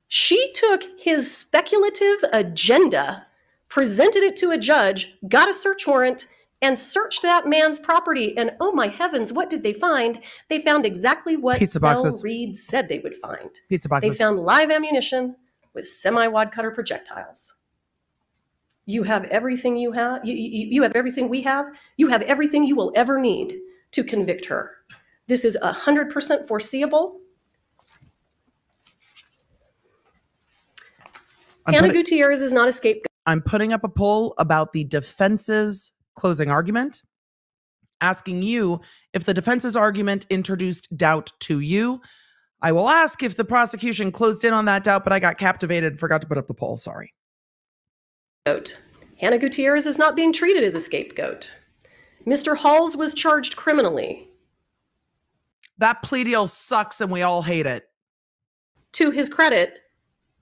She took his speculative agenda, presented it to a judge, got a search warrant, and searched that man's property. And oh my heavens, what did they find? They found exactly what Pizza Thell. Reed said they would find. Pizza boxes. They found live ammunition with semi-wad cutter projectiles. You have everything you have. You, you, you have everything we have. You have everything you will ever need to convict her. This is 100% foreseeable. I'm, Hannah putting, Gutierrez is not a scapegoat. I'm putting up a poll about the defense's closing argument, asking you if the defense's argument introduced doubt to you. I will ask if the prosecution closed in on that doubt, but I got captivated and forgot to put up the poll. Sorry. Hannah Gutierrez is not being treated as a scapegoat. Mr. Halls was charged criminally. That plea deal sucks and we all hate it. To his credit,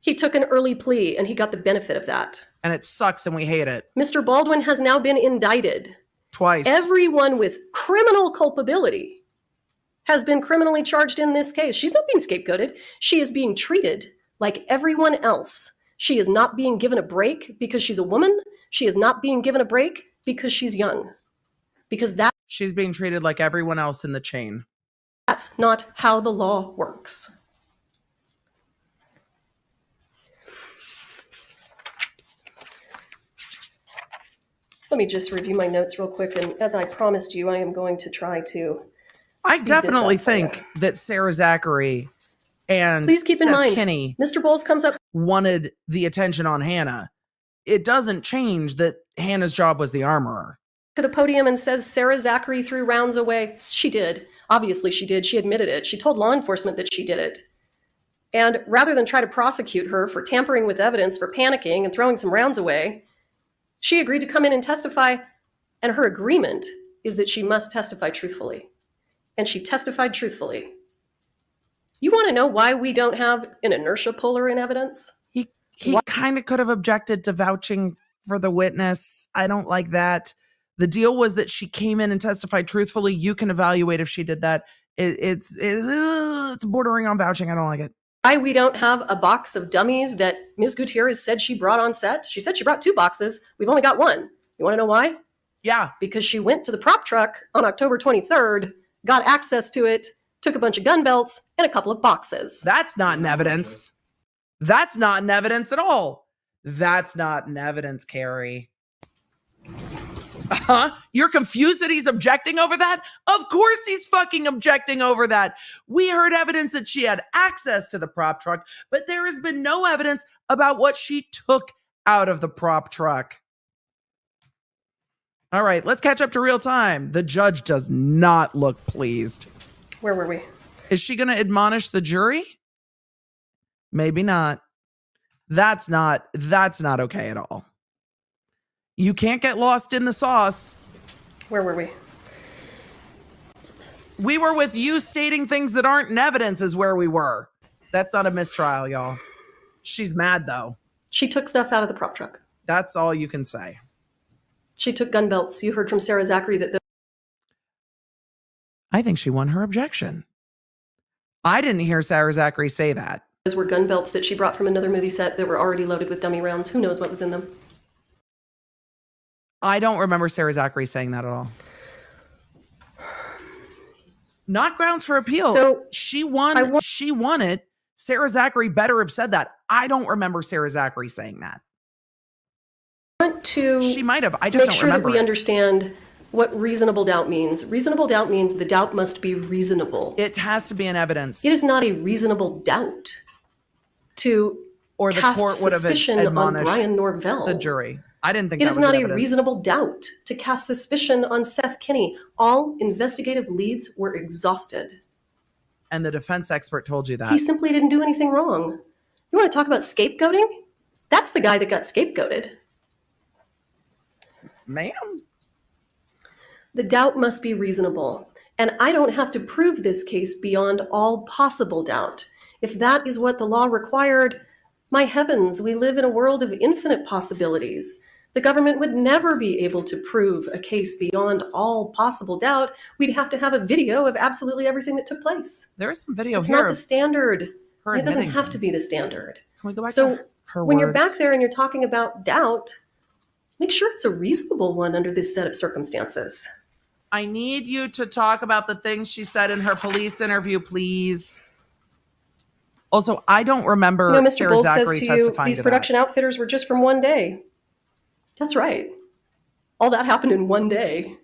he took an early plea and he got the benefit of that. And it sucks and we hate it. Mr. Baldwin has now been indicted. Twice. Everyone with criminal culpability has been criminally charged in this case. She's not being scapegoated. She is being treated like everyone else. She is not being given a break because she's a woman. She is not being given a break because she's young. Because that, She's being treated like everyone else in the chain. that's not how the law works. Let me just review my notes real quick. And as I promised you, I am going to try to I definitely think uh, that Sarah Zachry and Please keep in Seth mind- Kenney Mr. Bowles comes up wanted the attention on Hannah. It doesn't change that Hannah's job was the armorer. to the podium and says Sarah Zachry threw rounds away. She did. Obviously, she did. She admitted it. She told law enforcement that she did it. And rather than try to prosecute her for tampering with evidence, for panicking and throwing some rounds away, she agreed to come in and testify. And her agreement is that she must testify truthfully. And she testified truthfully. You want to know why we don't have an inertia puller in evidence? He he What- kind of could have objected to vouching for the witness. I don't like that. The deal was that she came in and testified truthfully. You can evaluate if she did that. It, it's it, it's bordering on vouching. I don't like it. Why we don't have a box of dummies that Ms. Gutierrez said she brought on set. She said she brought two boxes. We've only got one. You want to know why? Yeah, Because she went to the prop truck on October 23rd, got access to it, took a bunch of gun belts and a couple of boxes. that's not in evidence. That's not in evidence at all. That's not in evidence, Kari. Huh? You're confused that he's objecting over that? Of course he's fucking objecting over that. We heard evidence that she had access to the prop truck, but there has been no evidence about what she took out of the prop truck. All right, let's catch up to real time. The judge does not look pleased. Where were we? Is she going to admonish the jury? Maybe not. That's not that's not okay at all. You can't get lost in the sauce. Where were we? We were with you stating things that aren't in evidence is where we were. That's not a mistrial, y'all. She's mad though. She took stuff out of the prop truck. That's all you can say. She took gun belts. You heard from Sarah Zachry that the I think she won her objection. I didn't hear Sarah Zachry say that. Those were gun belts that she brought from another movie set that were already loaded with dummy rounds. Who knows what was in them? I don't remember Sarah Zachry saying that at all. Not grounds for appeal. So she won. She won it. Sarah Zachry better have said that. I don't remember Sarah Zachry saying that. I want to She might have. I just make don't sure that we it. understand what reasonable doubt means. Reasonable doubt means the doubt must be reasonable. It has to be in evidence, it is not a reasonable doubt to or the cast court would have suspicion on Brian Norvell. the jury. I didn't think It that is was not a reasonable doubt to cast suspicion on Seth Kenney. All investigative leads were exhausted. And the defense expert told you that. He simply didn't do anything wrong. You want to talk about scapegoating? That's the guy that got scapegoated. Ma'am, The doubt must be reasonable. And I don't have to prove this case beyond all possible doubt. If that is what the law required, my heavens, we live in a world of infinite possibilities. The government would never be able to prove a case beyond all possible doubt. We'd have to have a video of absolutely everything that took place. there is some video It's not the standard. it doesn't have to be the standard. Can we go back So, to her when you're back there and you're talking about doubt, make sure it's a reasonable one under this set of circumstances. I need you to talk about the things she said in her police interview, please. Also, I don't remember You know, Mr. Sarah Bowles says to you, these to production outfitters were just from one day. That's right. All that happened in one day.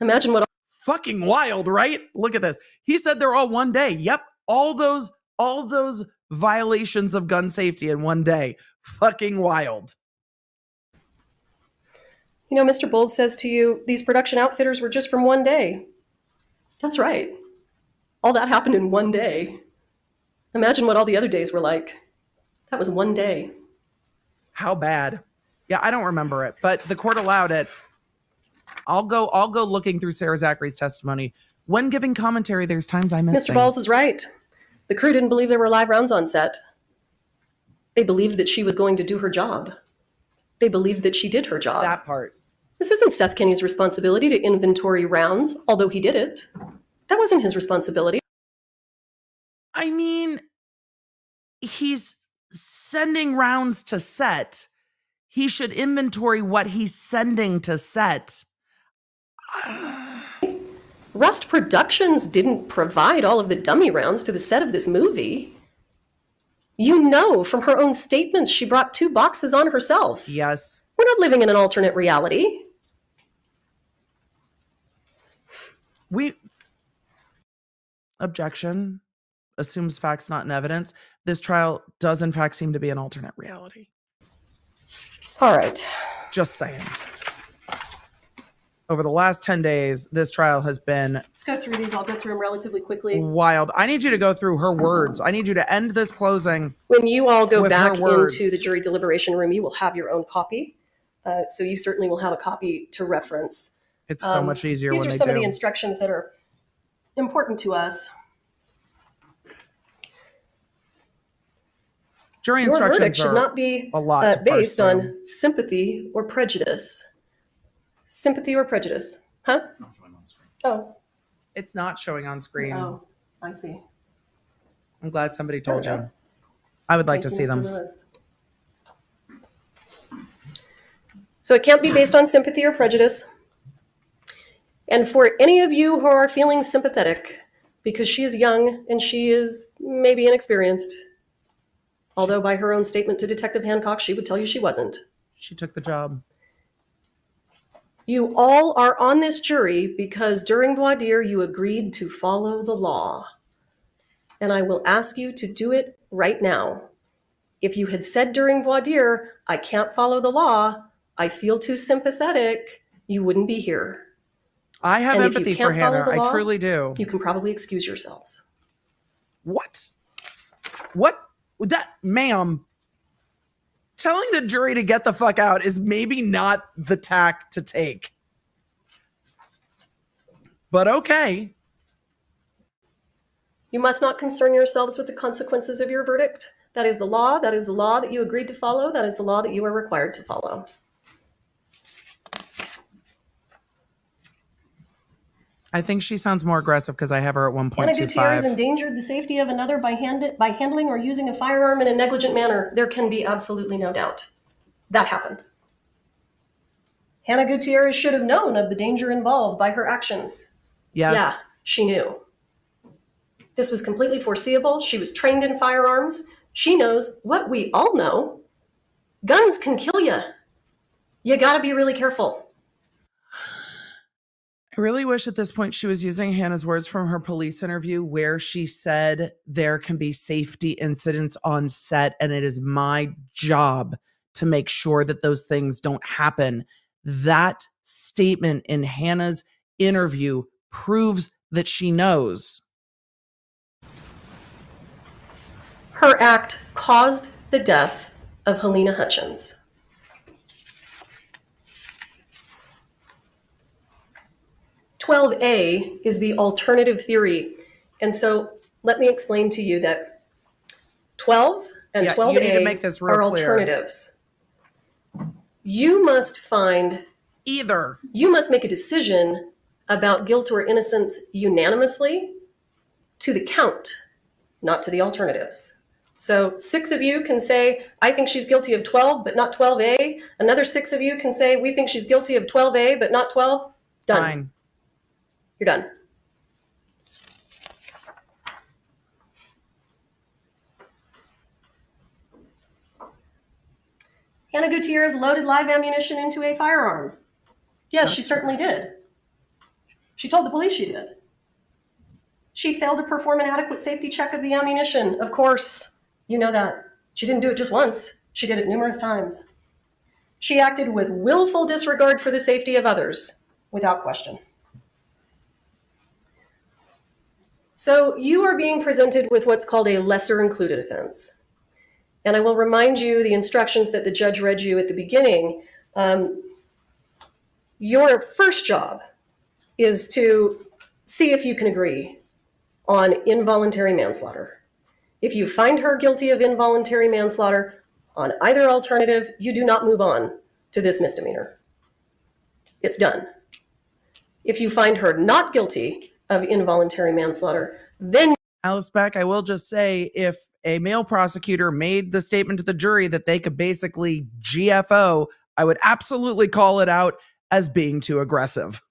Imagine what. Fucking wild, right? Look at this. He said they're all one day. Yep, all those, all those violations of gun safety in one day. Fucking wild. You know, Mr. Bowles says to you, these production outfitters were just from one day. That's right. All that happened in one day. Imagine what all the other days were like. That was one day. How bad? Yeah, I don't remember it, but the court allowed it. I'll go. I'll go looking through Sarah Zachry's testimony. When giving commentary, there's times I miss. Mr. Bowles is right. The crew didn't believe there were live rounds on set. They believed that she was going to do her job. They believed that she did her job. that part. This isn't Seth Kenney's responsibility to inventory rounds, although he did it. That wasn't his responsibility. I mean, he's sending rounds to set. He should inventory what he's sending to set. Rust Productions didn't provide all of the dummy rounds to the set of this movie. You know from her own statements she brought two boxes on herself. Yes, We're not living in an alternate reality. we objection assumes facts not in evidence. This trial does in fact seem to be an alternate reality. All right. Just saying. Over the last 10 days, this trial has been Let's go through these. I'll go through them relatively quickly. wild. I need you to go through her words. I need you to end this closing. When you all go With her back words. into the jury deliberation room, you will have your own copy. Uh, so you certainly will have a copy to reference. It's so Um, much easier These when are they some do. of the instructions that are important to us. Jury Your verdict should are not be a lot uh, based on sympathy or prejudice. Sympathy or prejudice? Huh? Oh, It's not showing on screen. oh, I see. I'm glad somebody told There we you. I would like Thank to see Mr. them. Lewis. So it can't be based on sympathy or prejudice. And for any of you who are feeling sympathetic, because she is young and she is maybe inexperienced, although by her own statement to Detective Hancock, she would tell you she wasn't. She took the job. You all are on this jury because during voir dire you agreed to follow the law. And I will ask you to do it right now. If you had said during voir dire, I can't follow the law, I feel too sympathetic, you wouldn't be here. I have And empathy for Hannah. law, I truly do. You can probably excuse yourselves. What? What? That, ma'am, telling the jury to get the fuck out is maybe not the tack to take. But okay. You must not concern yourselves with the consequences of your verdict. That is the law. That is the law that you agreed to follow. That is the law that you are required to follow. I think she sounds more aggressive because I have her at one point. Hannah Gutierrez endangered the safety of another by, hand, by handling or using a firearm in a negligent manner. There can be absolutely no doubt. That happened. Hannah Gutierrez should have known of the danger involved by her actions. Yes. Yeah, she knew. This was completely foreseeable. She was trained in firearms. She knows what we all know guns can kill you. You got to be really careful. I really wish at this point she was using Hannah's words from her police interview where she said there can be safety incidents on set and it is my job to make sure that those things don't happen. That statement in Hannah's interview proves that she knows. Her act caused the death of Halyna Hutchins. Twelve A is the alternative theory, and so let me explain to you that twelve and Yeah, twelve you need to A make this real are clear. alternatives. You must find Either. you must make a decision about guilt or innocence unanimously to the count, not to the alternatives. So, six of you can say, I think she's guilty of 12, but not 12A. Another six of you can say, we think she's guilty of 12A, but not 12. Done. Fine. You're done. Hannah Gutierrez loaded live ammunition into a firearm. Yes, she certainly did. She told the police she did. She failed to perform an adequate safety check of the ammunition. Of course, you know that. She didn't do it just once, she did it numerous times. She acted with willful disregard for the safety of others, without question. So you are being presented with what's called a lesser included offense. And I will remind you the instructions that the judge read you at the beginning. Um, your first job is to see if you can agree on involuntary manslaughter. If you find her guilty of involuntary manslaughter on either alternative, you do not move on to this misdemeanor. It's done. If you find her not guilty of involuntary manslaughter, then Alice Beck, I will just say if a male prosecutor made the statement to the jury that they could basically GFO, I would absolutely call it out as being too aggressive.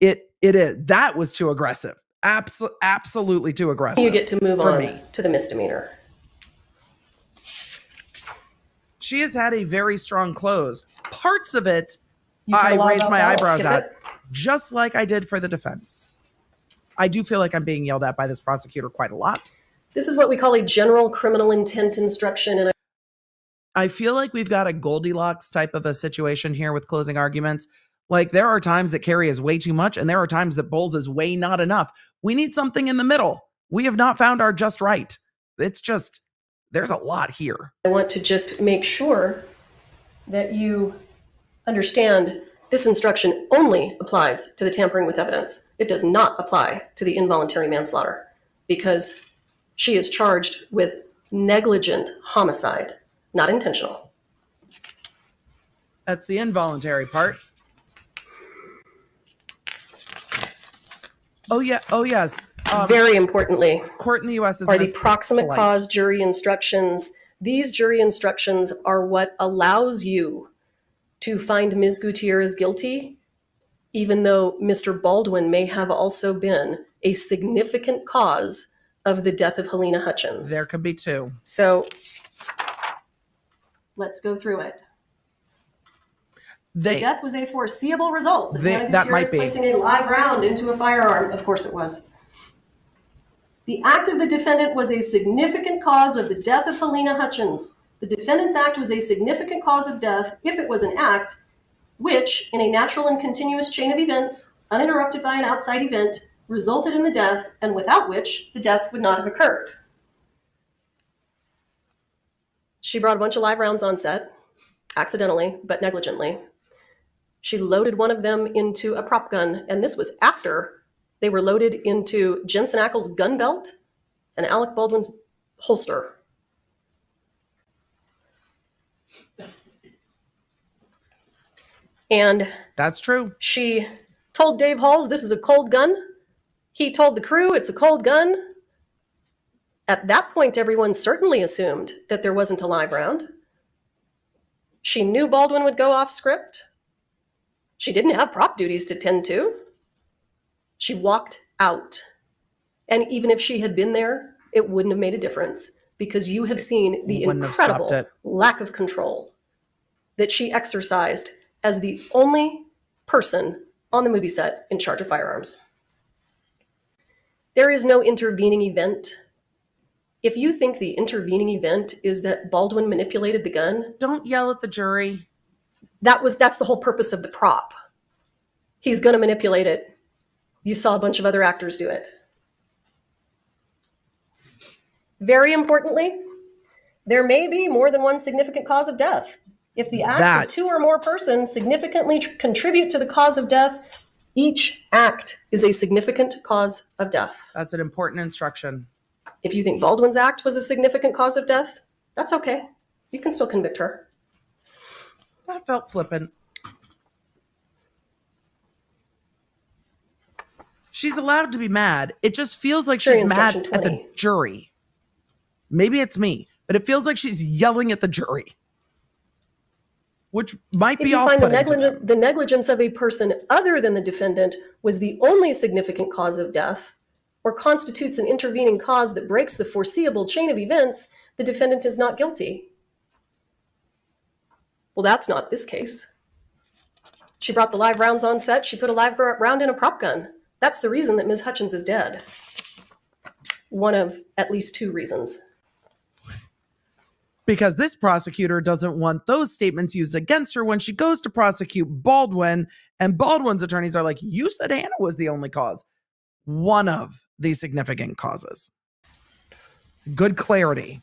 It it is that was too aggressive. Abso- absolutely too aggressive. you get to move on me. to the misdemeanor. She has had a very strong close. Parts of it I raised my eyebrows at, just like I did for the defense. I do feel like I'm being yelled at by this prosecutor quite a lot. This is what we call a general criminal intent instruction, and I feel like we've got a Goldilocks type of a situation here with closing arguments. Like there are times that Kari is way too much, and there are times that Bowles is way not enough. We need something in the middle. We have not found our just right. It's just there's a lot here. I want to just make sure that you understand this instruction only applies to the tampering with evidence. It does not apply to the involuntary manslaughter because she is charged with negligent homicide, not intentional. That's the involuntary part. Oh yeah. Oh yes. Um, Very importantly, court in the U.S. is are the proximate polite. cause jury instructions. These jury instructions are what allows you to find Ms. Gutierrez guilty, even though Mr. Baldwin may have also been a significant cause of the death of Halyna Hutchins. There could be two. So let's go through it. They Death was a foreseeable result of They- Hannah that might be. placing a live round into a firearm. Of course it was. The act of the defendant was a significant cause of the death of Halyna Hutchins. The defendant's act was a significant cause of death if it was an act which, in a natural and continuous chain of events, uninterrupted by an outside event, resulted in the death and without which the death would not have occurred. She brought a bunch of live rounds on set, accidentally, but negligently. She loaded one of them into a prop gun, and this was after they were loaded into Jensen Ackles' gun belt and Alec Baldwin's holster. And that's true. she told Dave Halls this is a cold gun. He told the crew it's a cold gun. At that point, everyone certainly assumed that there wasn't a live round. She knew Baldwin would go off script. She didn't have prop duties to tend to. She walked out. And even if she had been there, it wouldn't have made a difference because you have seen the incredible lack of control that she exercised as the only person on the movie set in charge of firearms. There is no intervening event. If you think the intervening event is that Baldwin manipulated the gun, Don't yell at the jury. that was that's the whole purpose of the prop. He's going to manipulate it. You saw a bunch of other actors do it. Very importantly, there may be more than one significant cause of death. If the acts That- of two or more persons significantly tr- contribute to the cause of death, each act is a significant cause of death. That's an important instruction. If you think Baldwin's act was a significant cause of death, that's okay. You can still convict her. That felt flippant. She's allowed to be mad. It just feels like Jury she's mad instruction at the jury. Maybe it's me, but it feels like she's yelling at the jury, which might If be find the, negligent, the negligence of a person other than the defendant was the only significant cause of death, or constitutes an intervening cause that breaks the foreseeable chain of events, the defendant is not guilty. Well, that's not this case. She brought the live rounds on set. She put a live round in a prop gun. That's the reason that Ms. Hutchins is dead. One of at least two reasons. Because this prosecutor doesn't want those statements used against her when she goes to prosecute Baldwin. And Baldwin's attorneys are like, You said Hannah was the only cause. One of the significant causes. Good clarity.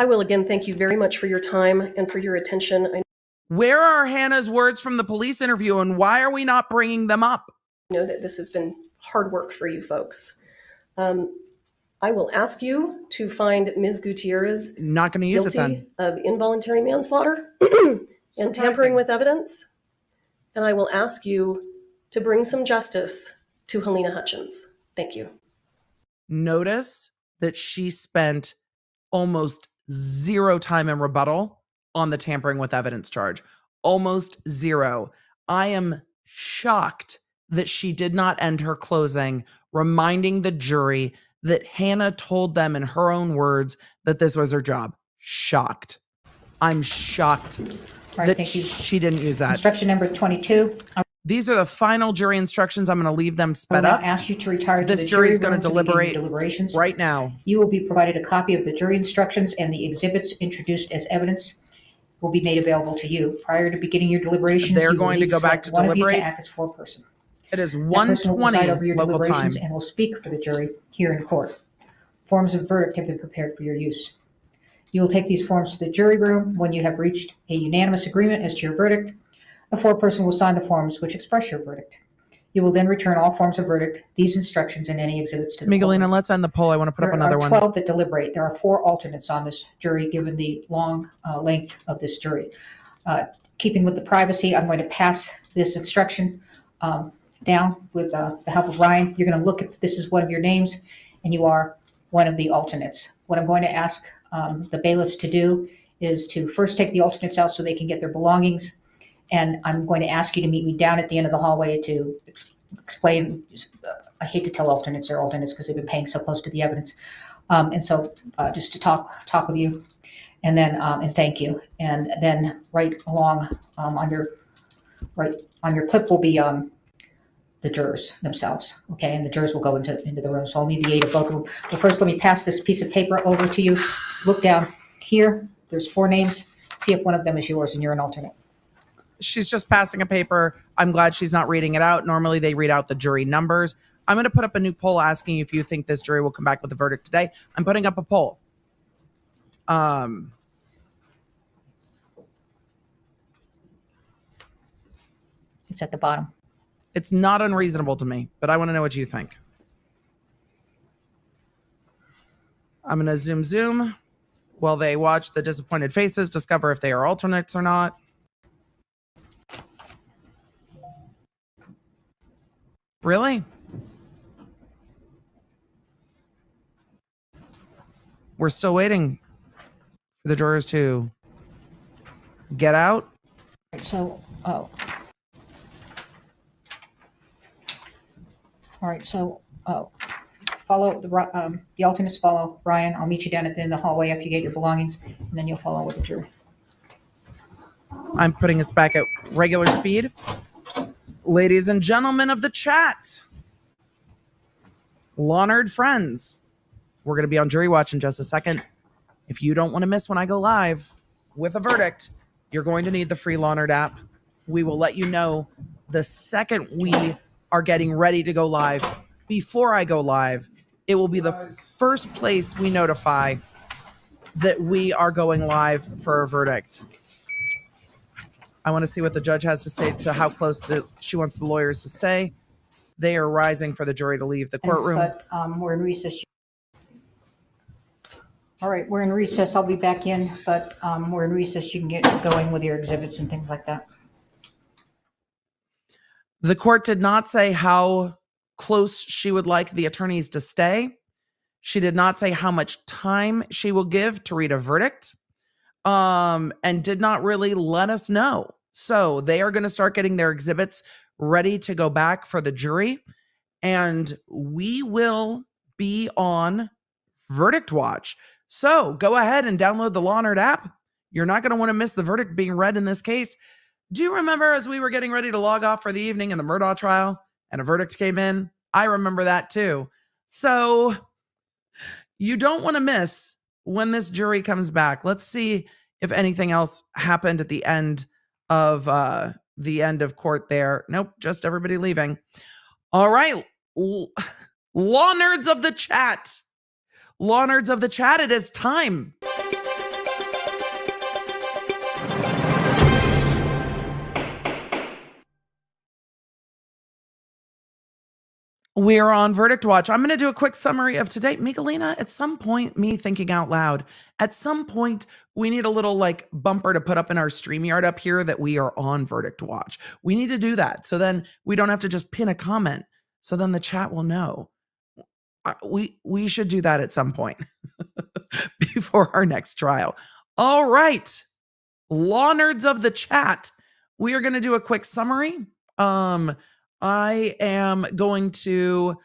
I will again thank you very much for your time and for your attention. I Where are Hannah's words from the police interview and why are we not bringing them up? know that this has been hard work for you folks. Um, I will ask you to find Ms. Gutierrez Not going to use it guilty then. of involuntary manslaughter and tampering with evidence. And I will ask you to bring some justice to Halyna Hutchins. Thank you. Notice that she spent almost zero time in rebuttal on the tampering with evidence charge. Almost zero. I am shocked that she did not end her closing reminding the jury that Hannah told them in her own words that this was her job. Shocked. I'm shocked All right, that thank you. she didn't use that. Instruction number 22. I These are the final jury instructions. I'm going to leave them sped now up ask you to retire to This the jury's jury gonna room to begin deliberate deliberations. right now. You will be provided a copy of the jury instructions and the exhibits introduced as evidence will be made available to you. Prior to beginning your deliberations, They're you will going to need go back select to one of you deliberate. act as foreperson. It is That person will preside 120 over your local deliberations time. And will speak for the jury here in court. Forms of verdict have been prepared for your use. You will take these forms to the jury room. When you have reached a unanimous agreement as to your verdict, a foreperson will sign the forms which express your verdict. You will then return all forms of verdict, these instructions, and any exhibits to the. Miguelina, let's end the poll. I want to put up another are one. 12 that deliberate. There are four alternates on this jury, given the long uh, length of this jury. Uh, Keeping with the privacy, I'm going to pass this instruction um, down with uh, the help of Ryan. You're going to look at, this is one of your names, and you are one of the alternates. What I'm going to ask um, the bailiffs to do is to first take the alternates out so they can get their belongings. And I'm going to ask you to meet me down at the end of the hallway to ex- explain. I hate to tell alternates they're alternates because they've been paying so close to the evidence. Um, and so uh, just to talk talk with you and then um, and thank you. And then right along um, on your right on your clip will be um, the jurors themselves. Okay, and the jurors will go into into the room. So I'll need the aid of both of them. But first, let me pass this piece of paper over to you. Look down here. There's four names. See if one of them is yours and you're an alternate. She's just passing a paper. I'm glad she's not reading it out. Normally they read out the jury numbers. I'm going to put up a new poll asking if you think this jury will come back with a verdict today. I'm putting up a poll. Um, It's at the bottom. It's not unreasonable to me, but I want to know what you think. I'm going to zoom, zoom while they watch the disappointed faces, discover if they are alternates or not. Really? We're still waiting for the jurors to get out. So, oh, All right, so, oh, follow, the um, the alternates follow. Brian, I'll meet you down at the end of the hallway after you get your belongings, and then you'll follow with the jury. I'm putting us back at regular speed. Ladies and gentlemen of the chat, Law Nerd friends, we're going to be on jury watch in just a second. If you don't want to miss when I go live with a verdict, you're going to need the free Law Nerd app. We will let you know the second we are getting ready to go live. Before I go live, it will be the first place we notify that we are going live for a verdict. I want to see what the judge has to say to how close the, she wants the lawyers to stay. They are rising for the jury to leave the courtroom. But, um, we're in recess. All right, we're in recess. I'll be back in, but, um, we're in recess. You can get going with your exhibits and things like that. The court did not say how close she would like the attorneys to stay. She did not say how much time she will give to read a verdict um, and did not really let us know. So they are going to start getting their exhibits ready to go back for the jury. And we will be on verdict watch. So go ahead and download the Law Nerd app. You're not going to want to miss the verdict being read in this case. Do you remember as we were getting ready to log off for the evening in the Murdaugh trial and a verdict came in? I remember that too. So you don't want to miss when this jury comes back. Let's see if anything else happened at the end of uh the end of court there. Nope, just everybody leaving. All right. L- Law nerds of the chat. Law nerds of the chat, it is time. We're on verdict watch. I'm going to do a quick summary of today. Miguelina, at some point, me thinking out loud, at some point, we need a little like bumper to put up in our StreamYard up here that we are on verdict watch. We need to do that. So then we don't have to just pin a comment. So then the chat will know. We we should do that at some point before our next trial. All right. Law nerds of the chat. We are going to do a quick summary. Um I am going to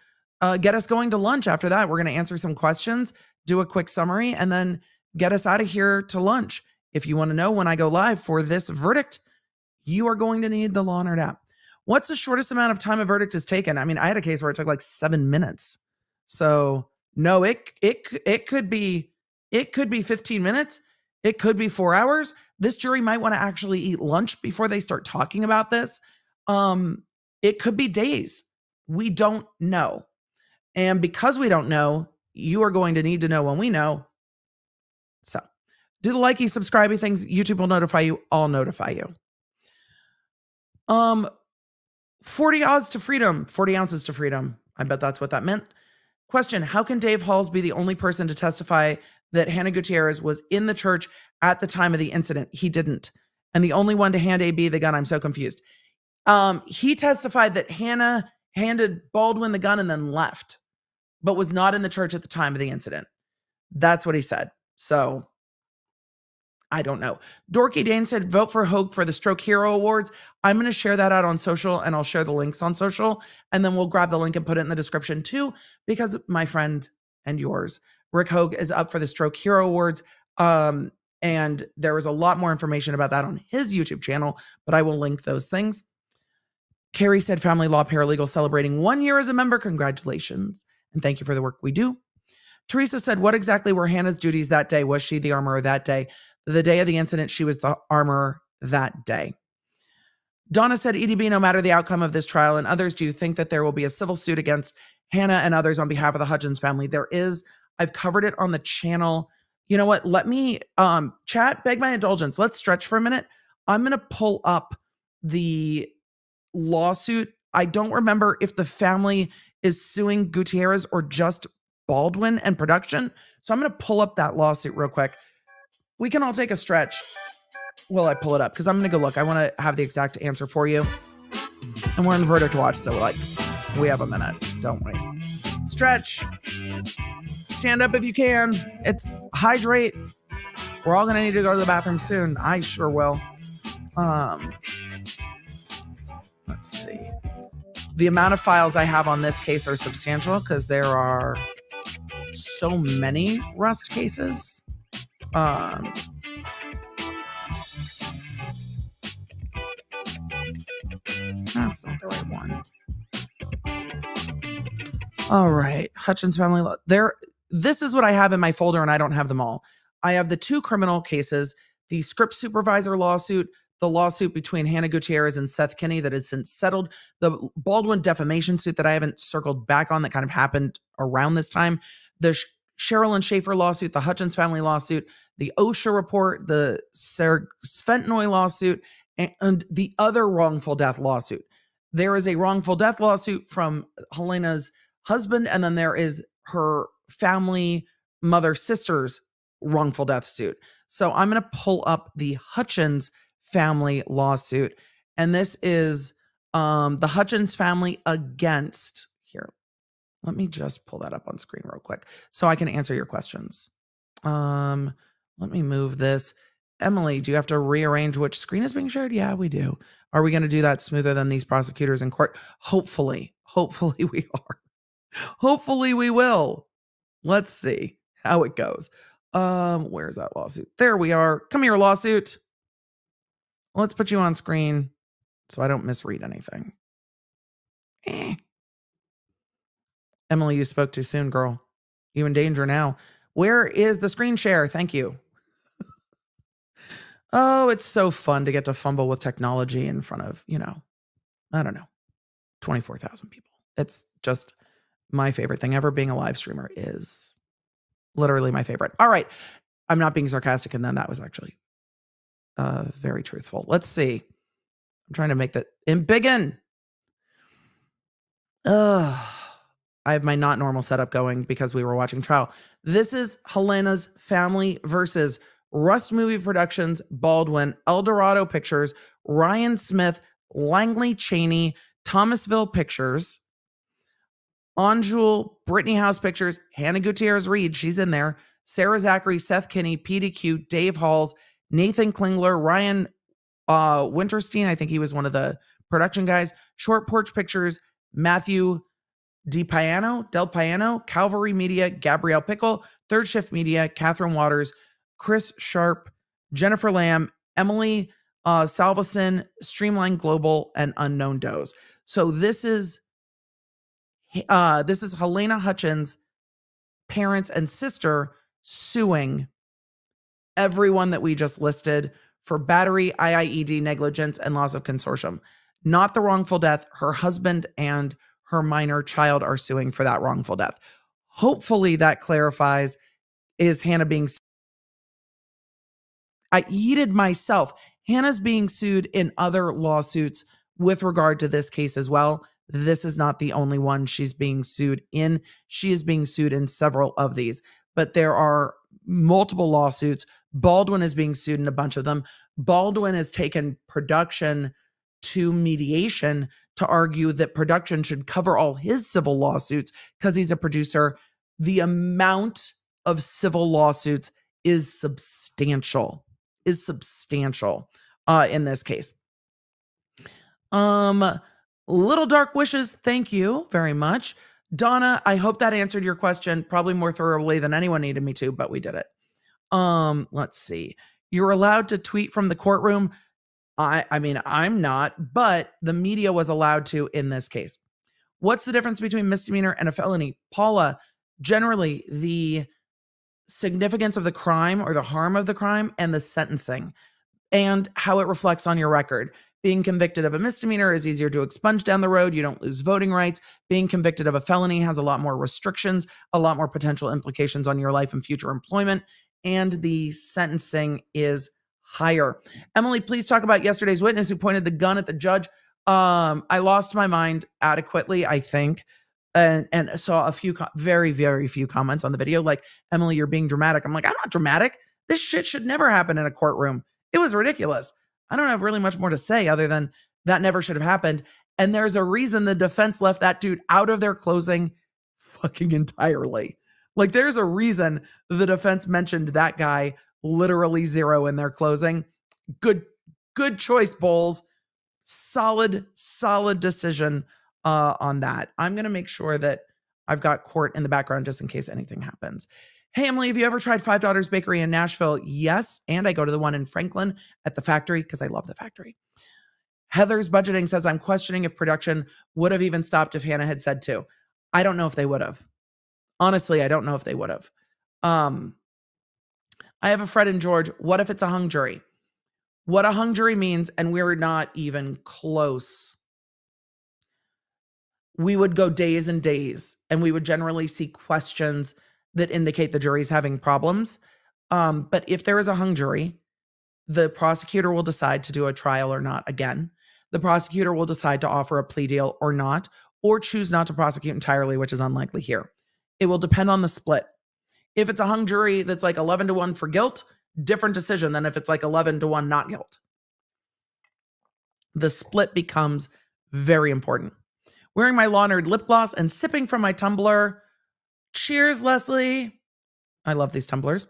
uh, get us going to lunch after that. We're going to answer some questions, do a quick summary, and then get us out of here to lunch. If you want to know when I go live for this verdict, you are going to need the Law Lawnard app. What's the shortest amount of time a verdict is taken? I mean, I had a case where it took like seven minutes. So no, it it it could be it could be 15 minutes. It could be four hours. This jury might want to actually eat lunch before they start talking about this. Um, it could be days. We don't know. And because we don't know, you are going to need to know when we know. So do the likey, subscribey things. YouTube will notify you. I'll notify you. Um, 40 odds to freedom, 40 ounces to freedom. I bet that's what that meant. Question How can Dave Halls be the only person to testify that Hannah Gutierrez was in the church at the time of the incident? He didn't. And the only one to hand AB the gun. I'm so confused. Um, he testified that Hannah handed Baldwin the gun and then left, but was not in the church at the time of the incident. That's what he said. So I don't know. Dorky Dane said, vote for Hoeg for the Stroke Hero Awards. I'm going to share that out on social and I'll share the links on social. And then we'll grab the link and put it in the description too, because my friend and yours, Rick Hoeg, is up for the Stroke Hero Awards. Um, and there is a lot more information about that on his YouTube channel, but I will link those things. Carrie said, Family Law Paralegal celebrating one year as a member. Congratulations. And thank you for the work we do. Teresa said, What exactly were Hannah's duties that day? Was she the armorer that day? The day of the incident, she was the armorer that day. Donna said, EDB, no matter the outcome of this trial and others, do you think that there will be a civil suit against Hannah and others on behalf of the Hutchins family? There is. I've covered it on the channel. You know what? Let me um chat, beg my indulgence. Let's stretch for a minute. I'm going to pull up the lawsuit. I don't remember if the family is suing Gutierrez or just Baldwin and production. So I'm going to pull up that lawsuit real quick. We can all take a stretch while I pull it up because I'm going to go look. I want to have the exact answer for you. And we're in verdict watch. So, like, We have a minute, don't we? Stretch. Stand up if you can. It's hydrate. We're all gonna need to go to the bathroom soon. I sure will. Um, let's see. The amount of files I have on this case are substantial because there are so many rust cases. Um, that's not the right one. All right, Hutchins family law. There, this is what I have in my folder, and I don't have them all. I have the two criminal cases, the script supervisor lawsuit, the lawsuit between Hannah Gutierrez and Seth Kenney that has since settled, the Baldwin defamation suit that I haven't circled back on that kind of happened around this time, the Sh- Cheryl and Schaefer lawsuit, the Hutchins family lawsuit, the OSHA report, the Serge Svetnoy lawsuit, and, and the other wrongful death lawsuit. There is a wrongful death lawsuit from Halyna's husband, and then there is her family, mother, sister's wrongful death suit. So I'm going to pull up the Hutchins family lawsuit, and this is um, the Hutchins family against here. Let me just pull that up on screen real quick so I can answer your questions. Um, let me move this. Emily, do you have to rearrange which screen is being shared? Yeah, we do. Are we going to do that smoother than these prosecutors in court? Hopefully. Hopefully we are. Hopefully we will. Let's see how it goes. Um, where's that lawsuit? There we are. Come here, lawsuit. Let's put you on screen so I don't misread anything. Eh. Emily, you spoke too soon, girl. You in danger now. Where is the screen share? Thank you. oh, it's so fun to get to fumble with technology in front of, you know, I don't know, 24,000 people. It's just my favorite thing ever. Being a live streamer is literally my favorite. All right. I'm not being sarcastic. And then that was actually uh, very truthful. Let's see. I'm trying to make that in biggin. Ugh. I have my not normal setup going because we were watching trial. This is Halyna's family versus Rust Movie Productions, Baldwin, Eldorado Pictures, Ryan Smith, Langley Cheney, Thomasville Pictures, Anjul, Brittany House Pictures, Hannah Gutierrez Reed, she's in there, Sarah Zachry, Seth Kenney, PDQ, Dave Halls, Nathan Klingler, Ryan uh, Winterstein, I think he was one of the production guys, Short Porch Pictures, Matthew Di Piano, Del Piano, Calvary Media, Gabrielle Pickle, Third Shift Media, Catherine Waters, Chris Sharp, Jennifer Lamb, Emily uh, Salveson, Streamline Global, and Unknown Does. So this is uh, this is Halyna Hutchins' parents and sister suing everyone that we just listed for battery, IIED negligence, and loss of consortium. Not the wrongful death. Her husband and her minor child are suing for that wrongful death. Hopefully that clarifies is Hannah being sued? I yeeted myself. Hannah's being sued in other lawsuits with regard to this case as well. This is not the only one she's being sued in. She is being sued in several of these, but there are multiple lawsuits. Baldwin is being sued in a bunch of them. Baldwin has taken production to mediation to argue that production should cover all his civil lawsuits because he's a producer. The amount of civil lawsuits is substantial, is substantial uh, in this case. Um, Little Dark Wishes, thank you very much. Donna, I hope that answered your question probably more thoroughly than anyone needed me to, but we did it. Um, let's see. You're allowed to tweet from the courtroom. I I mean, I'm not, but the media was allowed to in this case. What's the difference between misdemeanor and a felony? Paula, generally the significance of the crime or the harm of the crime and the sentencing and how it reflects on your record. Being convicted of a misdemeanor is easier to expunge down the road. You don't lose voting rights. Being convicted of a felony has a lot more restrictions, a lot more potential implications on your life and future employment, and the sentencing is higher. Emily, please talk about yesterday's witness who pointed the gun at the judge. Um, I lost my mind adequately, I think, and and saw a few very very few comments on the video like Emily, you're being dramatic. I'm like, I'm not dramatic. This shit should never happen in a courtroom. It was ridiculous. I don't have really much more to say other than that never should have happened. And there's a reason the defense left that dude out of their closing fucking entirely. Like there's a reason the defense mentioned that guy literally zero in their closing. Good good choice Bowles. Solid solid decision uh on that. I'm to make sure that I've got court in the background just in case anything happens. Hey, Emily, have you ever tried Five Daughters Bakery in Nashville? Yes. And I go to the one in Franklin at the factory because I love the factory. Heather's budgeting says, I'm questioning if production would have even stopped if Hannah had said to. I don't know if they would have. Honestly, I don't know if they would have. Um, I have a Fred and George. What if it's a hung jury? What a hung jury means, and we're not even close we would go days and days and we would generally see questions that indicate the jury's having problems. Um, but if there is a hung jury, the prosecutor will decide to do a trial or not again. The prosecutor will decide to offer a plea deal or not, or choose not to prosecute entirely, which is unlikely here. It will depend on the split. If it's a hung jury that's like 11 to 1 for guilt, different decision than if it's like 11 to 1 not guilt. The split becomes very important wearing my laundered lip gloss and sipping from my tumbler. Cheers, Leslie. I love these tumblers.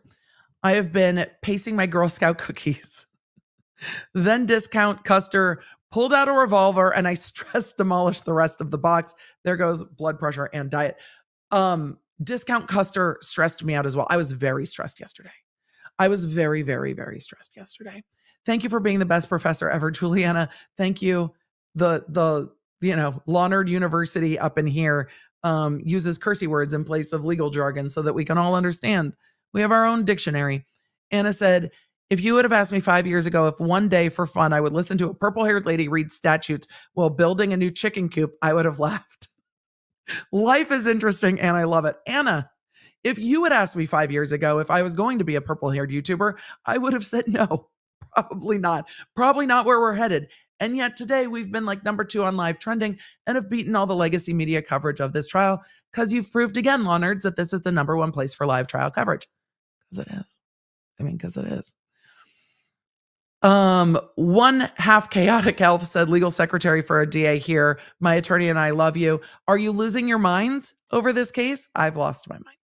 I have been pacing my Girl Scout cookies. then discount Custer pulled out a revolver and I stress demolished the rest of the box. There goes blood pressure and diet. Um, discount Custer stressed me out as well. I was very stressed yesterday. I was very, very, very stressed yesterday. Thank you for being the best professor ever, Juliana. Thank you. The the you know, Law Nerd University up in here um, uses cursey words in place of legal jargon so that we can all understand. We have our own dictionary. Anna said, if you would have asked me five years ago if one day for fun I would listen to a purple haired lady read statutes while building a new chicken coop, I would have laughed. Life is interesting and I love it. Anna, if you had asked me five years ago if I was going to be a purple haired YouTuber, I would have said no. Probably not. Probably not where we're headed. And yet today we've been like number two on live trending and have beaten all the legacy media coverage of this trial because you've proved again, Law Nerds, that this is the number one place for live trial coverage. Because it is. I mean, because it is. Um, one half chaotic elf said, legal secretary for a DA here. My attorney and I love you. Are you losing your minds over this case? I've lost my mind.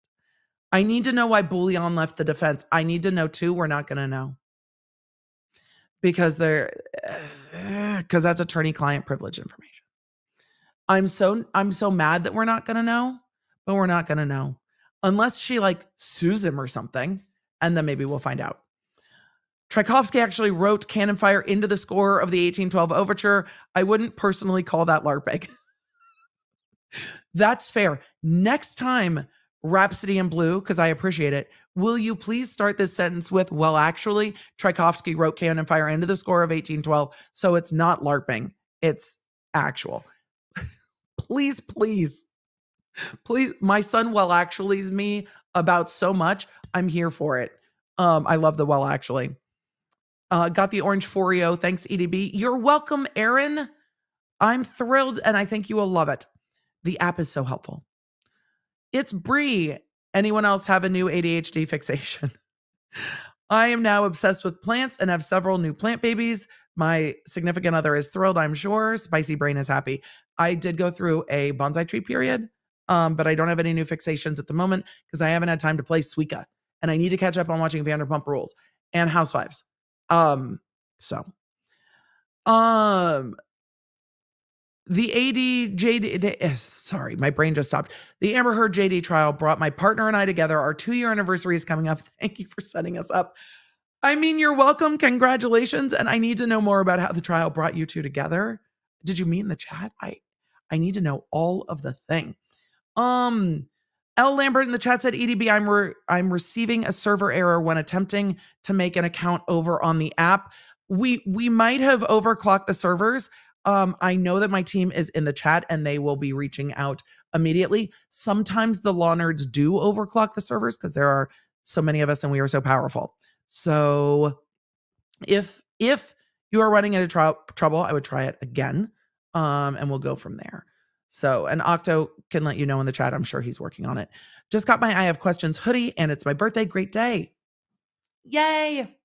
I need to know why Bullion left the defense. I need to know too. We're not going to know because they're because that's attorney client privilege information. I'm so I'm so mad that we're not going to know, but we're not going to know unless she like sues him or something and then maybe we'll find out. Tchaikovsky actually wrote Cannon Fire into the score of the 1812 overture. I wouldn't personally call that LARPing. That's fair. Next time Rhapsody in Blue, because I appreciate it. Will you please start this sentence with, well, actually, Tchaikovsky wrote Cannon Fire into the score of 1812. So it's not LARPing, it's actual. please, please, please. My son, well, actually, is me about so much. I'm here for it. Um, I love the well, actually. Uh, got the orange Foreo. Thanks, EDB. You're welcome, Aaron. I'm thrilled and I think you will love it. The app is so helpful. It's Brie. Anyone else have a new ADHD fixation? I am now obsessed with plants and have several new plant babies. My significant other is thrilled, I'm sure. Spicy Brain is happy. I did go through a bonsai tree period, um, but I don't have any new fixations at the moment because I haven't had time to play Suika. And I need to catch up on watching Vanderpump Rules and Housewives. Um, so um the AD JD, eh, sorry, my brain just stopped. The Amber Heard JD trial brought my partner and I together. Our two year anniversary is coming up. Thank you for setting us up. I mean, you're welcome. Congratulations. And I need to know more about how the trial brought you two together. Did you meet in the chat? I I need to know all of the thing. Um, L Lambert in the chat said, EDB, I'm re- I'm receiving a server error when attempting to make an account over on the app. We we might have overclocked the servers. Um, I know that my team is in the chat and they will be reaching out immediately. Sometimes the law nerds do overclock the servers because there are so many of us and we are so powerful. So if if you are running into tr- trouble, I would try it again. Um, and we'll go from there. So, and Octo can let you know in the chat. I'm sure he's working on it. Just got my I have questions hoodie, and it's my birthday. Great day. Yay.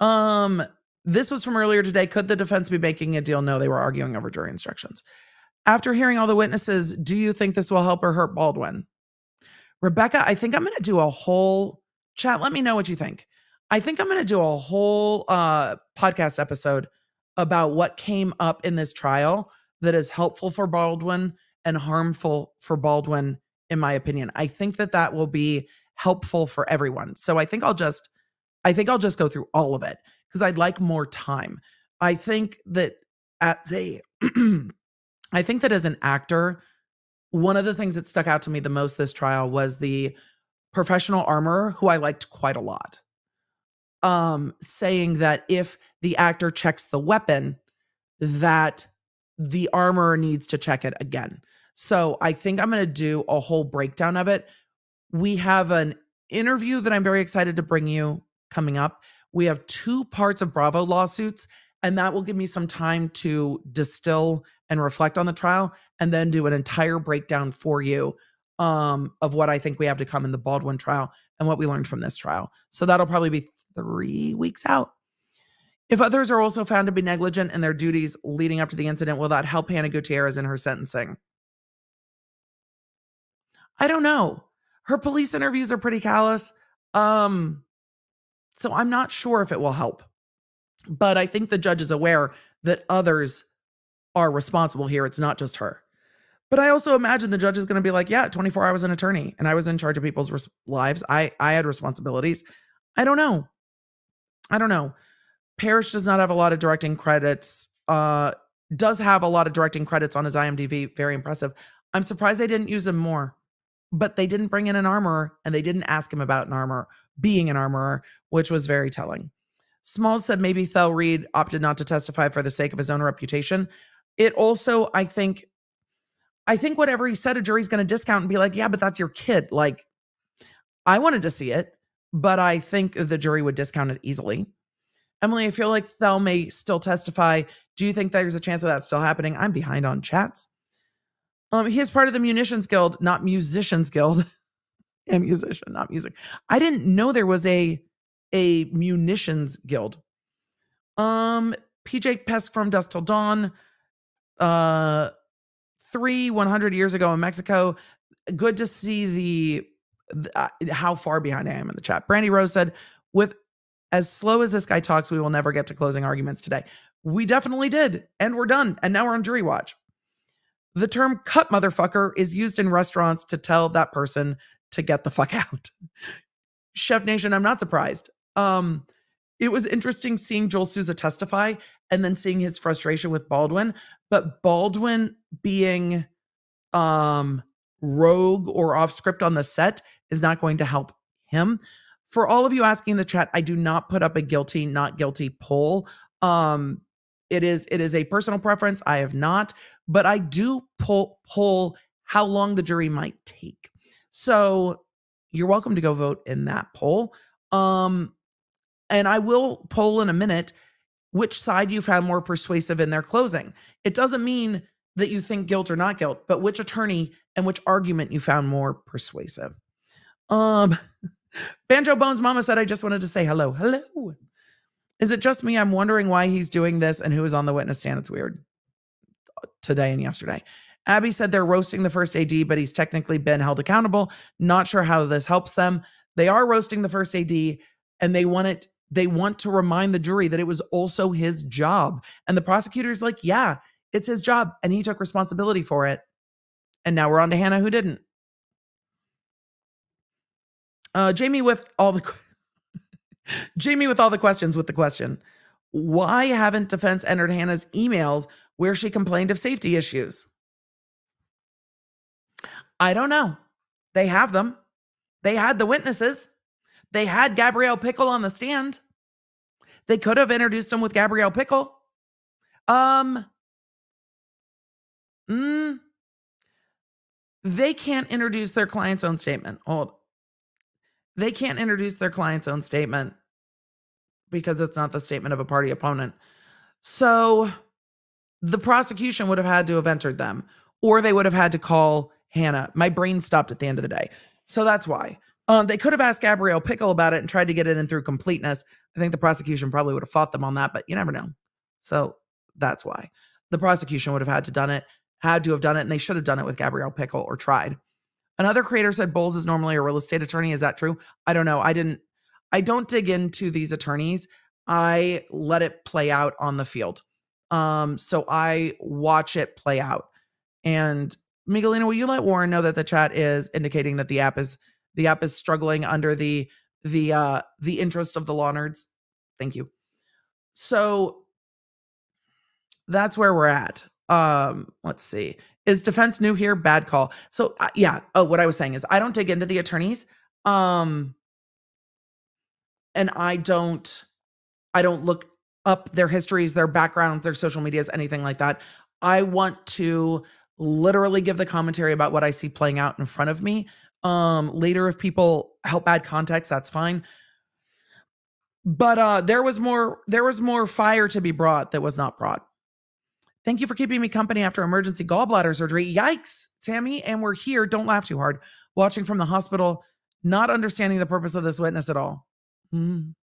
Um, This was from earlier today. Could the defense be making a deal? No, they were arguing over jury instructions. After hearing all the witnesses, do you think this will help or hurt Baldwin? Rebecca, I think I'm going to do a whole chat. Let me know what you think. I think I'm going to do a whole uh, podcast episode about what came up in this trial that is helpful for Baldwin and harmful for Baldwin, in my opinion. I think that that will be helpful for everyone. So I think I'll just, I think I'll just go through all of it because I'd like more time. I think that as a, I think that as an actor, one of the things that stuck out to me the most this trial was the professional armorer who I liked quite a lot. Um, saying that if the actor checks the weapon, that the armorer needs to check it again. So I think I'm going to do a whole breakdown of it. We have an interview that I'm very excited to bring you coming up. We have two parts of Bravo lawsuits, and that will give me some time to distill and reflect on the trial and then do an entire breakdown for you um, of what I think we have to come in the Baldwin trial and what we learned from this trial. So that'll probably be three weeks out. If others are also found to be negligent in their duties leading up to the incident, will that help Hannah Gutierrez in her sentencing? I don't know. Her police interviews are pretty callous. Um, so I'm not sure if it will help. But I think the judge is aware that others are responsible here. It's not just her. But I also imagine the judge is going to be like, yeah, 24 hours an attorney and I was in charge of people's res- lives. I I had responsibilities. I don't know. I don't know. Parrish does not have a lot of directing credits. Uh does have a lot of directing credits on his IMDb. Very impressive. I'm surprised they didn't use him more. But they didn't bring in an armorer and they didn't ask him about an armor being an armorer, which was very telling. Small said maybe Thell Reed opted not to testify for the sake of his own reputation. It also, I think, I think whatever he said, a jury's going to discount and be like, yeah, but that's your kid. Like, I wanted to see it, but I think the jury would discount it easily. Emily, I feel like Thell may still testify. Do you think there's a chance of that still happening? I'm behind on chats. Um, he is part of the Munitions Guild, not Musicians Guild. a musician, not music. I didn't know there was a a munitions guild. Um, PJ Pesce from Dusk Till Dawn. Uh, three 100 years ago in Mexico. Good to see the, the uh, how far behind I am in the chat. Brandy Rose said, with as slow as this guy talks, we will never get to closing arguments today. We definitely did, and we're done. And now we're on jury watch. The term cut motherfucker is used in restaurants to tell that person to get the fuck out. Chef Nation, I'm not surprised. Um, it was interesting seeing Joel Souza testify and then seeing his frustration with Baldwin, but Baldwin being um rogue or off script on the set is not going to help him. For all of you asking in the chat, I do not put up a guilty, not guilty poll. Um, it is it is a personal preference. I have not, but I do pull poll how long the jury might take. So you're welcome to go vote in that poll. Um, and I will poll in a minute which side you found more persuasive in their closing. It doesn't mean that you think guilt or not guilt, but which attorney and which argument you found more persuasive. Um, Banjo Bones Mama said, I just wanted to say hello. Hello. Is it just me? I'm wondering why he's doing this and who is on the witness stand. It's weird today and yesterday. Abby said they're roasting the first AD, but he's technically been held accountable. Not sure how this helps them. They are roasting the first AD and they want it they want to remind the jury that it was also his job. And the prosecutor's like, yeah, it's his job. And he took responsibility for it. And now we're on to Hannah, who didn't. Uh, Jamie with all the Jamie with all the questions with the question. Why haven't defense entered Hannah's emails where she complained of safety issues? I don't know. They have them. They had the witnesses. They had Gabrielle Pickle on the stand. They could have introduced him with Gabrielle Pickle. Um, mm, they can't introduce their client's own statement. Hold. They can't introduce their client's own statement because it's not the statement of a party opponent. So the prosecution would have had to have entered them, or they would have had to call Hannah. My brain stopped at the end of the day. So that's why. Um, they could have asked Gabrielle Pickle about it and tried to get it in through completeness. I think the prosecution probably would have fought them on that, but you never know. So that's why the prosecution would have had to done it, had to have done it, and they should have done it with Gabrielle Pickle or tried. Another creator said Bowles is normally a real estate attorney. Is that true? I don't know. I didn't. I don't dig into these attorneys. I let it play out on the field. Um, so I watch it play out. And Miguelina, will you let Warren know that the chat is indicating that the app is the app is struggling under the the uh the interest of the law nerds? Thank you. So that's where we're at. Um, let's see. Is defense new here? Bad call. So uh, yeah. Oh, what I was saying is I don't dig into the attorneys. Um, and I don't I don't look up their histories, their backgrounds, their social medias, anything like that. I want to literally give the commentary about what I see playing out in front of me. Um, later, if people help add context, that's fine. But uh, there was more. There was more fire to be brought that was not brought. Thank you for keeping me company after emergency gallbladder surgery. Yikes, Tammy. And we're here. Don't laugh too hard. Watching from the hospital, not understanding the purpose of this witness at all. Mm.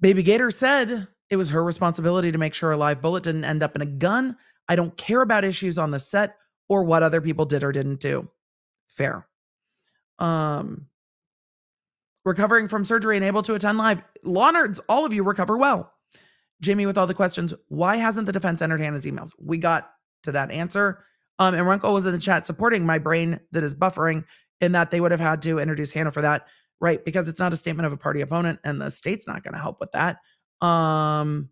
Baby Gator said it was her responsibility to make sure a live bullet didn't end up in a gun. I don't care about issues on the set or what other people did or didn't do. Fair. Um recovering from surgery and able to attend live. Law nerds, all of you recover well. Jamie with all the questions. Why hasn't the defense entered Hannah's emails? We got to that answer. Um, and Runkle was in the chat supporting my brain that is buffering in that they would have had to introduce Hannah for that right? Because it's not a statement of a party opponent and the state's not going to help with that. Um,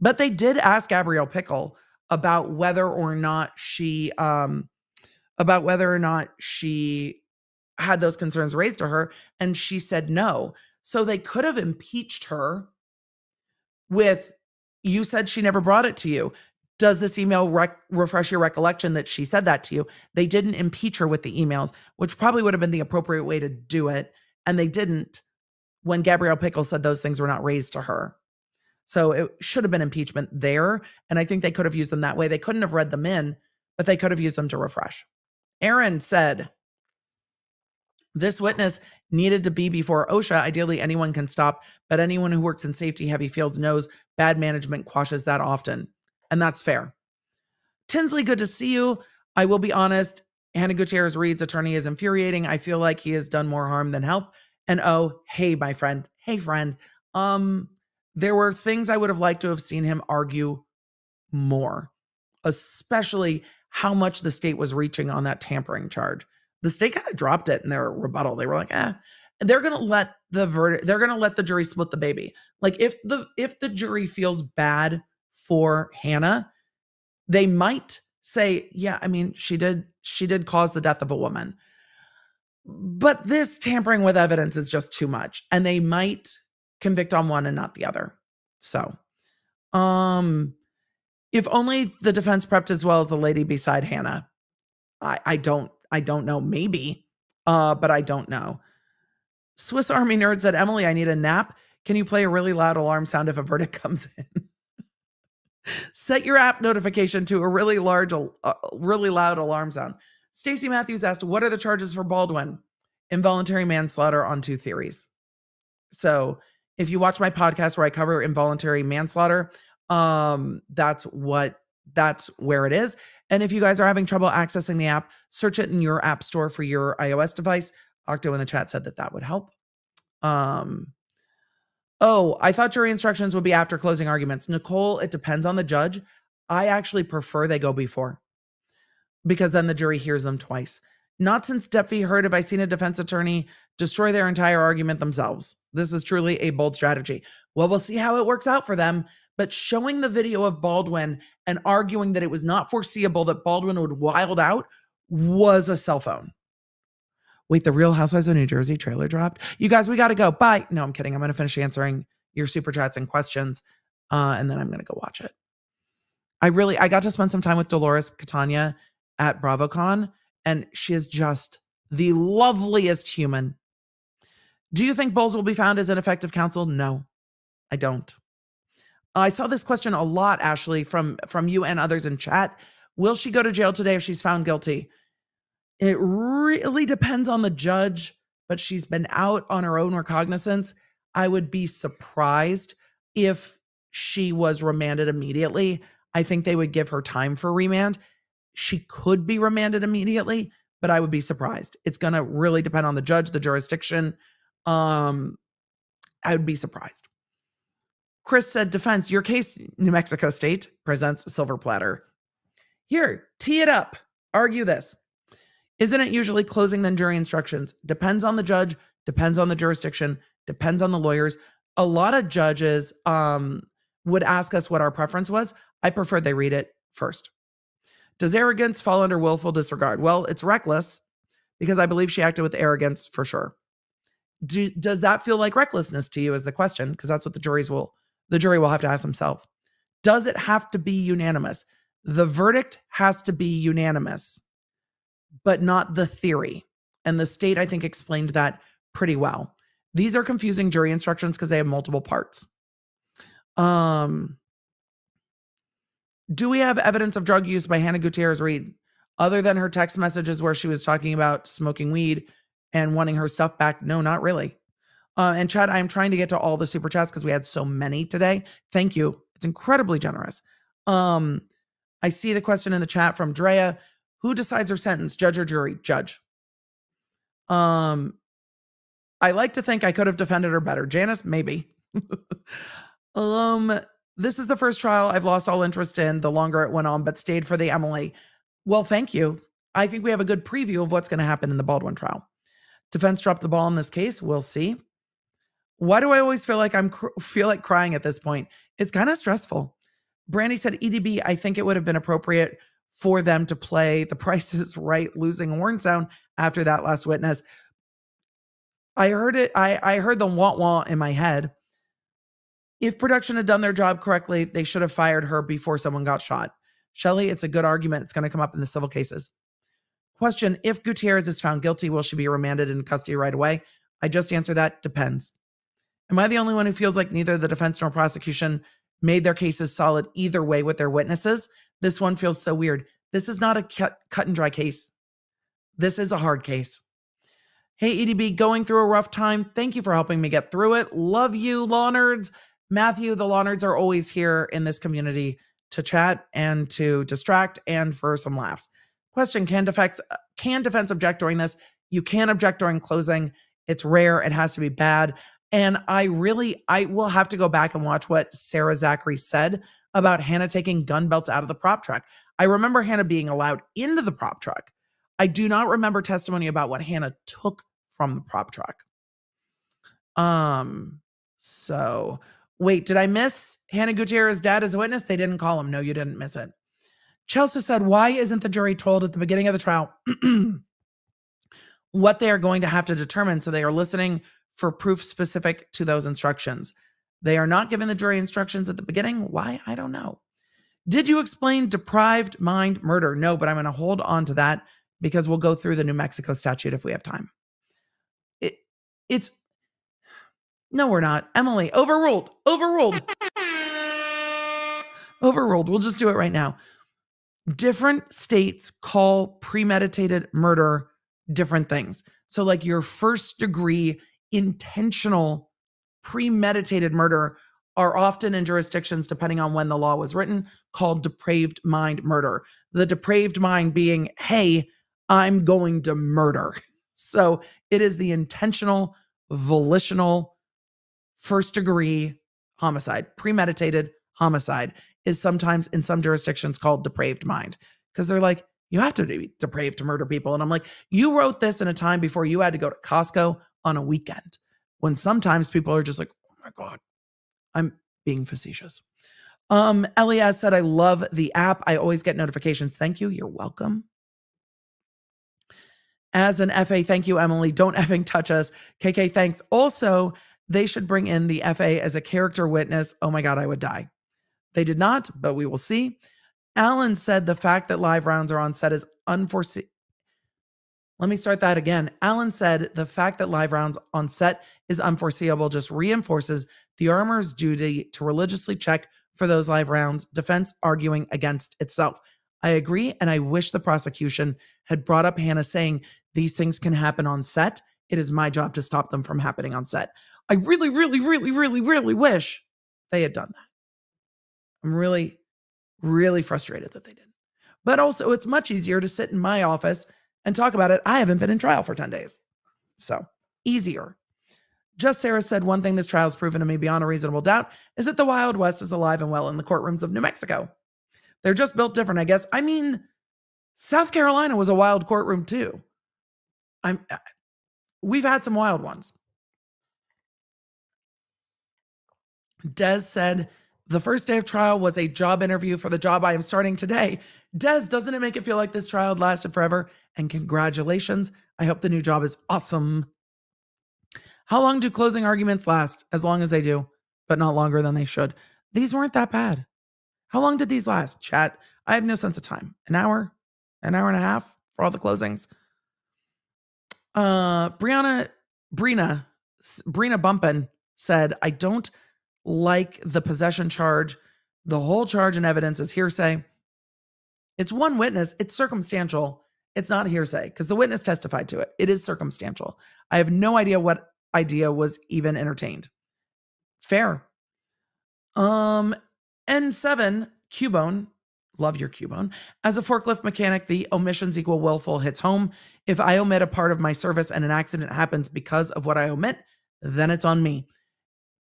but they did ask Gabrielle Pickle about whether or not she um about whether or not she had those concerns raised to her and she said no. So they could have impeached her with you said she never brought it to you. Does this email rec- refresh your recollection that she said that to you? They didn't impeach her with the emails, which probably would have been the appropriate way to do it and they didn't when Gabrielle Pickle said those things were not raised to her. So it should have been impeachment there. And I think they could have used them that way. They couldn't have read them in, but they could have used them to refresh. Aaron said, this witness needed to be before OSHA. Ideally, anyone can stop, but anyone who works in safety heavy fields knows bad management quashes that often. And that's fair. Tinsley, good to see you. I will be honest, Hannah Gutierrez Reed's attorney is infuriating. I feel like he has done more harm than help. And oh, hey, my friend. Hey, friend. Um, there were things I would have liked to have seen him argue more, especially how much the state was reaching on that tampering charge. The state kind of dropped it in their rebuttal. They were like, eh, they're gonna let the verdict, they're gonna let the jury split the baby. Like if the if the jury feels bad for Hannah, they might say, yeah, I mean, she did she did cause the death of a woman. But this tampering with evidence is just too much and they might convict on one and not the other. So, um if only the defense prepped as well as the lady beside Hannah. I I don't I don't know maybe. Uh but I don't know. Swiss Army nerd said, "Emily, I need a nap. Can you play a really loud alarm sound if a verdict comes in?" Set your app notification to a really large, uh, really loud alarm sound. Stacy Matthews asked, "What are the charges for Baldwin?" Involuntary manslaughter on two theories. So, if you watch my podcast where I cover involuntary manslaughter, um, that's what that's where it is. And if you guys are having trouble accessing the app, search it in your app store for your iOS device. Octo in the chat said that that would help. Um, Oh, I thought jury instructions would be after closing arguments. Nicole, it depends on the judge. I actually prefer they go before because then the jury hears them twice. Not since Depp v. Heard have I seen a defense attorney destroy their entire argument themselves. This is truly a bold strategy. Well, we'll see how it works out for them. But showing the video of Baldwin and arguing that it was not foreseeable that Baldwin would wild out was a cell phone. Wait, the Real Housewives of New Jersey trailer dropped. You guys, we got to go. Bye. No, I'm kidding. I'm going to finish answering your super chats and questions, uh, and then I'm going to go watch it. I really, I got to spend some time with Dolores Catania at BravoCon, and she is just the loveliest human. Do you think Bowles will be found as ineffective counsel? No, I don't. I saw this question a lot, Ashley, from from you and others in chat. Will she go to jail today if she's found guilty? It really depends on the judge but she's been out on her own recognizance. I would be surprised if she was remanded immediately. I think they would give her time for remand. She could be remanded immediately, but I would be surprised. It's going to really depend on the judge, the jurisdiction. Um, I would be surprised. Chris said, Defense, your case, New Mexico State presents silver platter. Here, tee it up. Argue this. Isn't it usually closing then jury instructions? Depends on the judge, depends on the jurisdiction, depends on the lawyers. A lot of judges um, would ask us what our preference was. I prefer they read it first. Does arrogance fall under willful disregard? Well, it's reckless because I believe she acted with arrogance for sure. Do, does that feel like recklessness to you is the question because that's what the juries will the jury will have to ask themselves. Does it have to be unanimous? The verdict has to be unanimous, but not the theory. And the state, I think, explained that pretty well. These are confusing jury instructions because they have multiple parts. Um, do we have evidence of drug use by Hannah Gutierrez Reed other than her text messages where she was talking about smoking weed and wanting her stuff back? No, not really. Uh, and Chad, I'm trying to get to all the super chats because we had so many today. Thank you. It's incredibly generous. Um, I see the question in the chat from Drea. Who decides her sentence, judge or jury? Judge. Um, I like to think I could have defended her better. Janice, maybe. um, this is the first trial I've lost all interest in the longer it went on, but stayed for the Emily. Well, thank you. I think we have a good preview of what's going to happen in the Baldwin trial. Defense dropped the ball in this case. We'll see. Why do I always feel like I'm feel like crying at this point? It's kind of stressful. Brandy said EDB. I think it would have been appropriate for them to play The Price is Right, losing horn sound after that last witness. I heard it. I I heard the want want in my head. If production had done their job correctly, they should have fired her before someone got shot. Shelly, it's a good argument. It's going to come up in the civil cases. Question If Gutierrez is found guilty, will she be remanded in custody right away? I just answered that. Depends. Am I the only one who feels like neither the defense nor prosecution made their cases solid either way with their witnesses? This one feels so weird. This is not a cut, cut and dry case. This is a hard case. Hey, EDB, going through a rough time. Thank you for helping me get through it. Love you, law nerds. Matthew, the law nerds are always here in this community to chat and to distract and for some laughs. Question Can defense, uh, can defense object during this? You can object during closing. It's rare. It has to be bad. And I really, I will have to go back and watch what Sarah Zachry said about Hannah taking gun belts out of the prop truck. I remember Hannah being allowed into the prop truck. I do not remember testimony about what Hannah took from the prop truck. Um, so wait, did I miss Hannah Gutierrez's dad as a witness? They didn't call him. No, you didn't miss it. Chelsea said, Why isn't the jury told at the beginning of the trial what they are going to have to determine so they are listening for proof specific to those instructions. They are not giving the jury instructions at the beginning. Why? I don't know. Did you explain deprived mind murder? No, but I'm going to hold on to that because we'll go through the New Mexico statute if we have time. It, it's no, we're not. Emily, overruled. Overruled. overruled. We'll just do it right now. Different states call premeditated murder different things. So, like your first degree intentional, premeditated murder are often in jurisdictions, depending on when the law was written, called depraved mind murder. The depraved mind being, hey, I'm going to murder. So it is the intentional, volitional, first degree homicide, premeditated homicide is sometimes in some jurisdictions called depraved mind because they're like, you have to be depraved to murder people. And I'm like, you wrote this in a time before you had to go to Costco on a weekend when sometimes people are just like, oh my God, I'm being facetious. Um, Elias said, I love the app. I always get notifications. Thank you. You're welcome. As an FA, thank you, Emily. Don't effing touch us. KK, thanks. Also, they should bring in the FA as a character witness. Oh my God, I would die. They did not, but we will see. Alan said the fact that live rounds are on set is unforeseen. Let me start that again. Alan said the fact that live rounds on set is unforeseeable just reinforces the armor's duty to religiously check for those live rounds, defense arguing against itself. I agree, and I wish the prosecution had brought up Hannah saying these things can happen on set It is my job to stop them from happening on set. I really, really, really, really, really wish they had done that. I'm really, really frustrated that they didn't. But also, it's much easier to sit in my office and talk about it. I haven't been in trial for 10 days. So easier. Just Sarah said one thing this trial has proven to me beyond a reasonable doubt is that the Wild West is alive and well in the courtrooms of New Mexico. They're just built different, I guess. I mean, South Carolina was a wild courtroom too. I'm uh, we've had some wild ones. Des said the first day of trial was a job interview for the job I am starting today. Des, doesn't it make it feel like this trial lasted forever? And congratulations. I hope the new job is awesome. How long do closing arguments last? As long as they do, but not longer than they should. These weren't that bad. How long did these last? Chat. I have no sense of time. An hour? An hour and a half for all the closings? Uh Brianna Brina Brina Bumpin said, I don't like the possession charge. The whole charge and evidence is hearsay. It's one witness, it's circumstantial. It's not hearsay because the witness testified to it. It is circumstantial. I have no idea what idea was even entertained. Fair. Um, N7 Cubone, love your Cubone. As a forklift mechanic, the omissions equal willful hits home. If I omit a part of my service and an accident happens because of what I omit, then it's on me.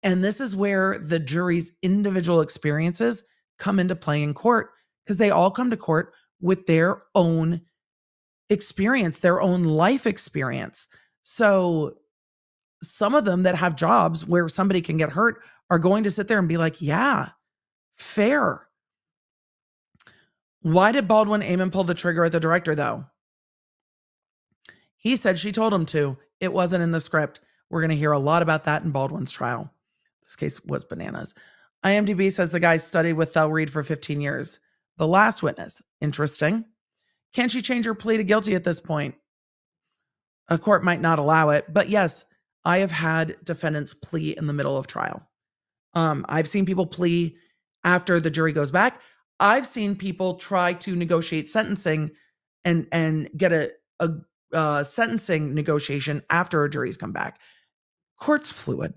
And this is where the jury's individual experiences come into play in court because they all come to court with their own experience, their own life experience. So some of them that have jobs where somebody can get hurt are going to sit there and be like, yeah, fair. Why did Baldwin aim and pull the trigger at the director, though? He said she told him to. It wasn't in the script. We're going to hear a lot about that in Baldwin's trial. This case was bananas. IMDb says the guy studied with Thell Reed for 15 years. The last witness. Interesting. Can she change her plea to guilty at this point? A court might not allow it, but yes, I have had defendants plea in the middle of trial. Um, I've seen people plea after the jury goes back. I've seen people try to negotiate sentencing and and get a, a, a sentencing negotiation after a jury's come back. Court's fluid.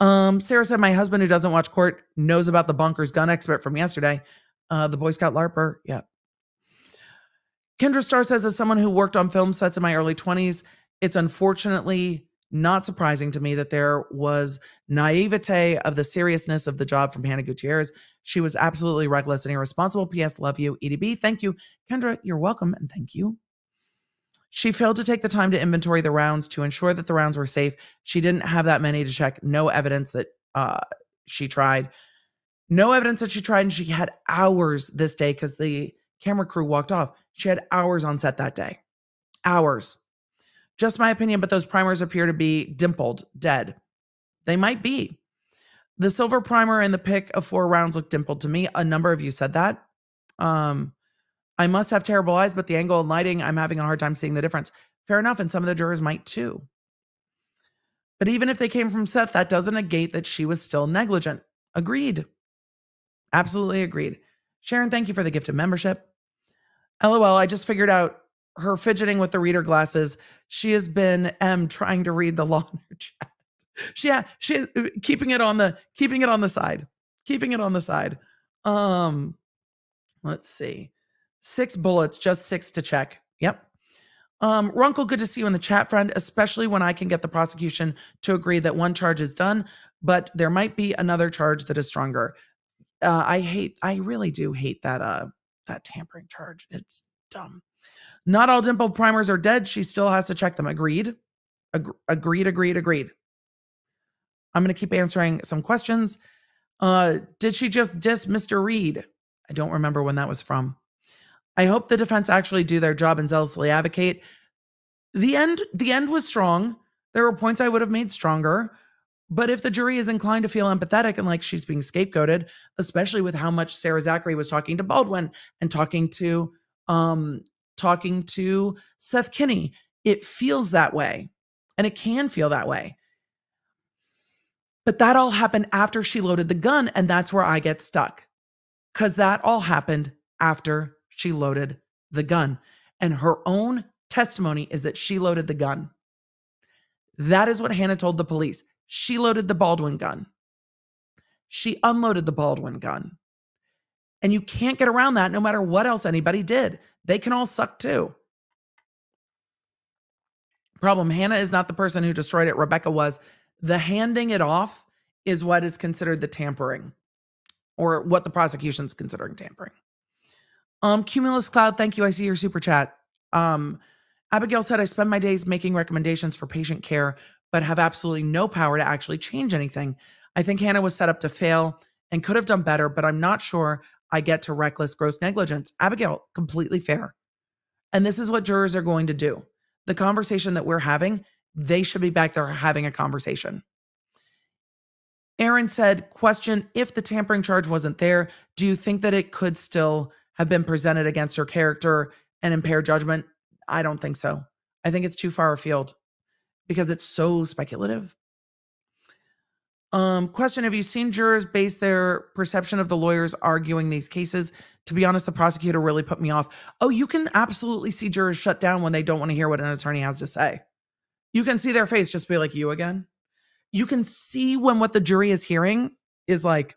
Um, Sarah said, My husband, who doesn't watch court, knows about the bonkers gun expert from yesterday. Uh, the Boy Scout LARPer. Yeah. Kendra Starr says, As someone who worked on film sets in my early 20s, it's unfortunately not surprising to me that there was naivete of the seriousness of the job from Hannah Gutierrez. She was absolutely reckless and irresponsible. P.S. Love you, EDB. Thank you. Kendra, you're welcome and thank you. She failed to take the time to inventory the rounds to ensure that the rounds were safe. She didn't have that many to check. No evidence that uh, she tried. No evidence that she tried, and she had hours this day because the camera crew walked off. She had hours on set that day. Hours. Just my opinion, but those primers appear to be dimpled, dead. They might be. The silver primer and the pick of four rounds look dimpled to me. A number of you said that. Um, I must have terrible eyes, but the angle and lighting, I'm having a hard time seeing the difference. Fair enough. And some of the jurors might too. But even if they came from Seth, that doesn't negate that she was still negligent. Agreed. Absolutely agreed. Sharon, thank you for the gift of membership. LOL, I just figured out her fidgeting with the reader glasses. She has been M trying to read the law in her chat. She yeah, she uh, keeping it on the keeping it on the side. Keeping it on the side. Um let's see. Six bullets, just six to check. Yep. Um, Runkle, good to see you in the chat, friend, especially when I can get the prosecution to agree that one charge is done, but there might be another charge that is stronger. Uh, I hate, I really do hate that uh that tampering charge. It's dumb. Not all dimple primers are dead. She still has to check them. Agreed. Ag- agreed, agreed, agreed. I'm going to keep answering some questions. Uh, did she just diss Mr. Reed? I don't remember when that was from. I hope the defense actually do their job and zealously advocate. The end the end was strong. There were points I would have made stronger. But if the jury is inclined to feel empathetic and like she's being scapegoated, especially with how much Sarah Zachry was talking to Baldwin and talking to um talking to Seth Kenney, it feels that way. And it can feel that way. But that all happened after she loaded the gun. And that's where I get stuck. Because that all happened after she loaded the gun. And her own testimony is that she loaded the gun. That is what Hannah told the police. She loaded the Baldwin gun. She unloaded the Baldwin gun. And you can't get around that no matter what else anybody did. They can all suck too. Problem Hannah is not the person who destroyed it. Rebecca was. The handing it off is what is considered the tampering or what the prosecution's considering tampering. Um, Cumulus Cloud, thank you. I see your super chat. Um, Abigail said, I spend my days making recommendations for patient care, but have absolutely no power to actually change anything. I think Hannah was set up to fail and could have done better, but I'm not sure I get to reckless gross negligence. Abigail, completely fair. And this is what jurors are going to do. The conversation that we're having, they should be back there having a conversation. Aaron said, question if the tampering charge wasn't there, do you think that it could still have been presented against her character and impair judgment? I don't think so. I think it's too far afield because it's so speculative. Um, question Have you seen jurors base their perception of the lawyers arguing these cases? To be honest, the prosecutor really put me off. Oh, you can absolutely see jurors shut down when they don't want to hear what an attorney has to say. You can see their face just be like, you again. You can see when what the jury is hearing is like,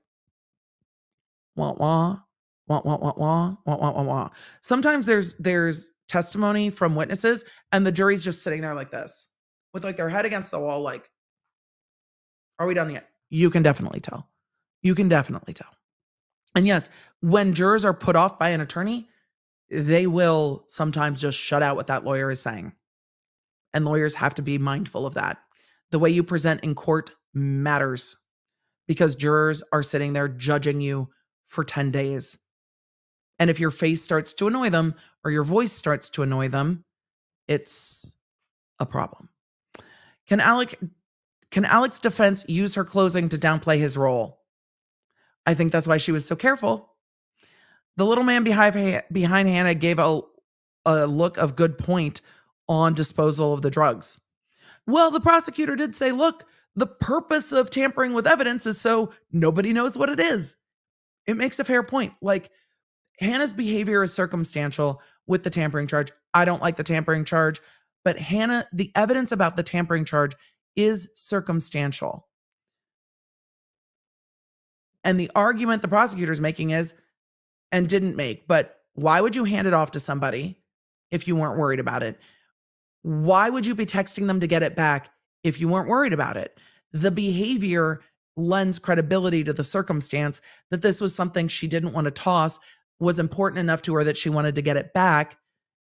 wah wah, wah wah wah wah, wah wah wah wah. Sometimes there's there's testimony from witnesses, and the jury's just sitting there like this with like their head against the wall, like, are we done yet? You can definitely tell. You can definitely tell. And yes, when jurors are put off by an attorney, they will sometimes just shut out what that lawyer is saying. And lawyers have to be mindful of that. The way you present in court matters because jurors are sitting there judging you for 10 days. And if your face starts to annoy them or your voice starts to annoy them, it's a problem. Can Alec can Alec's defense use her closing to downplay his role? I think that's why she was so careful. The little man behind behind Hannah gave a a look of good point on disposal of the drugs. Well, the prosecutor did say, look, the purpose of tampering with evidence is so nobody knows what it is. It makes a fair point. Like Hannah's behavior is circumstantial with the tampering charge. I don't like the tampering charge, but Hannah, the evidence about the tampering charge is circumstantial. And the argument the prosecutor is making is, and didn't make, but why would you hand it off to somebody if you weren't worried about it? Why would you be texting them to get it back if you weren't worried about it? The behavior lends credibility to the circumstance that this was something she didn't want to toss, was important enough to her that she wanted to get it back,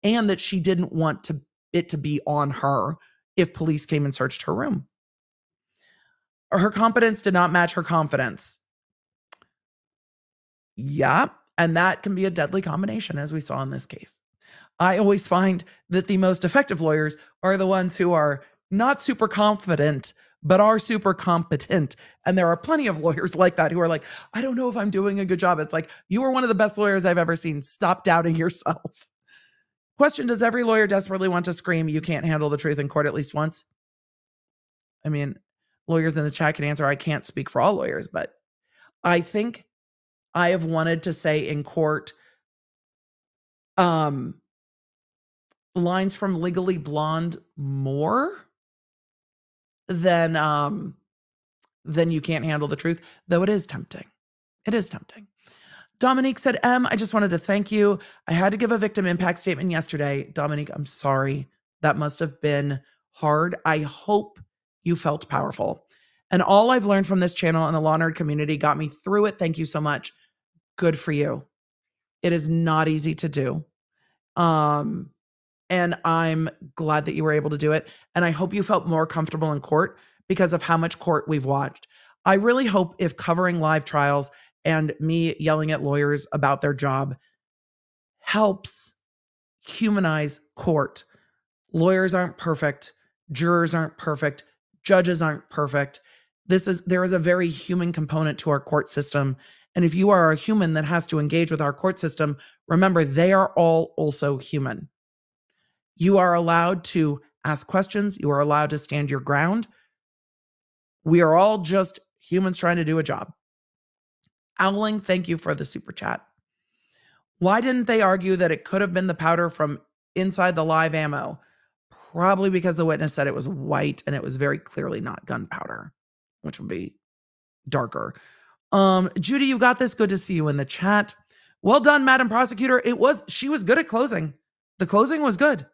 and that she didn't want to it to be on her if police came and searched her room. Her competence did not match her confidence. Yeah, and that can be a deadly combination, as we saw in this case. I always find that the most effective lawyers are the ones who are not super confident, but are super competent. And there are plenty of lawyers like that who are like, I don't know if I'm doing a good job. It's like, you are one of the best lawyers I've ever seen. Stop doubting yourself. Question Does every lawyer desperately want to scream, you can't handle the truth in court at least once? I mean, lawyers in the chat can answer, I can't speak for all lawyers, but I think I have wanted to say in court, um, lines from Legally Blonde more than um than you can't handle the truth, though it is tempting. It is tempting. Dominique said, "M, I just wanted to thank you. I had to give a victim impact statement yesterday. Dominique, I'm sorry. That must have been hard. I hope you felt powerful. And all I've learned from this channel and the Law Nerd community got me through it. Thank you so much. Good for you. It is not easy to do. Um, and I'm glad that you were able to do it. And I hope you felt more comfortable in court because of how much court we've watched. I really hope if covering live trials and me yelling at lawyers about their job helps humanize court. Lawyers aren't perfect, jurors aren't perfect, judges aren't perfect. This is there is a very human component to our court system. And if you are a human that has to engage with our court system, remember they are all also human. You are allowed to ask questions, you are allowed to stand your ground. We are all just humans trying to do a job. Owling, thank you for the super chat. Why didn't they argue that it could have been the powder from inside the live ammo? probably because the witness said it was white and it was very clearly not gunpowder, which would be darker. Um, Judy, you got this. Good to see you in the chat. Well done, Madam Prosecutor. It was she was good at closing. The closing was good.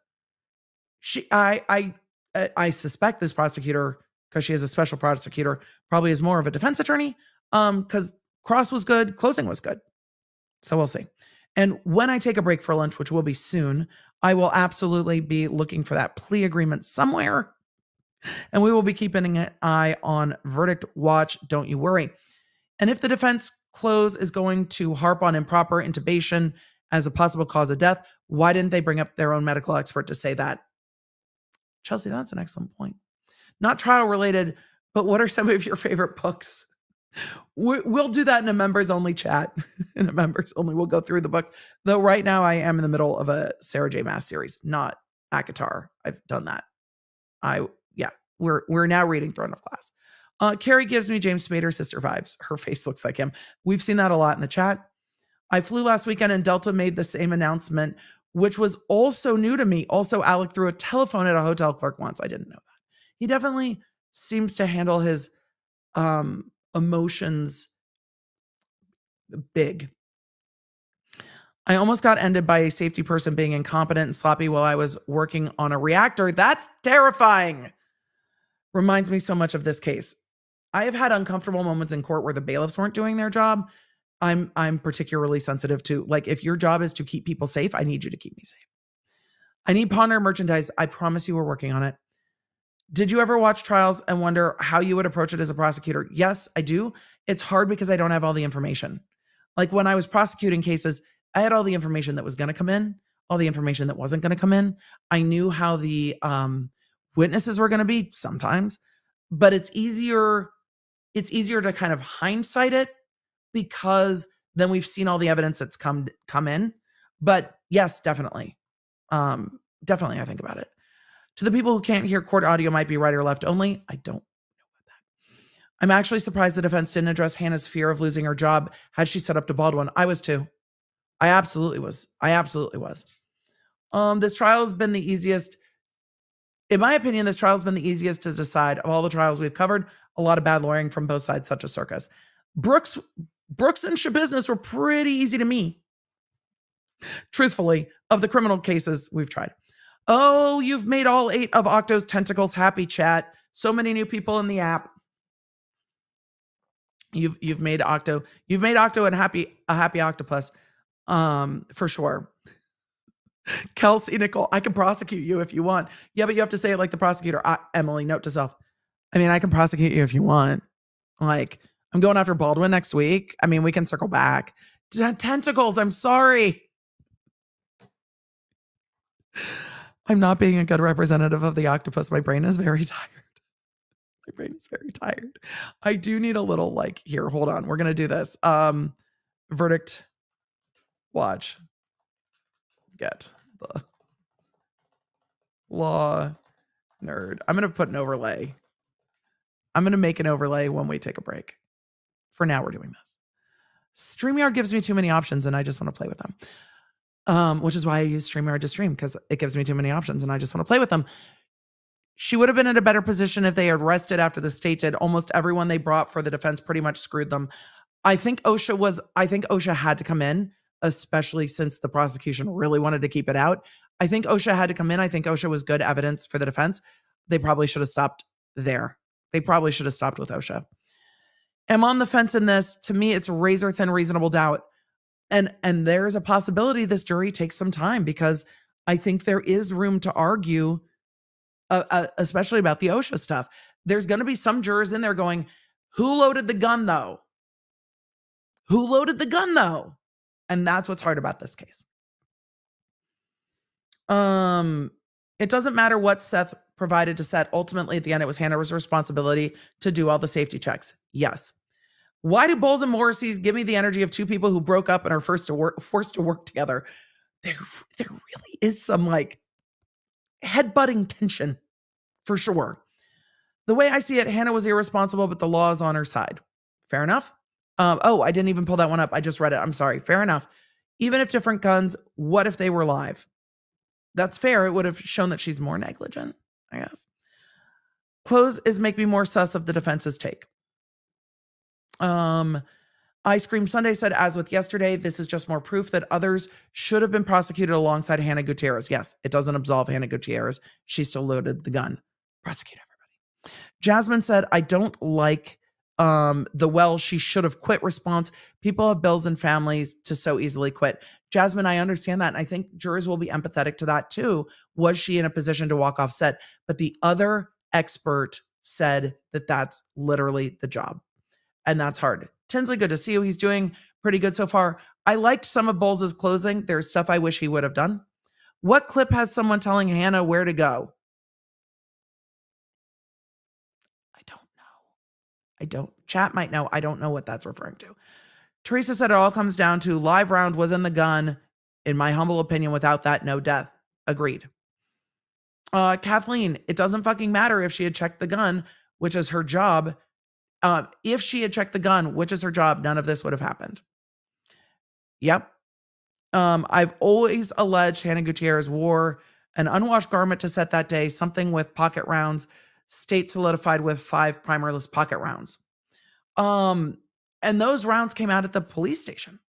She I I I suspect this prosecutor, because she is a special prosecutor, probably is more of a defense attorney. Um, because cross was good, closing was good. So we'll see. And when I take a break for lunch, which will be soon, I will absolutely be looking for that plea agreement somewhere. And we will be keeping an eye on verdict watch. Don't you worry. And if the defense close is going to harp on improper intubation as a possible cause of death, why didn't they bring up their own medical expert to say that? Chelsea, that's an excellent point. Not trial related, but what are some of your favorite books? We'll do that in a members only chat. in a members only, we'll go through the books. Though right now I am in the middle of a Sarah J. Maas series, not ACOTAR. I've done that. I yeah, we're we're now reading Throne of Glass. Uh, Kari gives me James Spader sister vibes. Her face looks like him. We've seen that a lot in the chat. I flew last weekend and Delta made the same announcement, which was also new to me. Also, Alec threw a telephone at a hotel clerk once. I didn't know that. He definitely seems to handle his um, emotions big. I almost got ended by a safety person being incompetent and sloppy while I was working on a reactor. That's terrifying. Reminds me so much of this case. I have had uncomfortable moments in court where the bailiffs weren't doing their job. I'm I'm particularly sensitive to like if your job is to keep people safe, I need you to keep me safe. I need ponder merchandise. I promise you we're working on it. Did you ever watch trials and wonder how you would approach it as a prosecutor? Yes, I do. It's hard because I don't have all the information. Like when I was prosecuting cases, I had all the information that was going to come in, all the information that wasn't going to come in. I knew how the um, witnesses were going to be sometimes, but it's easier it's easier to kind of hindsight it because then we've seen all the evidence that's come come in. But yes, definitely. Um definitely I think about it. To the people who can't hear court audio might be right or left only. I don't know about that. I'm actually surprised the defense didn't address Hannah's fear of losing her job had she set up to Baldwin. I was too. I absolutely was. I absolutely was. Um, this trial has been the easiest. In my opinion, this trial has been the easiest to decide of all the trials we've covered. A lot of bad lawyering from both sides, such a circus. Brooks, Brooks and Schabusiness were pretty easy to me. Truthfully, of the criminal cases we've tried. Oh, you've made all eight of Octo's tentacles happy, chat. So many new people in the app. You've you've made Octo, you've made Octo a happy a happy octopus. Um, for sure. Kelsey Nicole, I can prosecute you if you want. Yeah, but you have to say it like the prosecutor. I, Emily, note to self. I mean, I can prosecute you if you want. Like, I'm going after Baldwin next week. I mean, we can circle back. T- tentacles, I'm sorry. I'm not being a good representative of the octopus. My brain is very tired. My brain is very tired. I do need a little like here, hold on. We're going to do this. Um verdict watch get the law nerd. I'm going to put an overlay. I'm going to make an overlay when we take a break. For now, we're doing this. StreamYard gives me too many options and I just want to play with them um, which is why I use StreamYard to stream because it gives me too many options and I just want to play with them. She would have been in a better position if they had rested after the state did. Almost everyone they brought for the defense pretty much screwed them. I think OSHA was, I think OSHA had to come in, especially since the prosecution really wanted to keep it out. I think OSHA had to come in. I think OSHA was good evidence for the defense. They probably should have stopped there. They probably should have stopped with OSHA. I'm on the fence in this. To me, it's razor thin reasonable doubt and and there's a possibility this jury takes some time because i think there is room to argue uh, uh, especially about the osha stuff. There's going to be some jurors in there going who loaded the gun though? Who loaded the gun though? And that's what's hard about this case. Um it doesn't matter what seth provided to Seth. ultimately at the end it was hannah's responsibility to do all the safety checks. Yes why do Bowles and Morrissey's give me the energy of two people who broke up and are first to work forced to work together? There, there really is some like headbutting tension for sure. The way I see it, Hannah was irresponsible, but the law is on her side. Fair enough. Um, oh, I didn't even pull that one up. I just read it. I'm sorry. Fair enough. Even if different guns, what if they were live? That's fair. It would have shown that she's more negligent, I guess. Close is make me more sus of the defense's take. Um, Ice Cream Sunday said, as with yesterday, this is just more proof that others should have been prosecuted alongside Hannah Gutierrez. Yes, it doesn't absolve Hannah Gutierrez. She still loaded the gun. Prosecute everybody. Jasmine said, I don't like um the well she should have quit response people have bills and families to so easily quit jasmine i understand that and i think jurors will be empathetic to that too was she in a position to walk off set but the other expert said that that's literally the job and that's hard tinsley good to see you he's doing pretty good so far i liked some of bowles's closing there's stuff i wish he would have done what clip has someone telling hannah where to go i don't know I don't. Chat might know. I don't know what that's referring to. Teresa said it all comes down to live round was in the gun. In my humble opinion, without that, no death. Agreed. Uh, Kathleen, it doesn't fucking matter if she had checked the gun, which is her job. Uh, if she had checked the gun, which is her job, none of this would have happened. Yep. Um, I've always alleged Hannah Gutierrez wore an unwashed garment to set that day, something with pocket rounds, state solidified with five primerless pocket rounds. Um, and those rounds came out at the police station.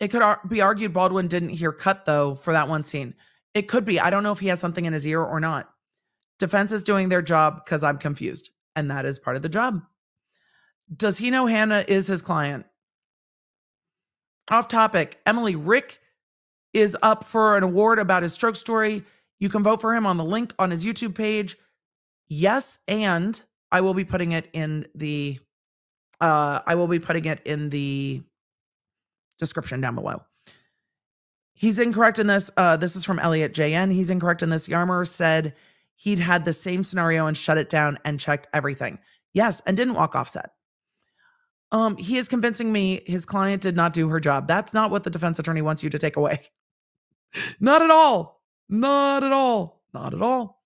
It could ar- be argued Baldwin didn't hear cut though for that one scene. It could be. I don't know if he has something in his ear or not. Defense is doing their job because I'm confused, and that is part of the job. Does he know Hannah is his client? Off topic, Emily Rick is up for an award about his stroke story. You can vote for him on the link on his YouTube page. Yes, and I will be putting it in the uh I will be putting it in the description down below. He's incorrect in this. Uh this is from Elliot JN. He's incorrect in this. Yarmer said he'd had the same scenario and shut it down and checked everything. Yes, and didn't walk off set. Um, he is convincing me his client did not do her job. That's not what the defense attorney wants you to take away. not at all. Not at all. Not at all.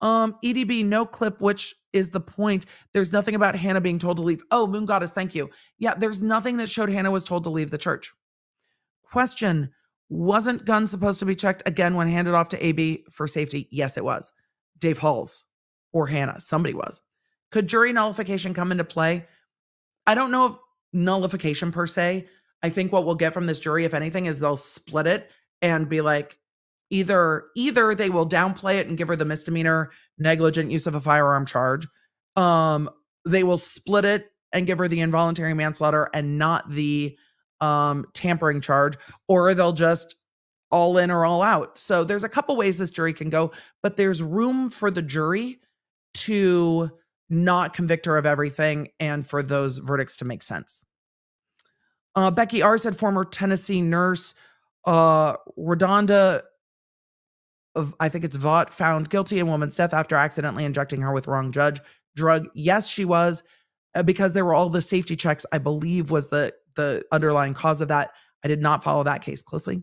Um, EDB, no clip, which is the point. There's nothing about Hannah being told to leave. Oh, Moon Goddess, thank you. Yeah, there's nothing that showed Hannah was told to leave the church. Question Wasn't gun supposed to be checked again when handed off to AB for safety? Yes, it was. Dave Halls or Hannah, somebody was. Could jury nullification come into play? I don't know if nullification per se. I think what we'll get from this jury, if anything, is they'll split it and be like, either either they will downplay it and give her the misdemeanor negligent use of a firearm charge um they will split it and give her the involuntary manslaughter and not the um tampering charge or they'll just all in or all out so there's a couple ways this jury can go but there's room for the jury to not convict her of everything and for those verdicts to make sense uh, becky r said former tennessee nurse uh RaDonda of I think it's Vaught found guilty in woman's death after accidentally injecting her with wrong judge drug. Yes, she was uh, because there were all the safety checks. I believe was the the underlying cause of that. I did not follow that case closely.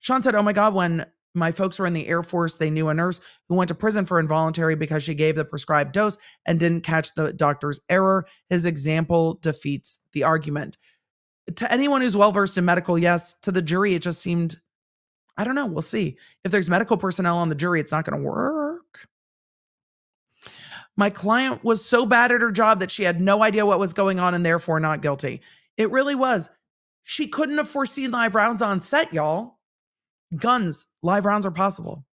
Sean said, "Oh my God, when my folks were in the Air Force, they knew a nurse who went to prison for involuntary because she gave the prescribed dose and didn't catch the doctor's error. His example defeats the argument." To anyone who's well versed in medical, yes. To the jury, it just seemed I don't know. We'll see. If there's medical personnel on the jury, it's not going to work. My client was so bad at her job that she had no idea what was going on and therefore not guilty. It really was. She couldn't have foreseen live rounds on set, y'all. Guns, live rounds are possible.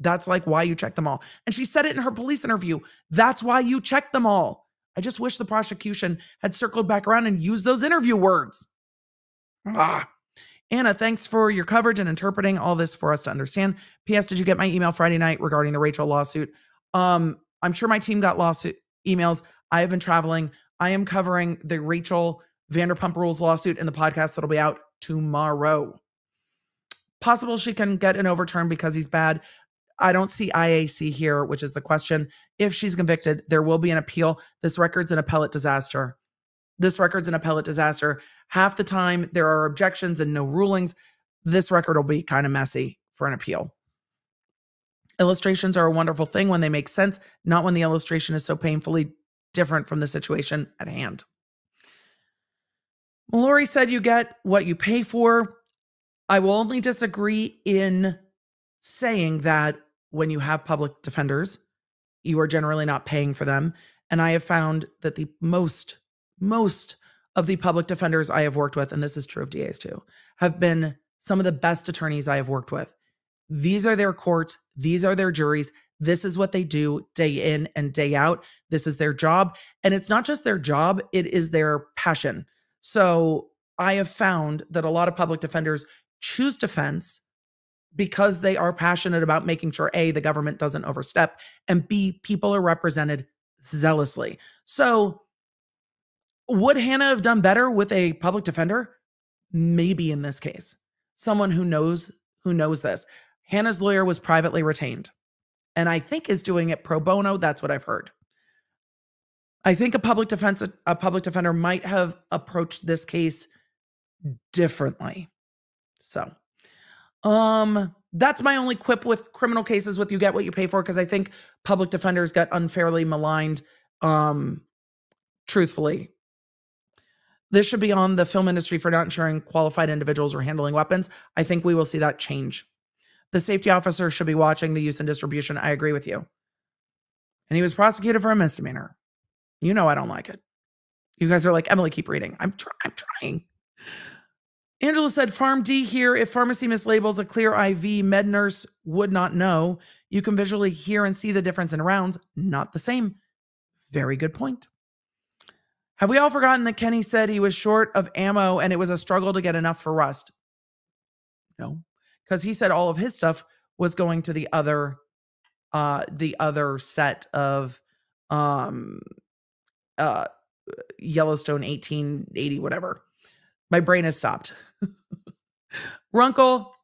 That's like why you check them all. And she said it in her police interview. That's why you check them all. I just wish the prosecution had circled back around and used those interview words. Ah. Anna, thanks for your coverage and interpreting all this for us to understand. P.S. Did you get my email Friday night regarding the Rachel lawsuit? Um, I'm sure my team got lawsuit emails. I have been traveling. I am covering the Rachel Vanderpump Rules lawsuit in the podcast that'll be out tomorrow. Possible she can get an overturn because he's bad. I don't see IAC here, which is the question. If she's convicted, there will be an appeal. This record's an appellate disaster this record's an appellate disaster. Half the time there are objections and no rulings. This record will be kind of messy for an appeal. Illustrations are a wonderful thing when they make sense, not when the illustration is so painfully different from the situation at hand. Mallory said you get what you pay for. I will only disagree in saying that when you have public defenders, you are generally not paying for them. And I have found that the most, most of the public defenders I have worked with, and this is true of DAs too, have been some of the best attorneys I have worked with. These are their courts, these are their juries. This is what they do day in and day out. This is their job. And it's not just their job, it is their passion. So I have found that a lot of public defenders choose defense because they are passionate about making sure A, the government doesn't overstep, and B, people are represented zealously. So, would Hannah have done better with a public defender? Maybe in this case, someone who knows who knows this. Hannah's lawyer was privately retained and I think is doing it pro bono. That's what I've heard. I think a public defense a public defender might have approached this case differently. So, um that's my only quip with criminal cases with you get what you pay for because I think public defenders get unfairly maligned um truthfully. This should be on the film industry for not ensuring qualified individuals are handling weapons. I think we will see that change. The safety officer should be watching the use and distribution. I agree with you. And he was prosecuted for a misdemeanor. You know I don't like it. You guys are like, Emily, keep reading. I'm, I'm trying. Angela said, PharmD here. If pharmacy mislabels a clear IV, med nurse would not know. You can visually hear and see the difference in rounds. Not the same. Very good point. Have we all forgotten that Kenney said he was short of ammo and it was a struggle to get enough for Rust? No because he said all of his stuff was going to the other uh the other set of um uh Yellowstone 1880 whatever. My brain has stopped. Runkle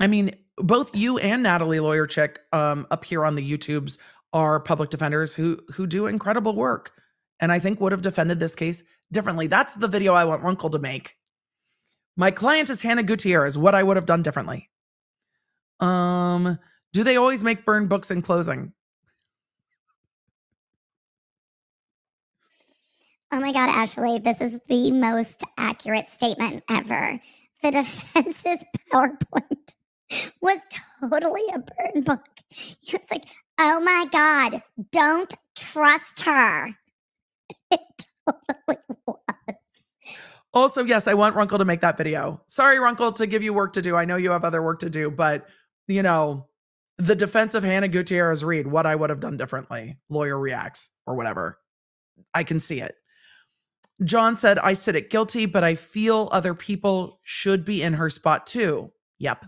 I mean both you and Natalie Lawyer Chick um up here on the YouTubes are public defenders who who do incredible work and I think would have defended this case differently. That's the video I want Runkle to make. My client is Hannah Gutierrez. What I would have done differently. Um, do they always make burn books in closing? Oh my God, Ashley, this is the most accurate statement ever. The defense's PowerPoint was totally a burn book. It's like, oh my God, don't trust her. It totally was. Also, yes, I want Runkle to make that video. Sorry, Runkle, to give you work to do. I know you have other work to do, but you know, the defense of Hannah Gutierrez Reed, what I would have done differently. Lawyer reacts or whatever. I can see it. John said, I said it guilty, but I feel other people should be in her spot too. Yep.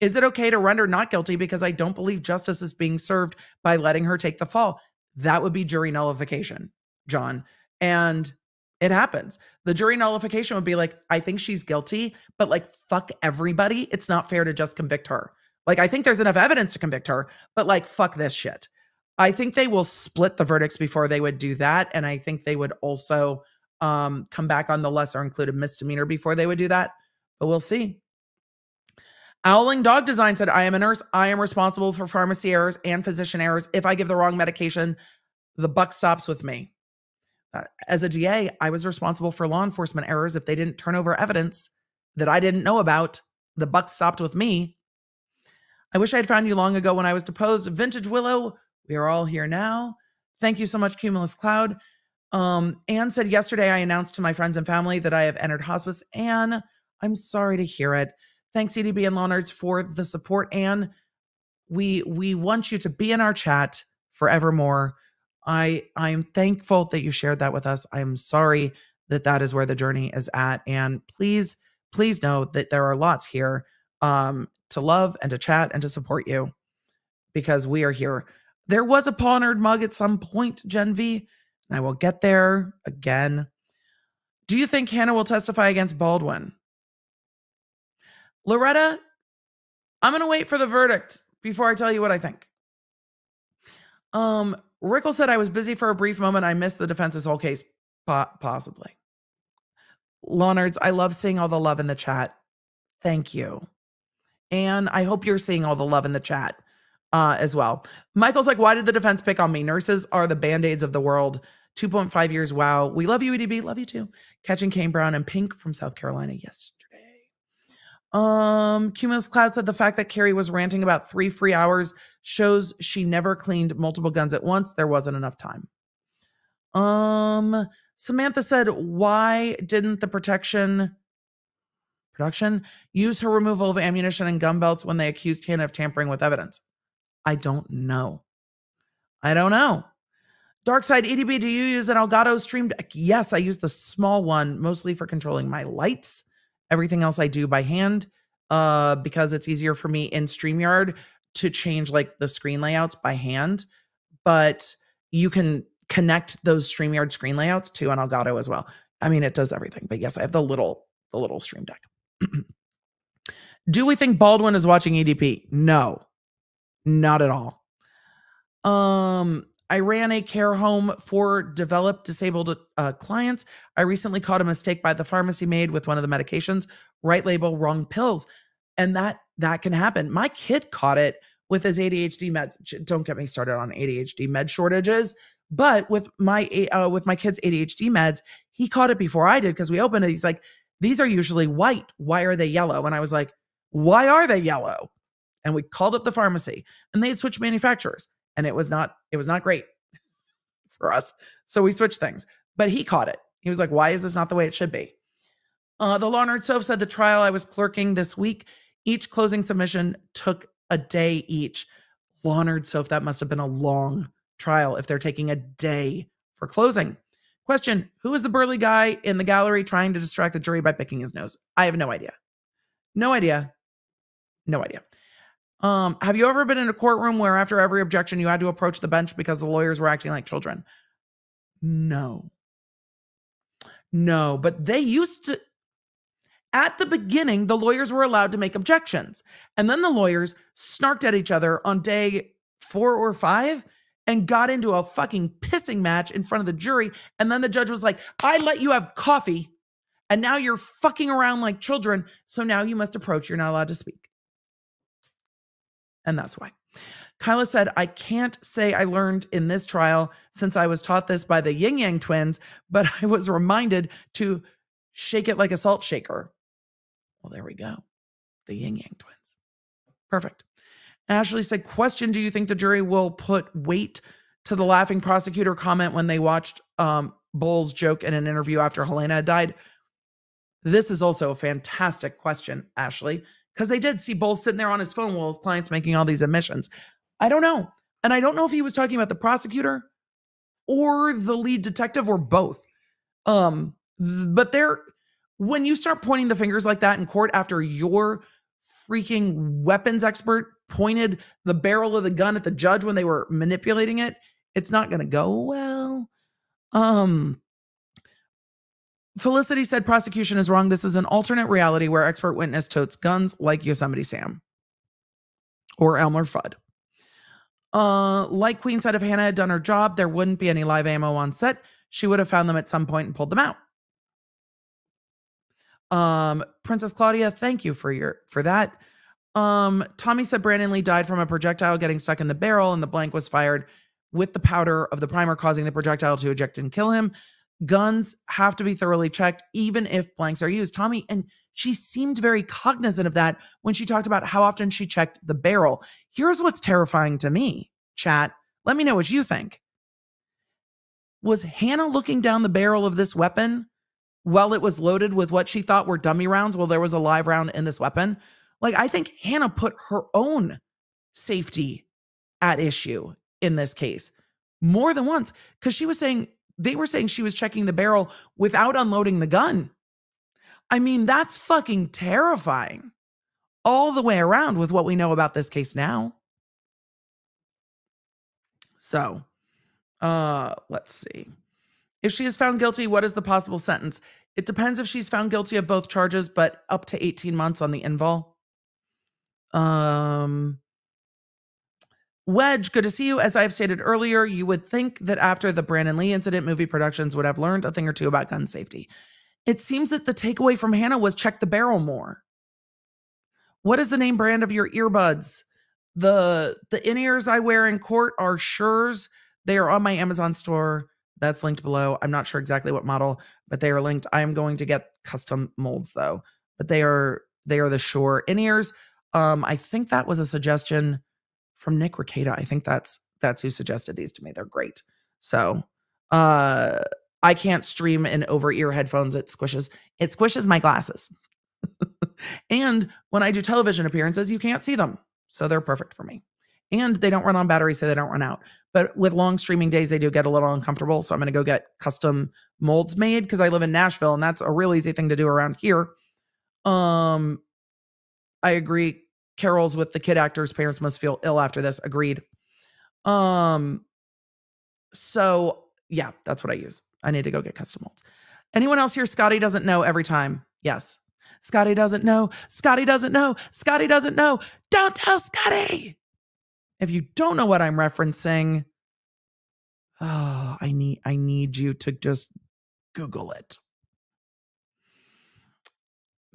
Is it okay to render not guilty because I don't believe justice is being served by letting her take the fall? That would be jury nullification, John. And it happens. The jury nullification would be like, I think she's guilty, but like, fuck everybody. It's not fair to just convict her. Like, I think there's enough evidence to convict her, but like, fuck this shit. I think they will split the verdicts before they would do that. And I think they would also um, come back on the lesser included misdemeanor before they would do that. But we'll see. Owling Dog Design said, I am a nurse. I am responsible for pharmacy errors and physician errors. If I give the wrong medication, the buck stops with me. Uh, as a DA, I was responsible for law enforcement errors. If they didn't turn over evidence that I didn't know about, the buck stopped with me. I wish I had found you long ago when I was deposed. Vintage Willow, we are all here now. Thank you so much, Cumulus Cloud. Um, Anne said yesterday I announced to my friends and family that I have entered hospice. Anne, I'm sorry to hear it. Thanks, EDB and Law Nerds, for the support. Anne, we we want you to be in our chat forevermore. I I'm thankful that you shared that with us. I'm sorry that that is where the journey is at and please please know that there are lots here um to love and to chat and to support you because we are here. There was a paw nerd mug at some point, Gen V, and I will get there again. Do you think Hannah will testify against Baldwin? Loretta, I'm going to wait for the verdict before I tell you what I think. Um, Rickle said, I was busy for a brief moment. I missed the defense's whole case. Po- possibly. Law Nerds, I love seeing all the love in the chat. Thank you. And I hope you're seeing all the love in the chat uh, as well. Michael's like, why did the defense pick on me? Nurses are the band aids of the world. 2.5 years. Wow. We love you, EDB. Love you too. Catching Kane Brown and Pink from South Carolina yesterday. Um, Cumulus Cloud said the fact that Kari was ranting about three free hours shows she never cleaned multiple guns at once. There wasn't enough time. Um, Samantha said, why didn't the protection production use her removal of ammunition and gun belts when they accused Hannah of tampering with evidence? I don't know. I don't know. Darkside EDB, do you use an Elgato Stream Deck? Yes, I use the small one mostly for controlling my lights. Everything else I do by hand uh, because it's easier for me in StreamYard to change like the screen layouts by hand. But you can connect those StreamYard screen layouts to an Elgato as well. I mean, it does everything. But yes, I have the little the little Stream Deck. do we think Baldwin is watching EDB? No, not at all. Um, I ran a care home for developed disabled uh, clients. I recently caught a mistake by the pharmacy made with one of the medications, right label, wrong pills, and that that can happen. My kid caught it with his ADHD meds. Don't get me started on ADHD med shortages, but with my uh, with my kid's ADHD meds, he caught it before I did because we opened it. He's like, "These are usually white. Why are they yellow?" And I was like, "Why are they yellow?" And we called up the pharmacy, and they had switched manufacturers and it was not it was not great for us. So we switched things. But he caught it. He was like, "Why is this not the way it should be?" Uh, the Larnard Soph said the trial I was clerking this week, each closing submission took a day each. Larnard Soph, that must have been a long trial if they're taking a day for closing. Question Who is the burly guy in the gallery trying to distract the jury by picking his nose? I have no idea. No idea. No idea. Um, have you ever been in a courtroom where after every objection you had to approach the bench because the lawyers were acting like children? No. No, but they used to at the beginning, the lawyers were allowed to make objections. And then the lawyers snarked at each other on day four or five and got into a fucking pissing match in front of the jury. And then the judge was like, I let you have coffee. And now you're fucking around like children. So now you must approach. You're not allowed to speak. And that's why. Kyla said, I can't say I learned in this trial since I was taught this by the Ying Yang twins, but I was reminded to shake it like a salt shaker. Well, there we go. The Ying Yang twins. Perfect. Ashley said, Question Do you think the jury will put weight to the laughing prosecutor comment when they watched um, Bowles joke in an interview after Halyna died? This is also a fantastic question, Ashley because they did see Bowles sitting there on his phone while his client's making all these admissions. I don't know. And I don't know if he was talking about the prosecutor or the lead detective or both. Um, but there, when you start pointing the fingers like that in court after your freaking weapons expert pointed the barrel of the gun at the judge when they were manipulating it, it's not going to go well. Um, Felicity said prosecution is wrong. This is an alternate reality where expert witness totes guns like Yosemite Sam or Elmer Fudd. Uh, like Queen said, if Hannah had done her job, there wouldn't be any live ammo on set. She would have found them at some point and pulled them out. Um, Princess Claudia, thank you for your for that. Um, Tommy said Brandon Lee died from a projectile getting stuck in the barrel, and the blank was fired with the powder of the primer, causing the projectile to eject and kill him guns have to be thoroughly checked, even if blanks are used. Tommy, and she seemed very cognizant of that when she talked about how often she checked the barrel. Here's what's terrifying to me, chat. Let me know what you think. Was Hannah looking down the barrel of this weapon while it was loaded with what she thought were dummy rounds while there was a live round in this weapon? Like, I think Hannah put her own safety at issue in this case more than once because she was saying they were saying she was checking the barrel without unloading the gun. I mean, that's fucking terrifying all the way around with what we know about this case now. So, uh, let's see. If she is found guilty, what is the possible sentence? It depends if she's found guilty of both charges, but up to 18 months on the invol. Um, Wedge, good to see you. As I've stated earlier, you would think that after the Brandon Lee incident, movie productions would have learned a thing or two about gun safety. It seems that the takeaway from Hannah was check the barrel more. What is the name brand of your earbuds? The the in-ears I wear in court are Shure's. They are on my Amazon store. That's linked below. I'm not Shure exactly what model, but they are linked. I am going to get custom molds though. But they are They are the sure in ears. Um, I think that was a suggestion from Nick Ricada. I think that's that's who suggested these to me. They're great. So uh I can't stream in over ear headphones. It squishes. It squishes my glasses. and when I do television appearances, you can't see them. So they're perfect for me. And they don't run on battery, so they don't run out. But with long streaming days, they do get a little uncomfortable. So I'm going to go get custom molds made because I live in Nashville and that's a real easy thing to do around here. Um, I agree. Carol's with the kid actors' parents must feel ill after this. Agreed. Um, so yeah, that's what I use. I need to go get custom molds. Anyone else here? Scotty doesn't know every time. Yes. Scotty doesn't know. Scotty doesn't know. Scotty doesn't know. Don't tell Scotty. If you don't know what I'm referencing, oh, I need I need you to just Google it.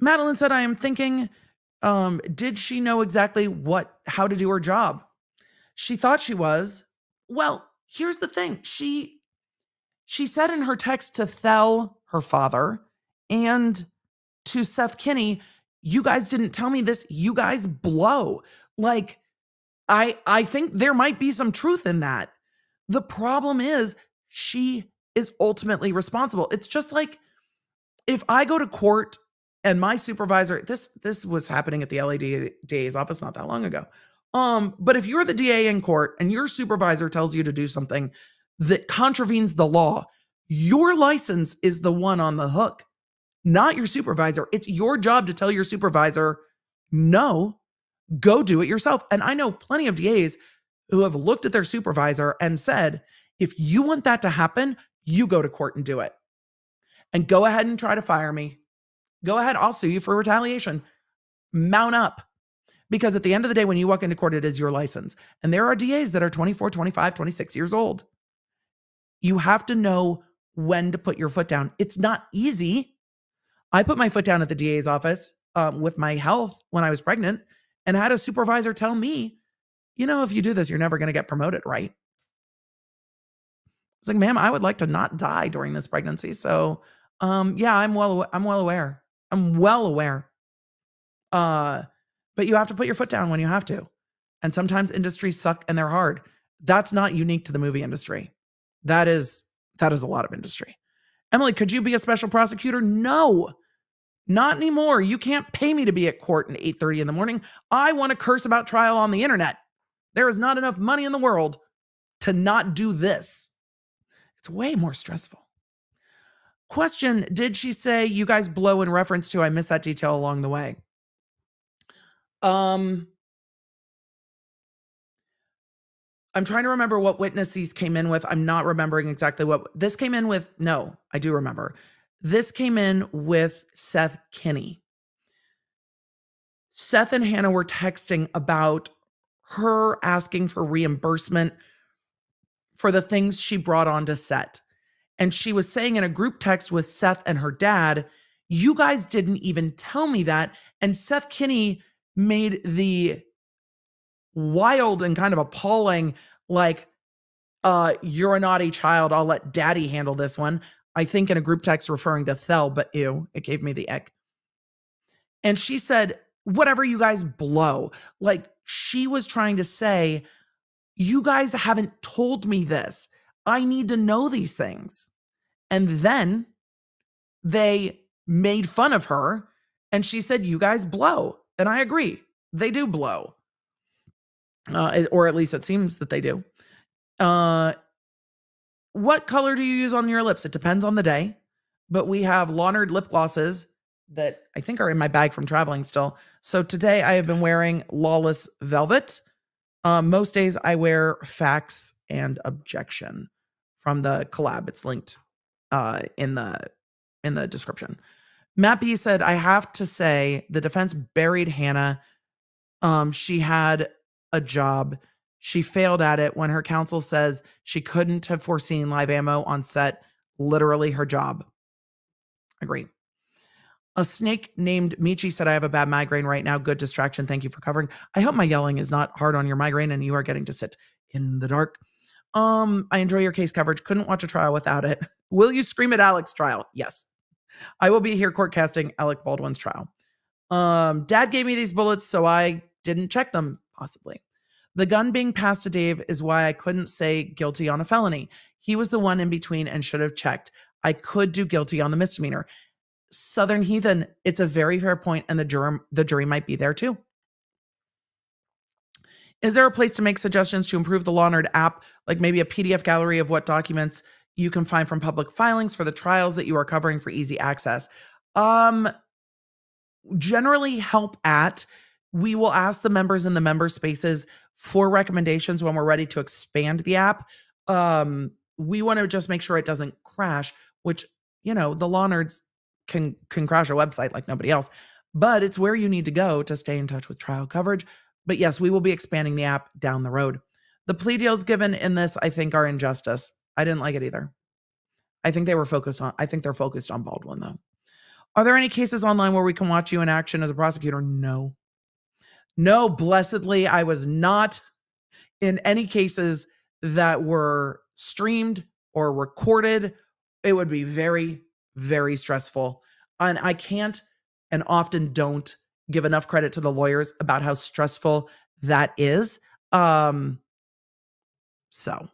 Madeline said, I am thinking, um, did she know exactly what how to do her job? She thought she was. Well, here's the thing. She she said in her text to Thell, her father, and to Seth Kenney, you guys didn't tell me this. You guys blow. Like I I think there might be some truth in that. The problem is she is ultimately responsible. It's just like if I go to court and my supervisor this this was happening at the LA DA's office not that long ago. Um but if you're the DA in court and your supervisor tells you to do something that contravenes the law, your license is the one on the hook, not your supervisor. It's your job to tell your supervisor no go do it yourself. And I know plenty of DAs who have looked at their supervisor and said, if you want that to happen, you go to court and do it. And go ahead and try to fire me. Go ahead, I'll sue you for retaliation. Mount up. Because at the end of the day, when you walk into court, it is your license. And there are DAs that are 24, 25, 26 years old. You have to know when to put your foot down. It's not easy. I put my foot down at the DA's office um, with my health when I was pregnant and had a supervisor tell me, you know, if you do this, you're never going to get promoted, right? It's like, ma'am, I would like to not die during this pregnancy. So, um, yeah, I'm well, I'm well aware. I'm well aware. Uh, but you have to put your foot down when you have to. And sometimes industries suck and they're hard. That's not unique to the movie industry. That is that is a lot of industry. Emily, could you be a special prosecutor? No. Not anymore. You can't pay me to be at court at 8:30 in the morning. I want to curse about trial on the internet. There is not enough money in the world to not do this. It's way more stressful. Question Did she say you guys blow in reference to? I missed that detail along the way. Um, I'm trying to remember what witnesses came in with. I'm not remembering exactly what this came in with. No, I do remember. This came in with Seth Kenney. Seth and Hannah were texting about her asking for reimbursement for the things she brought onto set. And she was saying in a group text with Seth and her dad, You guys didn't even tell me that. And Seth Kenney made the wild and kind of appalling, like, uh, you're a naughty child. I'll let daddy handle this one. I think in a group text referring to Thell, but ew, it gave me the ick. And she said, whatever you guys blow. Like she was trying to say, you guys haven't told me this. I need to know these things. And then they made fun of her and she said, you guys blow. And I agree, they do blow. Uh, or at least it seems that they do. Uh, what color do you use on your lips? It depends on the day. But we have Law Nerd lip glosses that I think are in my bag from traveling still. So today I have been wearing Lawless Velvet. Um, most days I wear Facts and Objection from the collab. It's linked uh, in the in the description. Matt B said, I have to say the defense buried Hannah. Um, she had a job she failed at it when her counsel says she couldn't have foreseen live ammo on set, literally her job. Agree. A snake named Michi said, I have a bad migraine right now. Good distraction. Thank you for covering. I hope my yelling is not hard on your migraine and you are getting to sit in the dark. Um, I enjoy your case coverage. Couldn't watch a trial without it. Will you scream at Alec's trial? Yes. I will be here court casting Alec Baldwin's trial. Um, Dad gave me these bullets, so I didn't check them, possibly. The gun being passed to Dave is why I couldn't say guilty on a felony. He was the one in between and should have checked. I could do guilty on the misdemeanor. Southern Heathen, it's a very fair point, and the jury, the jury might be there too. Is there a place to make suggestions to improve the Law Nerd app, like maybe a PDF gallery of what documents you can find from public filings for the trials that you are covering for easy access? Um, generally, help at. We will ask the members in the member spaces for recommendations when we're ready to expand the app. Um, we want to just make sure it doesn't crash, which you know the law nerds can can crash a website like nobody else, but it's where you need to go to stay in touch with trial coverage. But yes, we will be expanding the app down the road. The plea deals given in this, I think, are injustice. I didn't like it either. I think they were focused on, I think they're focused on Baldwin though. Are there any cases online where we can watch you in action as a prosecutor? No. No, blessedly, I was not in any cases that were streamed or recorded. It would be very, very stressful. And I can't and often don't give enough credit to the lawyers about how stressful that is. Um, so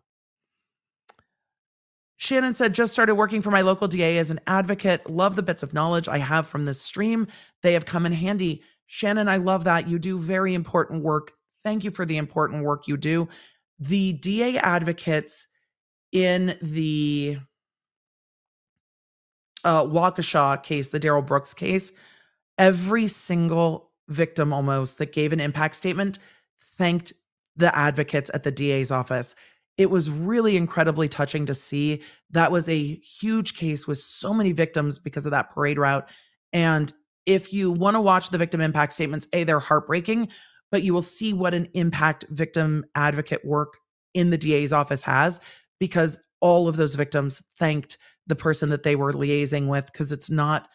Shannon said, just started working for my local DA as an advocate. Love the bits of knowledge I have from this stream. They have come in handy. Shannon, I love that. You do very important work. Thank you for the important work you do. The DA advocates in the uh, Waukesha case, the Darrell Brooks case, every single victim almost that gave an impact statement thanked the advocates at the DA's office. It was really incredibly touching to see. That was a huge case with so many victims because of that parade route. And if you want to watch the victim impact statements, A, they're heartbreaking, but you will see what an impact victim advocate work in the DA's office has because all of those victims thanked the person that they were liaising with because it's not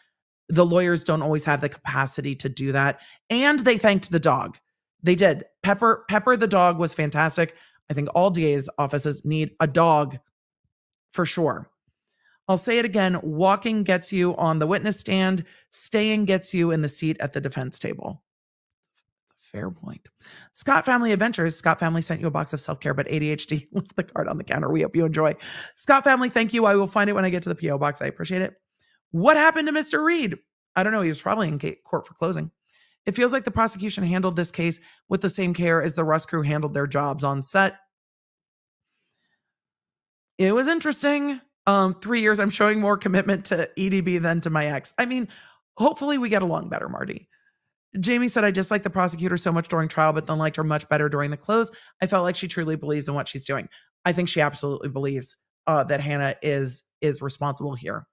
the lawyers don't always have the capacity to do that and they thanked the dog. They did. Pepper pepper the dog was fantastic. I think all da's offices need a dog for sure. I'll say it again walking gets you on the witness stand staying gets you in the seat at the defense table fair point. Scott Family Adventures. Scott Family sent you a box of self care, but ADHD left the card on the counter. We hope you enjoy. Scott Family, thank you. I will find it when I get to the PO box. I appreciate it. What happened to Mr. Reed? I don't know. He was probably in court for closing. It feels like the prosecution handled this case with the same care as the Rust crew handled their jobs on set. It was interesting. Um, three years, I'm showing more commitment to EDB than to my ex. I mean, hopefully we get along better, Marty. Jamie said, I disliked the prosecutor so much during trial, but then liked her much better during the close. I felt like she truly believes in what she's doing. I think she absolutely believes uh, that Hannah is is responsible here.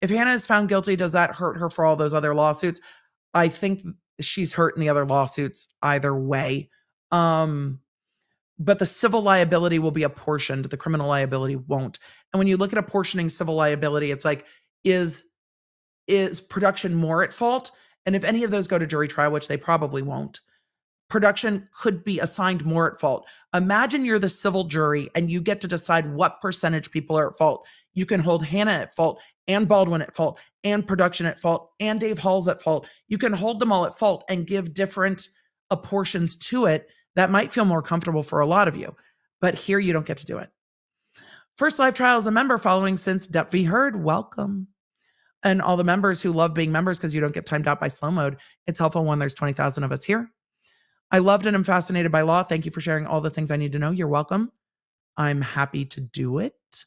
If Hannah is found guilty, does that hurt her for all those other lawsuits? I think she's hurt in the other lawsuits either way. Um, but the civil liability will be apportioned, the criminal liability won't. And when you look at apportioning civil liability, it's like, is is production more at fault? And if any of those go to jury trial, which they probably won't, production could be assigned more at fault. Imagine you're the civil jury and you get to decide what percentage people are at fault. You can hold Hannah at fault and Baldwin at fault and production at fault and Dave Halls' at fault. You can hold them all at fault and give different apportions to it that might feel more comfortable for a lot of you. But here you don't get to do it. First live trial as a member following since Depp v. Heard. Welcome. And all the members who love being members because you don't get timed out by slow mode. It's helpful when there's 20,000 of us here. I loved and I'm fascinated by law. Thank you for sharing all the things I need to know. You're welcome. I'm happy to do it.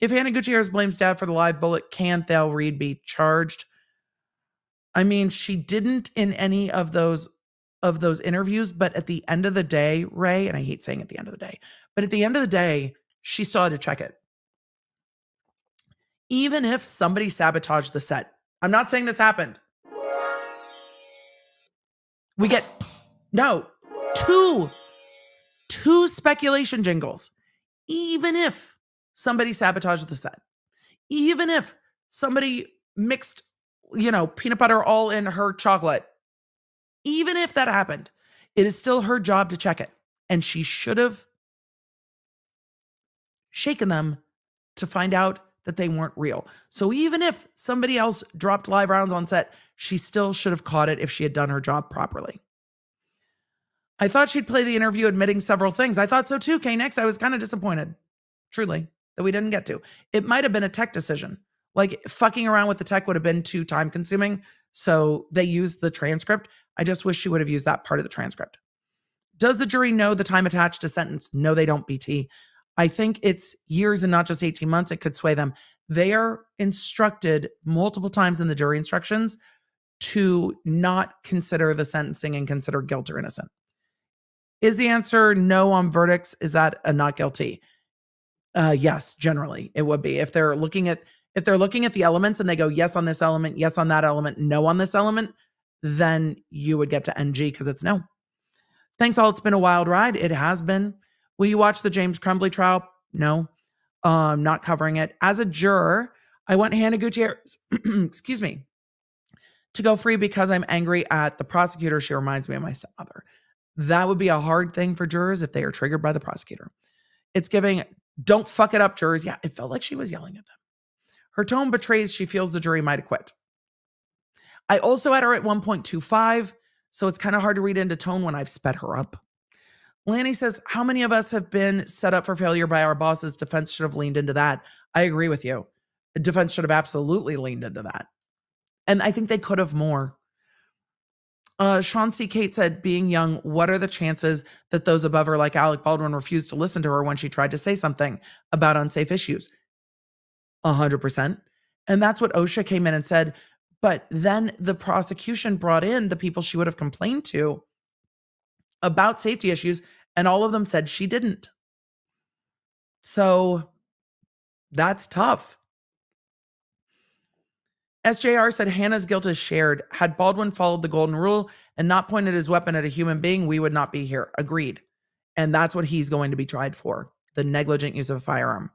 If Hannah Gutierrez blames dad for the live bullet, can Thell Reed be charged? I mean, she didn't in any of those of those interviews, but at the end of the day, Ray, and I hate saying at the end of the day, but at the end of the day, she had to check it. Even if somebody sabotaged the set. I'm not saying this happened. We get no two two speculation jingles. Even if somebody sabotaged the set. Even if somebody mixed, you know, peanut butter all in her chocolate, even if that happened, it is still her job to check it. And she should have shaken them to find out that they weren't real. So even if somebody else dropped live rounds on set, she still should have caught it if she had done her job properly. I thought she'd play the interview admitting several things. I thought so too, K Next. I was kind of disappointed, truly, that we didn't get to. It might have been a tech decision. Like fucking around with the tech would have been too time consuming. So they used the transcript. I just wish she would have used that part of the transcript. Does the jury know the time attached to sentence? No, they don't, BT. I think it's years and not just 18 months. It could sway them. They are instructed multiple times in the jury instructions to not consider the sentencing and consider guilt or innocent. Is the answer no on verdicts? Is that a not guilty? Uh, yes, generally it would be. If they're looking at if they're looking at the elements and they go yes on this element, yes on that element, no on this element, then you would get to NG because it's no. Thanks all. It's been a wild ride. It has been. Will you watch the James Crumbley trial? No. Um, not covering it. As a juror, I want Hannah Gutierrez, excuse me, to go free because I'm angry at the prosecutor. She reminds me of my stepmother. That would be a hard thing for jurors if they are triggered by the prosecutor. It's giving, don't fuck it up, jurors. Yeah, it felt like she was yelling at them. Her tone betrays she feels the jury might acquit. I also had her at 1.25, so it's kind of hard to read into tone when I've sped her up. Lanny says, How many of us have been set up for failure by our bosses? Defense should have leaned into that. I agree with you. Defense should have absolutely leaned into that. And I think they could have more. Uh, Sean C. Kate said, being young, what are the chances that those above her, like Alec Baldwin, refused to listen to her when she tried to say something about unsafe issues? A hundred percent. And that's what OSHA came in and said. But then the prosecution brought in the people she would have complained to about safety issues, and all of them said she didn't. So that's tough. SJR said Hannah's guilt is shared. Had Baldwin followed the golden rule and not pointed his weapon at a human being, we would not be here. Agreed. And that's what he's going to be tried for the negligent use of a firearm.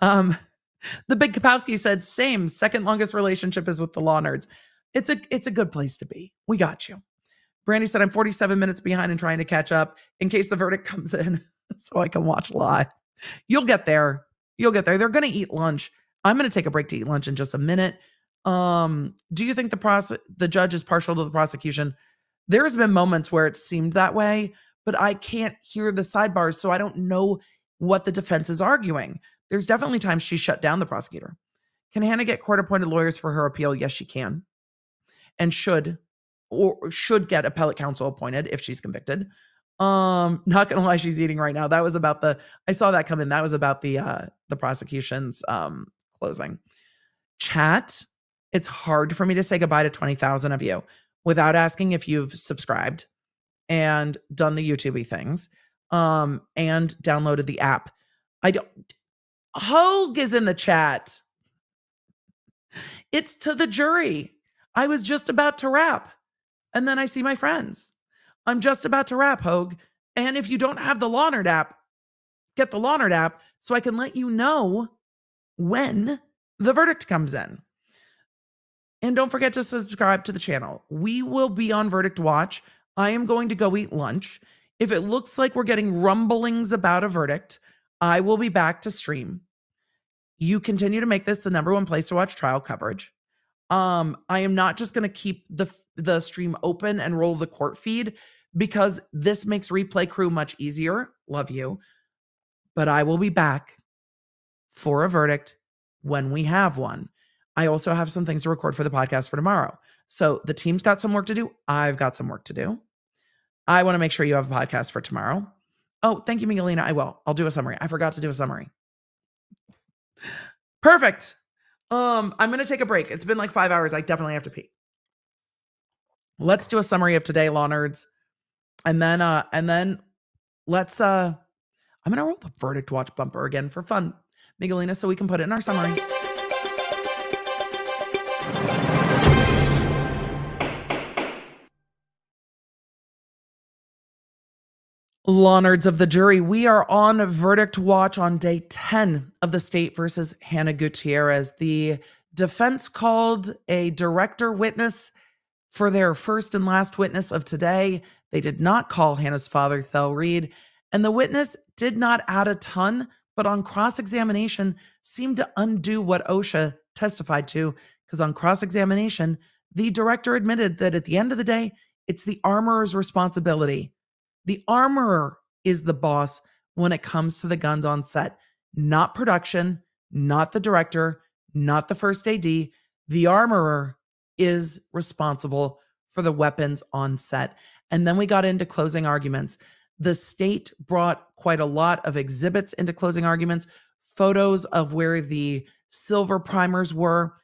Um, the big Kapowski said, same, second longest relationship is with the law nerds. It's a it's a good place to be. We got you. Brandy said, I'm 47 minutes behind and trying to catch up in case the verdict comes in so I can watch live. You'll get there. You'll get there. They're going to eat lunch. I'm going to take a break to eat lunch in just a minute. Um, do you think the process the judge is partial to the prosecution? There's been moments where it seemed that way, but I can't hear the sidebars, so I don't know what the defense is arguing. There's definitely times she shut down the prosecutor. Can Hannah get court appointed lawyers for her appeal? Yes, she can. And should or should get appellate counsel appointed if she's convicted. Um, not gonna lie, she's eating right now. That was about the I saw that come in. That was about the uh the prosecution's um closing. Chat, it's hard for me to say goodbye to 20,000 of you without asking if you've subscribed and done the YouTubey things um and downloaded the app. I don't Hoeg is in the chat. It's to the jury. I was just about to wrap. And then I see my friends. I'm just about to wrap, Hoeg. And if you don't have the Law Nerd app, get the Law Nerd app so I can let you know when the verdict comes in. And don't forget to subscribe to the channel. We will be on Verdict Watch. I am going to go eat lunch. If it looks like we're getting rumblings about a verdict, I will be back to stream. You continue to make this the number one place to watch trial coverage. Um, I am not just going to keep the the stream open and roll the court feed because this makes replay crew much easier. Love you. But I will be back for a verdict when we have one. I also have some things to record for the podcast for tomorrow. So the team's got some work to do. I've got some work to do. I want to make sure you have a podcast for tomorrow. Oh, thank you, Miguelina. I will. I'll do a summary. I forgot to do a summary. Perfect. Um, I'm gonna take a break. It's been like five hours. I definitely have to pee. Let's do a summary of today, law nerds. And then uh, and then let's uh I'm gonna roll the verdict watch bumper again for fun, Miguelina, so we can put it in our summary. Law nerds of the jury, we are on verdict watch on day 10 of the state versus Hannah Gutierrez. The defense called a director witness for their first and last witness of today. They did not call Hannah's father, Thell Reed, and the witness did not add a ton, but on cross examination seemed to undo what OSHA testified to. Because on cross examination, the director admitted that at the end of the day, it's the armorer's responsibility. The armorer is the boss when it comes to the guns on set, not production, not the director, not the first AD. The armorer is responsible for the weapons on set. And then we got into closing arguments. The state brought quite a lot of exhibits into closing arguments, photos of where the silver primers were.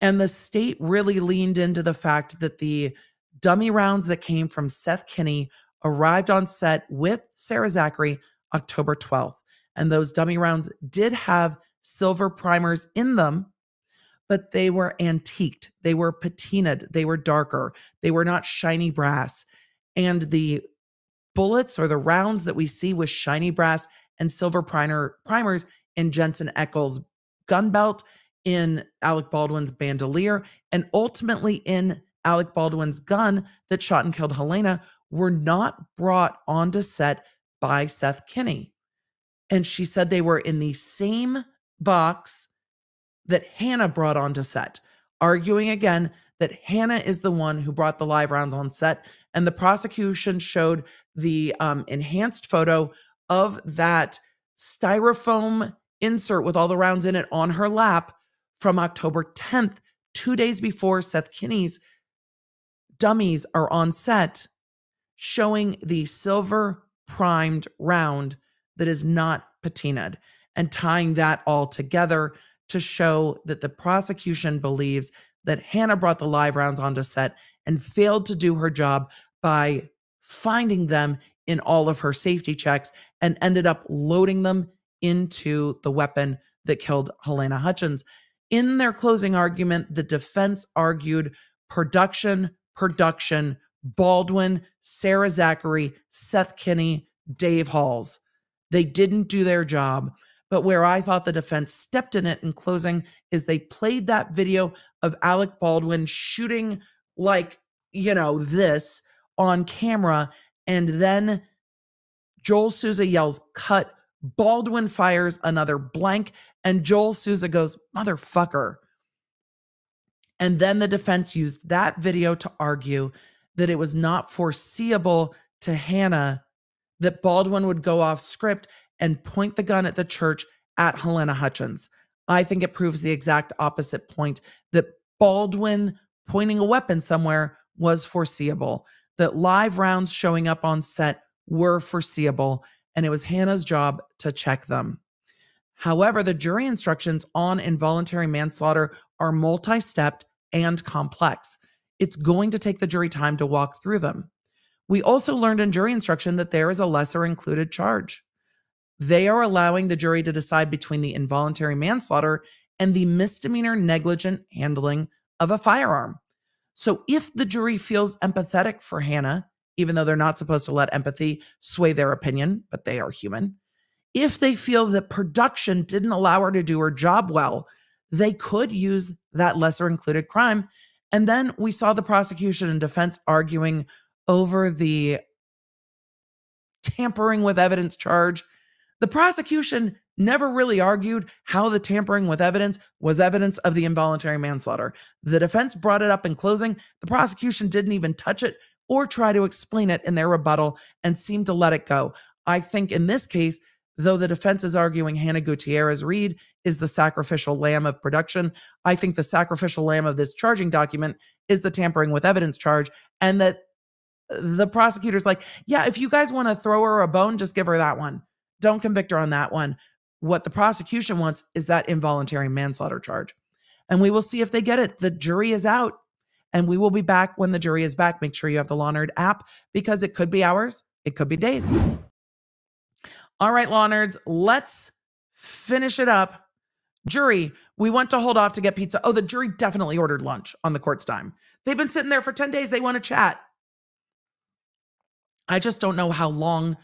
And the state really leaned into the fact that the dummy rounds that came from Seth Kenney arrived on set with Sarah Zachry October 12th. And those dummy rounds did have silver primers in them, but they were antiqued. They were patinaed. They were darker. They were not shiny brass. And the bullets or the rounds that we see with shiny brass and silver primer primers in Jensen Ackles' gun belt, in Alec Baldwin's bandolier, and ultimately in Alec Baldwin's gun that shot and killed Halyna were not brought onto set by Seth Kenney. And she said they were in the same box that Hannah brought onto set, arguing again that Hannah is the one who brought the live rounds on set. And the prosecution showed the um, enhanced photo of that styrofoam insert with all the rounds in it on her lap from October 10th, two days before Seth Kenney's dummies are on set, showing the silver primed round that is not patinaed and tying that all together to show that the prosecution believes that Hannah brought the live rounds onto set and failed to do her job by finding them in all of her safety checks and ended up loading them into the weapon that killed Halyna Hutchins. In their closing argument, the defense argued production, production, Baldwin, Sarah Zachry, Seth Kenney, Dave Halls. They didn't do their job. But where I thought the defense stepped in it in closing is they played that video of Alec Baldwin shooting like, you know, this on camera. And then Joel Souza yells, cut. Baldwin fires another blank. And Joel Souza goes, motherfucker. And then the defense used that video to argue that it was not foreseeable to Hannah that Baldwin would go off script and point the gun at the church at Halyna Hutchins. I think it proves the exact opposite point that Baldwin pointing a weapon somewhere was foreseeable, that live rounds showing up on set were foreseeable, and it was Hannah's job to check them. However, the jury instructions on involuntary manslaughter are multi stepped and complex. It's going to take the jury time to walk through them. We also learned in jury instruction that there is a lesser included charge. They are allowing the jury to decide between the involuntary manslaughter and the misdemeanor negligent handling of a firearm. So if the jury feels empathetic for Hannah, even though they're not supposed to let empathy sway their opinion, but they are human, if they feel that production didn't allow her to do her job well, they could use that lesser included crime. And then we saw the prosecution and defense arguing over the tampering with evidence charge the prosecution never really argued how the tampering with evidence was evidence of the involuntary manslaughter. The defense brought it up in closing. The prosecution didn't even touch it or try to explain it in their rebuttal and seemed to let it go. I think in this case, though the defense is arguing Hannah Gutierrez Reed is the sacrificial lamb of production, I think the sacrificial lamb of this charging document is the tampering with evidence charge, and that uh, the prosecutor's like, yeah, if you guys want to throw her a bone, just give her that one. Don't convict her on that one. What the prosecution wants is that involuntary manslaughter charge. And we will see if they get it. The jury is out. And we will be back when the jury is back. Make sure you have the Law Nerd app because it could be hours, it could be days. All right, Law Nerds, let's finish it up. Jury, we want to hold off to get pizza. Oh, the jury definitely ordered lunch on the court's dime. They've been sitting there for 10 days. They want to chat. I just don't know how long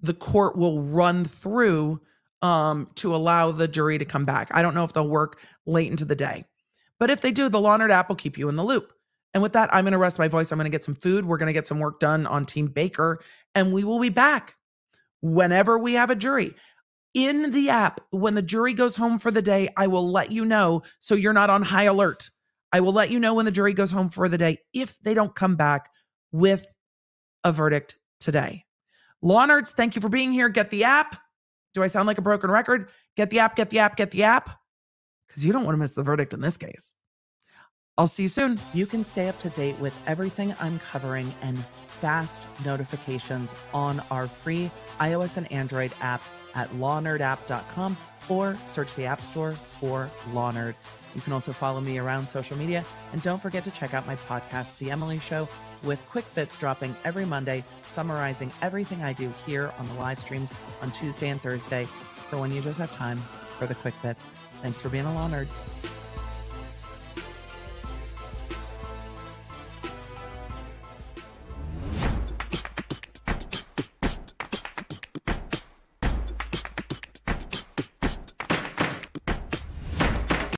the court will run through um, to allow the jury to come back. I don't know if they'll work late into the day. But if they do, the Law Nerd app will keep you in the loop. And with that, I'm going to rest my voice. I'm going to get some food. We're going to get some work done on Team Baker, and we will be back whenever we have a jury. in the app, when the jury goes home for the day, I will let you know so you're not on high alert. I will let you know when the jury goes home for the day if they don't come back with a verdict today. Law Nerds, thank you for being here. Get the app. Do I sound like a broken record? Get the app, get the app, get the app. Because you don't want to miss the verdict in this case. I'll see you soon. You can stay up to date with everything I'm covering and fast notifications on our free iOS and Android app at lawnerdapp.com or search the App Store for Law Nerd. You can also follow me around social media and don't forget to check out my podcast, The Emily Show, with quick bits dropping every Monday, summarizing everything I do here on the live streams on Tuesday and Thursday for when you just have time for the quick bits. Thanks for being a Law Nerd.